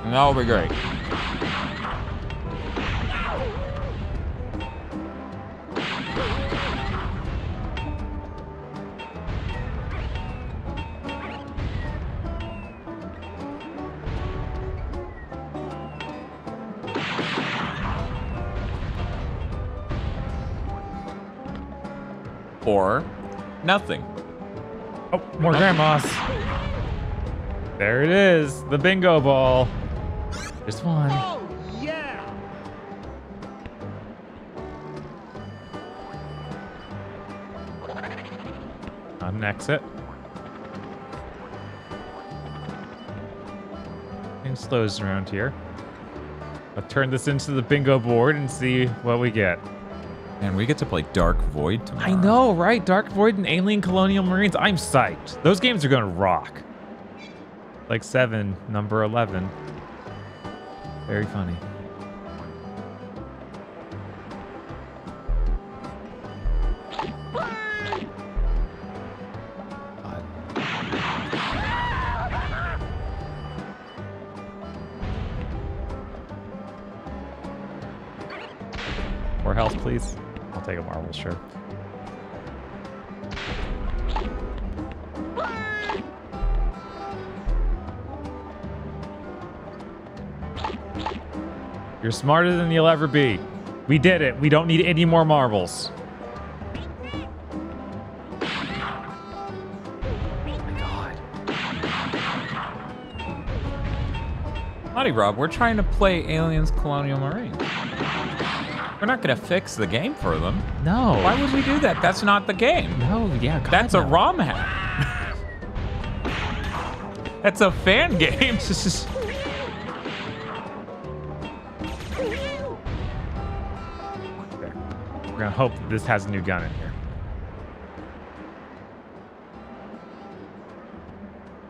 And that'll be great. Or nothing. Oh, more grandmas. There it is, the bingo ball. Just one. Oh, yeah! On an exit. Things slows around here. I'll turn this into the bingo board and see what we get. And we get to play Dark Void tomorrow. I know, right? Dark Void and Alien Colonial Marines. I'm psyched. Those games are gonna rock. Like seven, number eleven. Very funny. More health, please. I'll take a marble, sure. You're smarter than you'll ever be. We did it. We don't need any more marbles. Rob, we're trying to play Aliens Colonial Marines. We're not going to fix the game for them. No. Why would we do that? That's not the game. No, yeah, God, That's a no. ROM hack. That's a fan game. Okay. We're gonna hope that this has a new gun in here.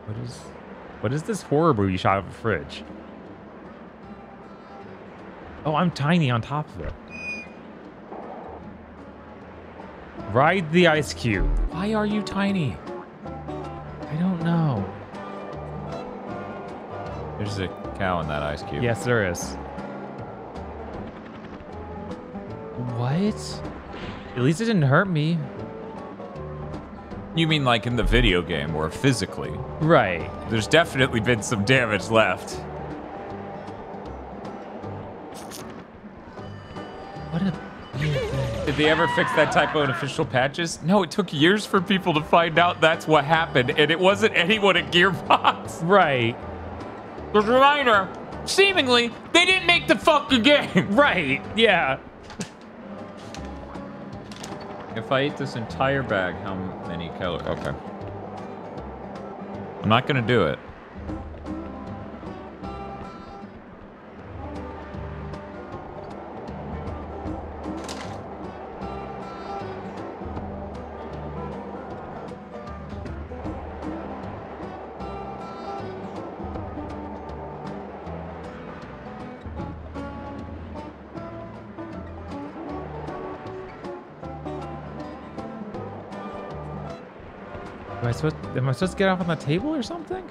What is what is this horror movie shot of a fridge? Oh, I'm tiny on top of it. Ride the ice cube. Why are you tiny? I don't know. There's a cow in that ice cube. Yes, there is. What? At least it didn't hurt me. You mean like in the video game or physically? Right. There's definitely been some damage left. They ever fix that typo in official patches? No, it took years for people to find out that's what happened, and it wasn't anyone at Gearbox. Right. The reminder, seemingly, they didn't make the fucking game. Right. Yeah. If I eat this entire bag, how many calories? Okay. I'm not gonna do it. Am I supposed? Am I supposed to get off on the table or something?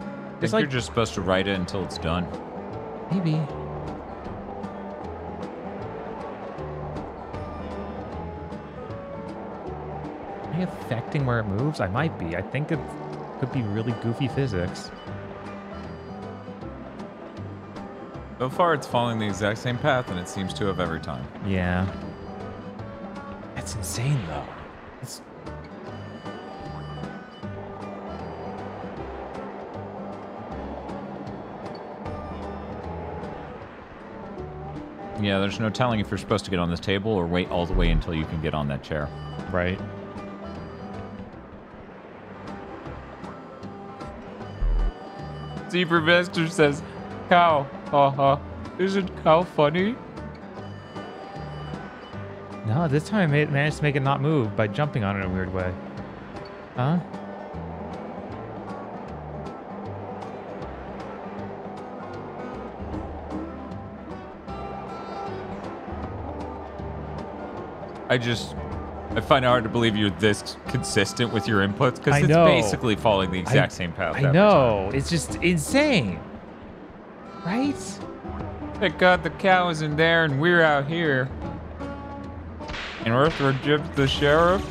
I It's think like you're just supposed to write it until it's done. maybe. Am I affecting where it moves? I might be. I think it could be really goofy physics. So far, it's following the exact same path, and it seems to have every time. Yeah. That's insane, though. It's... Yeah, there's no telling if you're supposed to get on this table or wait all the way until you can get on that chair. Right. Zebra Master says, "Cow, haha, isn't cow funny?" No, this time I managed to make it not move by jumping on it in a weird way. Huh? I just I find it hard to believe you're this consistent with your inputs because it's know. basically following the exact I- same path. I know. It's just insane. Right? time. Thank God the cow isn't there and we're out here. In order to reject the sheriff.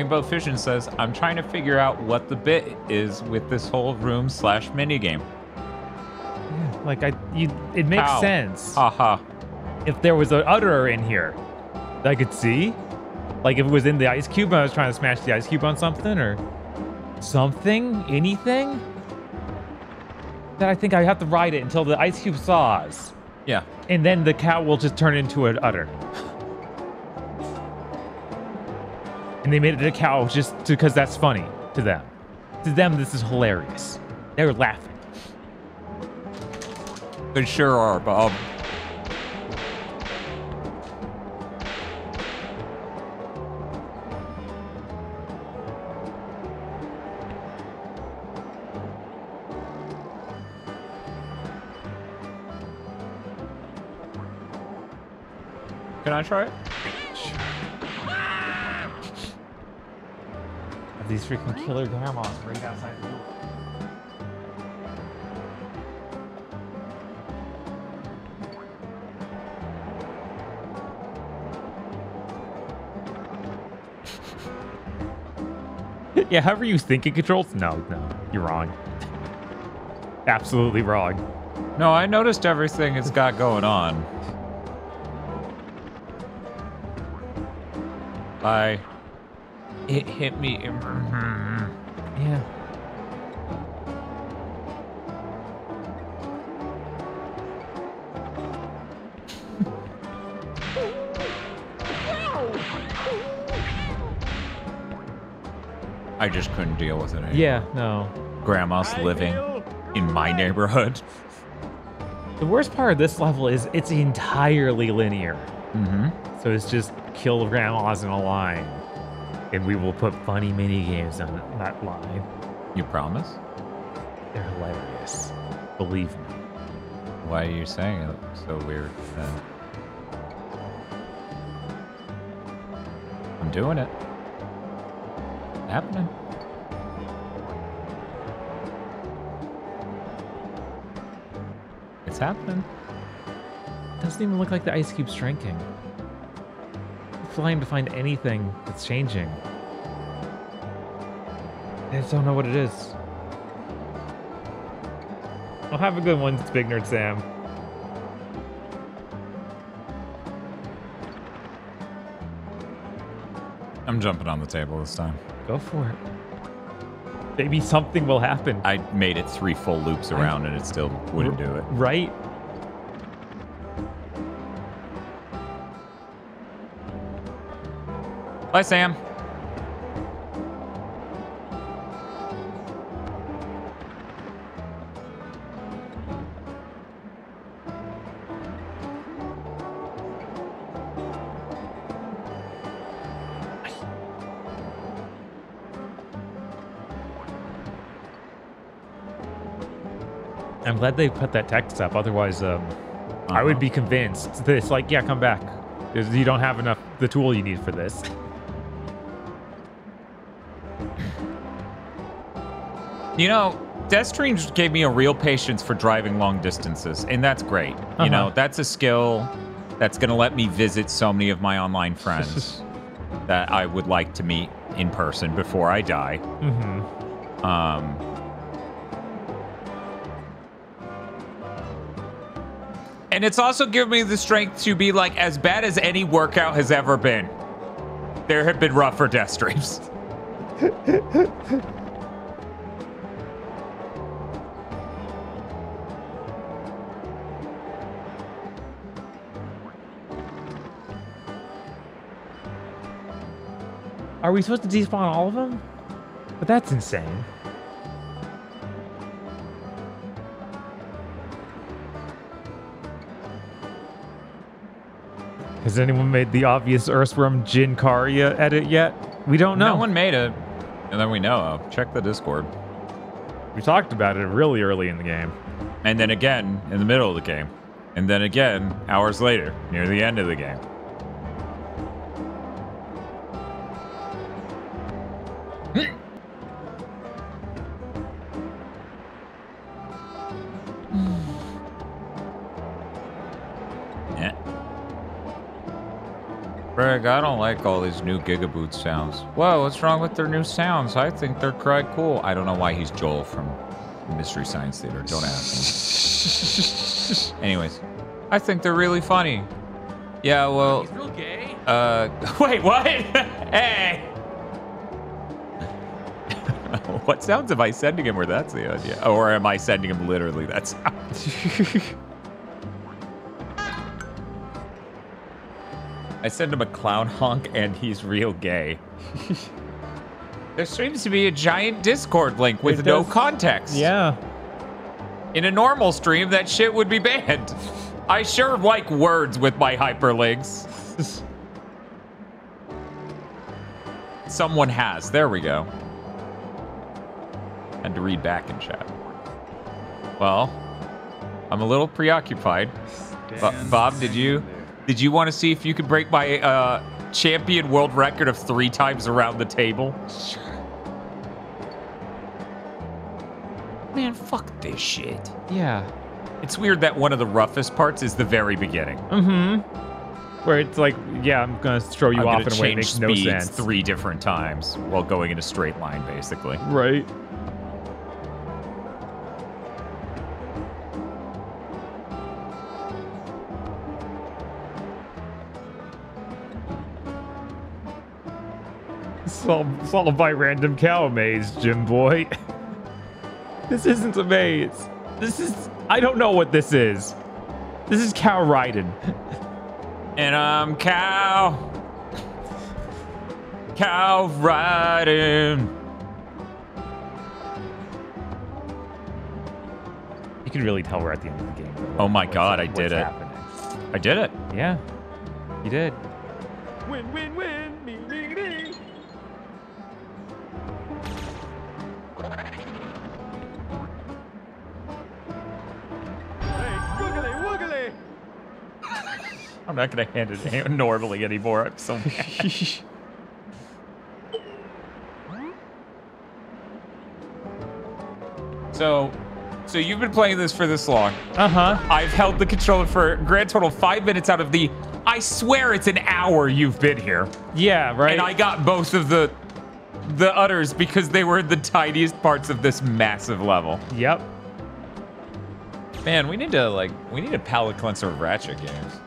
Rainbow Fission says, I'm trying to figure out what the bit is with this whole room slash minigame. Like I you it makes How? sense. Haha. if there was an utterer in here that I could see, like if it was in the ice cube and I was trying to smash the ice cube on something or something, anything, then I think I have to ride it until the ice cube saws. Yeah. and then the cow will just turn into an udder. And they made it a cow just because that's funny to them. To them, this is hilarious. They're laughing. They sure are, Bob. Can I try it? These freaking killer grandmas right outside the door. yeah, however you think it controls. No, no, you're wrong. Absolutely wrong. No, I noticed everything it's got going on. I. It hit me. Yeah. I just couldn't deal with it. Anymore. Yeah, no. Grandma's living in my neighborhood. The worst part of this level is it's entirely linear. Mm-hmm. So it's just kill grandmas in a line. And we will put funny mini games on that line. You promise? They're hilarious. Believe me. Why are you saying it so weird then? I'm doing it. It's Happening. It's happening. Doesn't even look like the ice cube's shrinking. Flying to find anything that's changing. I just don't know what it is. Well, have a good one, Big Nerd Sam. I'm jumping on the table this time. Go for it. Maybe something will happen. I made it three full loops around and it still wouldn't do it. Right? Bye, Sam. I'm glad they put that text up. Otherwise, um, I would Uh-huh. be convinced that it's like, yeah, come back. You don't have enough the tool you need for this. You know, Death Streams gave me a real patience for driving long distances, and that's great. Uh-huh. You know, that's a skill that's going to let me visit so many of my online friends that I would like to meet in person before I die. hmm Um, and it's also given me the strength to be like as bad as any workout has ever been. There have been rougher death streams. Are we supposed to despawn all of them? But that's insane. Has anyone made the obvious Earthworm Jinkaria edit yet? We don't know. No one made it, And then we know. uh, Check the Discord. We talked about it really early in the game. And then again in the middle of the game. And then again hours later, near the end of the game. Greg, I don't like all these new Gigaboot sounds. Whoa, what's wrong with their new sounds? I think they're quite cool. I don't know why he's Joel from Mystery Science Theater. Don't ask me. Anyways, I think they're really funny. Yeah, well. He's real gay. Uh, wait, what? hey! what sounds am I sending him where that's the idea? Or am I sending him literally that sound? I send him a clown honk and he's real gay. there seems to be a giant Discord link with no context. Yeah. In a normal stream, that shit would be banned. I sure like words with my hyperlinks. Someone has. There we go. Had to read back in chat. Well, I'm a little preoccupied. Bob, did you there. Did you want to see if you could break my uh, champion world record of three times around the table? Man, fuck this shit. Yeah. It's weird that one of the roughest parts is the very beginning. Mm-hmm. Where it's like, yeah, I'm gonna throw you I'm off in a way that change makes no sense. three different times while going in a straight line, basically. Right. Solved, solved by random cow maze, Jim boy. this isn't a maze. This is. I don't know what this is. This is cow riding. And I'm cow. Cow riding. You can really tell we're at the end of the game. though. Oh my What's- God, I did it. happening. I did it. Yeah, you did. Win, win, win. I'm not gonna hand it normally anymore. I'm so mad. so, so you've been playing this for this long. Uh huh. I've held the controller for a grand total five minutes out of the. I swear it's an hour you've been here, Yeah, right. and I got both of the, the udders because they were the tiniest parts of this massive level. Yep. Man, we need to like we need a palate cleanser of Ratchet games.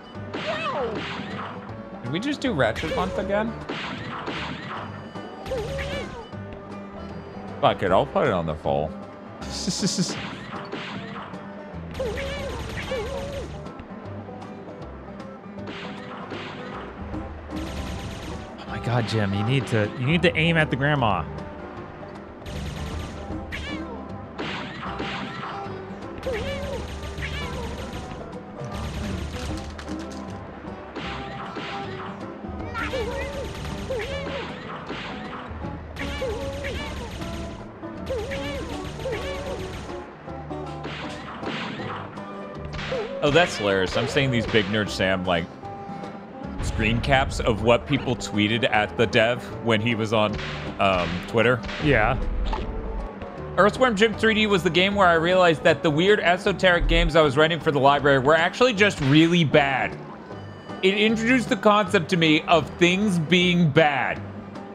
Did we just do Ratchet Month again? Fuck it, I'll put it on the full. Oh my God, Jim, you need to you need to aim at the grandma. Oh, that's hilarious. I'm saying these big nerd Sam like screen caps of what people tweeted at the dev when he was on um, Twitter. Yeah. Earthworm Jim 3D was the game where I realized that the weird esoteric games I was writing for the library were actually just really bad. It introduced the concept to me of things being bad.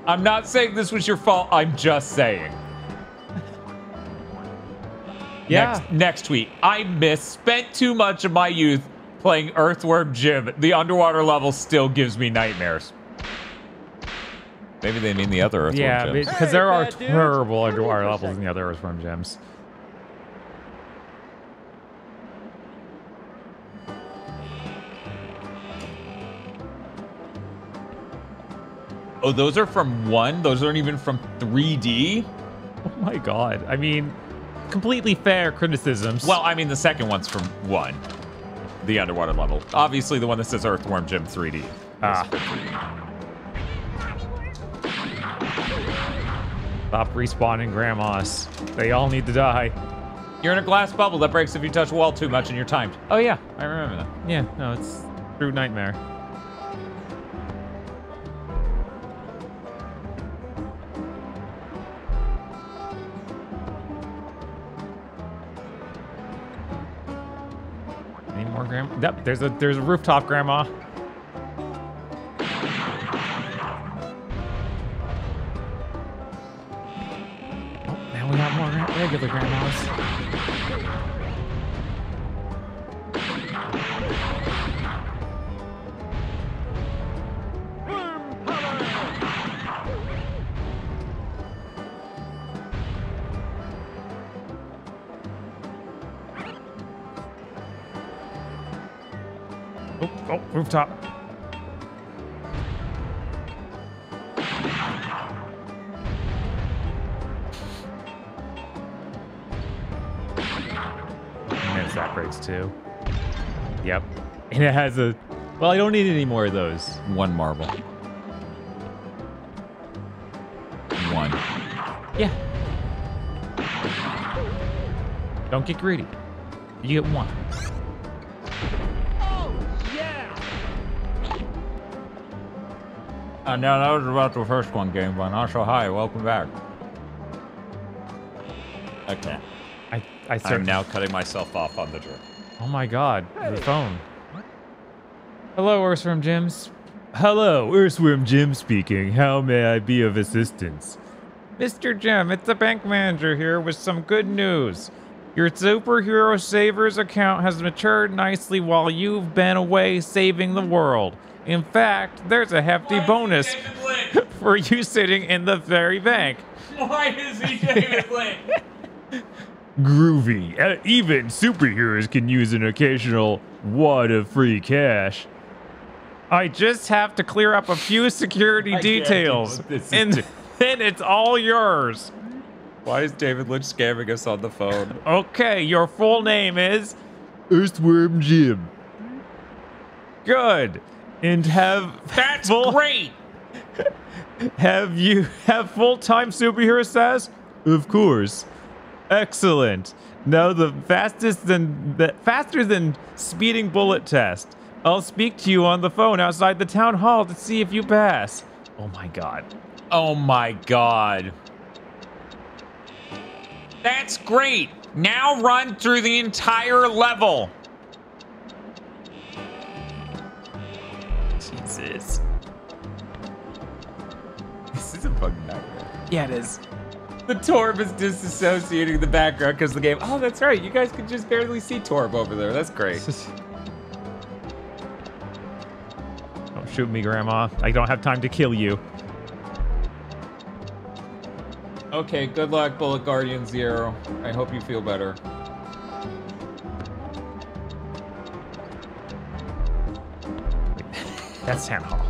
I'm not saying this was your fault, I'm just saying. Yeah. Next, next tweet. I misspent too much of my youth playing Earthworm Jim. The underwater level still gives me nightmares. Maybe they mean the other Earthworm Yeah, Jims. because there are bad dudes. terrible Come underwater levels in the other Earthworm Jims. Oh, those are from one? Those aren't even from 3D? Oh my God. I mean, completely fair criticisms. Well, I mean, the second one's from one, the underwater level. Obviously, the one that says Earthworm Jim 3D. Ah. Stop respawning grandmas. They all need to die. You're in a glass bubble that breaks if you touch a wall too much and you're timed. Oh yeah, I remember that. Yeah, no, it's true nightmare. Grandma? Yep, there's a there's a rooftop grandma. Oh, now we got more regular grandmas. Rooftop. And that breaks too. Yep. And it has a. Well, I don't need any more of those. One marble. One. Yeah. Don't get greedy. You get one. Uh, no, that was about the first one game, but not so high. Welcome back. Okay. I I I'm now cutting myself off on the drip. Oh my god, the phone. Hello, Earthworm Jims. Hello, Earthworm Jim speaking. How may I be of assistance? Mr. Jim, it's the bank manager here with some good news. Your superhero savers account has matured nicely while you've been away saving the world. In fact, there's a hefty bonus for you sitting in the very bank. Why is he David Lynch? Groovy. Uh, even superheroes can use an occasional wad of free cash. I just have to clear up a few security I details, with this. and then it's all yours. Why is David Lynch scamming us on the phone? Okay, your full name is Earthworm Jim. Good. And have That's full, great. Have you have full-time superhero status? Of course. Excellent. Now the fastest than the faster than speeding bullet test. I'll speak to you on the phone outside the town hall to see if you pass. Oh my god. Oh my god. That's great. Now run through the entire level. Jesus. This is a fucking nightmare. Yeah, it is. The Torb is disassociating the background because the game. Oh, that's right. You guys can just barely see Torb over there. That's great. Don't shoot me, Grandma. I don't have time to kill you. Okay, good luck, Bullet Guardian Zero. I hope you feel better. That's town hall.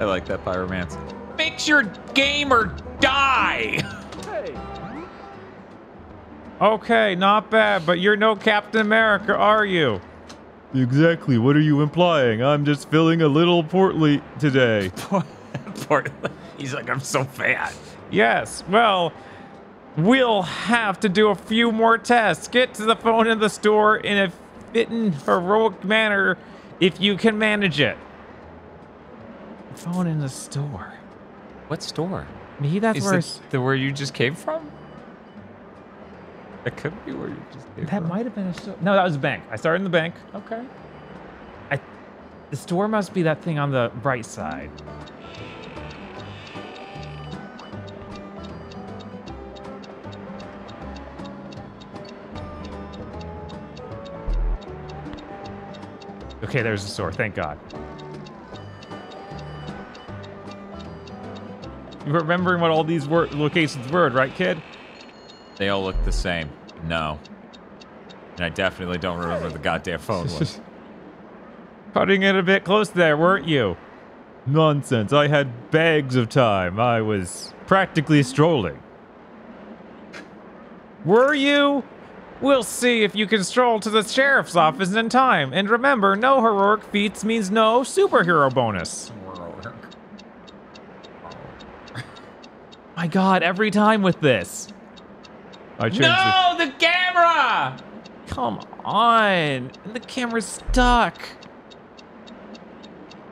I like that pyromance. Fix your game or die! Hey, Okay, not bad, but you're no Captain America, are you? Exactly. What are you implying? I'm just feeling a little portly today. Portly? He's like, I'm so fat. Yes, well, we'll have to do a few more tests. Get to the phone in the store in a fitting, heroic manner if you can manage it. Phone in the store. What store? Me, that's Is where. the where you just came from? That could be where you just came That from. might have been a store. No, that was a bank. I started in the bank. Okay. I, the store must be that thing on the right side. Okay, there's the store. Thank God. You're remembering what all these wor- locations were, right, kid? They all look the same. No. And I definitely don't remember the goddamn phone was. Cutting it a bit close there, weren't you? Nonsense. I had bags of time. I was practically strolling. Were you? We'll see if you can stroll to the sheriff's office in time. And remember, no heroic feats means no superhero bonus. My god, every time with this. I changed No, the camera! Come on. The camera's stuck.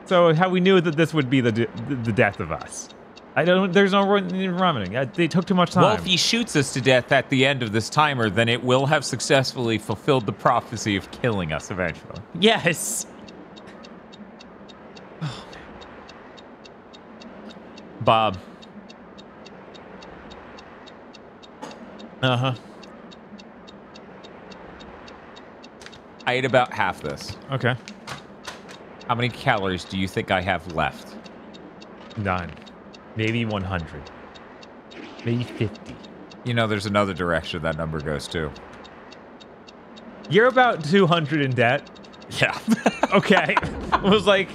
So how we knew that this would be the the, the death of us. I don't there's no running. They took too much time. Well, if he shoots us to death at the end of this timer, then it will have successfully fulfilled the prophecy of killing us eventually. yes. Bob, Uh-huh. I ate about half this. Okay. How many calories do you think I have left? None. Maybe 100. Maybe 50. You know, there's another direction that number goes to. You're about 200 in debt. Yeah. Okay. I was like,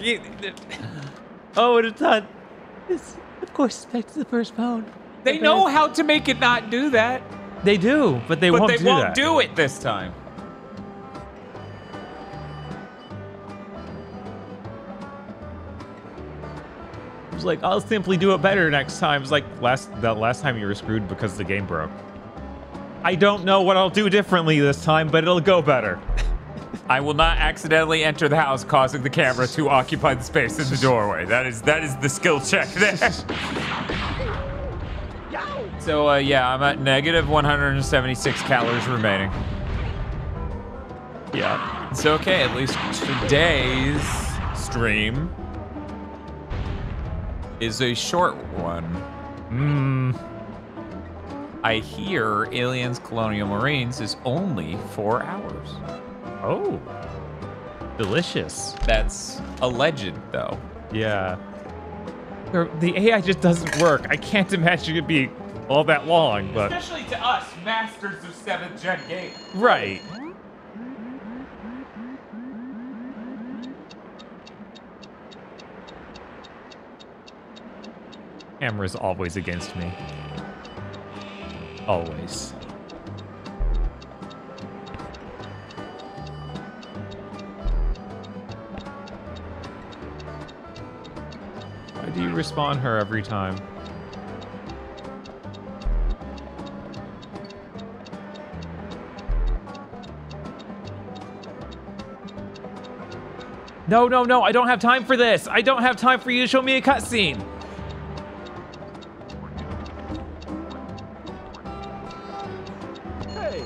oh, and it's not. This, of course, back to the first phone. they know how to make it not do that, They do, but they but won't they do won't that. do it this time. It was like, I'll simply do it better next time. It's like last that last time you were screwed because the game broke. I don't know what I'll do differently this time, but it'll go better. I will not accidentally enter the house, causing the camera to occupy the space in the doorway. That is that is the skill check there. So uh, yeah, I'm at negative 176 calories remaining. Yeah, it's okay. At least today's stream is a short one. Mmm. I hear Aliens Colonial Marines is only four hours. Oh. Delicious. That's a legend, though. Yeah. The the AI just doesn't work. I can't imagine it be all that long, but Especially to us, masters of seventh gen game. right. Camera's always against me. Always. Why do you respawn her every time? No, no, no, I don't have time for this. I don't have time for you to show me a cutscene. Hey,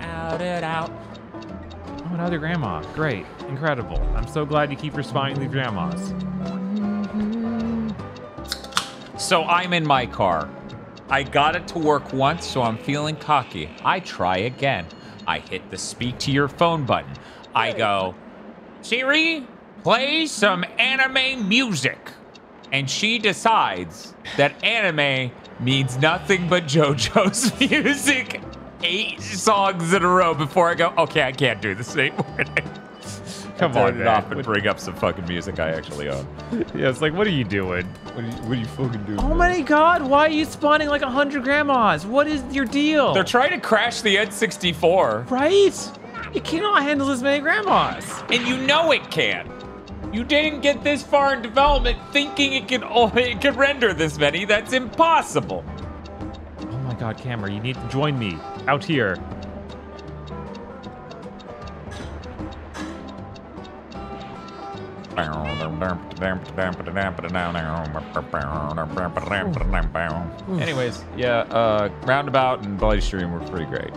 Out it out. Oh, another grandma. Great. Incredible. I'm so glad you keep respawning these grandmas. So I'm in my car. I got it to work once, so I'm feeling cocky. I try again. I hit the speak to your phone button. I go, Siri, play some anime music. And she decides that anime means nothing but JoJo's music. Eight songs in a row before I go, okay, I can't do this anymore. Come Turn on, it man. off and What- bring up some fucking music I actually own. Yeah, it's like, what are you doing? What are you, what are you fucking doing? Oh my god, why are you spawning like a hundred grandmas? What is your deal? They're trying to crash the N64. right? You cannot handle this many grandmas. and you know it can. You didn't get this far in development thinking it could oh, it could render this many. That's impossible. Oh my god, Camera, you need to join me out here. Anyways, yeah, uh, Roundabout and Bloody Stream were pretty great.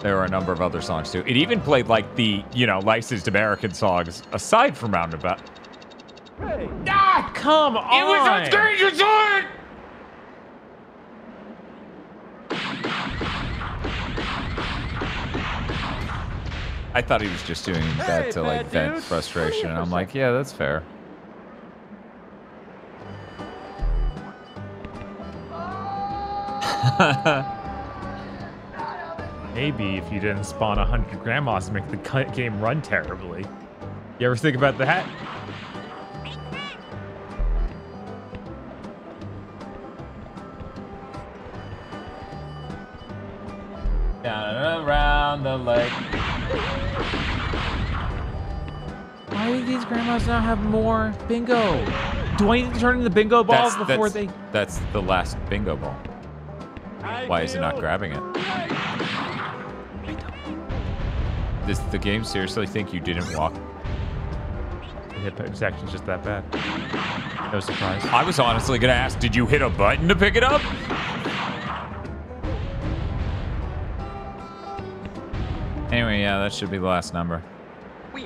There were a number of other songs too. It even played like the, you know, licensed American songs aside from Roundabout. hey. Ah, Come on! it was a stranger's heart! I thought he was just doing that Hey, to like vent frustration, and I'm like, yeah, that's fair. Maybe if you didn't spawn a hundred grandmas, make the game run terribly. You ever think about that? Down and around the lake. Why do these grandmas not have more bingo? Do I need to turn in the bingo balls That's, before that's, they? that's the last bingo ball. Why is it not grabbing it? Does the game seriously think you didn't walk? The hit section's just that bad. No surprise. I was honestly gonna ask, did you hit a button to pick it up? Anyway, yeah, that should be the last number.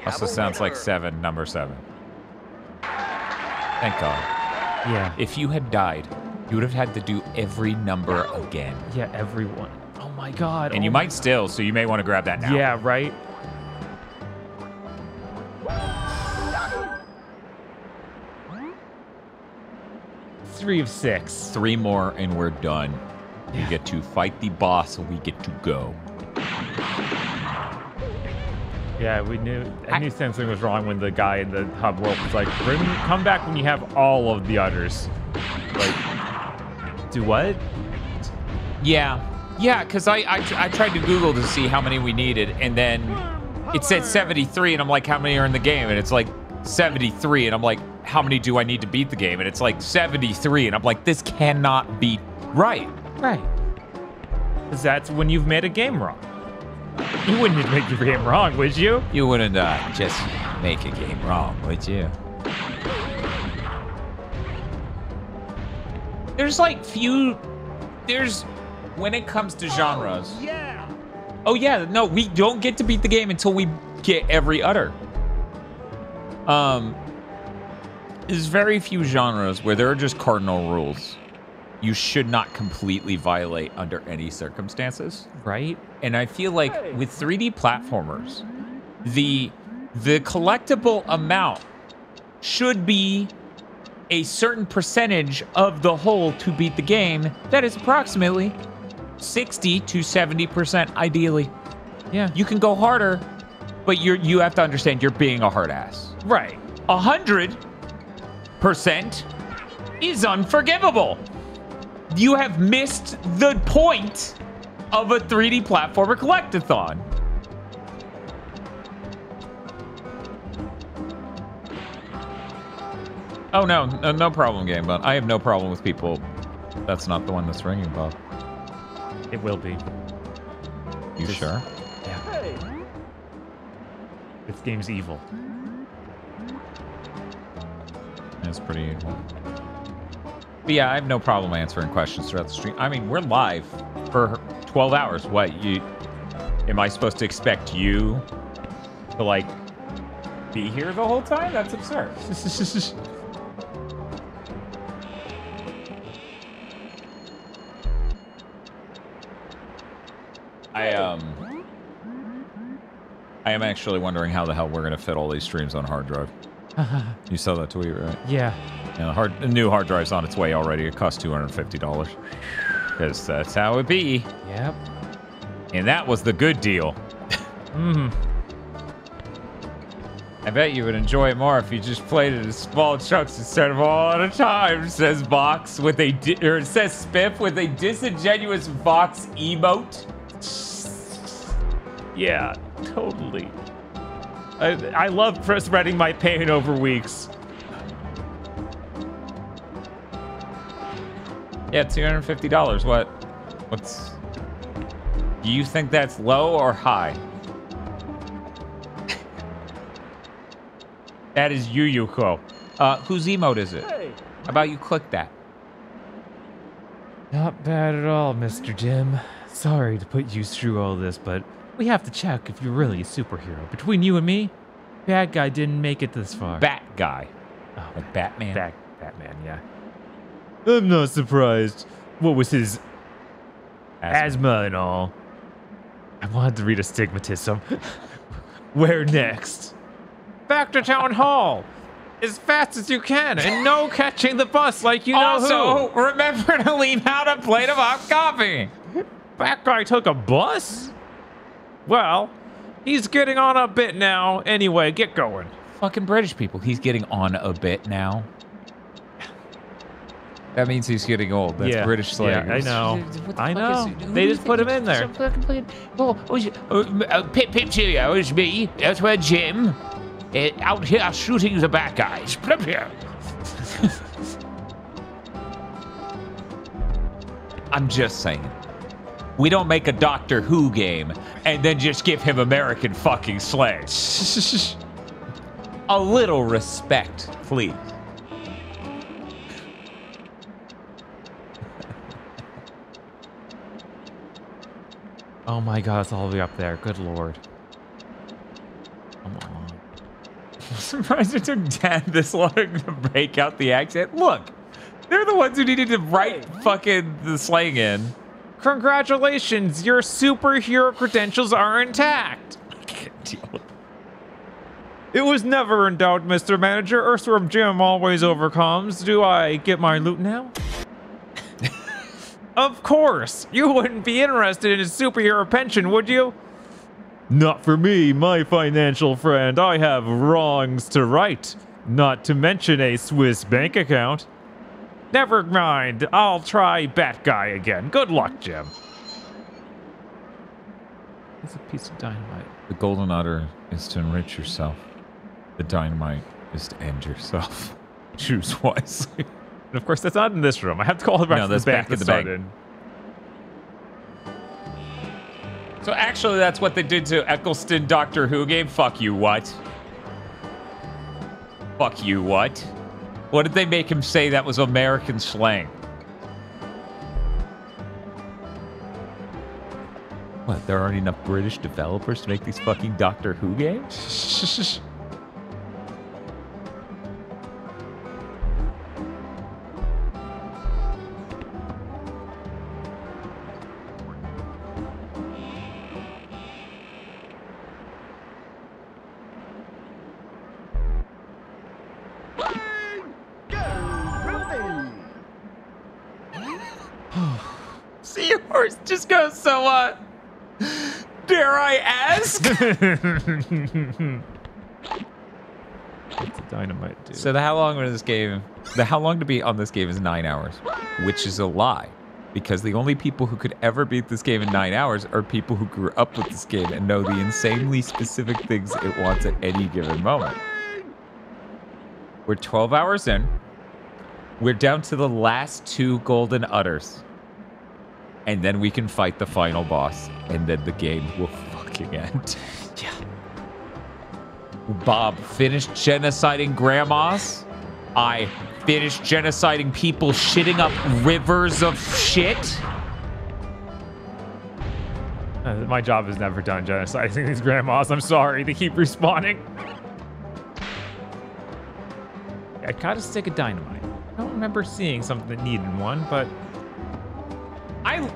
Also sounds like seven, number seven. Thank God. Yeah. If you had died, you would have had to do every number again. Yeah, everyone. Oh my god. And oh you my- might still, so you may want to grab that now. Yeah, right? Three of six. Three more and we're done. We get to fight the boss and we get to go. Yeah, we knew. I knew something was wrong when the guy in the hub world was like, "Bring, come back when you have all of the udders." Like, do what? Yeah. Yeah, because I, I, I tried to Google to see how many we needed, and then it said 73, and I'm like, how many are in the game? And it's like 73, and I'm like, how many do I need to beat the game? And it's like 73, and I'm like, this cannot be right. Right. Because that's when you've made a game wrong. You wouldn't make your game wrong, would you? You wouldn't uh, just make a game wrong, would you? There's like few. There's when it comes to genres. Yeah. Oh yeah, no, we don't get to beat the game until we get every udder. Um, there's very few genres where there are just cardinal rules. You should not completely violate under any circumstances. Right? And I feel like with 3D platformers, the the collectible amount should be a certain percentage of the whole to beat the game. That is approximately 60 to 70% ideally. Yeah. You can go harder, but you're you have to understand you're being a hard ass. Right. A hundred percent is unforgivable. You have missed the point of a 3D platformer collectathon. Oh no, no, no problem, game, but I have no problem with people. That's not the one that's ringing, Bob. It will be. You sure? Yeah. This game's evil. It's pretty evil. But yeah, I have no problem answering questions throughout the stream. I mean, we're live for 12 hours. What you? Am I supposed to expect you to like be here the whole time? That's absurd. I um, I am actually wondering how the hell we're gonna fit all these streams on hard drive. You saw that tweet, right? Yeah. Yeah, the, hard, the new hard drive's on its way already. It costs two hundred fifty dollars. Because that's how it be. Yep. And that was the good deal. Mm. I bet you would enjoy it more if you just played it in small chunks instead of all at a time, says Vox with a, di- or it says Spiff with a disingenuous Vox emote. Yeah, totally. I, I love for spreading my pain over weeks. Yeah, two hundred fifty dollars. What? What's? Do you think that's low or high? that is you, Yuko. Uh, whose emote is it? Hey. How about you click that? Not bad at all, Mr. Jim. Sorry to put you through all this, but we have to check if you're really a superhero. Between you and me, bad guy didn't make it this far. Bat guy, oh, like Batman. Bat, Batman, yeah. I'm not surprised. What was his asthma and all? I wanted to read astigmatism. Where next? Back to town hall. As fast as you can, and no catching the bus like you know also, who. remember to leave out a plate of hot coffee. That guy took a bus? Well, he's getting on a bit now. Anyway, get going. Fucking British people. He's getting on a bit now. That means he's getting old. That's Yeah. British slang. Yeah, I know. What the I fuck know. is- who They you just put think him in is there. some fucking fucking- Oh, oh, is- oh, m- uh, Pip Pip Cheerio, it's me. That's where Jim. Uh, out here shooting the bad guys. Plip here. I'm just saying. We don't make a Doctor Who game and then just give him American fucking slang. a little respect, please. Oh my god, it's all the way up there. Good lord. Come on. I'm surprised it took Dan this long to break out the accent. Look, they're the ones who needed to write fucking the slang in. Congratulations, your superhero credentials are intact. I can't deal. It was never in doubt, Mr. Manager. Earthworm Jim always overcomes. Do I get my loot now? Of course. You wouldn't be interested in a superhero pension, would you? Not for me, my financial friend. I have wrongs to right. Not to mention a Swiss bank account. Never mind. I'll try Bat Guy again. Good luck, Jim. It's a piece of dynamite. The golden udder is to enrich yourself. The dynamite is to end yourself. Choose wisely. And of course, that's not in this room. I have to call it back No, to the that's bank back to the bank. in. So actually, that's what they did to Eccleston Doctor Who game. Fuck you, what? Fuck you, what? What did they make him say that was American slang? What, there aren't enough British developers to make these fucking Doctor Who games? Seahorse just goes, so uh, dare I ask? What's the dynamite do? So the how long was this game? The how long to beat on this game is nine hours, which is a lie, because the only people who could ever beat this game in nine hours are people who grew up with this game and know the insanely specific things it wants at any given moment. We're 12 hours in. We're down to the last two golden udders. And then we can fight the final boss, and then the game will fucking end. Yeah. Bob finished genociding grandmas. I finished genociding people shitting up rivers of shit. Uh, my job is never done genociding these grandmas. I'm sorry. They keep respawning. I got a stick of dynamite. I don't remember seeing something that needed one, but I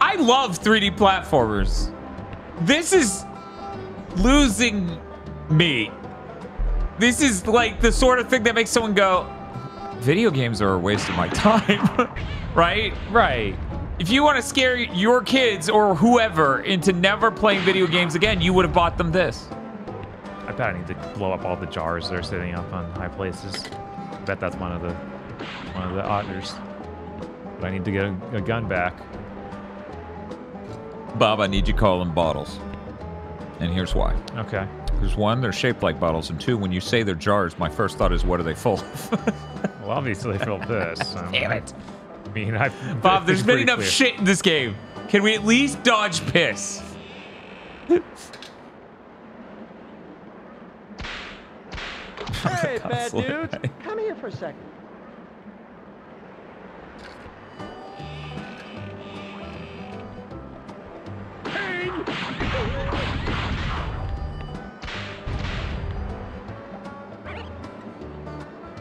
I love 3D platformers. This is losing me. This is like the sort of thing that makes someone go, video games are a waste of my time, right? right. If you want to scare your kids or whoever into never playing video games again, you would have bought them this. I bet I need to blow up all the jars that are sitting up on high places. I bet that's one of the one of the udders. But I need to get a, a gun back. Bob, I need you to call them bottles. And here's why. Okay. Because one, they're shaped like bottles, and two, when you say they're jars, my first thought is, what are they full of? Well, obviously they feel piss. so- Damn it. I mean, I. Bob, there's it's been enough clear. shit in this game. Can we at least dodge piss? Hey, bad Slow dudes, come here for a second.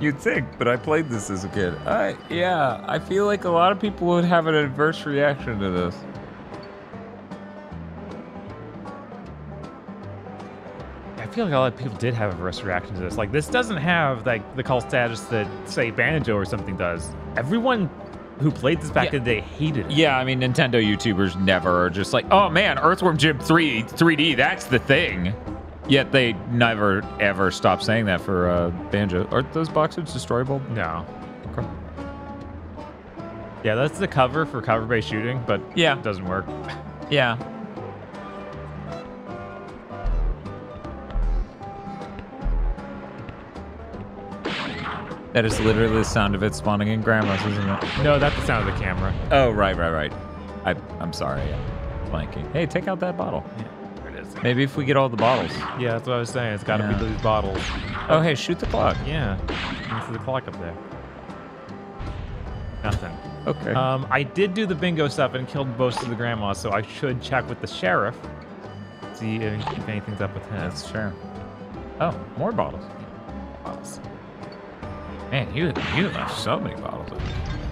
You'd think, but I played this as a kid. I yeah, I feel like a lot of people would have an adverse reaction to this. I feel like a lot of people did have a reverse reaction to this. Like, this doesn't have like the cult status that, say, Banjo or something does. Everyone who played this back Yeah. in the day hated it. Yeah, I mean Nintendo YouTubers never are just like, oh man, Earthworm Jim 3 3D, that's the thing. Yet they never ever stop saying that for uh, Banjo. Are those boxes destroyable? No. Okay. Yeah, that's the cover for cover-based shooting, but Yeah. it doesn't work. Yeah. That is literally the sound of it spawning in grandma's, isn't it? No, that's the sound of the camera. Oh, right, right, right. I, I'm sorry. I'm blanking. Hey, take out that bottle. There it is. Maybe if we get all the bottles. Yeah, that's what I was saying. It's got to Yeah. be these bottles. Oh, hey, shoot the clock. Yeah. This is the clock up there. Nothing. Okay. Um, I did do the bingo stuff and killed most of the grandmas, so I should check with the sheriff. See if, if anything's up with him. That's true. Oh, more bottles. Bottles. Man, you you left so many bottles.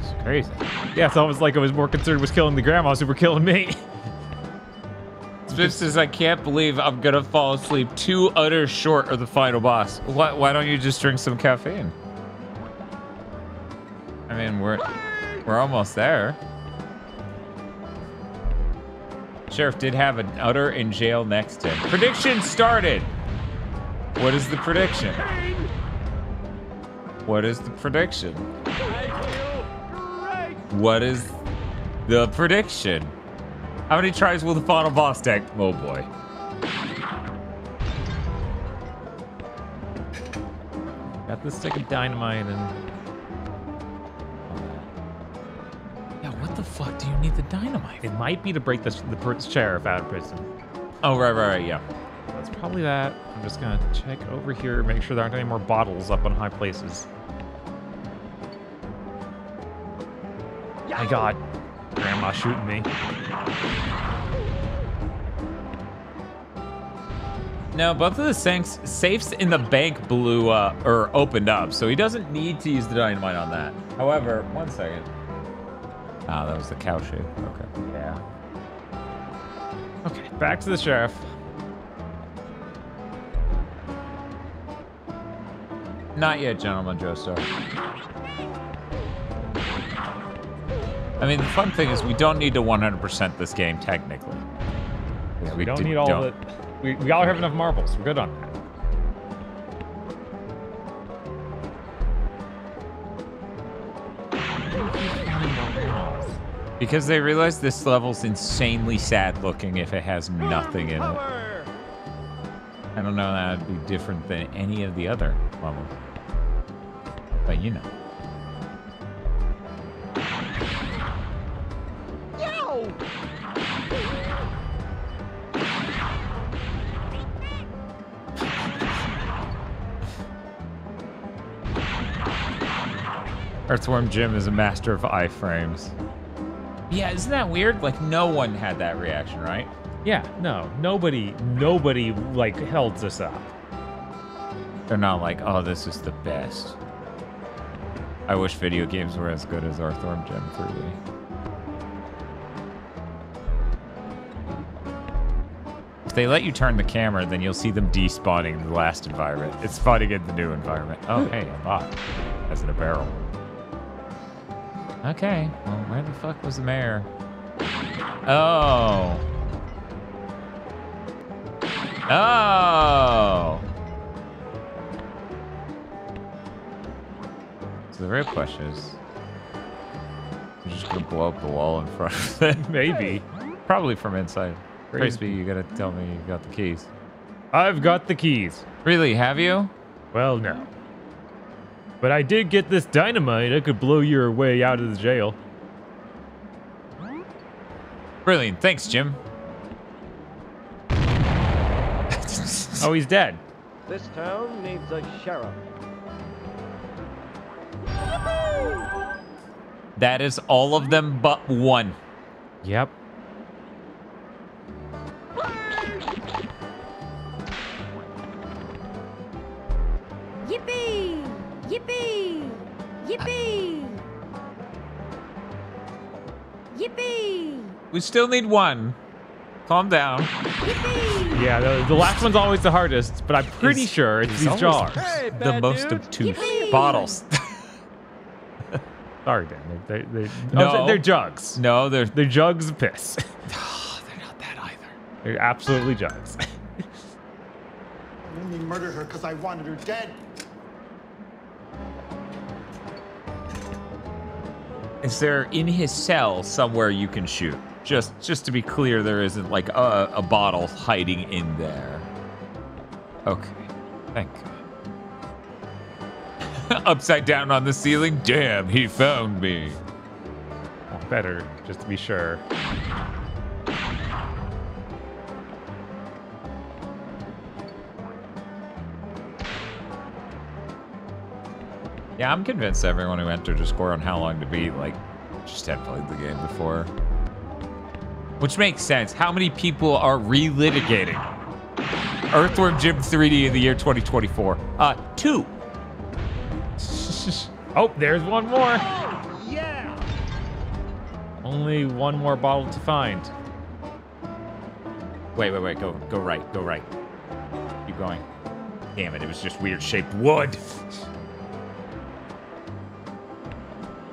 It's crazy. Yeah, it's almost like I was more concerned with killing the grandmas who were killing me. This is I can't believe I'm gonna fall asleep too udder short of the final boss. Why why don't you just drink some caffeine? I mean we're we're almost there. Sheriff did have an udder in jail next to him. Prediction started. What is the prediction? What is the prediction? What is the prediction? How many tries will the final boss take? Oh boy. Got this stick of dynamite and Yeah, what the fuck do you need the dynamite? it might be to break this, the pr- sheriff out of prison. Oh right, right, right, yeah. That's probably that. I'm just gonna check over here, make sure there aren't any more bottles up on high places. My god. Grandma shooting me. No, both of the safes, safes in the bank blew up or opened up, so he doesn't need to use the dynamite on that. However, one second. Ah, that was the cow shape. Okay. Yeah. Okay, back to the sheriff. Not yet, gentlemen, Joestar. I mean, the fun thing is we don't need to 100% this game, technically. 'Cause We don't do- need all don't- the. We, we all have enough marbles. We're good on that. Because they realize this level's insanely sad looking if it has nothing in it. I don't know that'd be different than any of the other levels. But you know. Earthworm Jim is a master of iframes. Yeah, isn't that weird? Like no one had that reaction, right? Yeah, no, nobody, nobody like held this up. They're not like, oh, this is the best. I wish video games were as good as Earthworm Jim 3D. If they let you turn the camera, then you'll see them despawning in the last environment. It's spawning in the new environment. Oh, hey, a bot. As in a barrel. Okay, well, where the fuck was the mayor? Oh. Oh. So the real question is, you're just gonna blow up the wall in front of it? Maybe. Probably from inside. Crispy, you gotta tell me you got the keys. I've got the keys. Really, have you? Well, no. But I did get this dynamite. I could blow your way out of the jail. Brilliant, thanks, Jim. Oh, he's dead. This town needs a sheriff. That is all of them but one. Yep. Yippee! Yippee! Yippee! Yippee! We still need one. Calm down. Yippee! Yeah, the, the last one's always the hardest, but I'm pretty He's- sure it's these jars. Hey, the bad most dudes. obtuse Yippee! bottles. Sorry, Dan. They, they, they, oh, No. oh, they're jugs. no, they're They're jugs of piss. Oh, they're not that either. they're absolutely jugs. I only murdered her because I wanted her dead. Is there in his cell somewhere you can shoot? Just just to be clear, there isn't like a, a bottle hiding in there. Okay. Thank God. Upside down on the ceiling. Damn, he found me. Well, better, just to be sure. Yeah, I'm convinced everyone who entered a score on how long to beat, like, just had played the game before. Which makes sense. How many people are relitigating Earthworm Jim 3D in the year 2024? Uh, two. oh, there's one more. Yeah! Only one more bottle to find. Wait, wait, wait. Go, go right. Go right. Keep going. Damn it! It was just weird shaped wood.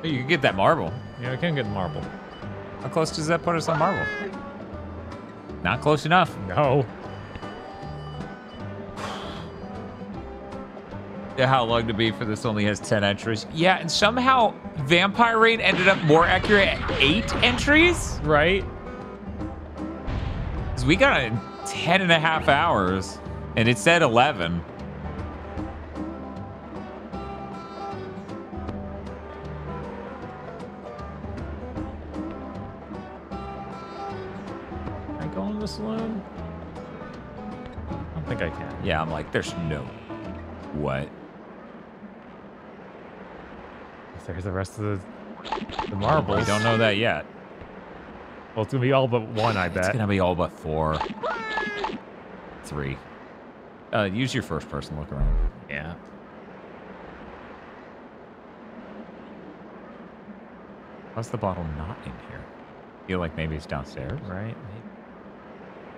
You can get that marble. Yeah, I can get the marble. How close does that put us on marble? Not close enough. No. Yeah, how long to be for this only has 10 entries. Yeah, and somehow Vampire Rain ended up more accurate at 8 entries? Right? Because we got it in 10 and a half hours, and it said 11. I go saloon? I don't think I can. Yeah, I'm like, there's no. What? There's the rest of the, the marbles. We don't know that yet. Well, it's gonna be all but one, I bet. It's gonna be all but four. Three. Uh, use your first person look around. Yeah. How's the bottle not in here? Feel like maybe it's downstairs. Right.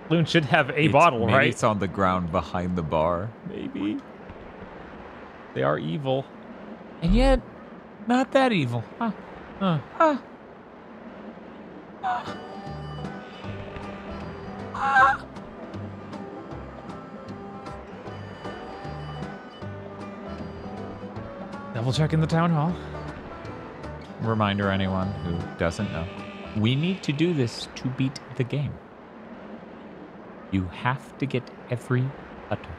Loon should have a It's- bottle, maybe right? It's on the ground behind the bar. Maybe. They are evil. And yet, not that evil. Huh. Huh. Huh. Double check in the town hall. Reminder anyone who doesn't know. We need to do this to beat the game. You have to get every letter.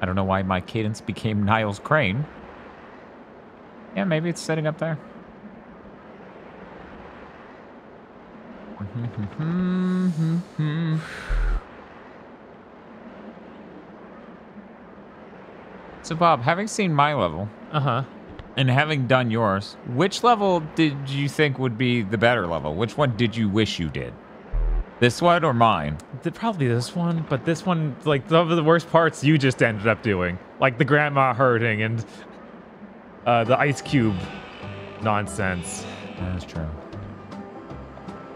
I don't know why my cadence became Niles Crane. Yeah, maybe it's sitting up there. So, Bob, having seen my level Uh huh. and having done yours, which level did you think would be the better level? Which one did you wish you did? This one or mine? Probably this one, but this one, like, some of the worst parts you just ended up doing. Like the grandma hurting and uh, the ice cube nonsense. That is true.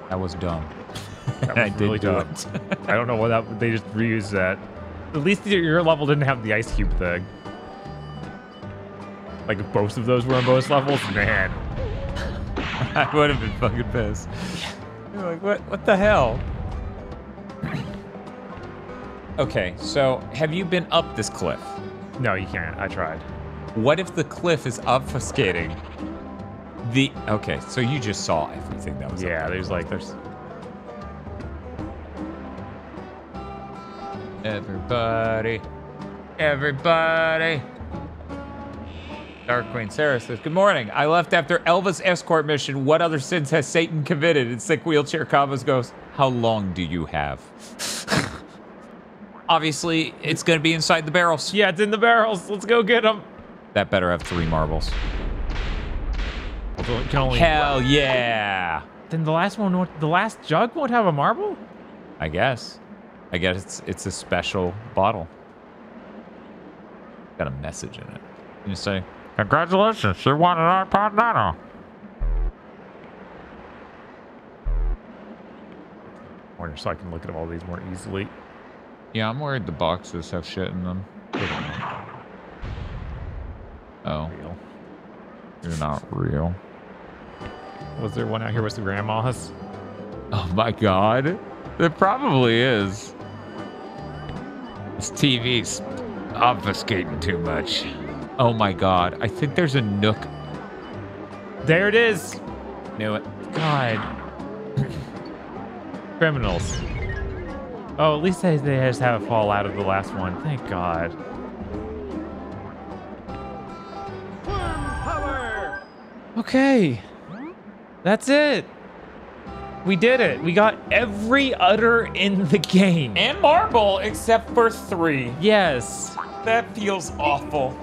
That was dumb. That I was did really do dumb. I don't know what that, they just reused that. At least your- your level didn't have the ice cube thing. Like, if both of those were on both levels, man. I would have been fucking pissed. You're like, what? What the hell? Okay, so have you been up this cliff? No, you can't. I tried. What if the cliff is obfuscating the? Okay, so you just saw everything that was. up Yeah, there. there's like, there's. Everybody, everybody. Dark Queen Sarah says, Good morning. I left after Elva's escort mission. What other sins has Satan committed? And sick wheelchair combos goes, How long do you have? Obviously, it's going to be inside the barrels. Yeah, it's in the barrels. Let's go get them. That better have three marbles. Can only, Hell yeah. then the last one, won't- the last jug won't have a marble? I guess. I guess it's it's a special bottle. Got a message in it. Can You say, Congratulations, you won an iPod Nano. Or so I can look at all these more easily. Yeah, I'm worried the boxes have shit in them. Oh, Real. you're not real. Was there one out here with the grandmas? Oh my god. There probably is. This TV's obfuscating too much. Oh my god. I think there's a nook There it is. Knew it. God. Criminals. Oh, at least they, they just have a fall out of the last one. Thank God. Okay. That's it. We did it. We got every udder in the game. And marble, except for three. Yes. That feels awful.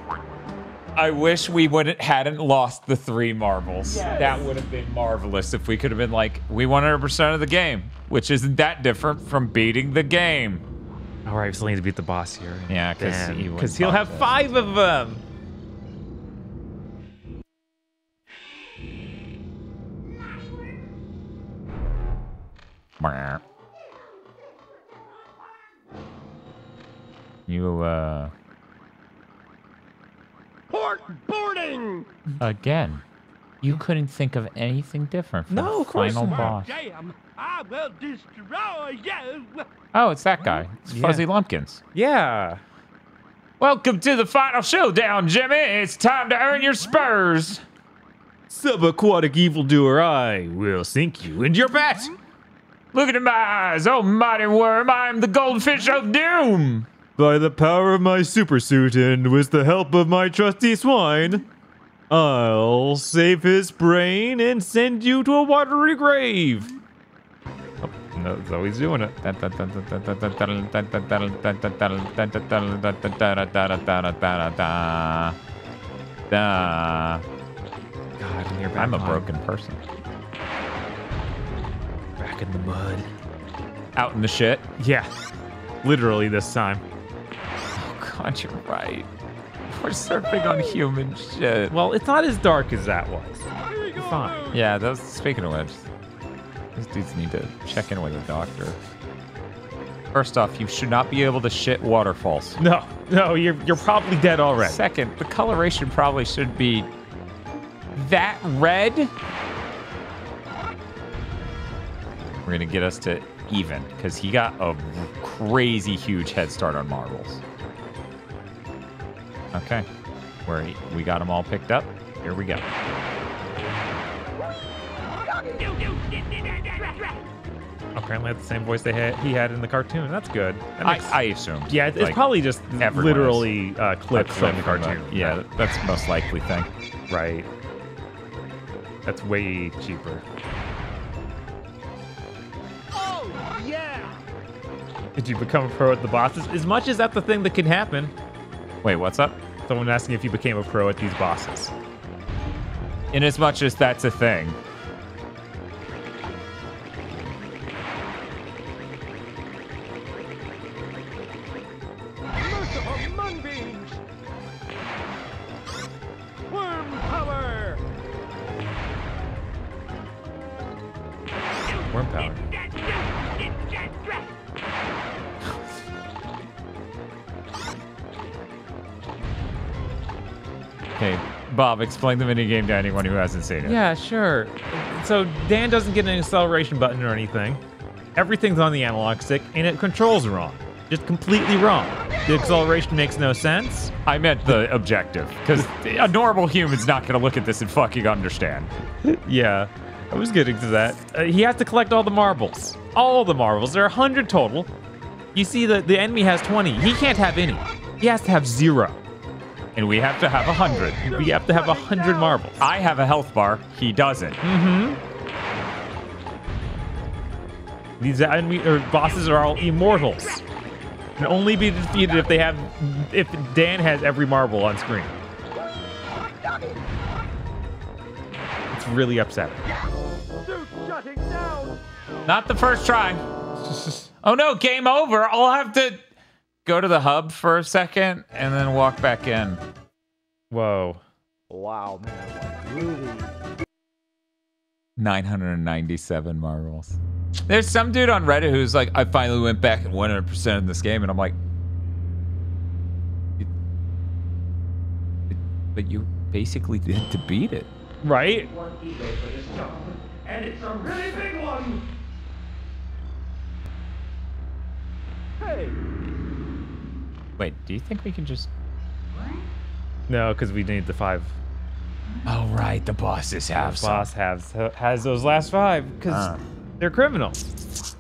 I wish we wouldn't hadn't lost the three marbles. That would have been marvelous if we could have been like, we 100% of the game, which isn't that different from beating the game. All right, we still need to beat the boss here. Yeah, 'cause he because he'll have five of them. You, uh, Port boarding! again, you couldn't think of anything different for No, the of course final not. boss. Damn, I will destroy you! Oh, it's that guy. It's Yeah. Fuzzy Lumpkins. Yeah. Welcome to the final showdown, Jimmy. It's time to earn your spurs. Subaquatic evildoer, I will sink you into your bat. Look into my eyes, oh mighty worm. I am the goldfish of doom. By the power of my supersuit and with the help of my trusty swine, I'll save his brain and send you to a watery grave. Oh, that's how he's doing it. God, and you're back I'm a broken person. Back in the mud. Out in the shit. Yeah, literally this time. Oh, God, you're right. We're surfing on human shit. Well, it's not as dark as that was. Fine. Yeah, those. Speaking of which, these dudes need to check in with a doctor. First off, you should not be able to shit waterfalls. No, no, you're you're probably dead already. Second, the coloration probably should be that red. We're gonna get us to even because he got a crazy huge head start on marbles. Okay, where we got them all picked up. Here we go. Apparently, had the same voice they had he had in the cartoon. That's good. That I, makes- I assumed. yeah, it's like, probably just literally uh, clips clip from the from the- cartoon. Yeah, that's the most likely thing. right. That's way cheaper. Oh, yeah! Did you become a pro at the bosses? As much as that's the thing that can happen. Wait, what's up? Someone asking if you became a pro at these bosses. In as much as that's a thing. Bob, explain the minigame to anyone who hasn't seen it. Yeah, sure. So Dan doesn't get an acceleration button or anything. Everything's on the analog stick, and it controls wrong. Just completely wrong. The acceleration makes no sense. I meant the objective, because a normal human's not going to look at this and fucking understand. Yeah, I was getting to that. Uh, he has to collect all the marbles. All the marbles. There are 100 total. You see, the, the enemy has 20. He can't have any. He has to have zero. And we have to have a hundred. We have to have a 100 marbles. I have a health bar. He doesn't. Mm-hmm. These enemy or bosses are all immortals. Can only be defeated if they have if Dan has every marble on screen. It's really upsetting. Not the first try. oh no, game over. I'll have to go to the hub for a second and then walk back in. Whoa. Wow, man, really? 997 marbles. There's some dude on Reddit who's like, I finally went back and 100% in this game, and I'm like, "It- it- but you basically did to beat it. Right? And it's a really big one. Hey, Wait, do you think we can just? No, because we need the five. Oh, right. The bosses have some. Boss has has those last five because Ah. they're criminals.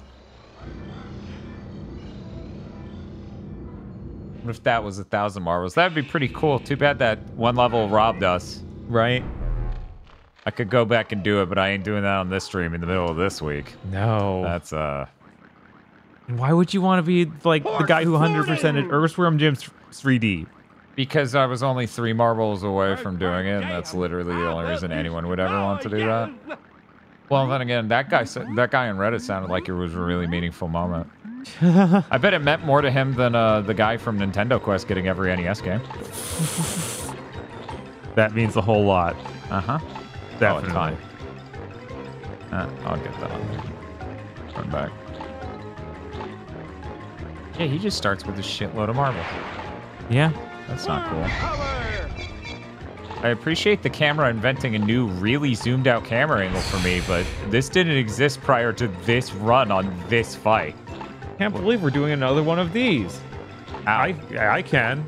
What if that was a thousand marbles? That'd be pretty cool. Too bad that one level robbed us. Right? I could go back and do it, but I ain't doing that on this stream in the middle of this week. No. That's uh And Why would you want to be like the guy who 100%ed Earthworm Jim 3D? because I was only three marbles away from doing it, and that's literally the only reason anyone would ever want to do that. Well, then again, that guy that guy on Reddit sounded like it was a really meaningful moment. I bet it meant more to him than uh, the guy from Nintendo Quest getting every NES game. That means a whole lot. Uh huh. Definitely. Oh, a. Uh, I'll get that on there. Run back. Yeah, he just starts with a shitload of marbles. Yeah. That's not cool. I appreciate the camera inventing a new, really zoomed out camera angle for me, but this didn't exist prior to this run on this fight. Can't believe we're doing another one of these. I I can.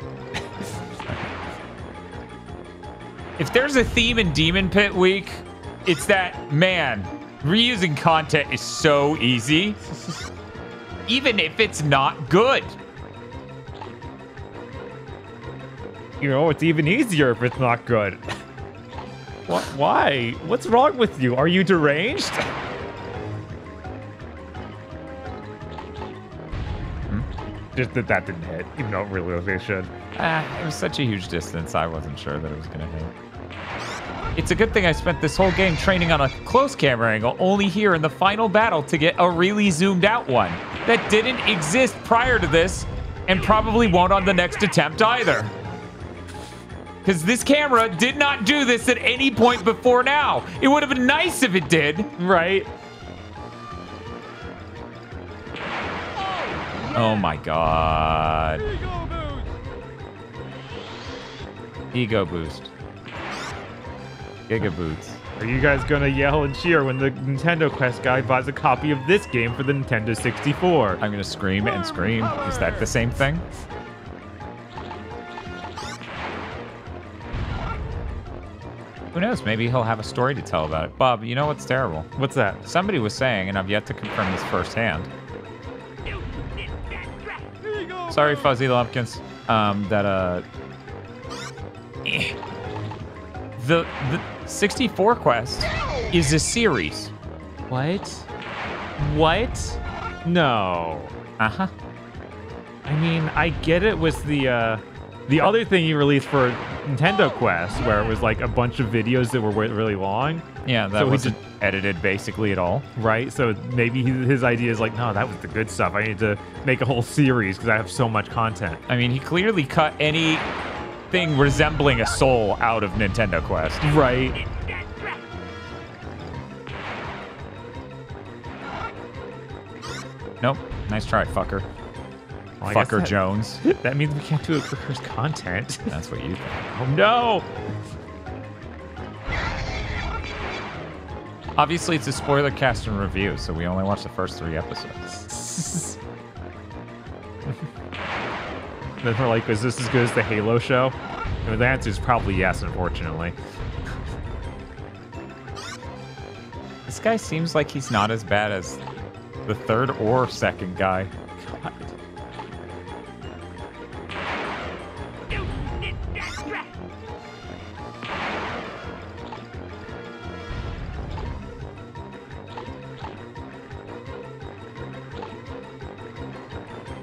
If there's a theme in Demon Pit Week, it's that, man, reusing content is so easy, even if it's not good. You know, it's even easier if it's not good. what? Why? What's wrong with you? Are you deranged? Just that that didn't hit, even though it really was it should. Ah, it was such a huge distance, I wasn't sure that it was going to hit. It's a good thing I spent this whole game training on a close camera angle, only here in the final battle to get a really zoomed out one that didn't exist prior to this and probably won't on the next attempt either. Because this camera did not do this at any point before now. It would have been nice if it did. Right? Oh my god. Ego boost. Giga boots. Are you guys gonna yell and cheer when the Nintendo Quest guy buys a copy of this game for the Nintendo 64? I'm gonna scream and scream. Is that the same thing? Who knows? Maybe he'll have a story to tell about it. Bob, you know what's terrible? What's that? Somebody was saying, and I've yet to confirm this firsthand. Sorry, Fuzzy Lumpkins. Um, that uh, eh. the the 64 quest is a series. What? What? No. Uh huh. I mean, I get it with the uh the other thing you released for Nintendo Quest where it was like a bunch of videos that were really long, Yeah, that So wasn't edited basically at all. right? So maybe his idea is like, no, that was the good stuff. I need to make a whole series because I have so much content. I mean, he clearly cut anything resembling a soul out of Nintendo Quest. Right. Nope. Nice try, fucker. Well, fucker that- Jones. That means we can't do it for content. That's what you think. oh no! Obviously, it's a spoiler cast and review, so we only watched the first three episodes. Then we're like, is this as good as the Halo show? And the answer is probably yes, unfortunately. This guy seems like he's not as bad as the third or second guy.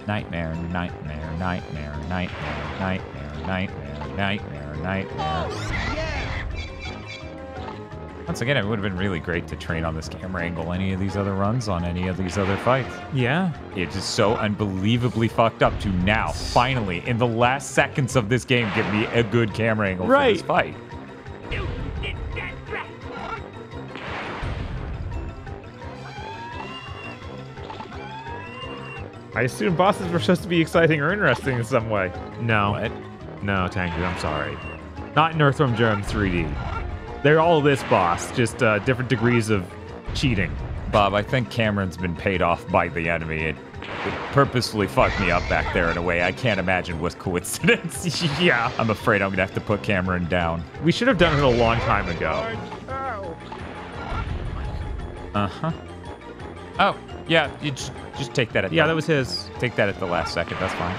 Nightmare, nightmare, nightmare, Once again, it would have been really great to train on this camera angle any of these other runs on any of these other fights. Yeah. It's just so unbelievably fucked up to now, finally, in the last seconds of this game, give me a good camera angle for this Right. fight. I assume bosses were supposed to be exciting or interesting in some way. No. What? No, Tangu, I'm sorry. Not in Earthworm Jim 3D. They're all this boss, just uh, different degrees of cheating. Bob, I think Cameron's been paid off by the enemy. It, it purposefully fucked me up back there in a way I can't imagine was coincidence. yeah. I'm afraid I'm gonna have to put Cameron down. We should have done it a long time ago. Uh huh. Oh, yeah. You just, just take that at Yeah, the, that was his. take that at the last second. That's fine.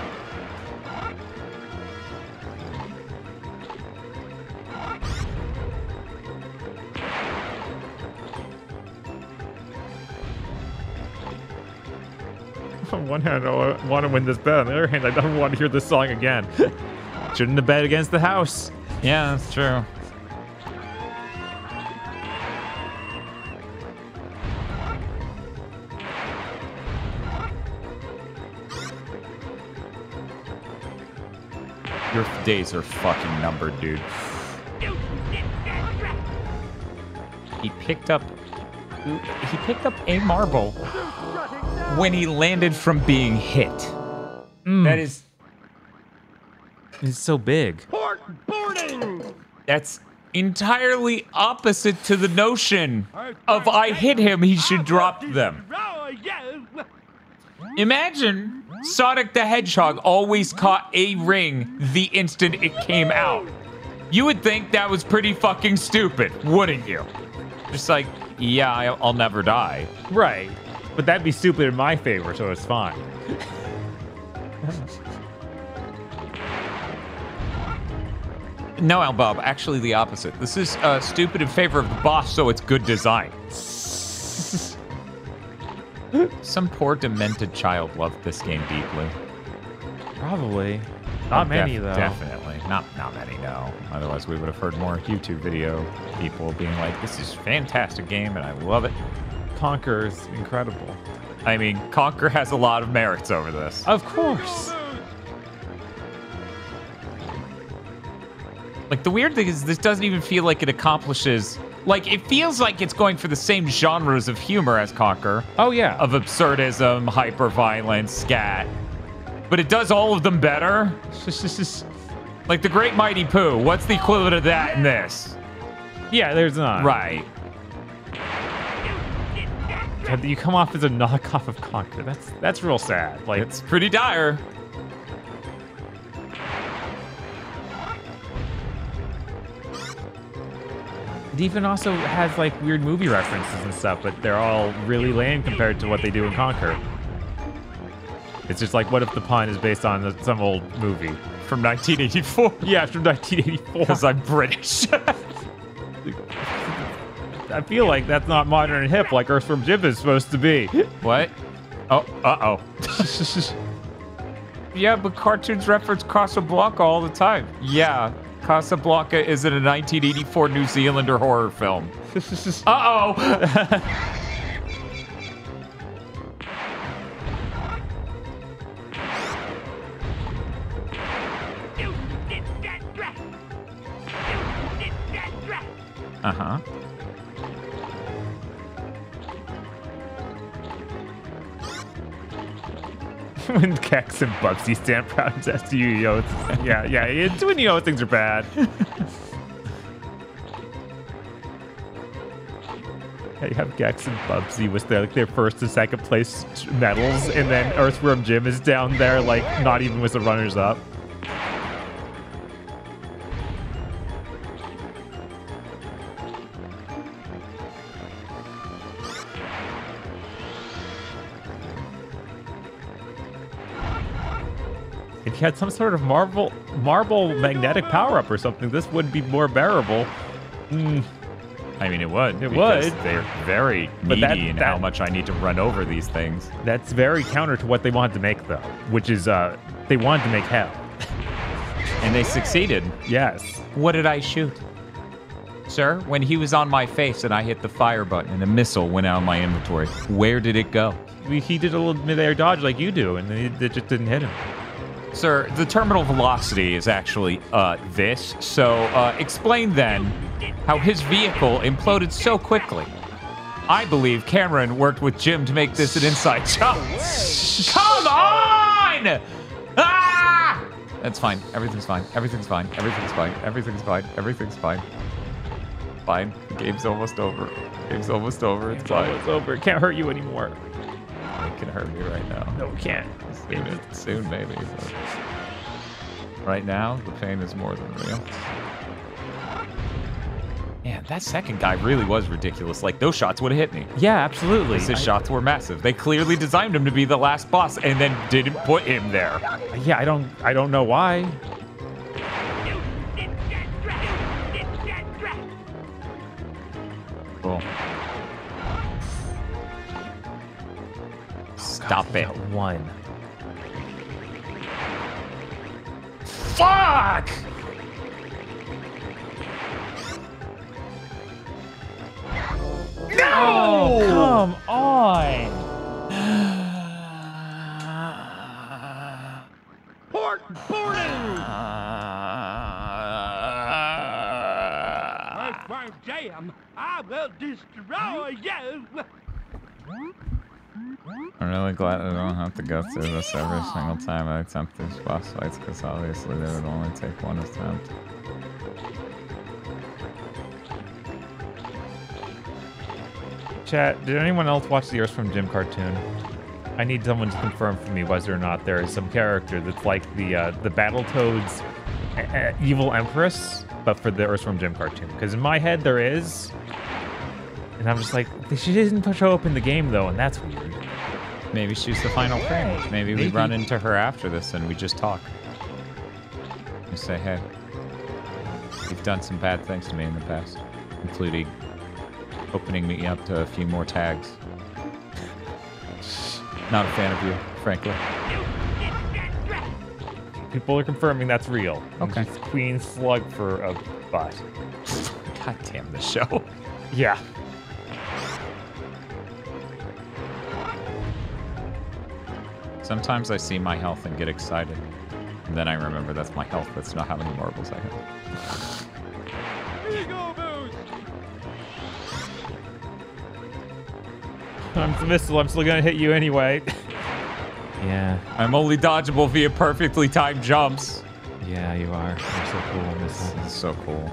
On one hand, I want to win this bet. On the other hand, I don't want to hear this song again. Shouldn't have bet against the house. Yeah, that's true. Your days are fucking numbered, dude. He picked up he picked up a marble when he landed from being hit. Hmm. That is It's so big. Port boarding! That's entirely opposite to the notion of I hit him, he should drop them. Imagine Sonic the Hedgehog always caught a ring the instant it came out. You would think that was pretty fucking stupid, wouldn't you? Just like, yeah, I'll never die. Right. But that'd be stupid in my favor, so it's fine. No, Al Bob, actually the opposite. This is uh, stupid in favor of the boss, so it's good design. Some poor demented child loved this game deeply. Probably. Oh, not Oh, many, def- though. Definitely. Not not many, no. Otherwise we would have heard more YouTube video people being like, this is a fantastic game and I love it. Conker is incredible. I mean, Conker has a lot of merits over this. Of course. Like the weird thing is this doesn't even feel like it accomplishes like it feels like it's going for the same genres of humor as Conker. Oh, yeah. Of absurdism, hyperviolence, scat. But it does all of them better. like the Great Mighty Pooh, what's the equivalent of that in this? yeah, there's not. Right. God, You come off as a knockoff of Conker. That's that's real sad. Like, It's pretty dire. It also has like weird movie references and stuff, but they're all really lame compared to what they do in Conker. It's just like, what if the pun is based on some old movie? From 1984. Yeah, from 1984. Because I'm British. I feel like that's not modern and hip like Earthworm Jim is supposed to be. what? Oh, uh oh. yeah, but cartoons reference Casablanca all the time. Yeah, Casablanca is in a 1984 New Zealander horror film. Uh oh. You did when Gex and Bubsy stand proud and to you, yo, yeah, yeah, it's when you know things are bad. You have Gex and Bubsy with their like their first and second place medals, and then Earthworm Jim is down there like not even with the runners up. Had some sort of marble marble magnetic power up or something, this would be more bearable. Mm, I mean, it would. It would. They're very But needy that- in how much I need to run over these things. that's very counter to what they wanted to make, though, which is uh, they wanted to make hell. And they succeeded. Yes. What did I shoot? Sir, when he was on my face and I hit the fire button and a missile went out of my inventory, where did it go? He did a little midair dodge like you do, and it just didn't hit him. Sir, the terminal velocity is actually uh, this. So uh, explain then how his vehicle imploded so quickly. I believe Cameron worked with Jim to make this an inside job. Come on! Ah! That's fine. Everything's fine. Everything's fine. Everything's fine. Everything's fine. Everything's fine. Fine. The game's almost over. Game's almost over. It's It's fine. It's over. It can't hurt you anymore. It can hurt me right now. No, it can't. Soon, soon maybe. But right now, the pain is more than real. Man, that second guy really was ridiculous. Like, those shots would have hit me. Yeah, absolutely. His I- shots were massive. They clearly designed him to be the last boss and then didn't put him there. yeah, I don't. I don't know why. Cool. Oh, Stop it. One. Fuck! No! Oh, come on. Port boarding! Earthworm jam! I will destroy you! Hmm? I'm really glad I don't have to go through this every single time I attempt these boss fights, because obviously they would only take one attempt. Chat, did anyone else watch the Earthworm Jim cartoon? I need someone to confirm for me whether or not there is some character that's like the uh, the Battletoads evil empress, but for the Earthworm Jim cartoon. Because in my head there is, and I'm just like, she didn't show up in the game though, and that's weird. Maybe she's the final thing. Maybe, we run into her after this and we just talk. You say, hey, you've done some bad things to me in the past, including opening me up to a few more tags. Not a fan of you, frankly. People are confirming that's real. Okay. Queen Slug for a butt. God damn the show. Yeah. Sometimes I see my health and get excited. And then I remember that's my health. That's not how many marbles I have. Ego boost! I'm the missile. I'm still gonna hit you anyway. yeah. I'm only dodgeable via perfectly timed jumps. Yeah, you are. You're so cool, missile. This is so cool.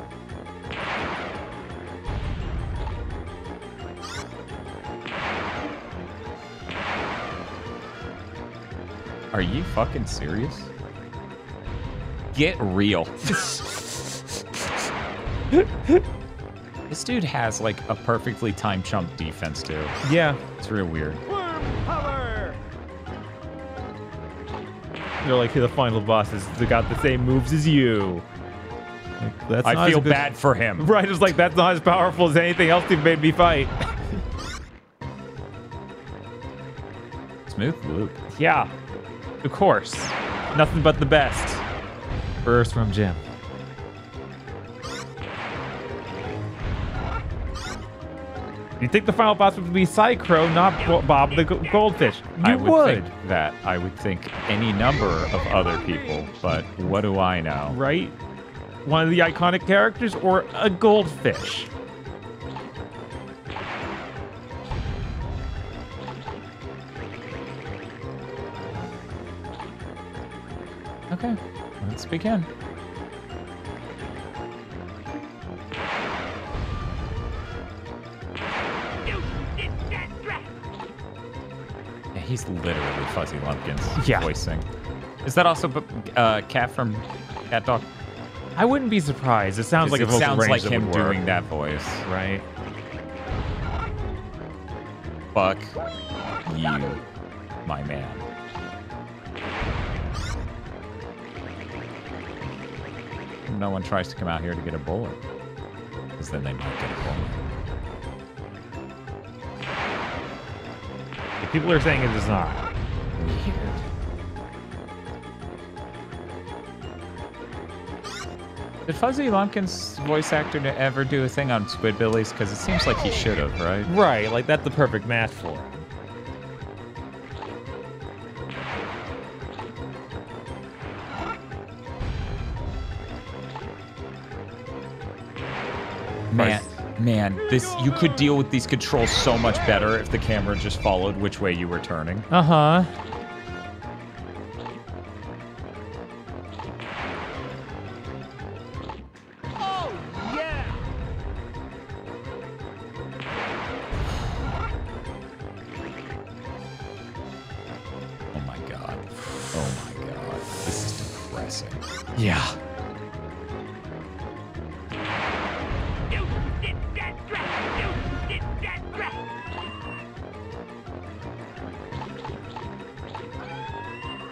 Are you fucking serious? Get real. this dude has like a perfectly timed jump defense too. Yeah. It's real weird. They're like the final bosses. They got the same moves as you. Like, that's I feel good- bad for him. Right, it's like that's not as powerful as anything else you've made me fight. Smooth loop. yeah, of course. Nothing but the best. First from Jim. You think the final boss would be Psy-Crow, not Bob the Goldfish? You I would, think that. I would think any number of other people, but what do I know? right? One of the iconic characters or a goldfish? Okay, let's begin. Yeah, he's literally Fuzzy Lumpkins Yeah. voicing. Is that also uh, Cat from CatDog? I wouldn't be surprised. It sounds like a it vocal sounds like him doing that voice. right? Fuck you, my man. No one tries to come out here to get a bullet. Because then they might get a bullet. People are saying it is not. Did Fuzzy Lumpkins voice actor to ever do a thing on Squidbillies? Because it seems like he should have, right? Right, like that's the perfect match for him. Man, man, this you could deal with these controls so much better if the camera just followed which way you were turning. Uh huh.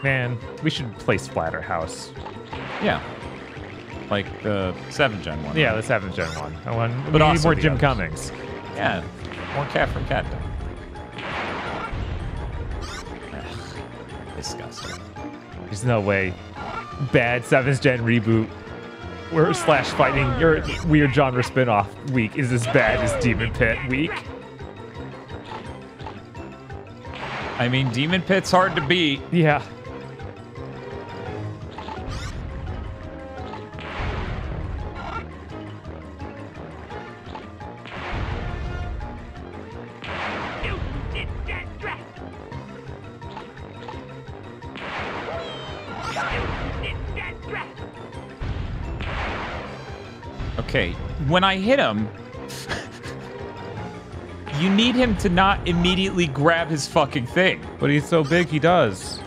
Man, we should play Splatterhouse. Yeah. Like the 7th gen one. Yeah, the seventh gen one. I want, But we need also more the Jim others. Cummings. Yeah. More cat from cat. Ugh, Disgusting. There's no way. Bad seventh gen reboot or slash fighting your weird genre spin-off week is as bad as Demon Pit week. I mean, Demon Pit's hard to beat. Yeah. When I hit him, you need him to not immediately grab his fucking thing. But he's so big, he does.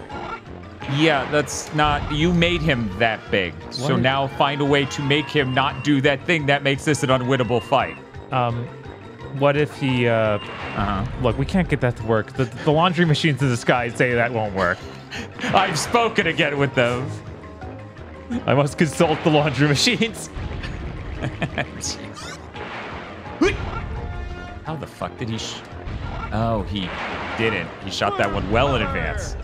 Yeah, that's not. You made him that big. So now find a way to make him not do that thing that makes this an unwinnable fight. Um, what if he, uh, Uh-huh. look, we can't get that to work. The, the laundry machines in the sky say that won't work. I've spoken again with them. I must consult the laundry machines. How the fuck did he? Sh- oh, he didn't. He shot that one well in advance.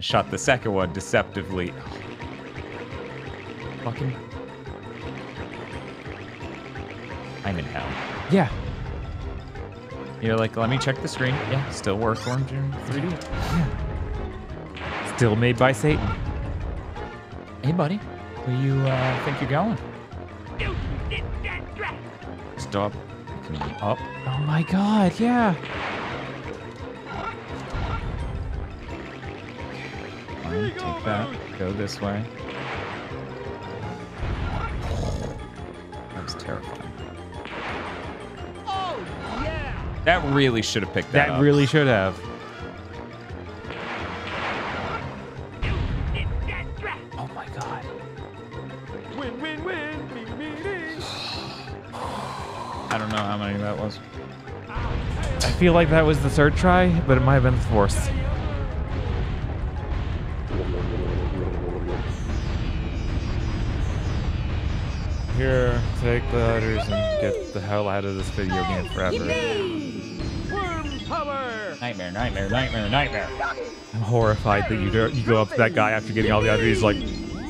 Shot the second one deceptively. Fucking. I'm in hell. Yeah. You're like, let me check the screen. Yeah, still works orange in 3D. Yeah. Still made by Satan. Hey, buddy, where you uh, think you're going? Stop. Up. Oh my god, yeah. Fine, take that. Go this way. That was terrifying. Oh, yeah! That really should have picked that, That up. really should have. Know how many that was. I feel like that was the third try, but it might have been the fourth. Here, take the others and get the hell out of this video game forever. Nightmare, nightmare, nightmare, nightmare. I'm horrified that you go, you go up to that guy after getting all the others. He's like,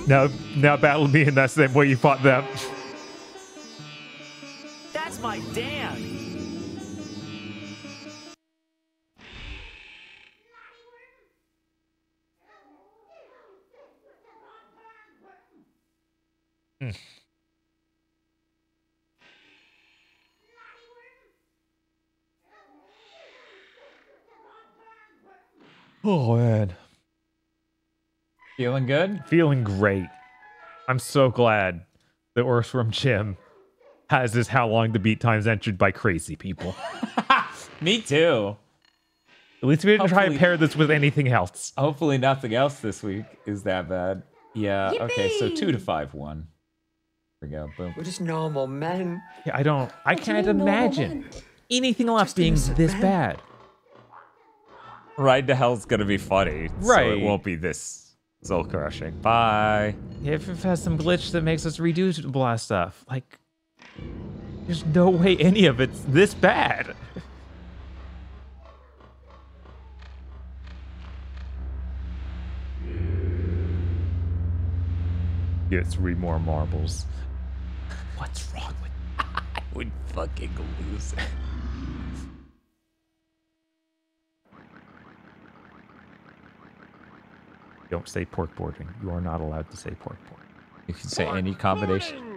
now, now battle me in that same way you fought them. That's my dad. Oh man, Feeling good? feeling great. I'm so glad that Earthworm Jim has this how long the beat times entered by crazy people. Me too. At least we didn't try and pair this with anything else. Hopefully nothing else this week is that bad. Yeah, okay, so two to five, one. Here we go, boom. We're just normal men. Yeah, I don't. I can't imagine anything left Just being this men. bad. Ride to Hell's gonna be funny. So Right. it won't be this soul crushing. Bye. If it has some glitch that makes us redo a lot stuff, like, there's no way any of it's this bad. Get three more marbles. What's wrong with I would fucking lose it. Don't say pork boarding. You are not allowed to say pork boarding. You can say any combination.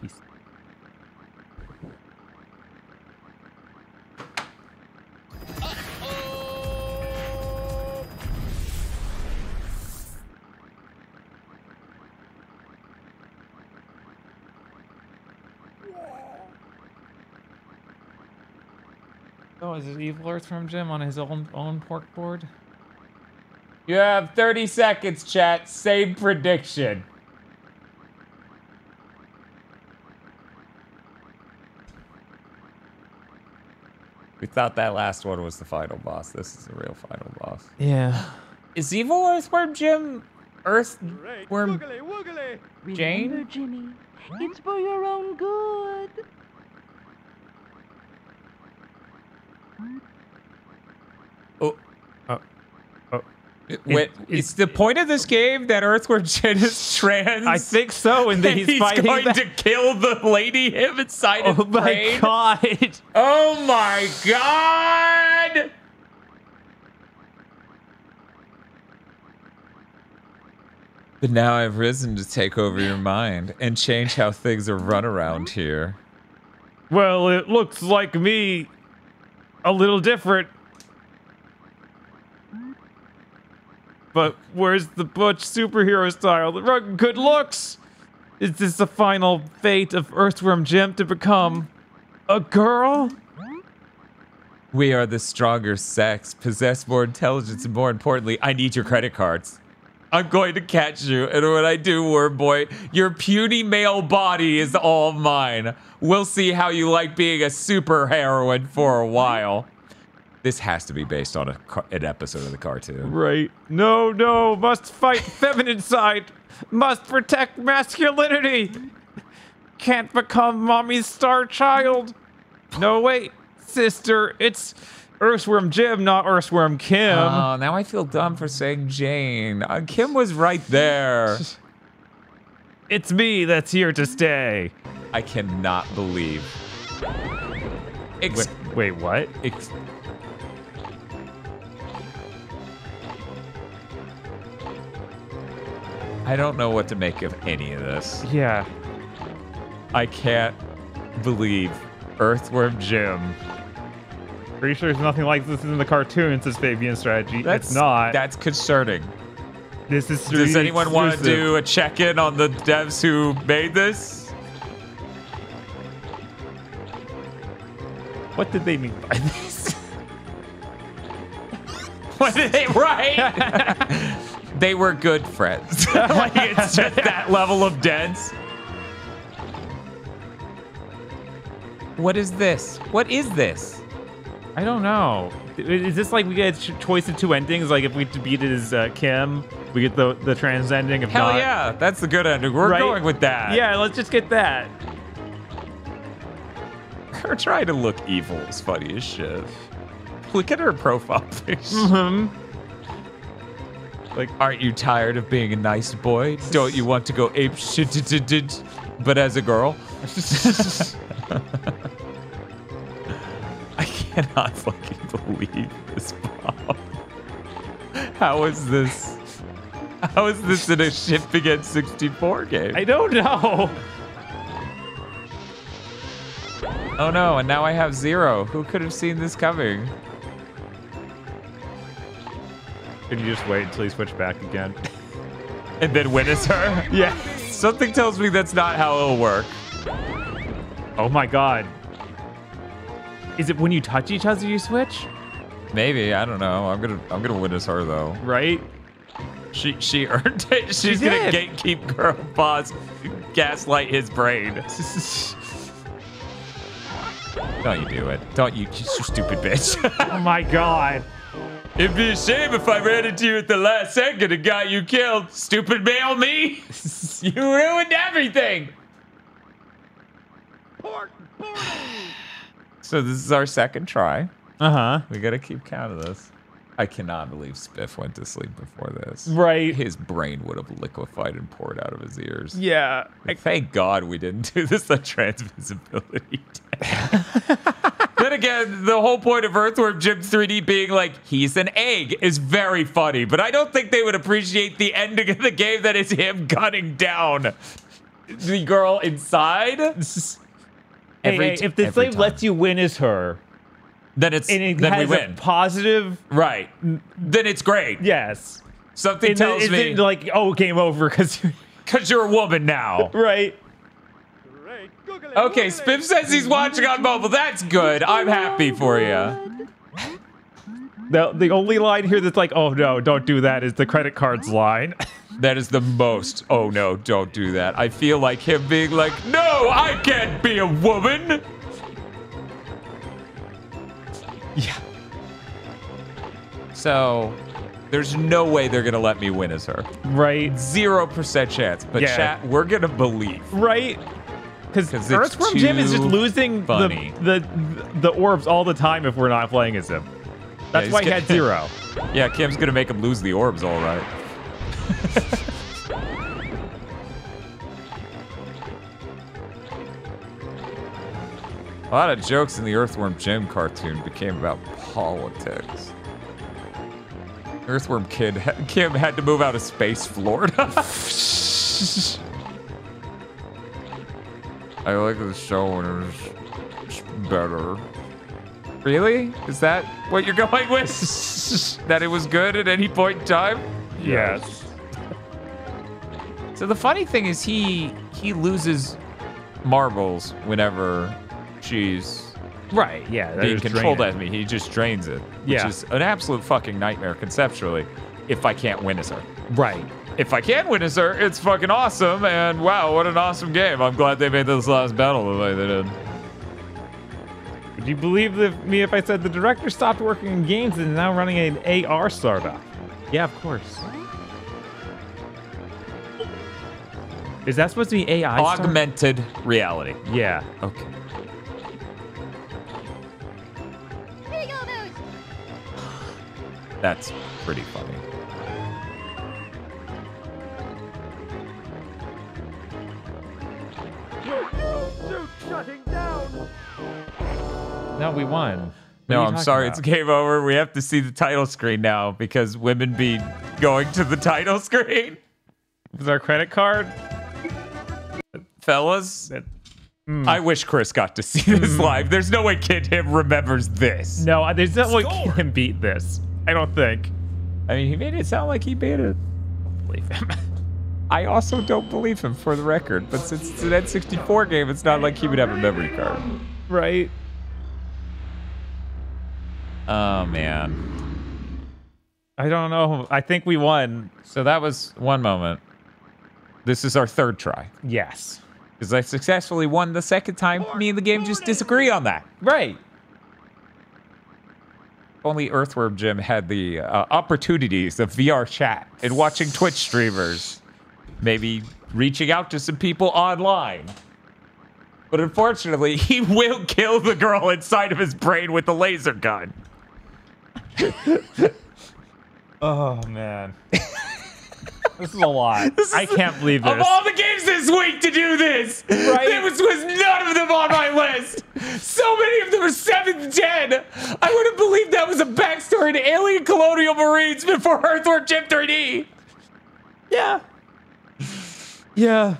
He's- Oh, is it Evil Earthworm Jim on his own own pork board? You have 30 seconds, chat. Same prediction. We thought that last one was the final boss. This is the real final boss. Yeah. Is evil Earthworm Jim Earthworm Woogly, woogly. Jane? Remember, Jimmy, it's for your own good. Oh. Wait, it's the point of this game that Earthworm Jim is trans. I think so, and then he's, he's fighting going back. to kill the lady him inside Oh my brain. god! Oh my god! But now I've risen to take over your mind and change how things are run around here. Well, it looks like me a little different. But where's the butch superhero style, the rugged good looks? Is this the final fate of Earthworm Jim to become a girl? We are the stronger sex, possess more intelligence, and more importantly, I need your credit cards. I'm going to catch you, and when I do, Worm Boy, your puny male body is all mine. We'll see how you like being a super heroine for a while. This has to be based on a, an episode of the cartoon. Right. No, no, must fight feminine side. Must protect masculinity. Can't become mommy's star child. No, wait, sister, it's Earthworm Jim, not Earthworm Kim. Oh, now I feel dumb for saying Jane. Uh, Kim was right there. it's me that's here to stay. I cannot believe. Ex- Wait, wait what? ex- I don't know what to make of any of this. Yeah. I can't believe Earthworm Jim. Pretty sure there's nothing like this in the cartoon, says Fabian Strategy. That's it's not. That's concerning. this is Does 3D anyone want to do a check-in on the devs who made this? What did they mean by this? What did they write? they were good friends. like it's just that level of dense. What is this? What is this? I don't know. Is this like we get a choice of two endings? Like if we beat it as uh, Kim, we get the the trans ending. If Hell not, yeah, that's the good ending. We're Right? going with that. Yeah, let's just get that. Her trying to look evil is funny as shit. Look at her profile picture. hmm Like, aren't you tired of being a nice boy? Don't you want to go ape shit, but as a girl? I cannot fucking believe this, Bob. How is this? How is this in a ship against 64 game? I don't know. oh no, and now I have zero. Who could have seen this coming? Could you just wait until you switch back again? And then witness her? Yeah. Something tells me that's not how it'll work. Oh my god. Is it when you touch each other you switch? Maybe I don't know. I'm gonna I'm gonna witness her though. Right? She she earned it. She's gonna gatekeep girl boss, gaslight his brain. Don't you do it? Don't you, you stupid bitch? oh my god. It'd be a shame if I ran into you at the last second and got you killed. Stupid male me. you ruined everything. Pork Bortle. So this is our second try. Uh-huh. We gotta keep count of this. I cannot believe Spiff went to sleep before this. Right. His brain would have liquefied and poured out of his ears. Yeah. Like, thank God we didn't do this on transvisibility. then again, the whole point of Earthworm Jim 3D being like, he's an egg is very funny, but I don't think they would appreciate the ending of the game that is him gunning down the girl inside. Hey, Every hey, if the slave lets you win as her, then it's and it then we win. positive, right. Then it's great. yes. Something And tells is me it like, oh, game over because because you're a woman now. right. Okay. Spiff says he's watching on mobile. That's good. I'm happy for you. The the only line here that's like, oh no, don't do that is the credit cards line. That is the most. Oh no, don't do that. I feel like him being like, no, I can't be a woman. Yeah. So, there's no way they're gonna let me win as her. Right. Zero percent chance. But Yeah. chat, we're gonna believe. Right. Because Earthworm Jim is just losing the, the the orbs all the time if we're not playing as him. That's he's why he get- had zero. Yeah, Kim's gonna make him lose the orbs, all right. A lot of jokes in the Earthworm Jim cartoon became about politics. Earthworm Kid Kim had to move out of space, Florida. I like the show when it was better. Really? Is that what you're going with? that it was good at any point in time? yes. So the funny thing is he he loses marbles whenever she's Right. Yeah. being controlled draining. as me. He just drains it. Yeah. Which is an absolute fucking nightmare conceptually if I can't win as her. Right. If I can win as her, it's fucking awesome and wow, what an awesome game. I'm glad they made this last battle the way they did. Would you believe the, me if I said the director stopped working in games and is now running an AR startup? Yeah, of course. Is that supposed to be AI? Augmented reality. Yeah. Okay. That's pretty funny. Suit shutting down. No, we won. What No, I'm sorry. about? It's game over. We have to see the title screen now because women be going to the title screen. with our credit card? Fellas, That- I hmm. wish Chris got to see this hmm. live. There's no way Kid Him remembers this. No, there's no way can beat this. I don't think. I mean, he made it sound like he beat it. Believe him. I also don't believe him for the record, but since it's an N64 game, it's not like he would have a memory card. right. Oh, man. I don't know. I think we won. So that was one moment. This is our third try. Yes. Because I successfully won the second time. Me and the game just disagree on that. Right. Only Earthworm Jim had the uh, opportunities of VR chat and watching Twitch streamers. Maybe reaching out to some people online. But unfortunately, he will kill the girl inside of his brain with the laser gun. Oh man. this is a lot. I can't believe this. Of all the games this week to do this, Right. there was, was none of them on my list. So many of them are 7 to 10. I would have believed that was a backstory to Alien Colonial Marines before Earthworm Jim 3D. yeah. Yeah.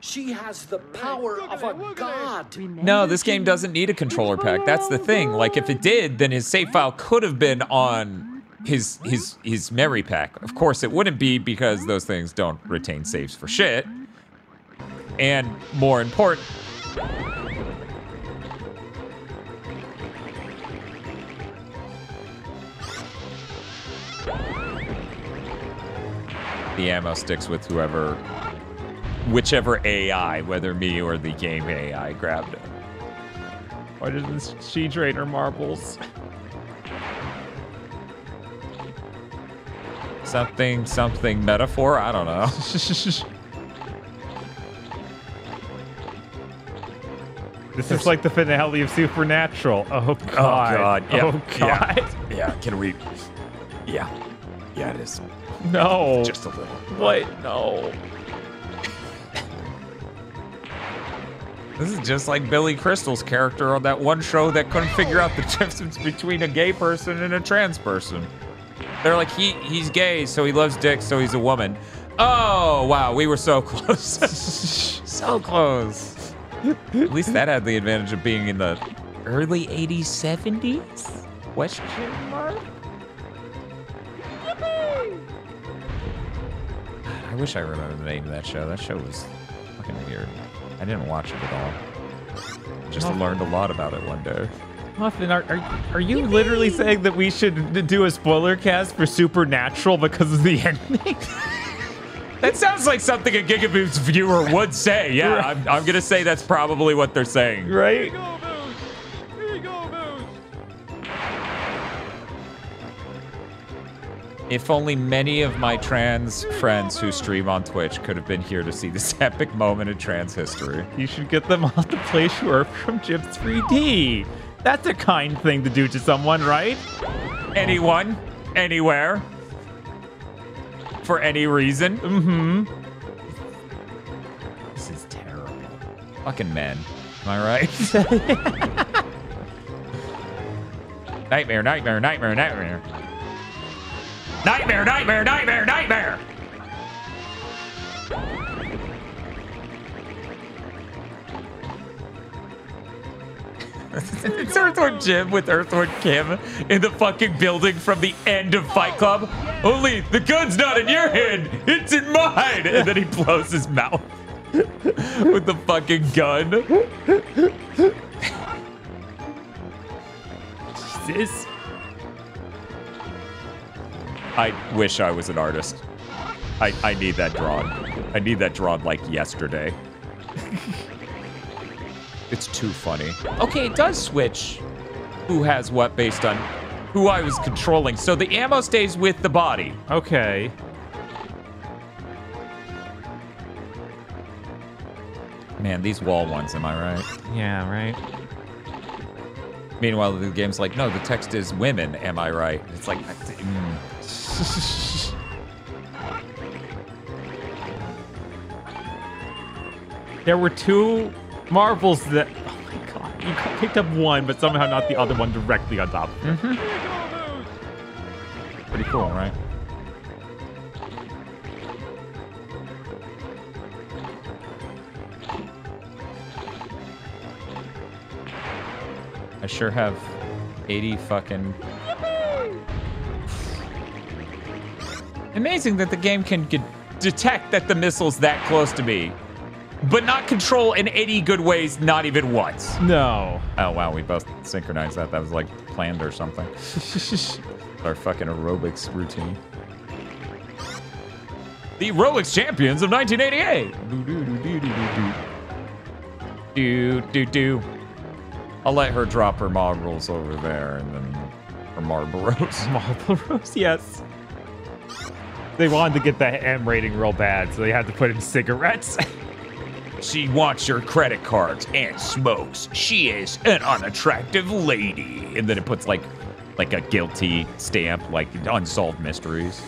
She has the power of a god. No, this game doesn't need a controller pack. That's the thing. Like, if it did, then his save file could have been on his his his memory pack. Of course, it wouldn't be because those things don't retain saves for shit. And more important, the ammo sticks with whoever, whichever AI, whether me or the game AI, grabbed it. Why does she trade her marbles? Something, something metaphor? I don't know. This is like the finale of Supernatural. Oh, oh god. Oh God, yeah, Oh god. Yeah, can we? Yeah. Yeah, it is. No. Just a little. what? No. This is just like Billy Crystal's character on that one show that couldn't figure out the difference between a gay person and a trans person. They're like, he he's gay, so he loves dicks, so he's a woman. Oh, wow, we were so close. so close. At least that had the advantage of being in the early 80s, 70s? Question mark? I wish I remembered the name of that show. That show was fucking weird. I didn't watch it at all. Just learned a lot about it one day. Muffin, are, are, are you literally saying that we should do a spoiler cast for Supernatural because of the ending? That sounds like something a Gigaboots viewer would say. Yeah, Right. I'm, I'm gonna say that's probably what they're saying. right? Go, Boots! Here you go, If only many of my trans friends who stream on Twitch could have been here to see this epic moment in trans history. You should get them all to play Swerve from Chip 3D. That's a kind thing to do to someone, right? Anyone, anywhere, for any reason. Mm-hmm. This is terrible. Fucking men. Am I right? nightmare, nightmare, nightmare, nightmare. Nightmare, nightmare, nightmare, nightmare. It's Earthworm Jim with Earthworm Kim in the fucking building from the end of Fight Club. Only the gun's not in your hand, it's in mine. And then he blows his mouth with the fucking gun. This I wish I was an artist. I, I need that drawn. I need that drawn like yesterday. it's too funny. Okay, it does switch who has what based on who I was controlling. So the ammo stays with the body. okay. Man, these wall ones, am I right? Yeah, right. Meanwhile, the game's like, no, the text is women, am I right? It's like, mm. There were two marbles that. Oh my god! You picked up one, but somehow not the other one directly on top. of it. Mm-hmm. pretty cool, right? I sure have 80 fucking. Amazing that the game can detect that the missile's that close to me, but not control in any good ways, not even once. No. Oh wow, we both synchronized that. That was like planned or something. Our fucking aerobics routine. The aerobics champions of 1988. Do do do. I'll let her drop her marbles over there and then her Marlboros. Marble Rose, yes. They wanted to get the M rating real bad, so they had to put in cigarettes. She wants your credit cards and smokes. She is an unattractive lady. And then it puts like like a guilty stamp, like unsolved mysteries.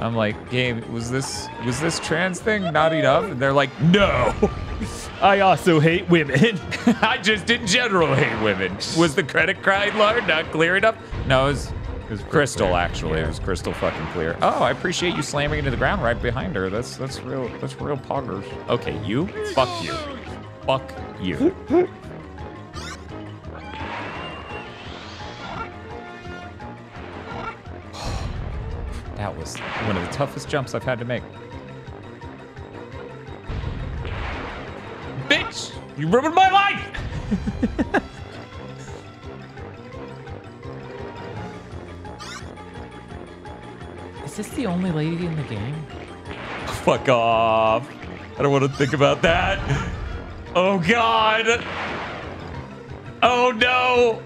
I'm like, game, was this was this trans thing not enough? And they're like, no. I also hate women. I just in general hate women. Was the credit card not clear enough? No, it was, it was crystal clear. actually. It was crystal fucking clear. Oh, I appreciate you slamming into the ground right behind her. That's that's real that's real poggers. Okay, you? Fuck you. Fuck you. That was one of the toughest jumps I've had to make. Bitch! You ruined my life! Is this the only lady in the game? Fuck off. I don't want to think about that. Oh god. Oh no.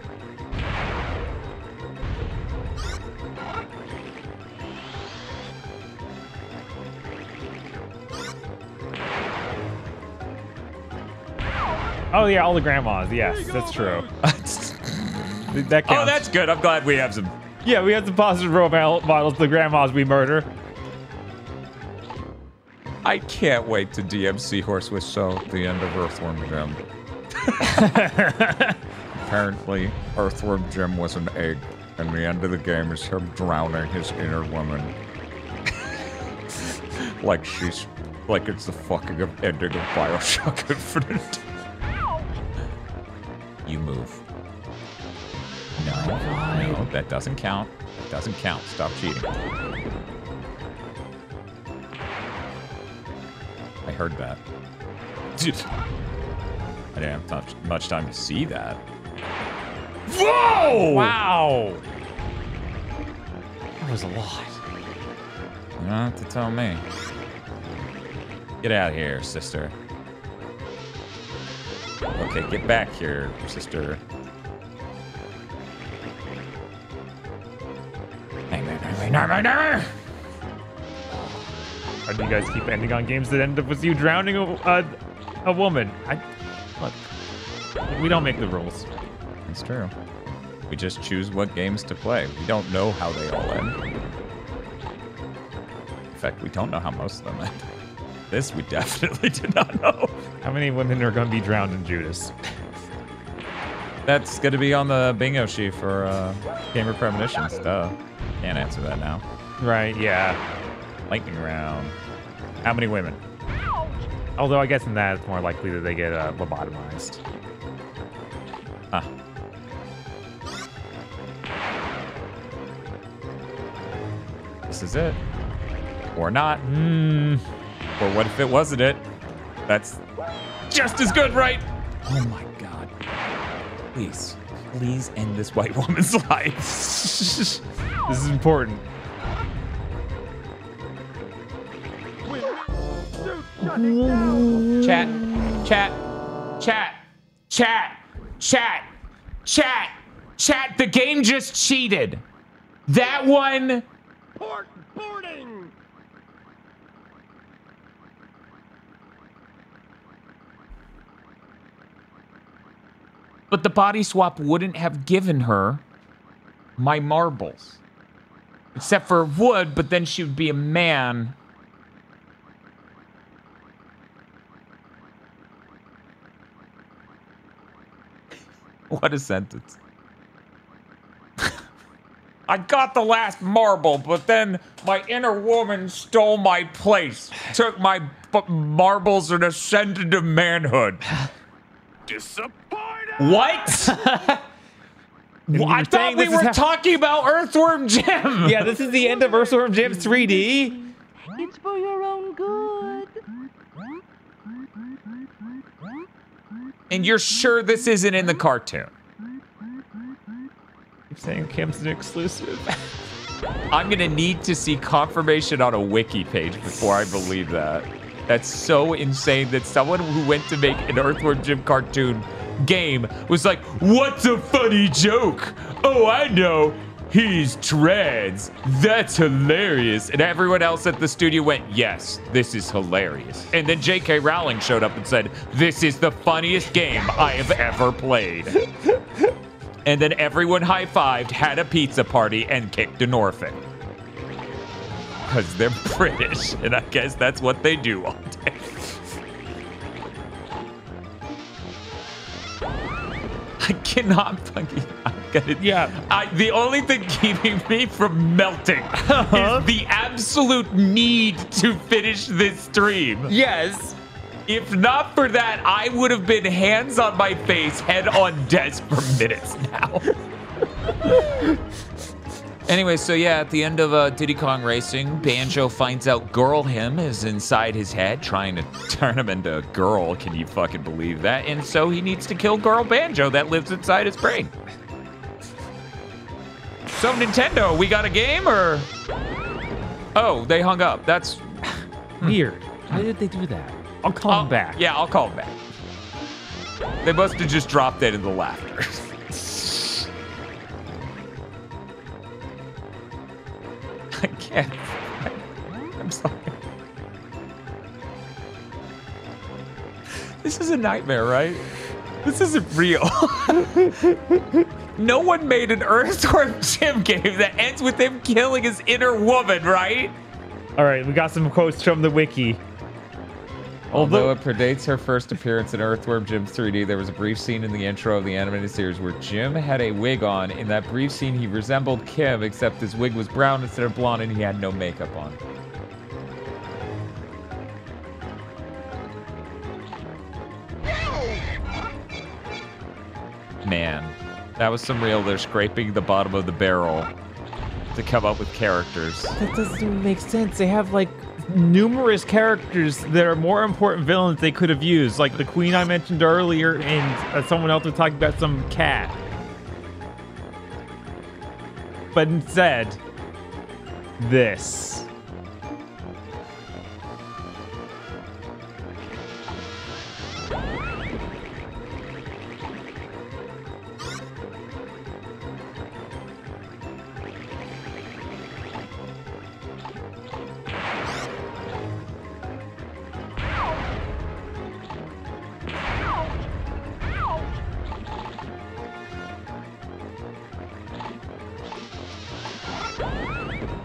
Oh yeah, all the grandmas. Yes, that's true. that oh, counts. Oh, that's good. I'm glad we have some. Yeah. We have some positive role models. The grandmas we murder. I can't wait to DMC Horsewhisk So, the end of Earthworm Jim. Apparently, Earthworm Jim was an egg, and the end of the game is him drowning his inner woman. like she's. Like it's the fucking ending of Bioshock Infinite. You move. No, no, that doesn't count. That doesn't count. Stop cheating. I heard that. Dude. I didn't have much, much time to see that. Whoa! Wow. That was a lot. You don't have to tell me. Get out of here, sister. Okay, get back here, sister. Why do you guys keep ending on games that end up with you drowning a, a, a woman? I, look, we don't make the rules. It's true. We just choose what games to play. We don't know how they all end. In fact, we don't know how most of them end. This we definitely did not know. How many women are going to be drowned in Judas? That's gonna be on the bingo sheet for uh, Gamer Premonitions. Duh. Can't answer that now. Right, yeah. Lightning round. How many women? Although I guess in that it's more likely that they get uh, lobotomized. Huh. This is it. Or not. Hmm. Or what if it wasn't it? That's just as good, right? Oh my god. Please, please end this white woman's life. This is important. Chat, chat, chat, chat, chat, chat, chat. The game just cheated. That one. Port boarding! But the body swap wouldn't have given her my marbles. Except for would, but then she would be a man. what a sentence. I got the last marble, but then my inner woman stole my place, took my marbles, and ascended to manhood. Disappointed! What? Well, I thought we were talking about Earthworm Jim. Yeah, this is the end of Earthworm Jim 3D. It's for your own good. And you're sure this isn't in the cartoon? Keep saying Kim's an exclusive. I'm gonna need to see confirmation on a wiki page before I believe that. That's so insane that someone who went to make an Earthworm Jim cartoon game was like, "What's a funny joke? Oh, I know." He's trans. That's hilarious. And everyone else at the studio went, Yes, this is hilarious. And then J.K. Rowling showed up and said, This is the funniest game I have ever played. and then everyone high fived, had a pizza party, and kicked an orphan. Because they're British, and I guess that's what they do all day. I cannot fucking. I'm gonna. Yeah. I, the only thing keeping me from melting uh-huh. is the absolute need to finish this stream. yes. If not for that, I would have been hands on my face, head on desk for minutes now. anyway, so yeah, at the end of uh, Diddy Kong Racing, Banjo finds out Girl Him is inside his head, trying to turn him into a girl. Can you fucking believe that? And so he needs to kill Girl Banjo that lives inside his brain. So Nintendo, we got a game or? Oh, they hung up. That's Weird. Why did they do that? I'll call I'll- him back. Yeah, I'll call him back. They must have just dropped dead in the laughter. I can't. I'm sorry. This is a nightmare, right? This isn't real. no one made an Earthworm Jim game that ends with him killing his inner woman, right? All right, we got some quotes from the wiki. Although it predates her first appearance in Earthworm Jim 3D, there was a brief scene in the intro of the animated series where Jim had a wig on. In that brief scene, he resembled Kim, except his wig was brown instead of blonde and he had no makeup on. Man, that was some real. They're scraping the bottom of the barrel to come up with characters. That doesn't even make sense. They have like numerous characters that are more important villains they could have used, like the queen I mentioned earlier, and uh, someone else was talking about some cat. But instead, this.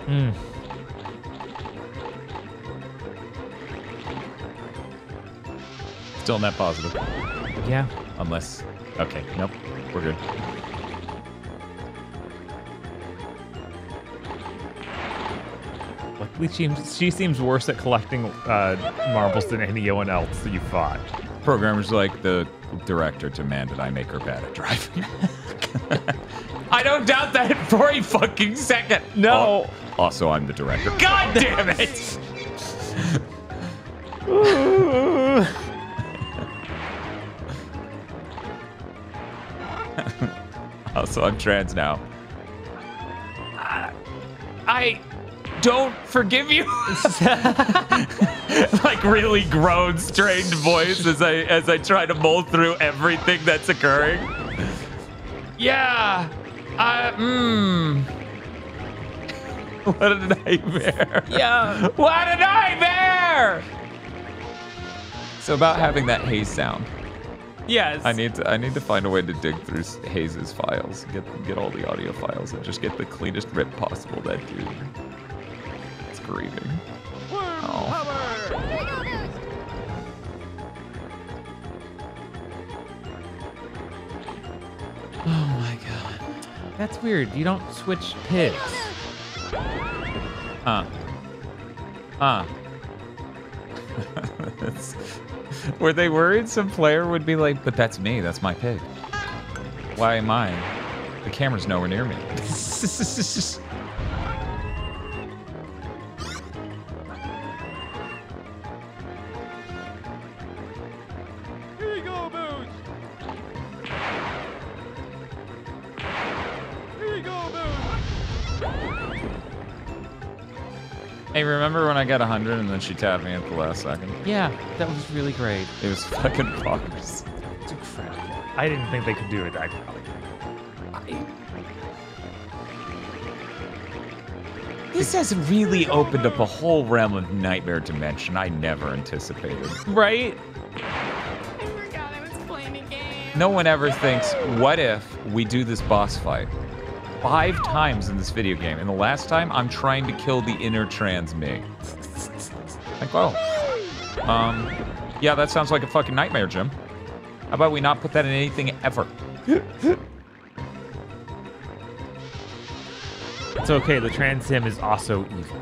Hmm. Still net positive. Yeah. Unless. Okay, nope. We're good. Luckily, she seems, she seems worse at collecting uh, marbles than anyone else that you fought. Programmers like the director demanded I make her bad at driving. I don't doubt that for a fucking second. No. Also, I'm the director. God damn it! also, I'm trans now. Uh, I don't forgive you. like really grown, strained voice as I as I try to mull through everything that's occurring. Yeah. I mmm. What a nightmare. Yeah. What a nightmare! So about having that haze sound. Yes. I need to I need to find a way to dig through Haze's files, get get all the audio files, and just get the cleanest rip possible. That dude, it's grieving. Oh. Oh my god. That's weird. You don't switch pigs. Huh. Huh. Were they worried some player would be like, but that's me, that's my pig. Why am I? The camera's nowhere near me. got 100 and then she tapped me at the last second? Yeah, that was really great. It was fucking bonkers. It's incredible. I didn't think they could do it that quickly. This has really opened up a whole realm of nightmare dimension I never anticipated. Right? Oh I forgot I was playing a game. No one ever thinks, what if we do this boss fight five times in this video game, and the last time I'm trying to kill the inner trans me? Like, oh, um, yeah, that sounds like a fucking nightmare, Jim. How about we not put that in anything ever? It's okay. The trans him is also evil.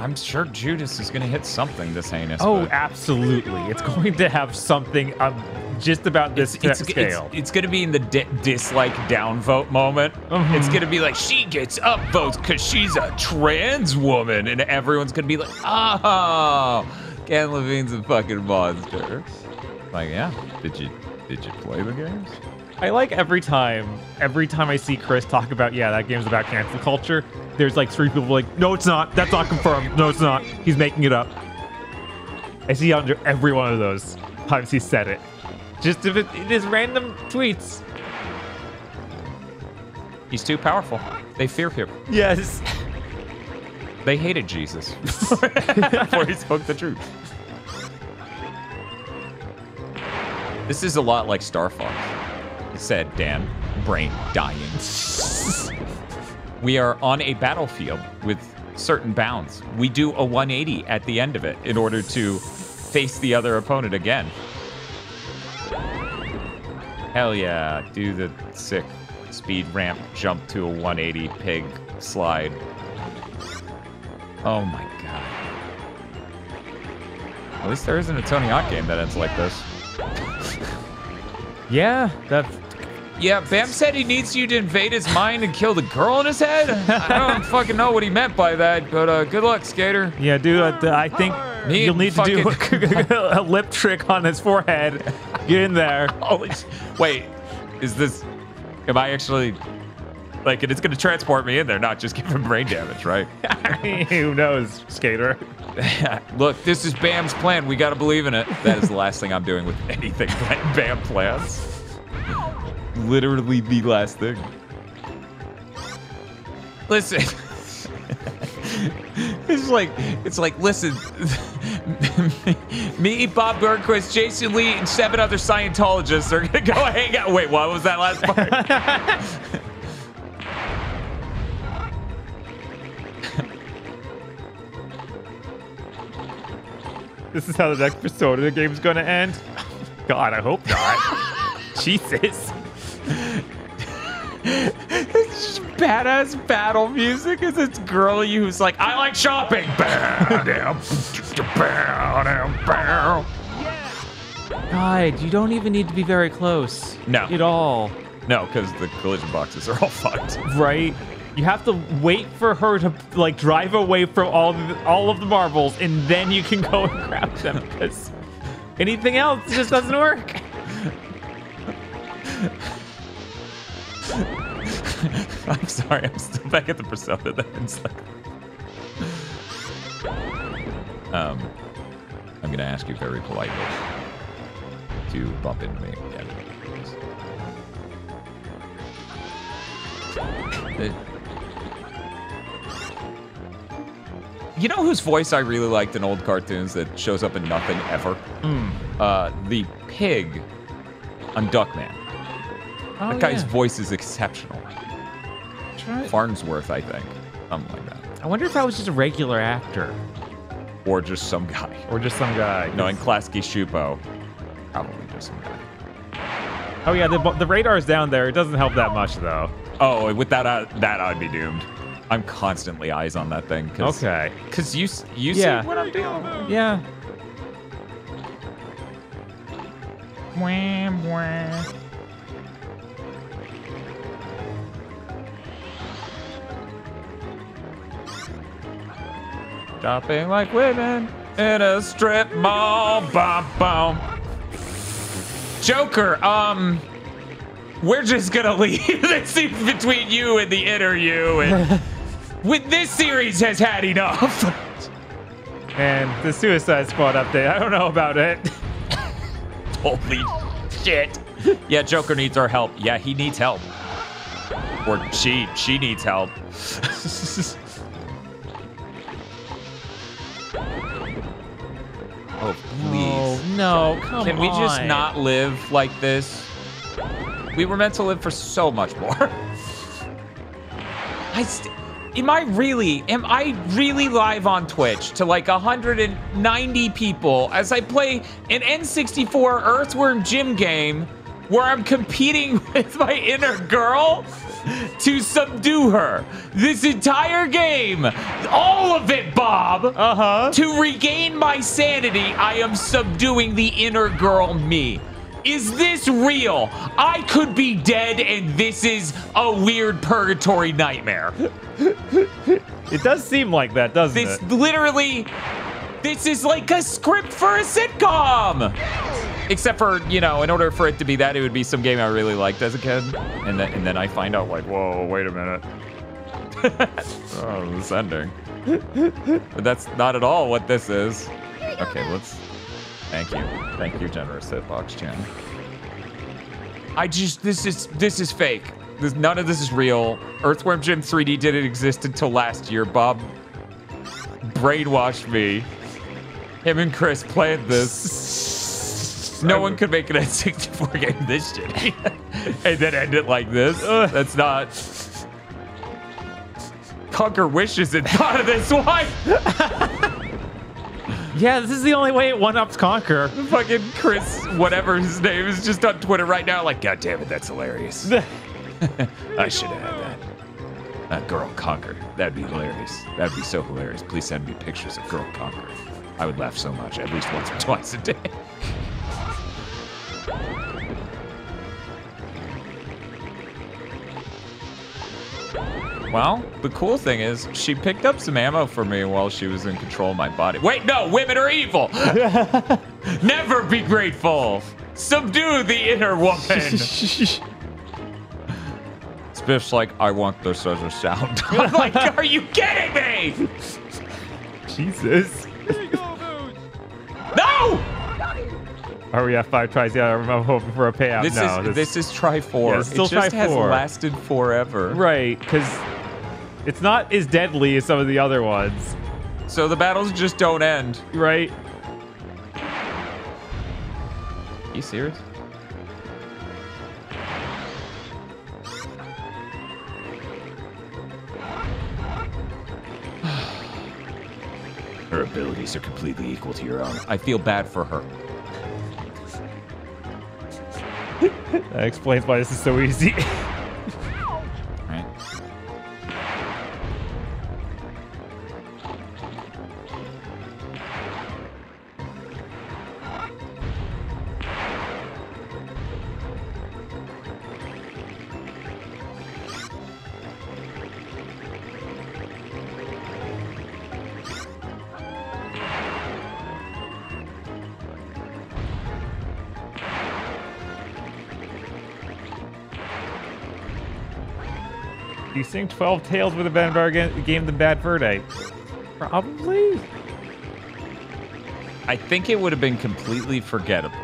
I'm sure Judas is gonna hit something this heinous. Oh, but absolutely. It's going to have something um, just about this it's, it's, scale. It's, it's gonna be in the di- dislike downvote moment. Mhm. It's gonna be like she gets upvotes because she's a trans woman, and everyone's gonna be like, "Oh, Ken Levine's a fucking monster." Like, yeah. Did you did you play the games? I like every time, every time I see Chris talk about, yeah, that game's about cancel culture. There's like three people like, no, it's not. That's not confirmed. No, it's not. He's making it up. I see under every one of those times he said it. Just if it, it is random tweets. He's too powerful. They fear him. Yes. They hated Jesus before he spoke the truth. This is a lot like Star Fox, said Dan, brain dying. we are on a battlefield with certain bounds. We do a 180 at the end of it in order to face the other opponent again. Hell yeah, do the sick speed ramp jump to a 180 pig slide. Oh my god. At least there isn't a Tony Hawk game that ends like this. Yeah, that's Yeah, Bam said he needs you to invade his mind and kill the girl in his head. I don't fucking know what he meant by that, but uh, good luck, skater. yeah, dude. I, I think Me you'll need to do fucking- a lip trick on his forehead. Get in there. Holy sh- Wait, is this. Am I actually. Like, and it's going to transport me in there, not just give him brain damage, right? Who knows, skater? Look, this is Bam's plan. We got to believe in it. That is the last thing I'm doing with anything Bam plans. Literally the last thing. Listen. it's like it's like listen me bob burnquist jason lee and seven other scientologists are gonna go hang out wait what was that last part This is how the next Persona is gonna end? God, I hope not. Jesus. Badass battle music as it's girly who's like, I like shopping. God, you don't even need to be very close. No. At all. No, because the collision boxes are all fucked. Right? You have to wait for her to like drive away from all the, all of the marbles, and then you can go and grab them. Because anything else just doesn't work. I'm sorry, I'm still back at the persona that it's like. Um, I'm gonna ask you very politely to bump into me again. please. Uh, you know whose voice I really liked in old cartoons that shows up in nothing ever? Uh, the pig on Duckman. Oh, that guy's yeah. voice is exceptional. Try- Farnsworth, I think. Something like that. I wonder if that was just a regular actor Or just some guy. or just some guy. No, in Klasky Csupo, probably just some guy. Oh yeah, the, the radar's down there. It doesn't help that much though. Oh, with that, uh, that I'd be doomed. I'm constantly eyes on that thing. Cause, Okay. Cause you, you Yeah. see what I'm doing. Yeah. Wham, wham. Shopping like women in a strip mall. Bum, bum. Joker, um, we're just gonna leave this between you and the inner you. And with this series has had enough. And the Suicide Squad update. I don't know about it. Holy shit. Yeah, Joker needs our help. Yeah, he needs help. Or she, she needs help. Oh, please. No, come Can we just not live like this? We were meant to live for so much more. I st- am I really am I really live on Twitch to like 190 people as I play an N64 Earthworm Jim game where I'm competing with my inner girl to subdue her. This entire game, all of it, Bob. Uh-huh. To regain my sanity, I am subduing the inner girl me. Is this real? I could be dead and this is a weird purgatory nightmare. It does seem like that, doesn't This it? This literally, this is like a script for a sitcom. Except for, you know, in order for it to be that, it would be some game I really liked as a kid. And then, and then I find out, like, whoa, wait a minute. oh, this ending. But that's not at all what this is. Okay, let's. Thank you. Thank you, generous hitbox Chan. I just this is this is fake. This, none of this is real. Earthworm Jim 3D didn't exist until last year. Bob brainwashed me. Him and Chris played this. No one could make an N64 game this shitty. and then end it like this. That's not. Conker wishes and thought of this. Why? Yeah, this is the only way it one-ups Conker. Fucking Chris, whatever his name is, just on Twitter right now. Like, God damn it, that's hilarious. I should have had that. Uh, Girl Conker. That'd be hilarious. That'd be so hilarious. Please send me pictures of Girl Conker. I would laugh so much, at least once or twice a day. Well, the cool thing is, she picked up some ammo for me while she was in control of my body. Wait, no, women are evil! Never be grateful! Subdue the inner woman! It's Biff's like, I want as a sound. I'm like, are you kidding me? Jesus. Here you go, Boots. No! Are we at five tries? Yeah, I'm hoping for a payout. This no, is this is try four. Yeah, still it just try has four. lasted forever. right because it's not as deadly as some of the other ones, So the battles just don't end. right? you serious? Abilities are completely equal to your own. I feel bad for her. That explains why this is so easy. Think 12 Tales been a better game than Bad Day? Probably. I think it would have been completely forgettable.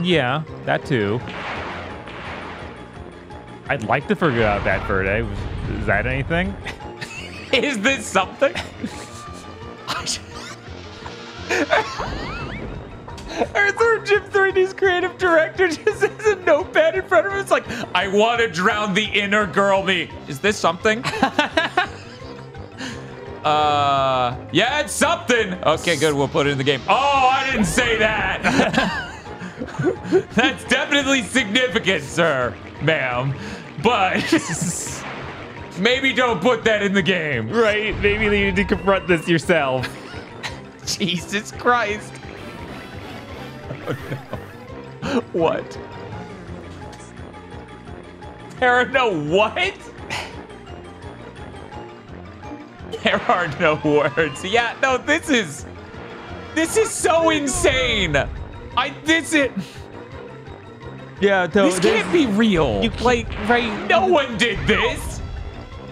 Yeah, that too. I'd like to forget about Bad Day. Is that anything? Is this something? Earthworm Jim 3D's creative director just has a notepad in front of him. It's like, I want to drown the inner girl me. Is this something? uh, yeah, it's something. Okay, good. We'll put it in the game. Oh, I didn't say that. That's definitely significant, sir, ma'am. But maybe don't put that in the game. Right? Maybe you need to confront this yourself. Jesus Christ. No. What? There are no what? There are no words. Yeah, no, this is this is so insane. I this is... Yeah, no, this can't be real. You like right? no one did this.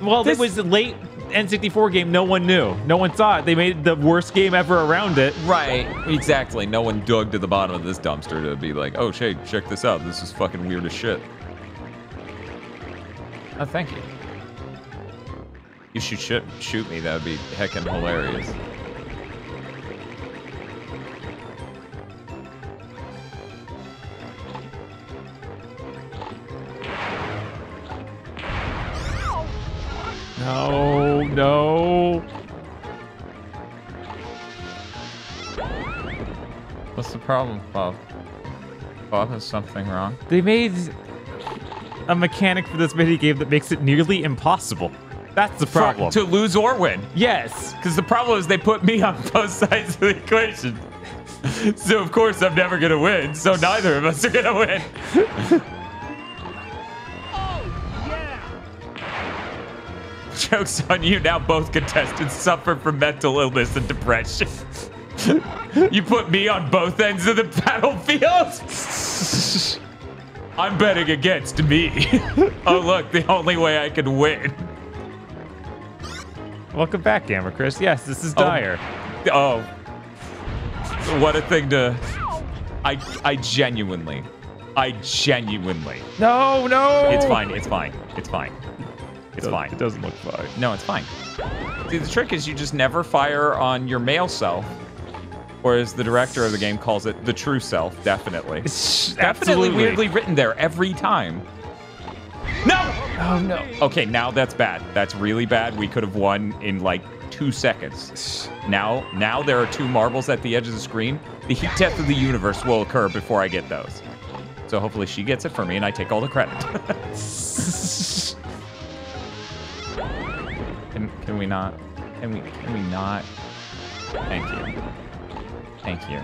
Well, this- it was late N64 game. No one knew. No one saw it. They made the worst game ever around it. Right, exactly. No one dug to the bottom of this dumpster to be like, oh, Shay, check this out. This is fucking weird as shit. Oh, thank you. You should shoot, shoot me. That would be heckin' hilarious. No, no. What's the problem, Bob? Bob has something wrong. They made a mechanic for this mini game that makes it nearly impossible. That's the problem. To lose or win. yes. Because the problem is they put me on both sides of the equation. so, of course, I'm never going to win. So, neither of us are going to win. Joke's on you. Now both contestants suffer from mental illness and depression. you put me on both ends of the battlefield? I'm betting against me. oh, look, the only way I can win. Welcome back, Gamer Chris. Yes, this is Oh. dire. Oh. What a thing to. I, I genuinely. I genuinely. No, no. It's fine. It's fine. It's fine. It's fine. It doesn't look fine. No, it's fine. See, the trick is you just never fire on your male self. Or as the director of the game calls it, the true self, definitely. Definitely Absolutely. weirdly written there every time. No! Oh no. Okay, now that's bad. That's really bad. We could have won in like two seconds. Now, now there are two marbles at the edge of the screen. The heat death of the universe will occur before I get those. So hopefully she gets it for me and I take all the credit. can, can we not? Can we? Can we not? Thank you. Thank you.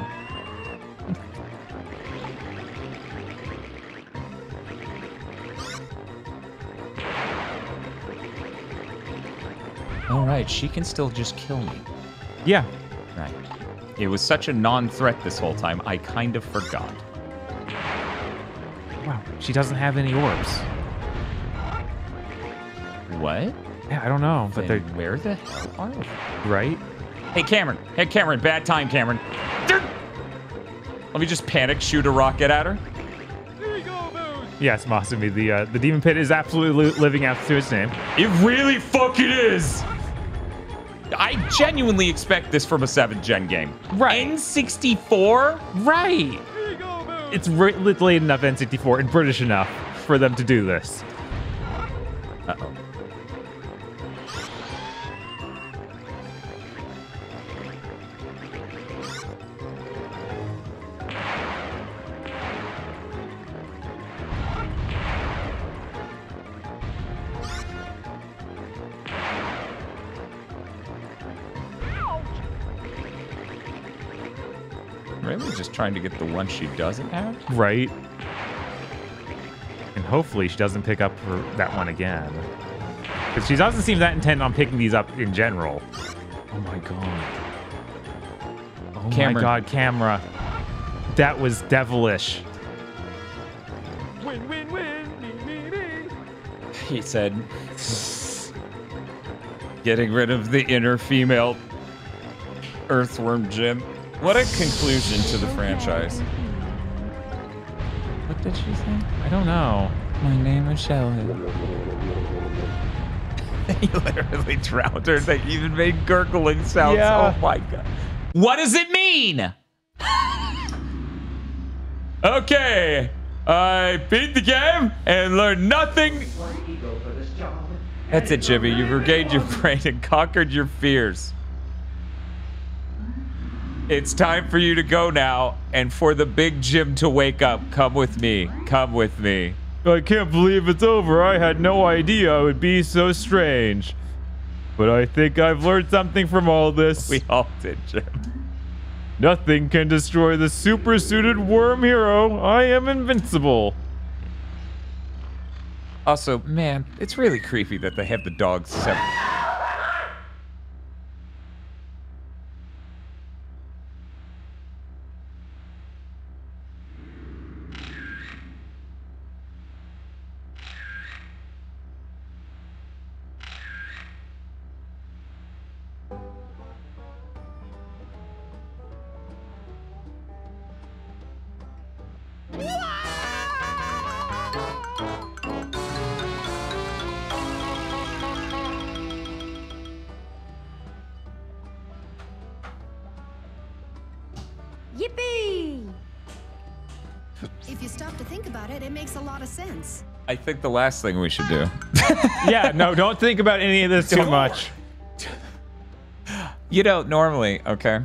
All right, she can still just kill me. Yeah. Right. It was such a non-threat this whole time. I kind of forgot. Wow. She doesn't have any orbs. What? Yeah, I don't know, but Then they're where the hell are they? right. Hey, Cameron. Hey, Cameron. Bad time, Cameron. Let me just panic shoot a rocket at her. Here you. Yes, Masumi, the uh, the demon pit is absolutely living up to its name. It really fucking is. I genuinely expect this from a 7th gen game. Right. N64? Right. Go, It's ri- late enough N64 and British enough for them to do this. Trying to get the one she doesn't have? Right. And hopefully she doesn't pick up her, that one again. Because she doesn't seem that intent on picking these up in general. Oh my god. Oh my god, camera. That was devilish. Win, win, win. Me, me, me. He said, getting rid of the inner female earthworm Jim. What a conclusion to the franchise. What did she say? I don't know. My name is Shelley. he literally drowned her. They even made gurgling sounds. Yeah. Oh my god. What does it mean? okay. I beat the game and learned nothing. That's it, Jimmy. You've regained your brain and conquered your fears. It's time for you to go now and for the big Jim to wake up. Come with me. Come with me. I can't believe it's over. I had no idea it would be so strange. But I think I've learned something from all this. We all did, Jim. Nothing can destroy the super suited worm hero. I am invincible. Also, man, it's really creepy that they have the dogs separate. Think the last thing we should do. yeah, no, don't think about any of this too Don't. much. You know, normally, okay.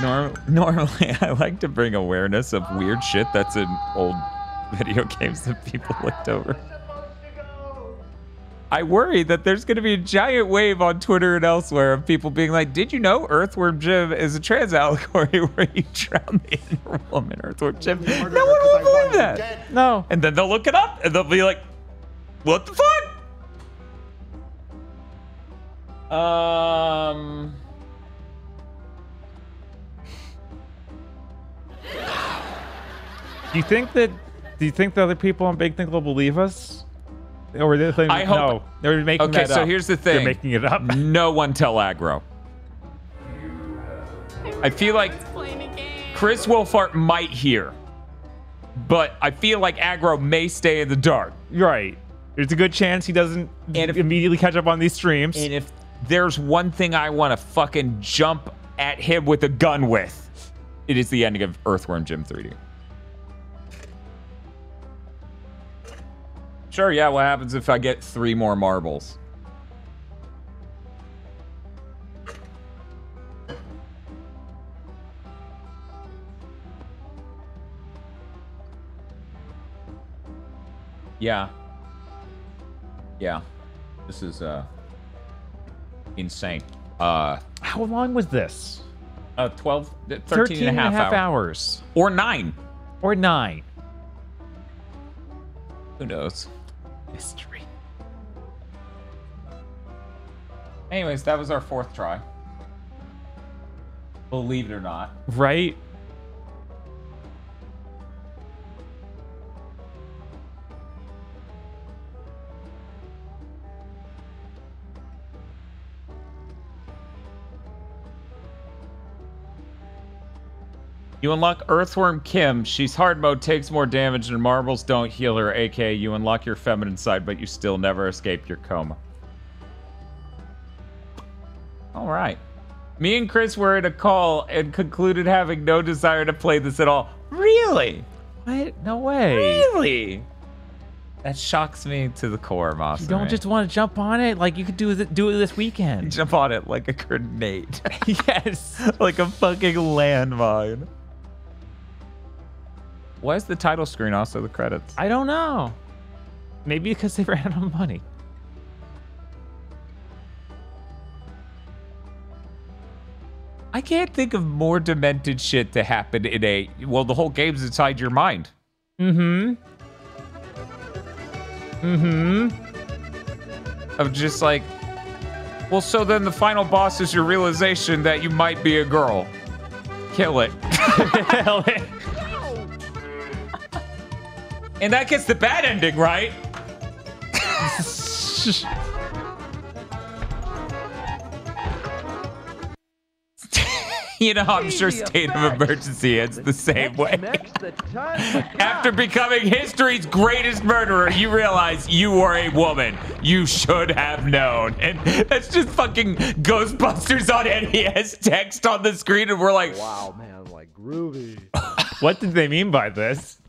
Norm- normally, I like to bring awareness of weird shit that's in old video games that people looked over. I worry that there's going to be a giant wave on Twitter and elsewhere of people being like, "Did you know Earthworm Jim is a trans allegory where you drown the inner woman, Earthworm Jim?" No one murdered her 'cause will believe that. No. And then they'll look it up and they'll be like, "What the fuck?" Um. Do you think that? Do you think the other people on Big Think will believe us? Or they think I hope- no? They're making it up. Okay, that so up. here's the thing. They're making it up. No one tell aggro. I feel like Playing a game. Chris Wolfhart might hear, but I feel like aggro may stay in the dark. Right. There's a good chance he doesn't And if- immediately catch up on these streams. And if there's one thing I want to fucking jump at him with a gun with, it is the ending of Earthworm Jim 3D. Sure, yeah, what happens if I get three more marbles? Yeah. Yeah. This is uh insane. Uh How long was this? uh 12 13, 13 and a half, hours. hours. or 9. Or nine. Who knows? Mystery. Anyways, that was our fourth try. Believe it or not. Right? You unlock Earthworm Kim. She's hard mode, takes more damage, and marbles don't heal her. aka you unlock your feminine side, but you still never escape your coma. All right. Me and Chris were in a call and concluded having no desire to play this at all. Really? What? No way. Really? That shocks me to the core, Moss. You don't just want to jump on it? Like you could do it, do it this weekend. jump on it like a grenade. yes. like a fucking landmine. Why is the title screen also the credits? I don't know. Maybe because they ran out of money. I can't think of more demented shit to happen in a. Well, the whole game's inside your mind. Mm-hmm. Mm-hmm. Of just like, well, so then the final boss is your realization that you might be a girl. Kill it. Kill it. And that gets the bad ending, right? you know, I'm sure State of Emergency ends the same way. After becoming history's greatest murderer, you realize you were a woman. You should have known. And that's just fucking Ghostbusters on NES text on the screen, and we're like, wow, man, like groovy. what did they mean by this?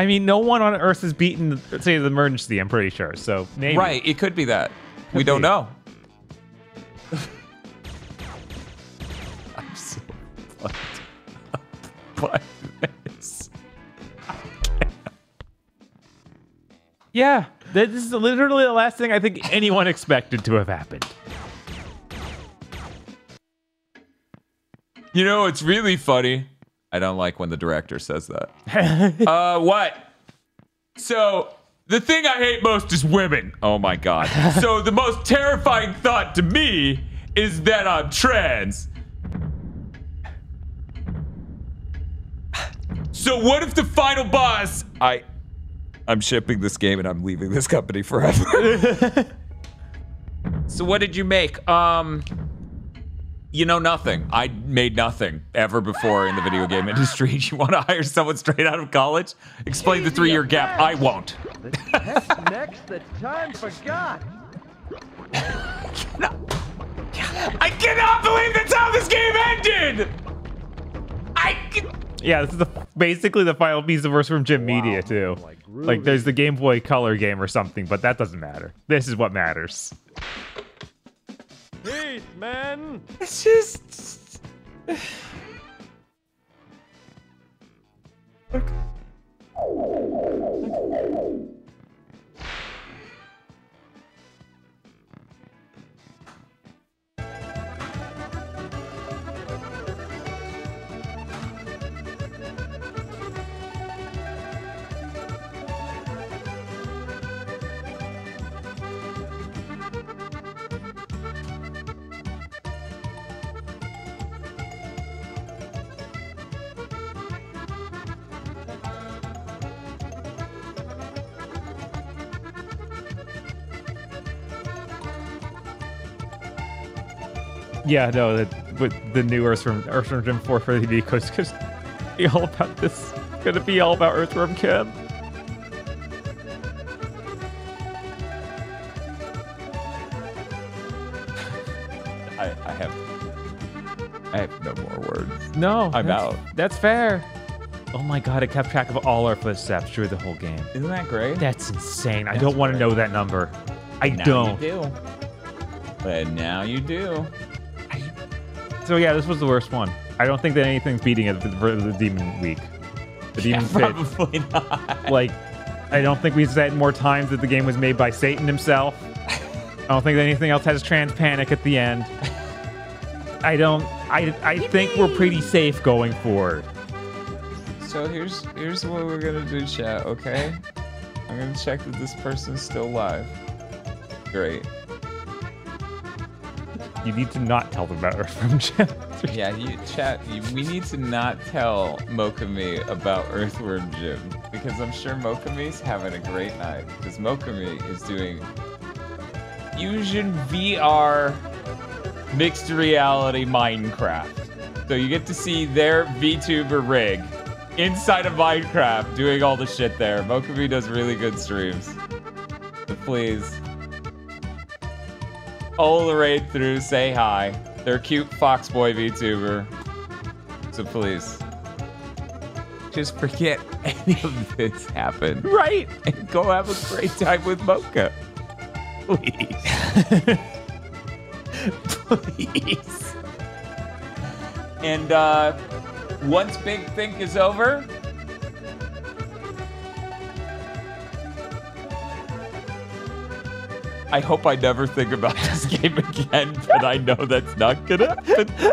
I mean, no one on Earth has beaten, State of Emergency. I'm pretty sure. So maybe. Right. It could be that. Could we don't know. I'm so fucked up by this. Yeah, this is literally the last thing I think anyone expected to have happened. You know, it's really funny. I don't like when the director says that. uh, what? So, the thing I hate most is women. Oh my god. so, the most terrifying thought to me is that I'm trans. So, what if the final boss. I. I'm shipping this game and I'm leaving this company forever. so, what did you make? Um. You know nothing. I made nothing ever before in the video game industry. You want to hire someone straight out of college? Explain the three-year gap. I won't. The text next that time forgot. I cannot believe that's how this game ended. I. Can... Yeah, this is the, basically the final piece of verse from Jim Media too. Like, like there's the Game Boy Color game or something, but that doesn't matter. This is what matters. Man. It's just. Yeah, no, that with the new Earthworm Earthworm Jim 4 for the D because because be all about this. It's gonna be all about Earthworm Kim. I, I have. I have no more words. No, I'm that's- out. That's fair. Oh my god, it kept track of all our footsteps through the whole game. Isn't that great? That's insane. I don't want to know that number. I now don't. You do. But now you do. So yeah, this was the worst one. I don't think that anything's beating it for the Demon Week. The Demon Pit. Probably not. Like, I don't think we said more times that the game was made by Satan himself. I don't think that anything else has trans panic at the end. I don't. I I think we're pretty safe going forward. So here's here's what we're gonna do, chat. Okay, I'm gonna check that this person's still live. Great. You need to not tell them about Earthworm Jim. Yeah, you chat. You, we need to not tell Mokami about Earthworm Jim because I'm sure Mokami's having a great night because Mokami is doing Fusion VR mixed reality Minecraft. So you get to see their VTuber rig inside of Minecraft doing all the shit there. Mokubi does really good streams. So please. All the raid through, say hi. They're a cute fox Foxboy VTuber. So please. Just forget any of this happened. Right. And go have a great time with Mocha. Please. Please. And uh once Big Think is over, I hope I never think about this game again, but I know that's not gonna happen.